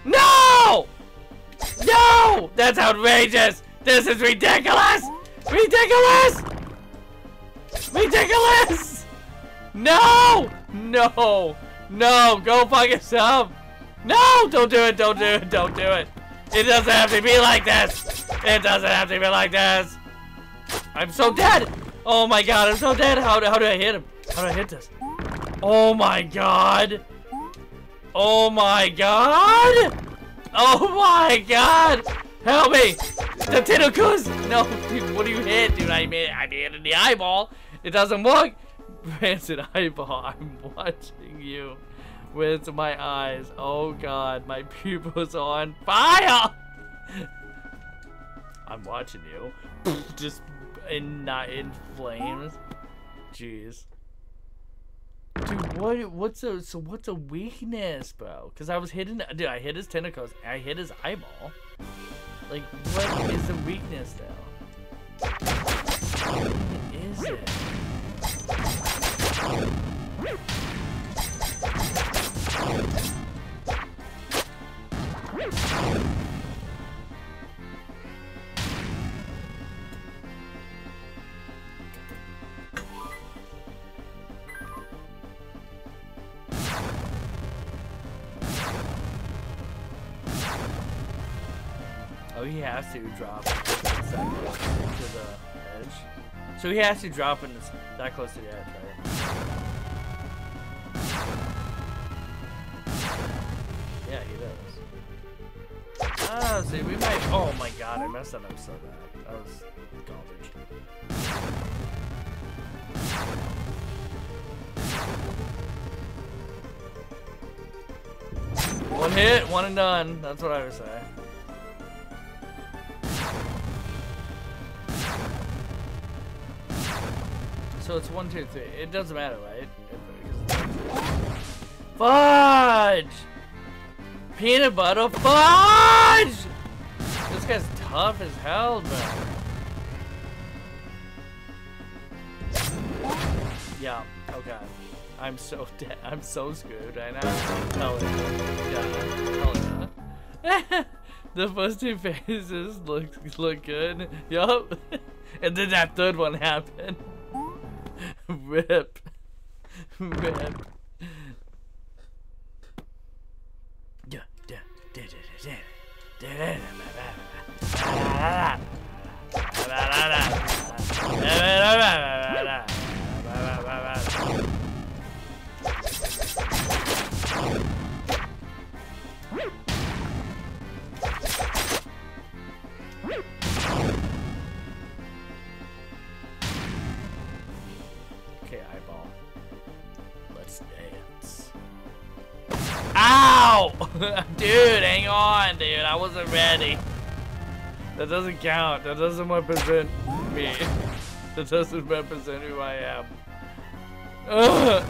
No! No! That's outrageous! This is ridiculous! Ridiculous! Ridiculous! No! No! No! Go fuck yourself! No! Don't do it! Don't do it! Don't do it! It doesn't have to be like this! It doesn't have to be like this! I'm so dead! Oh my god, I'm so dead! How, how do I hit him? How do I hit this? Oh my god! Oh my god! Oh my god! Help me! The tentacles! No, dude, what do you hit, dude? I mean, I mean in the eyeball. It doesn't work. Rancid eyeball. [laughs] I'm watching you with my eyes. Oh god, my pupils are on fire! [laughs] I'm watching you. [laughs] Just in not in flames. Jeez. Dude, what? What's a so? What's a weakness, bro? Cause I was hitting. Dude, I hit his tentacles. I hit his eyeball. Like, what is the weakness though? What is it? Oh, he has to drop to the edge. So he has to drop in this, that close to the edge, right? Yeah, he does. Ah, see, we might. Oh my god, I messed that up so bad. That was garbage. One hit, one and done. That's what I would say. So it's one, two, three. It doesn't matter, right? Fudge! Peanut butter fudge! This guy's tough as hell, bro. Yeah, oh okay. I'm so [laughs] dead. I'm so screwed right now. Hell yeah. Yeah, hell [laughs] yeah. the first two phases look look good. [laughs] Yup. and then that third one happened. [laughs] Rip. Rip. Yeah, No! [laughs] dude, hang on, dude. I wasn't ready. That doesn't count. That doesn't represent me. [laughs] That doesn't represent who I am. Ugh.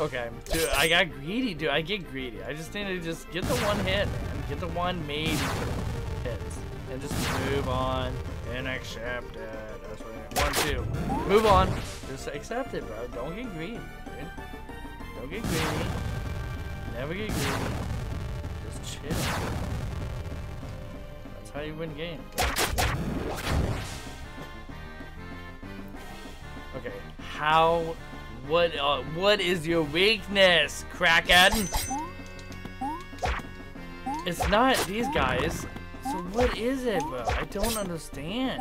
Okay, dude, I got greedy, dude. I get greedy. I just need to just get the one hit, man. Get the one maybe hits. And just move on and accept it. One, two. Move on. Just accept it, bro. Don't get greedy, dude. Don't get greedy. Never get greedy. Just chill. That's how you win games. Okay, how what uh, what is your weakness, crackhead? It's not these guys. So what is it, bro? I don't understand.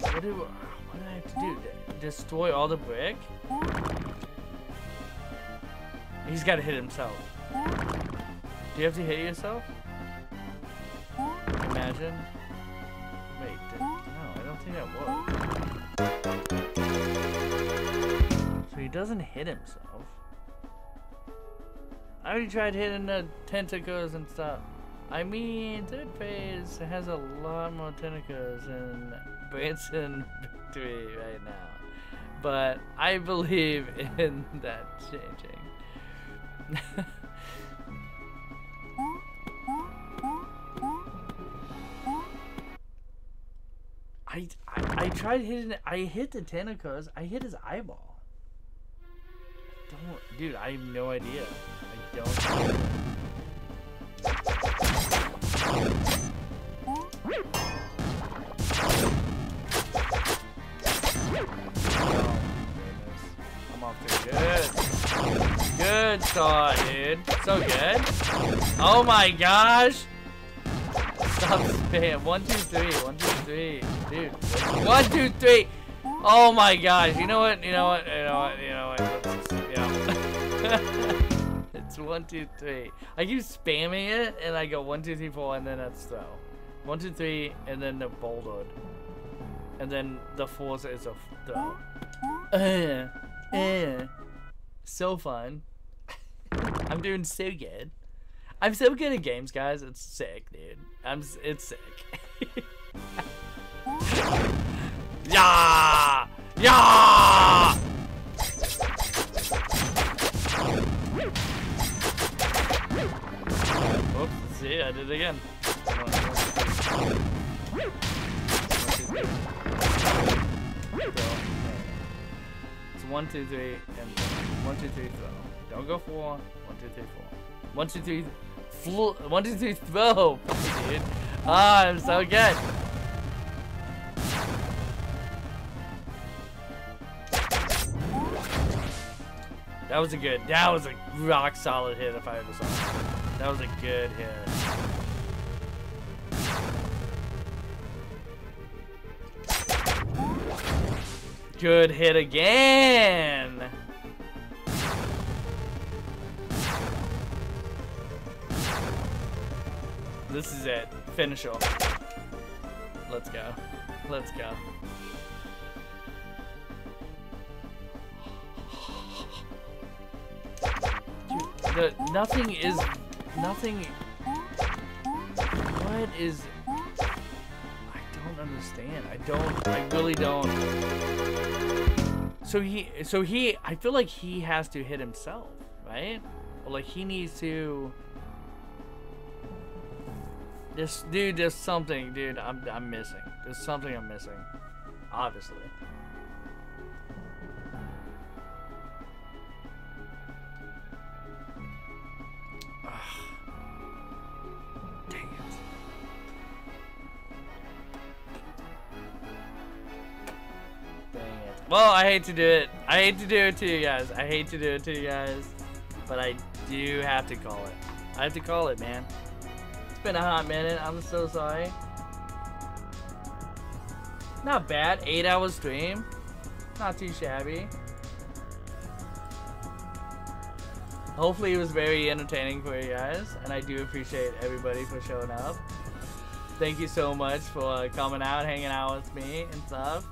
What do what do I have to do? Destroy all the brick? He's got to hit himself. Do you have to hit yourself? Imagine. Wait, no, I don't think that worked. So he doesn't hit himself. I already tried hitting the tentacles and stuff. I mean, third phase has a lot more tentacles than Branson Victory right now. But I believe in [laughs] that changing. [laughs] I, I I tried hitting I hit the tentacles. I hit his eyeball. Don't dude, I have no idea. I don't Oh. I'm off to good. Good start, dude. So good. Oh my gosh. Stop spam. One, two, three. One, two, three. Dude. One, two, three. Oh my gosh. You know what? You know what? You know what? You know what? Yeah. [laughs] it's one, two, three. I keep spamming it and I go one, two, three, four, and then that's throw. One, two, three, and then the bouldered. And then the fourth is a throw. Uh, uh. So fun. [laughs] I'm doing so good. I'm so good at games, guys. It's sick, dude. I'm. It's sick. [laughs] yeah, yeah. Oops. See, I did it again. It's one, two, three, and one, two, three, throw. Don't go four. One, two, three, four. One, two, three, fl one, two, three, throw. [laughs] Dude. Ah, I'm so good. That was a good, that was a rock solid hit if I ever saw it. That was a good hit. Good hit again. This is it. Finish off. Let's go. Let's go. Dude, the nothing is nothing. What is? Don't understand. I don't. I really don't. So he. So he. I feel like he has to hit himself, right? Or like he needs to. This dude, there's something, dude. I'm I'm missing. There's something I'm missing. Obviously. Dang Well, I hate to do it. I hate to do it to you guys. I hate to do it to you guys. But I do have to call it. I have to call it, man. It's been a hot minute. I'm so sorry. Not bad. Eight hour stream. Not too shabby. Hopefully it was very entertaining for you guys. And I do appreciate everybody for showing up. Thank you so much for uh, coming out, hanging out with me and stuff.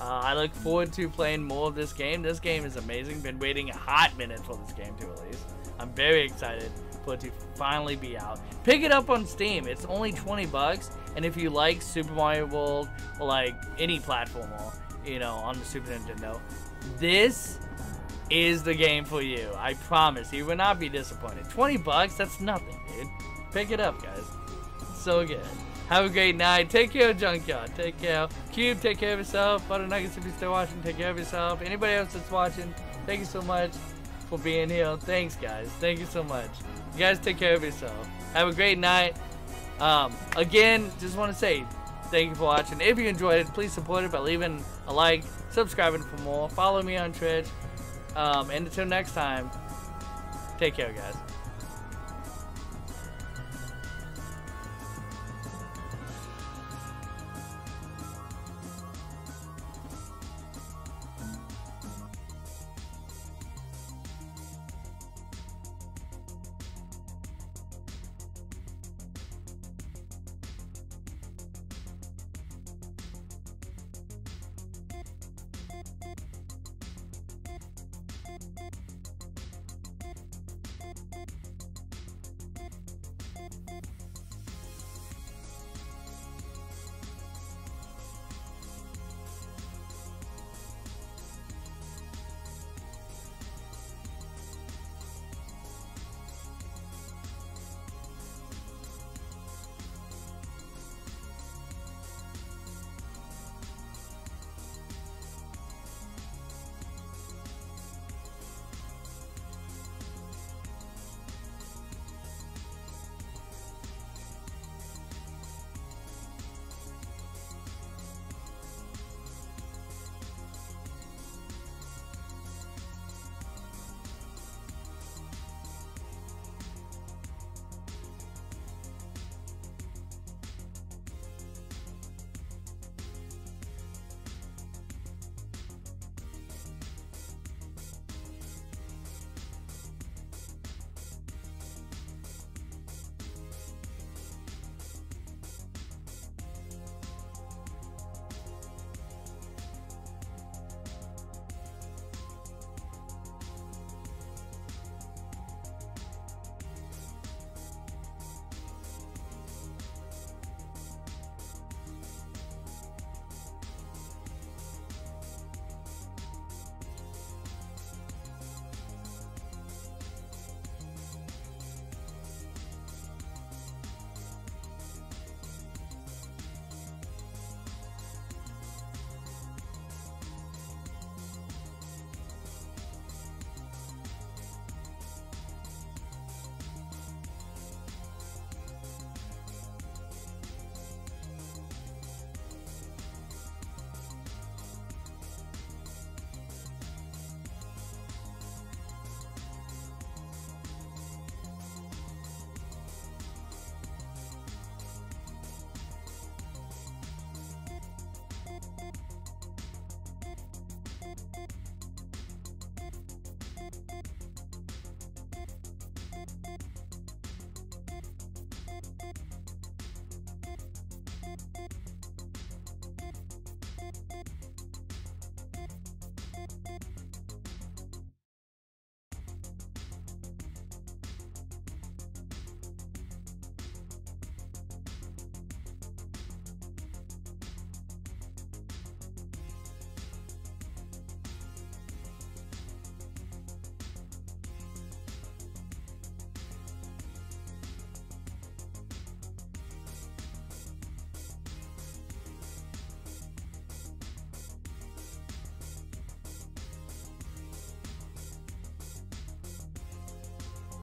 Uh, I look forward to playing more of this game. This game is amazing. Been waiting a hot minute for this game to release. I'm very excited for it to finally be out. Pick it up on Steam. It's only 20 bucks, and if you like Super Mario World or like any platformer, you know, on the Super Nintendo, this is the game for you. I promise. You will not be disappointed. 20 bucks? That's nothing, dude. Pick it up, guys. So good. Have a great night. Take care, of Junkyard. Take care. Cube, take care of yourself. Butter Nuggets, if you're still watching, take care of yourself. Anybody else that's watching, thank you so much for being here. Thanks, guys. Thank you so much. You guys take care of yourself. Have a great night. Um, again, just want to say thank you for watching. If you enjoyed it, please support it by leaving a like, subscribing for more. Follow me on Twitch. Um, and until next time, take care, guys.